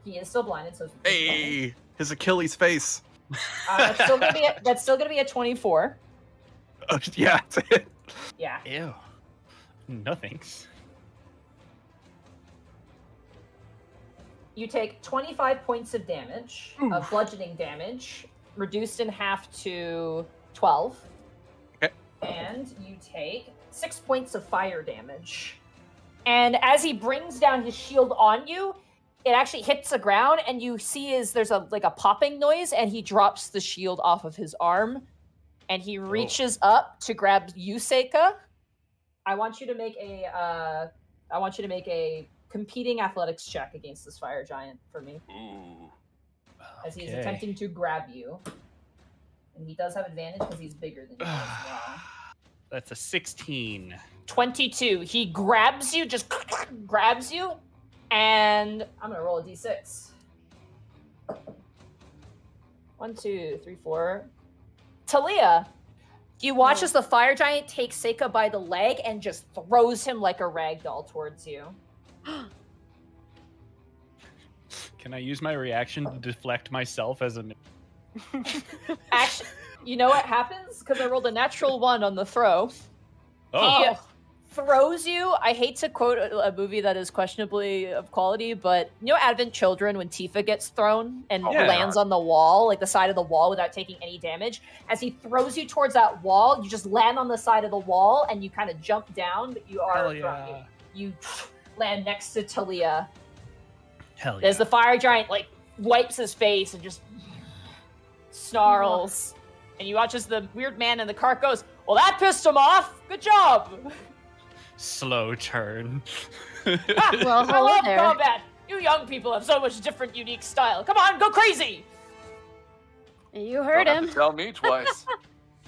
He is still blinded, so
Hey, his Achilles face.
uh, that's still gonna be a, that's still gonna be a 24.
Oh, yeah, that's it.
Yeah.
Ew. Mm. No thanks.
You take 25 points of damage, of
Oof.
bludgeoning damage, reduced in half to 12.
Okay.
and you take six points of fire damage. And as he brings down his shield on you, it actually hits the ground, and you see is there's a like a popping noise, and he drops the shield off of his arm, and he reaches up to grab you, Seika. I want you to make a uh, I want you to make a competing athletics check against this fire giant for me,
Ooh.
as he's
Okay.
attempting to grab you. And he does have advantage because he's bigger than you as well.
That's a 16.
22. He grabs you, just grabs you, and I'm gonna roll a d6. One, two, three, four. Talia, you watch as the fire giant takes Seika by the leg and just throws him like a rag doll towards you.
Can I use my reaction to deflect myself as a.
Actually, you know what happens? Because I rolled a natural one on the throw.
Oh,
He throws you. I hate to quote a, a movie that is questionably of quality, but you know Advent Children when Tifa gets thrown and oh,
Yeah.
lands on the wall, like the side of the wall without taking any damage. As he throws you towards that wall, you just land on the side of the wall and you kind of jump down, but you are
yeah.
You, you land next to Talia.
Hell yeah.
As the fire giant like wipes his face and just snarls. And you watch as the weird man in the cart goes, Well, that pissed him off. Good job.
Slow turn.
ah, Well,
I love
there.
combat. You young people have so much different, unique style. Come on, go crazy!
You heard
Don't
him.
tell me twice.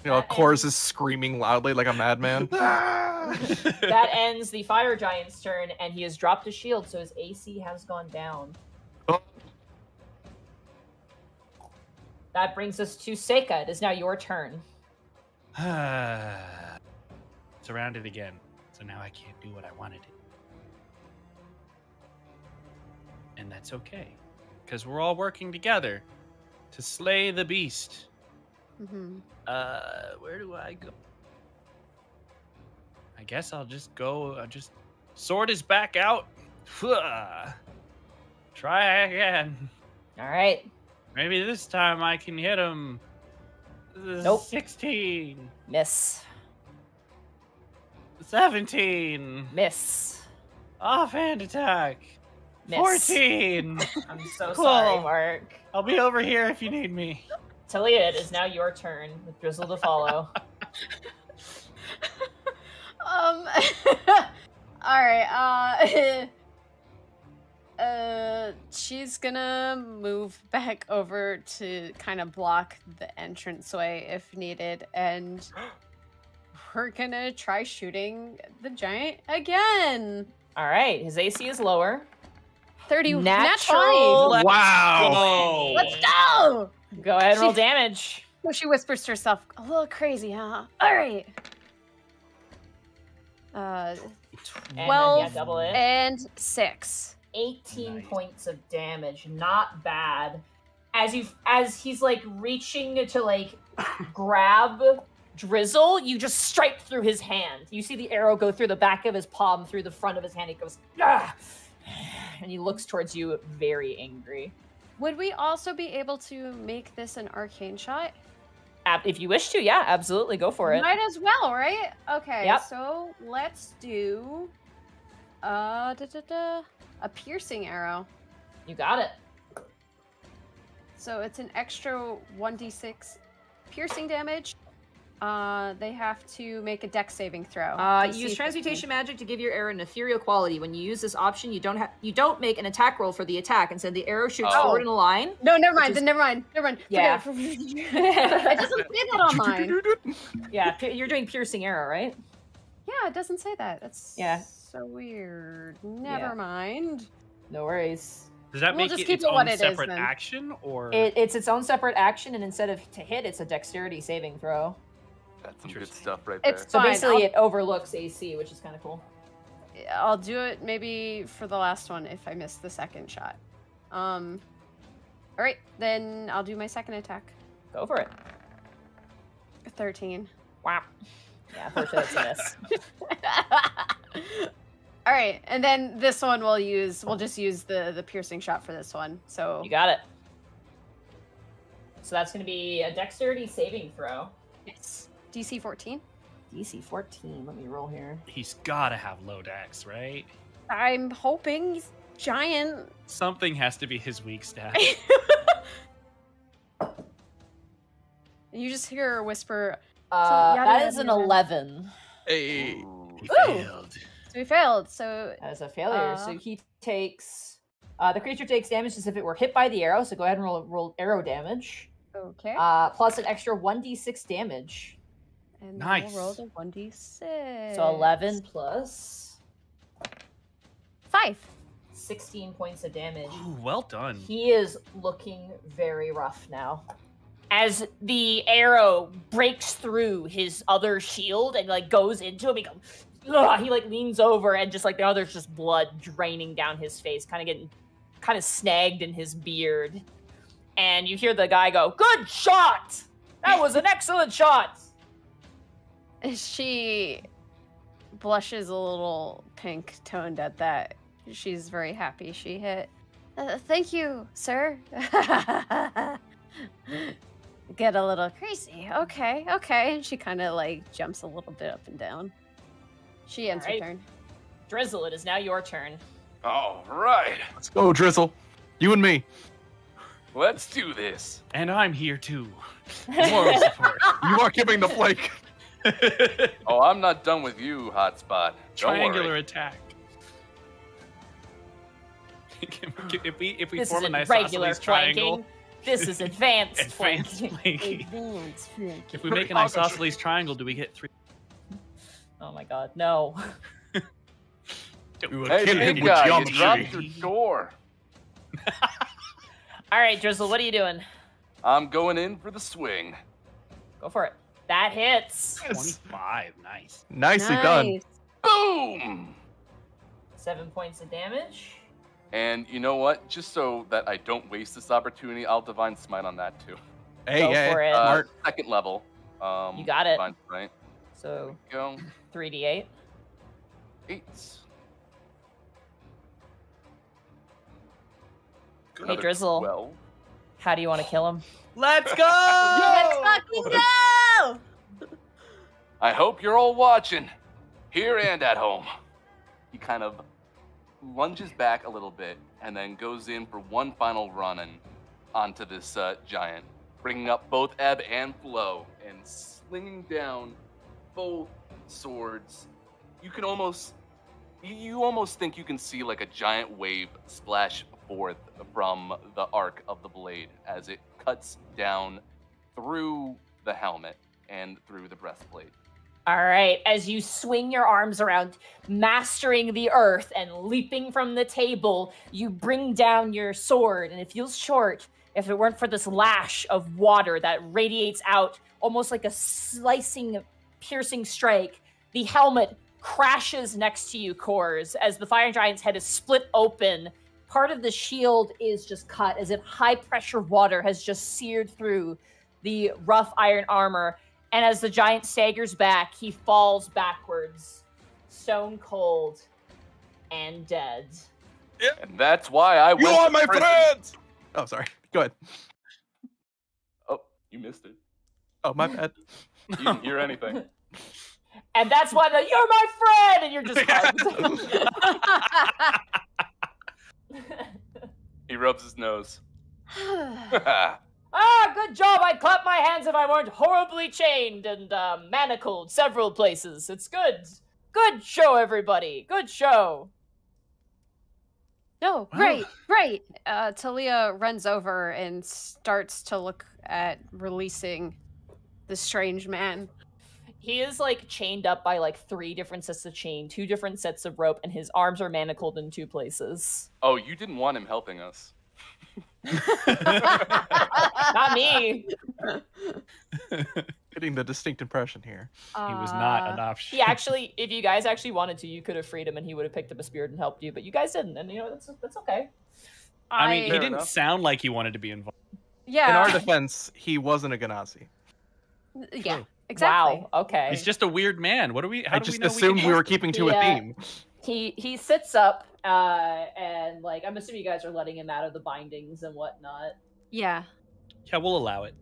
You know,
That
Chorus is screaming loudly like a madman.
That ends the fire giant's turn, and he has dropped a shield, so his AC has gone down.
Oh.
That brings us to Seika. It is now your turn.
Surrounded again. So now I can't do what I wanted to. And that's okay. Because we're all working together to slay the beast.
Mhm.
Uh, where do I go? I guess I'll just go. I'll just sword his back out. Try again.
All right.
Maybe this time I can hit him.
Nope.
16,
Miss.
17,
Miss.
offhand attack.
Miss.
14.
I'm so
Cool.
sorry, Mark.
I'll be over here if you need me.
Talia, it is now your turn with Drizzle to follow.
Um. all right. Uh. uh. She's gonna move back over to kind of block the entranceway if needed, and we're gonna try shooting the giant again.
All right, his AC is lower.
Thirty
Natural.
nat twenty.
wow.
Let's go.
Go ahead and roll
She-
damage.
So she whispers to herself, "A little crazy, huh?" All right. Uh,
And then, yeah,
twelve
double it.
and six.
18
Nice.
points of damage. Not bad. As you as he's like reaching to like grab Drizzle, you just strike through his hand. You see the arrow go through the back of his palm, through the front of his hand. He goes, ah! and he looks towards you very angry.
Would we also be able to make this an arcane shot?
If you wish to, yeah, absolutely, go for it.
Might as well, right? Okay.
Yep.
So let's do uh da, da, da, a piercing arrow.
You got it.
So it's an extra 1d6 piercing damage. Uh, they have to make a dex saving throw.
Uh,
DC
use
15.
transmutation magic to give your arrow an ethereal quality. When you use this option, you don't have you don't make an attack roll for the attack. Instead, the arrow shoots
Oh.
forward in a line.
No, never mind.
is-
Then never mind. Never mind.
Yeah.
Forget it. it doesn't say that on mine.
Yeah, you're doing piercing arrow, right?
Yeah, it doesn't say that. That's
Yeah.
so weird. Never
Yeah.
mind.
No worries.
Does that
We'll
make
just
it
keep
its
it what
own
it is,
separate
then.
action, or
It, it's its own separate action, and instead of to hit, it's a dexterity saving throw.
That's some good stuff right there.
It's
So
Fine,
basically,
I'll-
it overlooks AC, which is kind of cool.
I'll do it maybe for the last one if I miss the second shot. Um. All right, then I'll do my second attack.
Go for it.
Thirteen.
Wow. Yeah, unfortunately, that's a miss.
All right, and then this one we'll use. We'll just use the the piercing shot for this one. So
You got it. So that's going to be a dexterity saving throw.
yes. DC fourteen.
DC 14. Let me roll here.
He's gotta have low dex, right?
I'm hoping he's giant.
Something has to be his weak stat.
you just hear her whisper,
Uh,
yada,
that
yada,
is an
yada.
11.
Hey.
He failed.
So we failed. So
That is a failure.
Uh.
so he takes. Uh, the creature takes damage as if it were hit by the arrow. So go ahead and roll, roll arrow damage.
okay.
Uh, plus an extra 1d6 damage.
And
nice.
we'll roll the one d six.
So 11 plus
Five.
16 points of damage.
Ooh, well done.
He is looking very rough now. As the arrow breaks through his other shield and like goes into him, he goes, Ugh, he like leans over and just like the other's just blood draining down his face, kind of getting kind of snagged in his beard. And you hear the guy go, "Good shot! That was an excellent shot."
She blushes a little pink toned at that. She's very happy she hit. Uh, thank you, sir. Get a little crazy. Okay, okay. And she kind of like jumps a little bit up and down. She ends
Alright.
her turn.
Drizzle, it is now your turn.
All right,
Let's go, Drizzle. You and me.
let's do this.
And I'm here too. Moral support.
You are giving the flake.
Oh, I'm not done with you, Hotspot. Don't
Triangular
worry.
attack. If we if we
this
form a
a
nice
regular
triangle.
This is advanced,
advanced
flanking.
flanking. If we make an isosceles triangle, do we get three?
Oh my god, no.
We will
Hey,
kill him
big
with
guy, you
geometry.
dropped your door.
All right, Drizzle, what are you doing?
I'm going in for the swing.
Go for it. That hits.
Yes.
Twenty-five. Nice.
Nicely done.
Boom!
Seven points of damage.
And you know what? Just so that I don't waste this opportunity, I'll divine smite on that too.
Hey,
Go
yeah.
for it.
Uh, second level. Um,
You got it.
Divine smite.
So
Go.
3d8.
Eight.
Hey, Drizzle.
12.
How do you want to kill him?
Let's go!
Let's fucking go!
I hope you're all watching, here and at home. He kind of lunges back a little bit and then goes in for one final run and onto this uh, giant, bringing up both ebb and flow and slinging down both swords. You can almost, you, you almost think you can see like a giant wave splash forth from the arc of the blade as it cuts down through the helmet and through the breastplate.
All right, as you swing your arms around, mastering the earth and leaping from the table, you bring down your sword, and it feels short if it weren't for this lash of water that radiates out almost like a slicing, piercing strike. The helmet crashes next to you, Kors, as the fire giant's head is split open. Part of the shield is just cut as if high pressure water has just seared through the rough iron armor. And as the giant staggers back, he falls backwards, stone cold and dead.
And that's why I
You
went
are my
prison.
friends. Oh, sorry. Go ahead.
Oh, you missed it.
Oh, my bad.
You didn't hear anything.
And that's why the you're my friend, and you're just hugged.
He rubs his nose.
ah, good job. I'd clap my hands if I weren't horribly chained and uh, manacled several places. It's good. Good show, everybody. Good show.
No, great, great. Uh, Talia runs over and starts to look at releasing the strange man.
He is like chained up by like three different sets of chain, two different sets of rope, and his arms are manacled in two places.
Oh, you didn't want him helping us.
Not me.
Getting the distinct impression here.
He was not
Uh,
an option.
He actually, if you guys actually wanted to, you could have freed him, and he would have picked up a spear and helped you. But you guys didn't, and you know that's that's okay.
I mean, he didn't
enough.
sound like he wanted to be involved.
yeah,
In our defense, he wasn't a genasi.
yeah, exactly.
Wow. Okay.
He's just a weird man. What do we? How
I
do
just
we know
assumed
can
we were keeping to
Yeah.
a theme.
he he sits up, uh, and like I'm assuming you guys are letting him out of the bindings and whatnot.
Yeah,
Yeah, we'll allow it.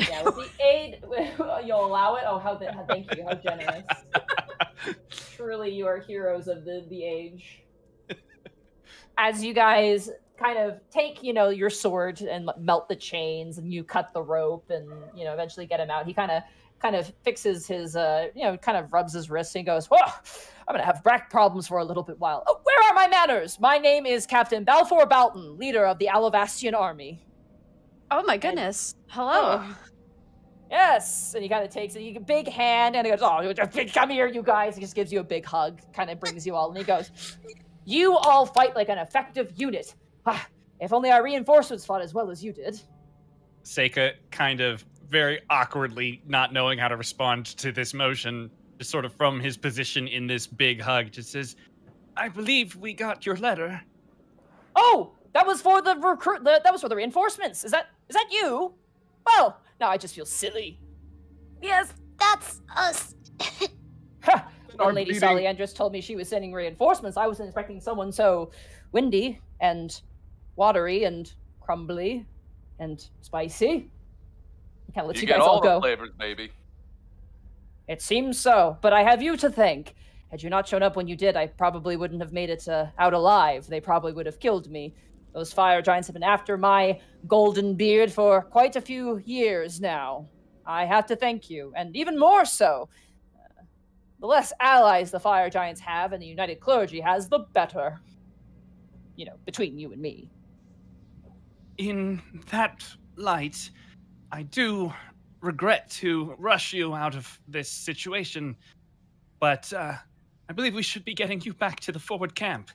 Yeah, with the aid, you'll allow it. Oh, how th- thank you, how generous. Truly, you are heroes of the the age. As you guys kind of take, you know, your sword and melt the chains, and you cut the rope, and you know, eventually get him out. He kind of kind of fixes his, uh, you know, kind of rubs his wrist and goes, "Whoa, I'm gonna have back problems for a little bit while. Oh, where are my manners? My name is Captain Balfour Balton, leader of the Alivastian army."
Oh my goodness. Hello.
Yes, and he kind of takes it. You big hand, and he goes, "Oh, come here, you guys!" He just gives you a big hug, kind of brings you all, and he goes, "You all fight like an effective unit. Ah, if only our reinforcements fought as well as you did."
Seika kind of very awkwardly not knowing how to respond to this motion, just sort of from his position in this big hug, just says, I believe we got your letter.
Oh, that was for the recruit. the- That was for the reinforcements. Is that is that you? Well, now I just feel silly.
Yes, that's us.
Ha! When Lady
beating.
Saliandris told me she was sending reinforcements, I wasn't expecting someone so windy and watery and crumbly and spicy. Kind of let
You,
you,
get
guys all
all
go.
the flavors, baby.
It seems so, but I have you to thank. Had you not shown up when you did, I probably wouldn't have made it uh, out alive. They probably would have killed me. Those fire giants have been after my golden beard for quite a few years now. I have to thank you, and even more so. Uh, the less allies the fire giants have and the united clergy has, the better. You know, between you and me.
In that light, I do regret to rush you out of this situation, but uh, I believe we should be getting you back to the forward camp.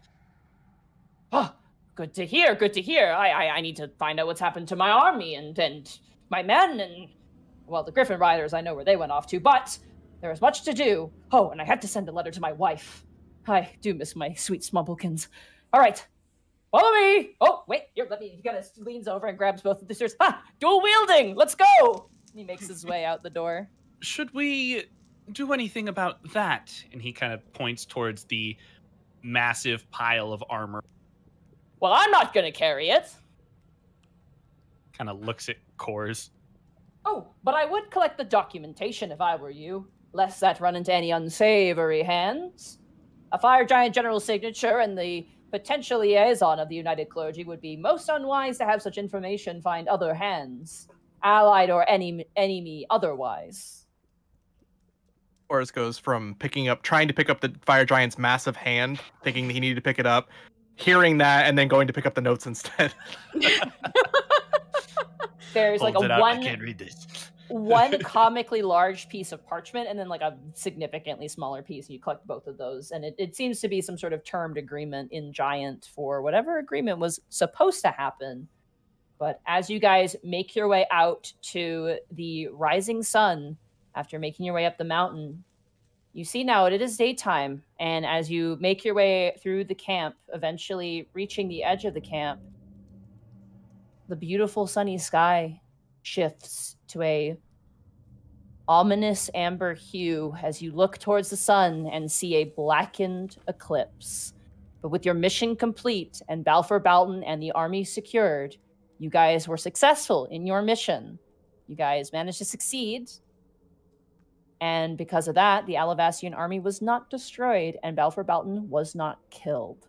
Oh, good to hear. Good to hear. I, I, I need to find out what's happened to my army and and my men and well, the Griffin Riders. I know where they went off to, but there is much to do. Oh, and I had to send a letter to my wife. I do miss my sweet Smubblecans. All right, follow me. Oh, wait, here. Let me. He kind of leans over and grabs both of the stairs. Ha! Dual wielding. Let's go. He makes his way out the door.
Should we do anything about that? And he kind of points towards the massive pile of armor,
Well, I'm not gonna carry it.
kind of looks at Kors.
Oh, but I would collect the documentation if I were you, lest that run into any unsavory hands. A fire giant general's signature and the potential liaison of the United Clergy would be most unwise to have such information find other hands, allied or any enemy otherwise.
Oris goes from picking up, trying to pick up the fire giant's massive hand, thinking that he needed to pick it up, hearing that, and then going to pick up the notes instead.
There's like
Holds it
a
out, I
one
can't read this.
one comically large piece of parchment and then like a significantly smaller piece. You collect both of those, and it, it seems to be some sort of termed agreement in Giant for whatever agreement was supposed to happen. But as you guys make your way out to the rising sun after making your way up the mountain, you see now it is daytime. And as you make your way through the camp, eventually reaching the edge of the camp, the beautiful sunny sky shifts to a ominous amber hue as you look towards the sun and see a blackened eclipse. But with your mission complete and Balfour Balton and the army secured, you guys were successful in your mission. You guys managed to succeed. And because of that, the Alivastian army was not destroyed and Balfour Balton was not killed.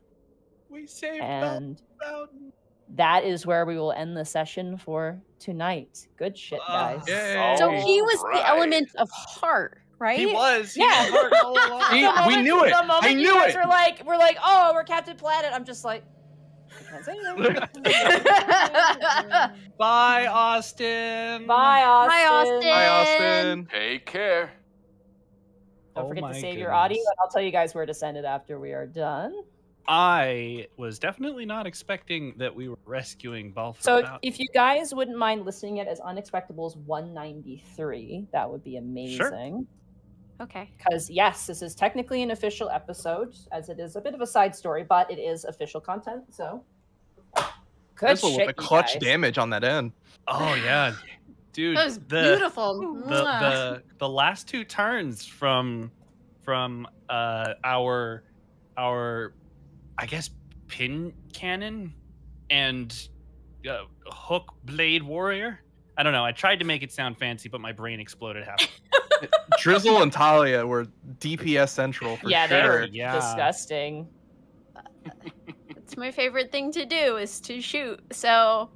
We saved
And
Mountain.
that is where we will end the session for tonight. Good shit,
Ah,
guys.
Yay.
So he was
Alright.
the element of heart, right?
He was. He
Yeah.
was hard all along.
We-
The
we knew it.
The moment
I
you
knew
guys
it.
were like, we're like, oh, we're Captain Planet. I'm just like, I can't say that.
Bye, Austin.
Bye, Austin.
Bye, Austin.
Bye, Austin.
Take care.
Don't
Oh
forget to
my
save your audio, and I'll tell you guys where to send it after we are done.
I was definitely not expecting that we were rescuing Balfour.
So,
Mountain.
if you guys wouldn't mind listening it as Unexpectables 193, that would be amazing.
Okay.
Because, yes, this is technically an official episode, as it is a bit of a side story, but it is official content. So, good
This with
shit,
a
you
clutch
guys.
damage on that end.
oh yeah, dude,
That was
the,
beautiful.
the the the last two turns from from uh our our I guess pin cannon and uh, hook blade warrior I don't know. I tried to make it sound fancy, but my brain exploded half.
Drizzle and Talia were DPS central for
yeah, they
sure.
were
Yeah.
disgusting.
It's my favorite thing to do is to shoot. So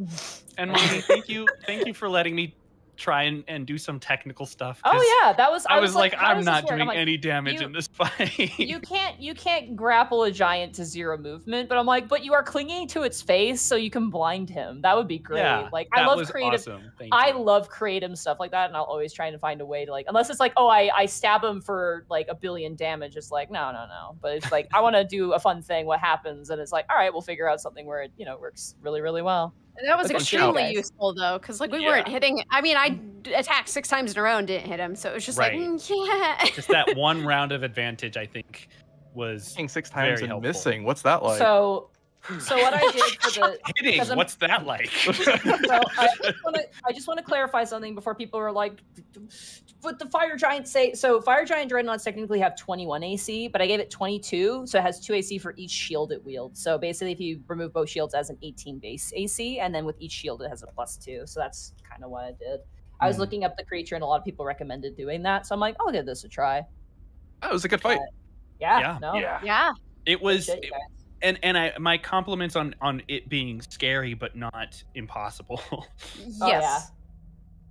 And mommy, thank you, thank you for letting me try and, and do some technical stuff.
Oh yeah, that was.
I, was like,
how
I'm not doing
like,
any damage
you-
in this fight.
you can't you can't grapple a giant to zero movement but i'm like but you are clinging to its face so you can blind him that would be great
yeah,
like i love creative
Awesome.
I
you.
love creative stuff like that and i'll always try to find a way to like unless it's like oh i i stab him for like a billion damage it's like no no no but it's like i want to do a fun thing what happens and it's like all right we'll figure out something where it you know works really really well
that was
That's
extremely
saying.
useful though, because like we
Yeah.
weren't hitting. I mean, I attacked six times in a row and didn't hit him, so it was just
Right.
like, mm, yeah.
Just that one round of advantage, I think, was
Hitting six times
Very
and
helpful.
missing. What's that like?
so so what i did for the
hitting.
'Cause I'm-
What's that like?
so I just want to I just want to clarify something before people are like, but the fire giant say so. Fire giant dreadnoughts technically have 21 AC, but I gave it 22, so it has two AC for each shield it wields. So basically, if you remove both shields, as an 18 base AC, and then with each shield it has a plus two. So that's kind of what I did. I was
Hmm.
looking up the creature, and a lot of people recommended doing that. So I'm like, I'll give this a try.
that was a good fight.
Yeah,
Yeah.
no,
Yeah.
yeah.
it was,
shit, you guys.
And and I my compliments on on it being scary but not impossible.
Yes.
Oh, yeah.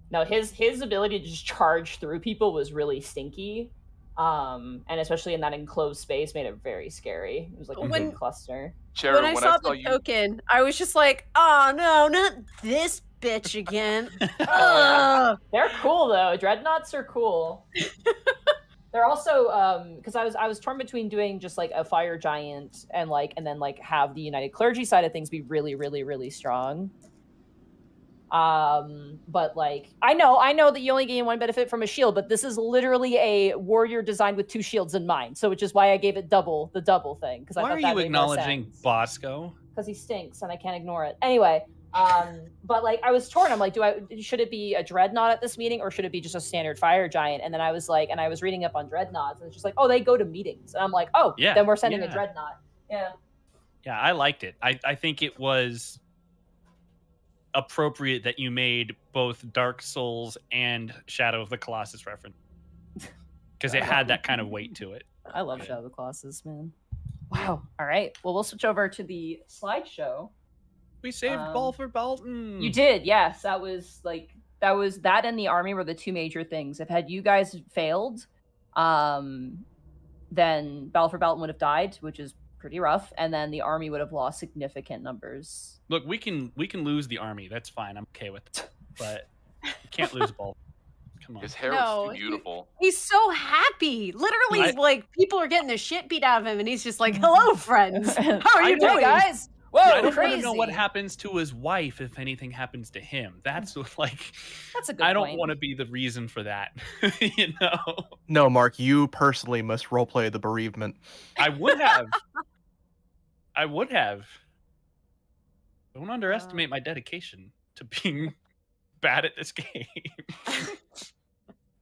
No, his his ability to just charge through people was really stinky. Um, and especially in that enclosed space made it very scary. It was like a
When-
big cluster.
Cheryl,
when I saw the
you,
token, I was just like, oh no, not this bitch again. Ugh.
They're cool though. Dreadnoughts are cool. They're also um because I was I was torn between doing just like a fire giant and like and then like have the United Clergy side of things be really, really, really strong. Um, but like I know, I know that you only gain one benefit from a shield, but this is literally a warrior designed with two shields in mind. So which is why I gave it double the double thing. Because I
Why
thought
are
that
you acknowledging Bosco?
because he stinks and I can't ignore it. Anyway, um, but like I was torn. I'm like, do I should it be a dreadnought at this meeting or should it be just a standard fire giant? And then I was like, and I was reading up on dreadnoughts, and it's just like, oh, they go to meetings, and I'm like, oh,
Yeah,
then we're sending
yeah.
a dreadnought. Yeah,
Yeah, I liked it. I, I think it was appropriate that you made both Dark Souls and Shadow of the Colossus reference. Because it had that kind of weight to it.
I love Shadow of the Colossus, man. Wow. All right. Well, we'll switch over to the slideshow.
We saved
Um,
Balfour Balton.
You did, yes. That was like that was that and the army were the two major things. If had you guys failed, um, then Battle for Belton would have died, which is pretty rough, and then the army would have lost significant numbers.
Look, we can we can lose the army. That's fine. I'm okay with it. But you can't lose Ball. Come on.
his hair
No,
was
he-
too beautiful.
He's so happy. Literally,
I-
like people are getting the shit beat out of him, and he's just like, "Hello, friends. How are
I
you
know,
doing,
guys? Whoa,
I don't want to know what happens to his wife if anything happens to him. That's like
That's a good
I don't
point.
want to be the reason for that. you know,
No, Mark, you personally must roleplay the bereavement.
I would have. I would have. Don't underestimate my dedication to being bad at this game.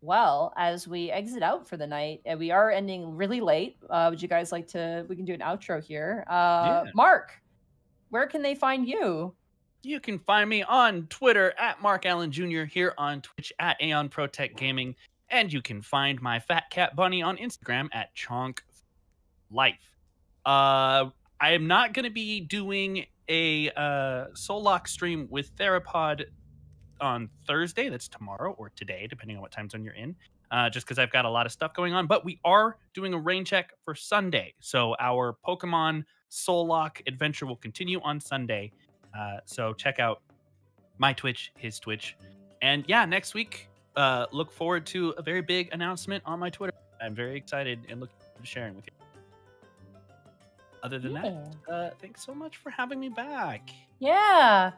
Well, as we exit out for the night, and we are ending really late, uh, would you guys like to? We can do an outro here. Uh,
Yeah.
Mark, where can they find you?
You can find me on Twitter at Mark Allen Jr. here on Twitch at Aeon Protect Gaming, and you can find my Fat Cat Bunny on Instagram at Chonk Life. Uh, I am not going to be doing a uh, Soul Lock stream with Therapod on Thursday. That's tomorrow or today, depending on what time zone you're in. Uh, just because I've got a lot of stuff going on, but we are doing a rain check for Sunday. So our Pokemon Soul Lock adventure will continue on Sunday. Uh, so check out my Twitch, his Twitch, and yeah, next week, uh, look forward to a very big announcement on my Twitter. I'm very excited and looking forward to sharing with you. Other than that, uh, thanks so much for having me back.
Yeah.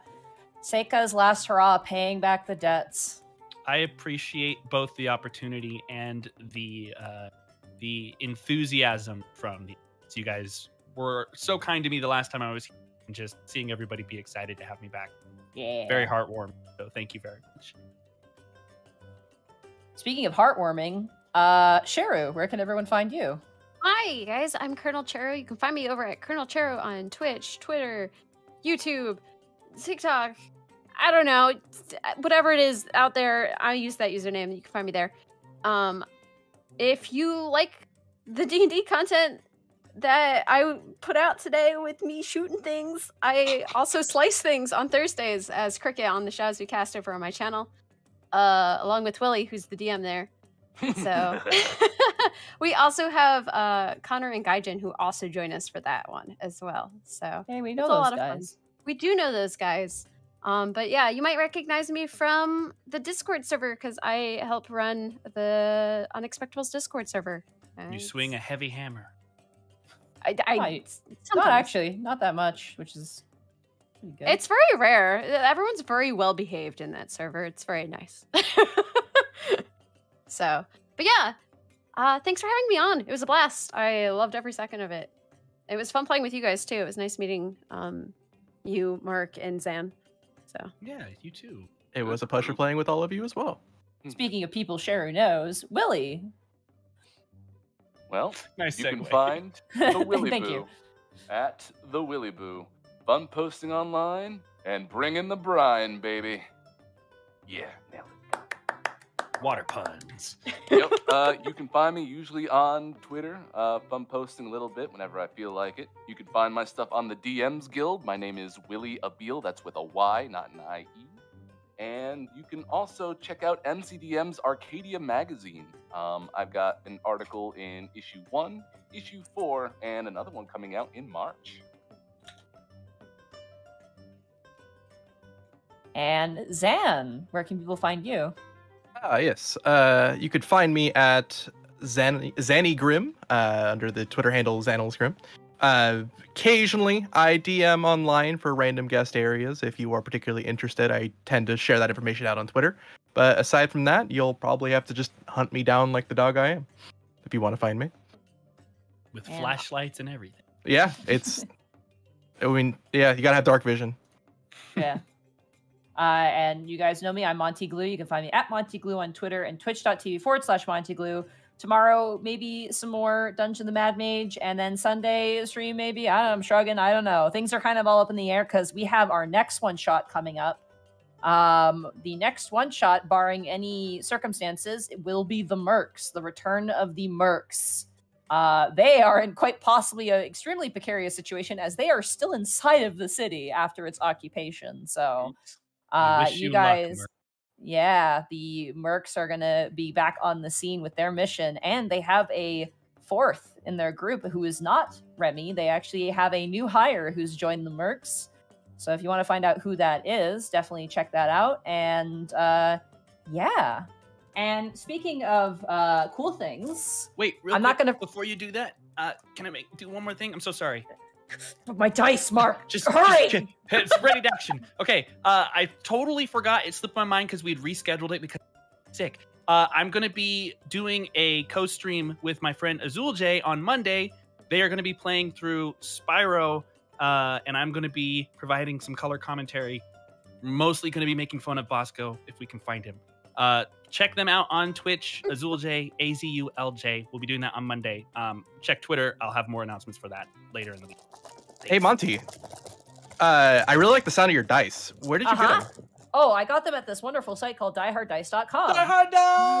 Seika's last hurrah, paying back the debts.
I appreciate both the opportunity and the uh, the enthusiasm from the you guys were so kind to me the last time I was here, and just seeing everybody be excited to have me back.
Yeah.
Very heartwarming. So thank you very much.
Speaking of heartwarming, uh, Cheru, where can everyone find you?
Hi, guys. I'm Colonel Cheru. You can find me over at Colonel Cheru on Twitch, Twitter, YouTube, TikTok. I don't know, whatever it is out there, I use that username. You can find me there. Um, if you like the D and D content that I put out today with me shooting things, I also slice things on Thursdays as Cricket on the Shadows We Cast over on my channel, uh, along with Willie, who's the DM there. So we also have uh, Connor and Gaijin who also join us for that one as well. So
Hey, we
It's
know
a
those
lot of fun.
guys.
we do know those guys. Um, but yeah, you might recognize me from the Discord server because I help run the Unexpectables Discord server.
You swing a heavy hammer.
I, I,
Right. Not actually, not that much, which is good.
It's very rare. Everyone's very well behaved in that server. It's very nice. so, but yeah, uh, thanks for having me on. It was a blast. I loved every second of it. It was fun playing with you guys too. It was nice meeting um, you, Mark, and Zan. So
Yeah, you too.
It was a pleasure playing with all of you as well.
Speaking of people Cheru knows, Willie.
Well,
Nice
you
segue.
can find the Willy
Thank
Boo
you.
at the Willy Boo. Fun posting online and bring in the brine, baby. Yeah, nailed
water puns.
yep. Uh, you can find me usually on Twitter. Uh, fun posting a little bit whenever I feel like it. You can find my stuff on the DMs Guild. My name is Willie Abil. That's with a Y, not an I E. And you can also check out MCDM's Arcadia magazine. Um, I've got an article in issue one, issue four, and another one coming out in March.
And Zan, where can people find you?
Ah, yes. Uh, you could find me at Zan- Zanny Grim uh, under the Twitter handle Zanels Grim. Uh, occasionally, I DM online for random guest areas. If you are particularly interested, I tend to share that information out on Twitter. But aside from that, you'll probably have to just hunt me down like the dog I am, if you want to find me.
With
Yeah.
flashlights and everything.
Yeah, it's. I mean, yeah, you gotta have dark vision.
Yeah. Uh, and you guys know me. I'm Monty Glue. You can find me at Monty Glue on Twitter and twitch.tv forward slash Monty Glue. Tomorrow, maybe some more Dungeon the Mad Mage, and then Sunday stream, maybe. I don't know. I'm shrugging. I don't know. Things are kind of all up in the air because we have our next one shot coming up. Um, the next one shot, barring any circumstances, it will be the Mercs, the return of the Mercs. Uh, they are in quite possibly an extremely precarious situation as they are still inside of the city after its occupation. So, uh, you guys,
Merc.
Yeah, the Mercs are gonna be back on the scene with their mission, and they have a fourth in their group who is not Remy. They actually have a new hire who's joined the Mercs. So if you want to find out who that is, definitely check that out. And uh, yeah. And speaking of uh, cool things,
Wait,
I'm not gonna-
Before you do that, uh, can I make do one more thing? I'm so sorry.
My dice, Mark.
Just
hurry.
just- it's ready to action. Okay, uh, I totally forgot. It slipped my mind because we'd rescheduled it because I'm sick. Uh, I'm gonna be doing a co-stream with my friend Azul J on Monday. They are gonna be playing through Spyro, uh, and I'm gonna be providing some color commentary. Mostly gonna be making fun of Bosco if we can find him. Uh, check them out on Twitch, Azul J, A Z U L J. We'll be doing that on Monday. Um, check Twitter. I'll have more announcements for that later in the week.
Hey, Monty. Uh, I really like the sound of your dice. Where did you
Uh-huh.
get them?
Oh, I got them at this wonderful site called dieharddice.com. DieHardDice.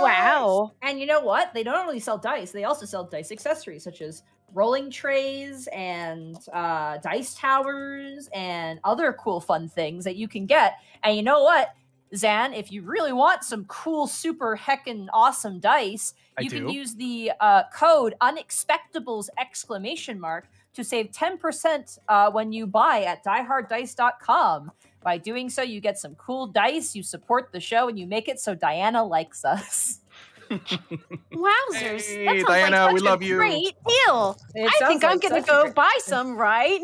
Wow.
And you know what? They don't only sell dice, they also sell dice accessories such as rolling trays and uh, dice towers and other cool fun things that you can get. And you know what? Zan, if you really want some cool, super heckin' awesome dice,
I
you can use the uh, code unexpectables exclamation mark to save 10% uh, when you buy at dieharddice.com. By doing so, you get some cool dice, you support the show, and you make it so Diana likes us.
Wowzers.
Hey,
that sounds
Diana,
like
we
such a
love you.
Great deal.
It
I think
sounds
I'm gonna go
great-
buy some right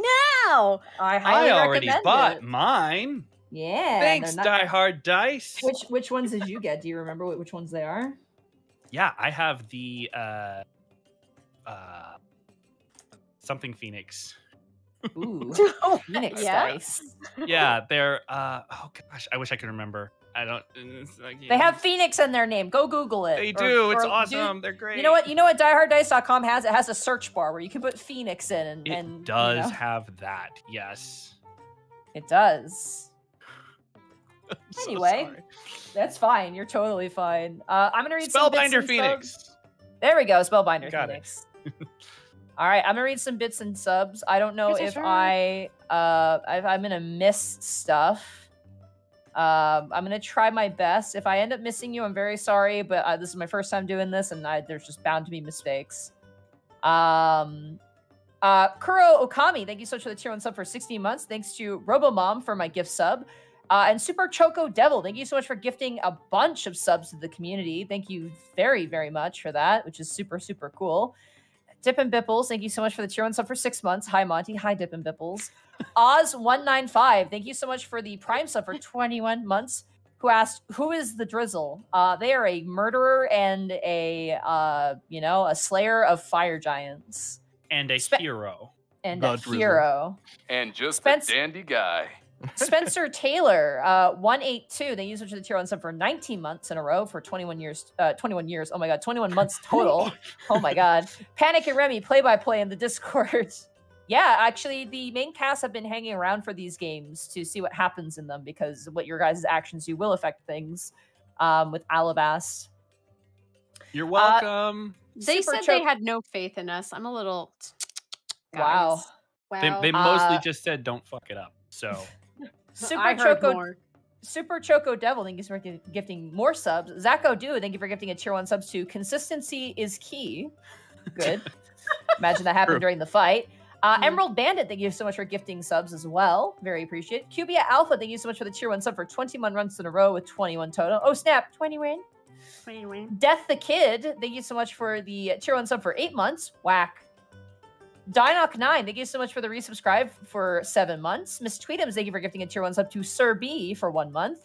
now.
I
I already
recommend
bought
it.
mine.
Yeah.
Thanks,
they're
Die Hard Dice.
Which which ones did you get? Do you remember which ones they are?
Yeah, I have the uh, uh, something Phoenix.
Ooh,
Oh,
Phoenix
yeah.
dice.
Yeah, they're. Uh, oh gosh, I wish I could remember. I don't. it's like,
They have Phoenix in their name. Go Google it.
They
Or-
do. It's
or do-
awesome. They're great.
You know what? You know what? DieHardDice.com has. It has a search bar where you can put Phoenix in, and,
It
and you
does
know,
have that. Yes.
it does.
so
Anyway,
sorry.
That's fine. You're totally fine. Uh, I'm gonna read some bits
Spellbinder
and
Phoenix.
subs. There we go, Spellbinder
Got it.
Phoenix. All right, I'm gonna read some bits and subs. I don't know
Here's
if. I uh if I'm gonna miss stuff. Um, I'm gonna try my best. If I end up missing you, I'm very sorry, but uh, this is my first time doing this, and I, there's just bound to be mistakes. Um, uh, Kuro Okami, thank you so much for the tier one sub for 16 months. Thanks to RoboMom for my gift sub. Uh, and Super Choco Devil, thank you so much for gifting a bunch of subs to the community. Thank you very, very much for that, which is super, super cool. Dip and Bipples, thank you so much for the tier one sub for six months. Hi, Monty. Hi, Dip and Bipples. Oz195, thank you so much for the Prime sub for 21 months. Who asked, who is the Drizzle? Uh, they are a murderer and a, uh, you know, a slayer of fire giants
And a
Spe-
hero.
and
The
a
Drizzle.
hero.
And just
Spence-
a dandy guy.
Spencer Taylor, uh, 182. They used which of the tier one sub for 19 months in a row for 21 years. Uh, 21 years. Oh my god, 21 months total. oh my god. Panic and Remy play by play in the Discord. yeah, actually, the main cast have been hanging around for these games to see what happens in them because what your guys' actions do will affect things. Um, with Alivast.
You're welcome.
They
Super
said they had no faith in us. I'm a little.
Wow.
Guys.
they
Wow.
they mostly
Uh,
just said don't fuck it up. So
Super
I heard
Choco
more.
Super Choco Devil, thank you for gi- gifting more subs. Zacho Do, thank you for gifting a tier one subs too. Consistency is key. Good. Imagine that happened
True.
during the fight. Uh,
Mhm.
Emerald Bandit, thank you so much for gifting subs as well. Very appreciate. Cubia Alpha, thank you so much for the tier one sub for 21 runs in a row with 21 total. Oh snap, 21. Death the Kid, thank you so much for the tier one sub for eight months. Whack. Dinoc9, thank you so much for the resubscribe for seven months. Miss Tweetums, thank you for gifting a tier one sub to Sir B for one month.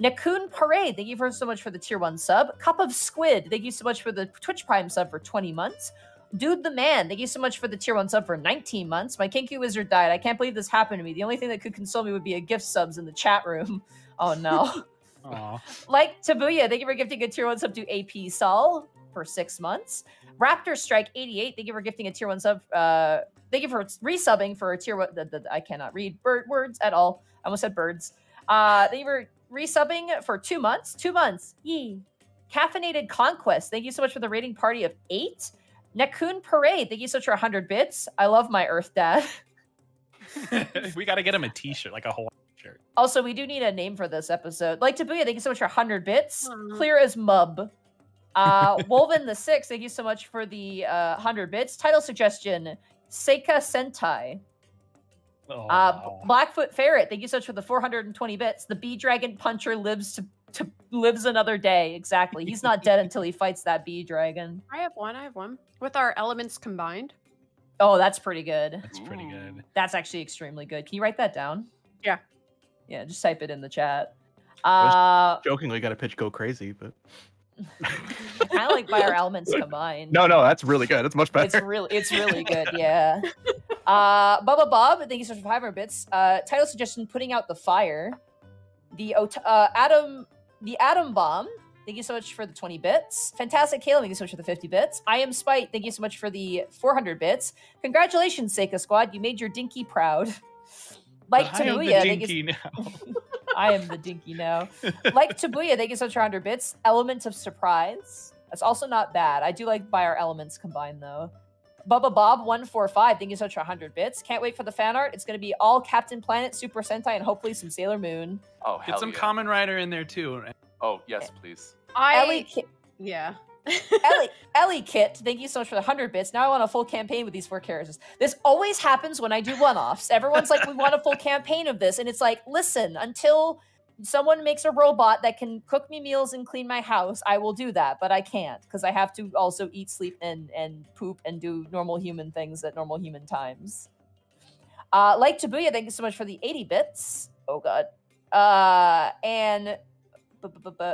Nakun Parade, thank you for so much for the tier one sub. Cup of Squid, thank you so much for the Twitch Prime sub for 20 months. Dude the Man, thank you so much for the tier one sub for 19 months. My Kinky Wizard died. I can't believe this happened to me. The only thing that could console me would be a gift subs in the chat room. Oh no. Like Tabuya, thank you for gifting a tier one sub to AP Sol for six months. Raptor Strike 88, thank you for gifting a tier one sub. Uh, thank you for resubbing for a tier one. The, the, I cannot read bird words at all. I almost said birds. Uh, thank you for resubbing for two months. Two months. Yee. Caffeinated Conquest, thank you so much for the rating party of eight. Nakun Parade, thank you so much for 100 bits. I love my Earth Dad.
we got to get him a T-shirt, like a whole shirt.
Also, we do need a name for this episode. Like Tabuya, thank you so much for 100 bits.
Aw.
Clear as mub. Uh, Wolven the Six, thank you so much for the uh, 100 bits. Title suggestion Seika Sentai. Uh,
Aw.
Blackfoot Ferret, thank you so much for the 420 bits. The Bee Dragon Puncher lives to, to lives another day. Exactly. He's not dead until he fights that Bee Dragon.
I have one. I have one. With our elements combined.
Oh, that's pretty good.
That's pretty good.
That's actually extremely good. Can you write that down?
Yeah.
Yeah, just type it in the chat. Uh,
Jokingly, got a pitch go crazy, but
kind of like fire elements combined.
no, no, that's really good. It's much better.
It's
better.
really, it's really good. Yeah. Uh, Bubba Bob, thank you so much for 500 bits. Uh, title suggestion: Putting out the fire. The Ot- uh, Atom, the Atom Bomb. Thank you so much for the 20 bits. Fantastic Caleb, thank you so much for the 50 bits. I am Spite, thank you so much for the 400 bits. Congratulations, Seika Squad, you made your dinky proud. Like
I am the
thank you.
dinky now.
I am the dinky now. like Tabuya, thank you so much for 100 bits. Element of surprise. That's also not bad. I do like by our elements combined though. Bubba Bob 145, thank you so much for 100 bits. Can't wait for the fan art. It's going to be all Captain Planet, Super Sentai, and hopefully some Sailor Moon.
Oh,
Get
hell
some
yeah.
Kamen Rider in there too.
Oh, yes, please.
I
Ellie,
yeah.
Ellie, Ellie Kit, thank you so much for the 100 bits. Now I want a full campaign with these four characters. This always happens when I do one offs. Everyone's like, we want a full campaign of this. And it's like, listen, until someone makes a robot that can cook me meals and clean my house, I will do that. But I can't because I have to also eat, sleep, and, and poop and do normal human things at normal human times. Uh, like Tabuya, thank you so much for the 80 bits. Oh, God. Uh, and.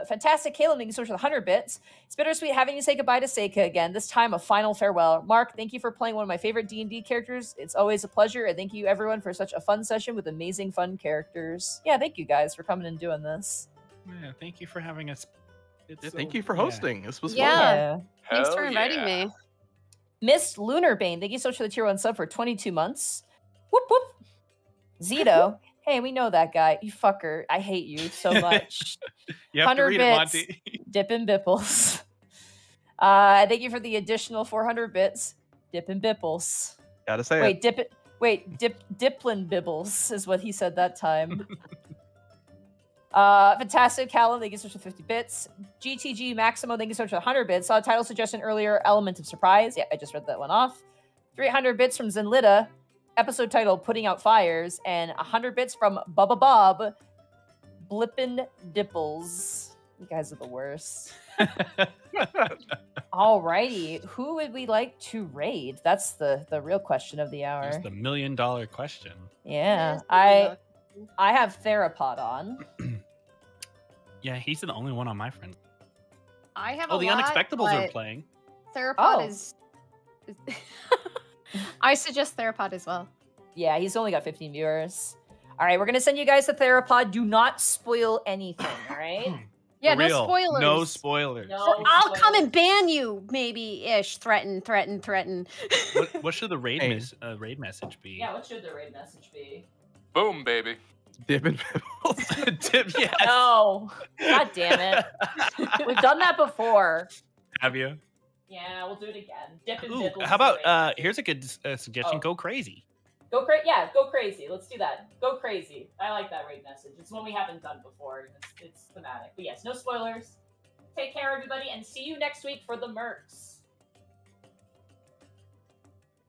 Fantastic Caleb, thank you so much for the 100 bits. It's bittersweet having you say goodbye to Seika again. This time, a final farewell. Mark, thank you for playing one of my favorite D and D characters. It's always a pleasure, and thank you everyone for such a fun session with amazing, fun characters. Yeah, thank you guys for coming and doing this.
Yeah, thank you for having us. It's
Yeah,
so-
thank you for
yeah.
hosting. This was
Yeah.
fun.
Thanks for inviting
yeah.
me.
Miss Lunar Bane, thank you so much for the tier one sub for 22 months. Whoop whoop. Zito, Hey, we know that guy. You fucker. I hate you so much.
You have to
100
read
bits.
it, Monty.
Dippin' Bipples. Uh, thank you for the additional 400 bits. Dip Dippin' Bipples.
Gotta say
Wait,
it.
dip it. Wait, dip Diplin Bibbles is what he said that time. uh, fantastic, Callum. Thank you so much for 50 bits. GTG Maximo, thank you so much for 100 bits. Saw a title suggestion earlier, Element of Surprise. Yeah, I just read that one off. 300 bits from Zenlita, episode title Putting Out Fires, and 100 bits from Bubba Bob, Blippin' Dipples. You guys are the worst. Alrighty, who would we like to raid? That's the the real question of the hour.
It's the million dollar question.
Yeah, I I have Therapod on.
Yeah, he's the only one on my friend.
I have
Oh,
a
the
lot,
Unexpectables are playing.
Theropod
Oh.
is. is- I suggest Theropod as well.
Yeah, he's only got 15 viewers. All right, we're gonna send you guys to Therapod. Do not spoil anything. All right.
Yeah, no spoilers.
No spoilers.
No.
Or I'll come and ban you, maybe ish. Threaten, threaten, threaten.
What, what should the raid
Hey.
mes- uh, raid message be?
Yeah, what should the raid message be?
Boom, baby.
Dippin' Pebbles.
Tip, yes.
No. God damn it. We've done that before.
Have you?
Yeah, we'll do it again. Dip and
Ooh, how about uh here's a good uh, suggestion.
Oh.
Go crazy.
Go crazy. Yeah, go crazy. Let's do that. Go crazy. I like that raid message. It's one we haven't done before. It's, it's thematic. But yes, no spoilers. Take care, everybody, and see you next week for the Mercs.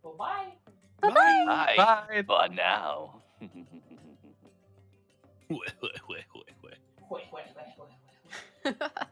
Well, bye.
Bye.
Bye.
Bye.
But now.
Wait, wait, wait, wait, wait.
Wait, wait, wait, wait, wait.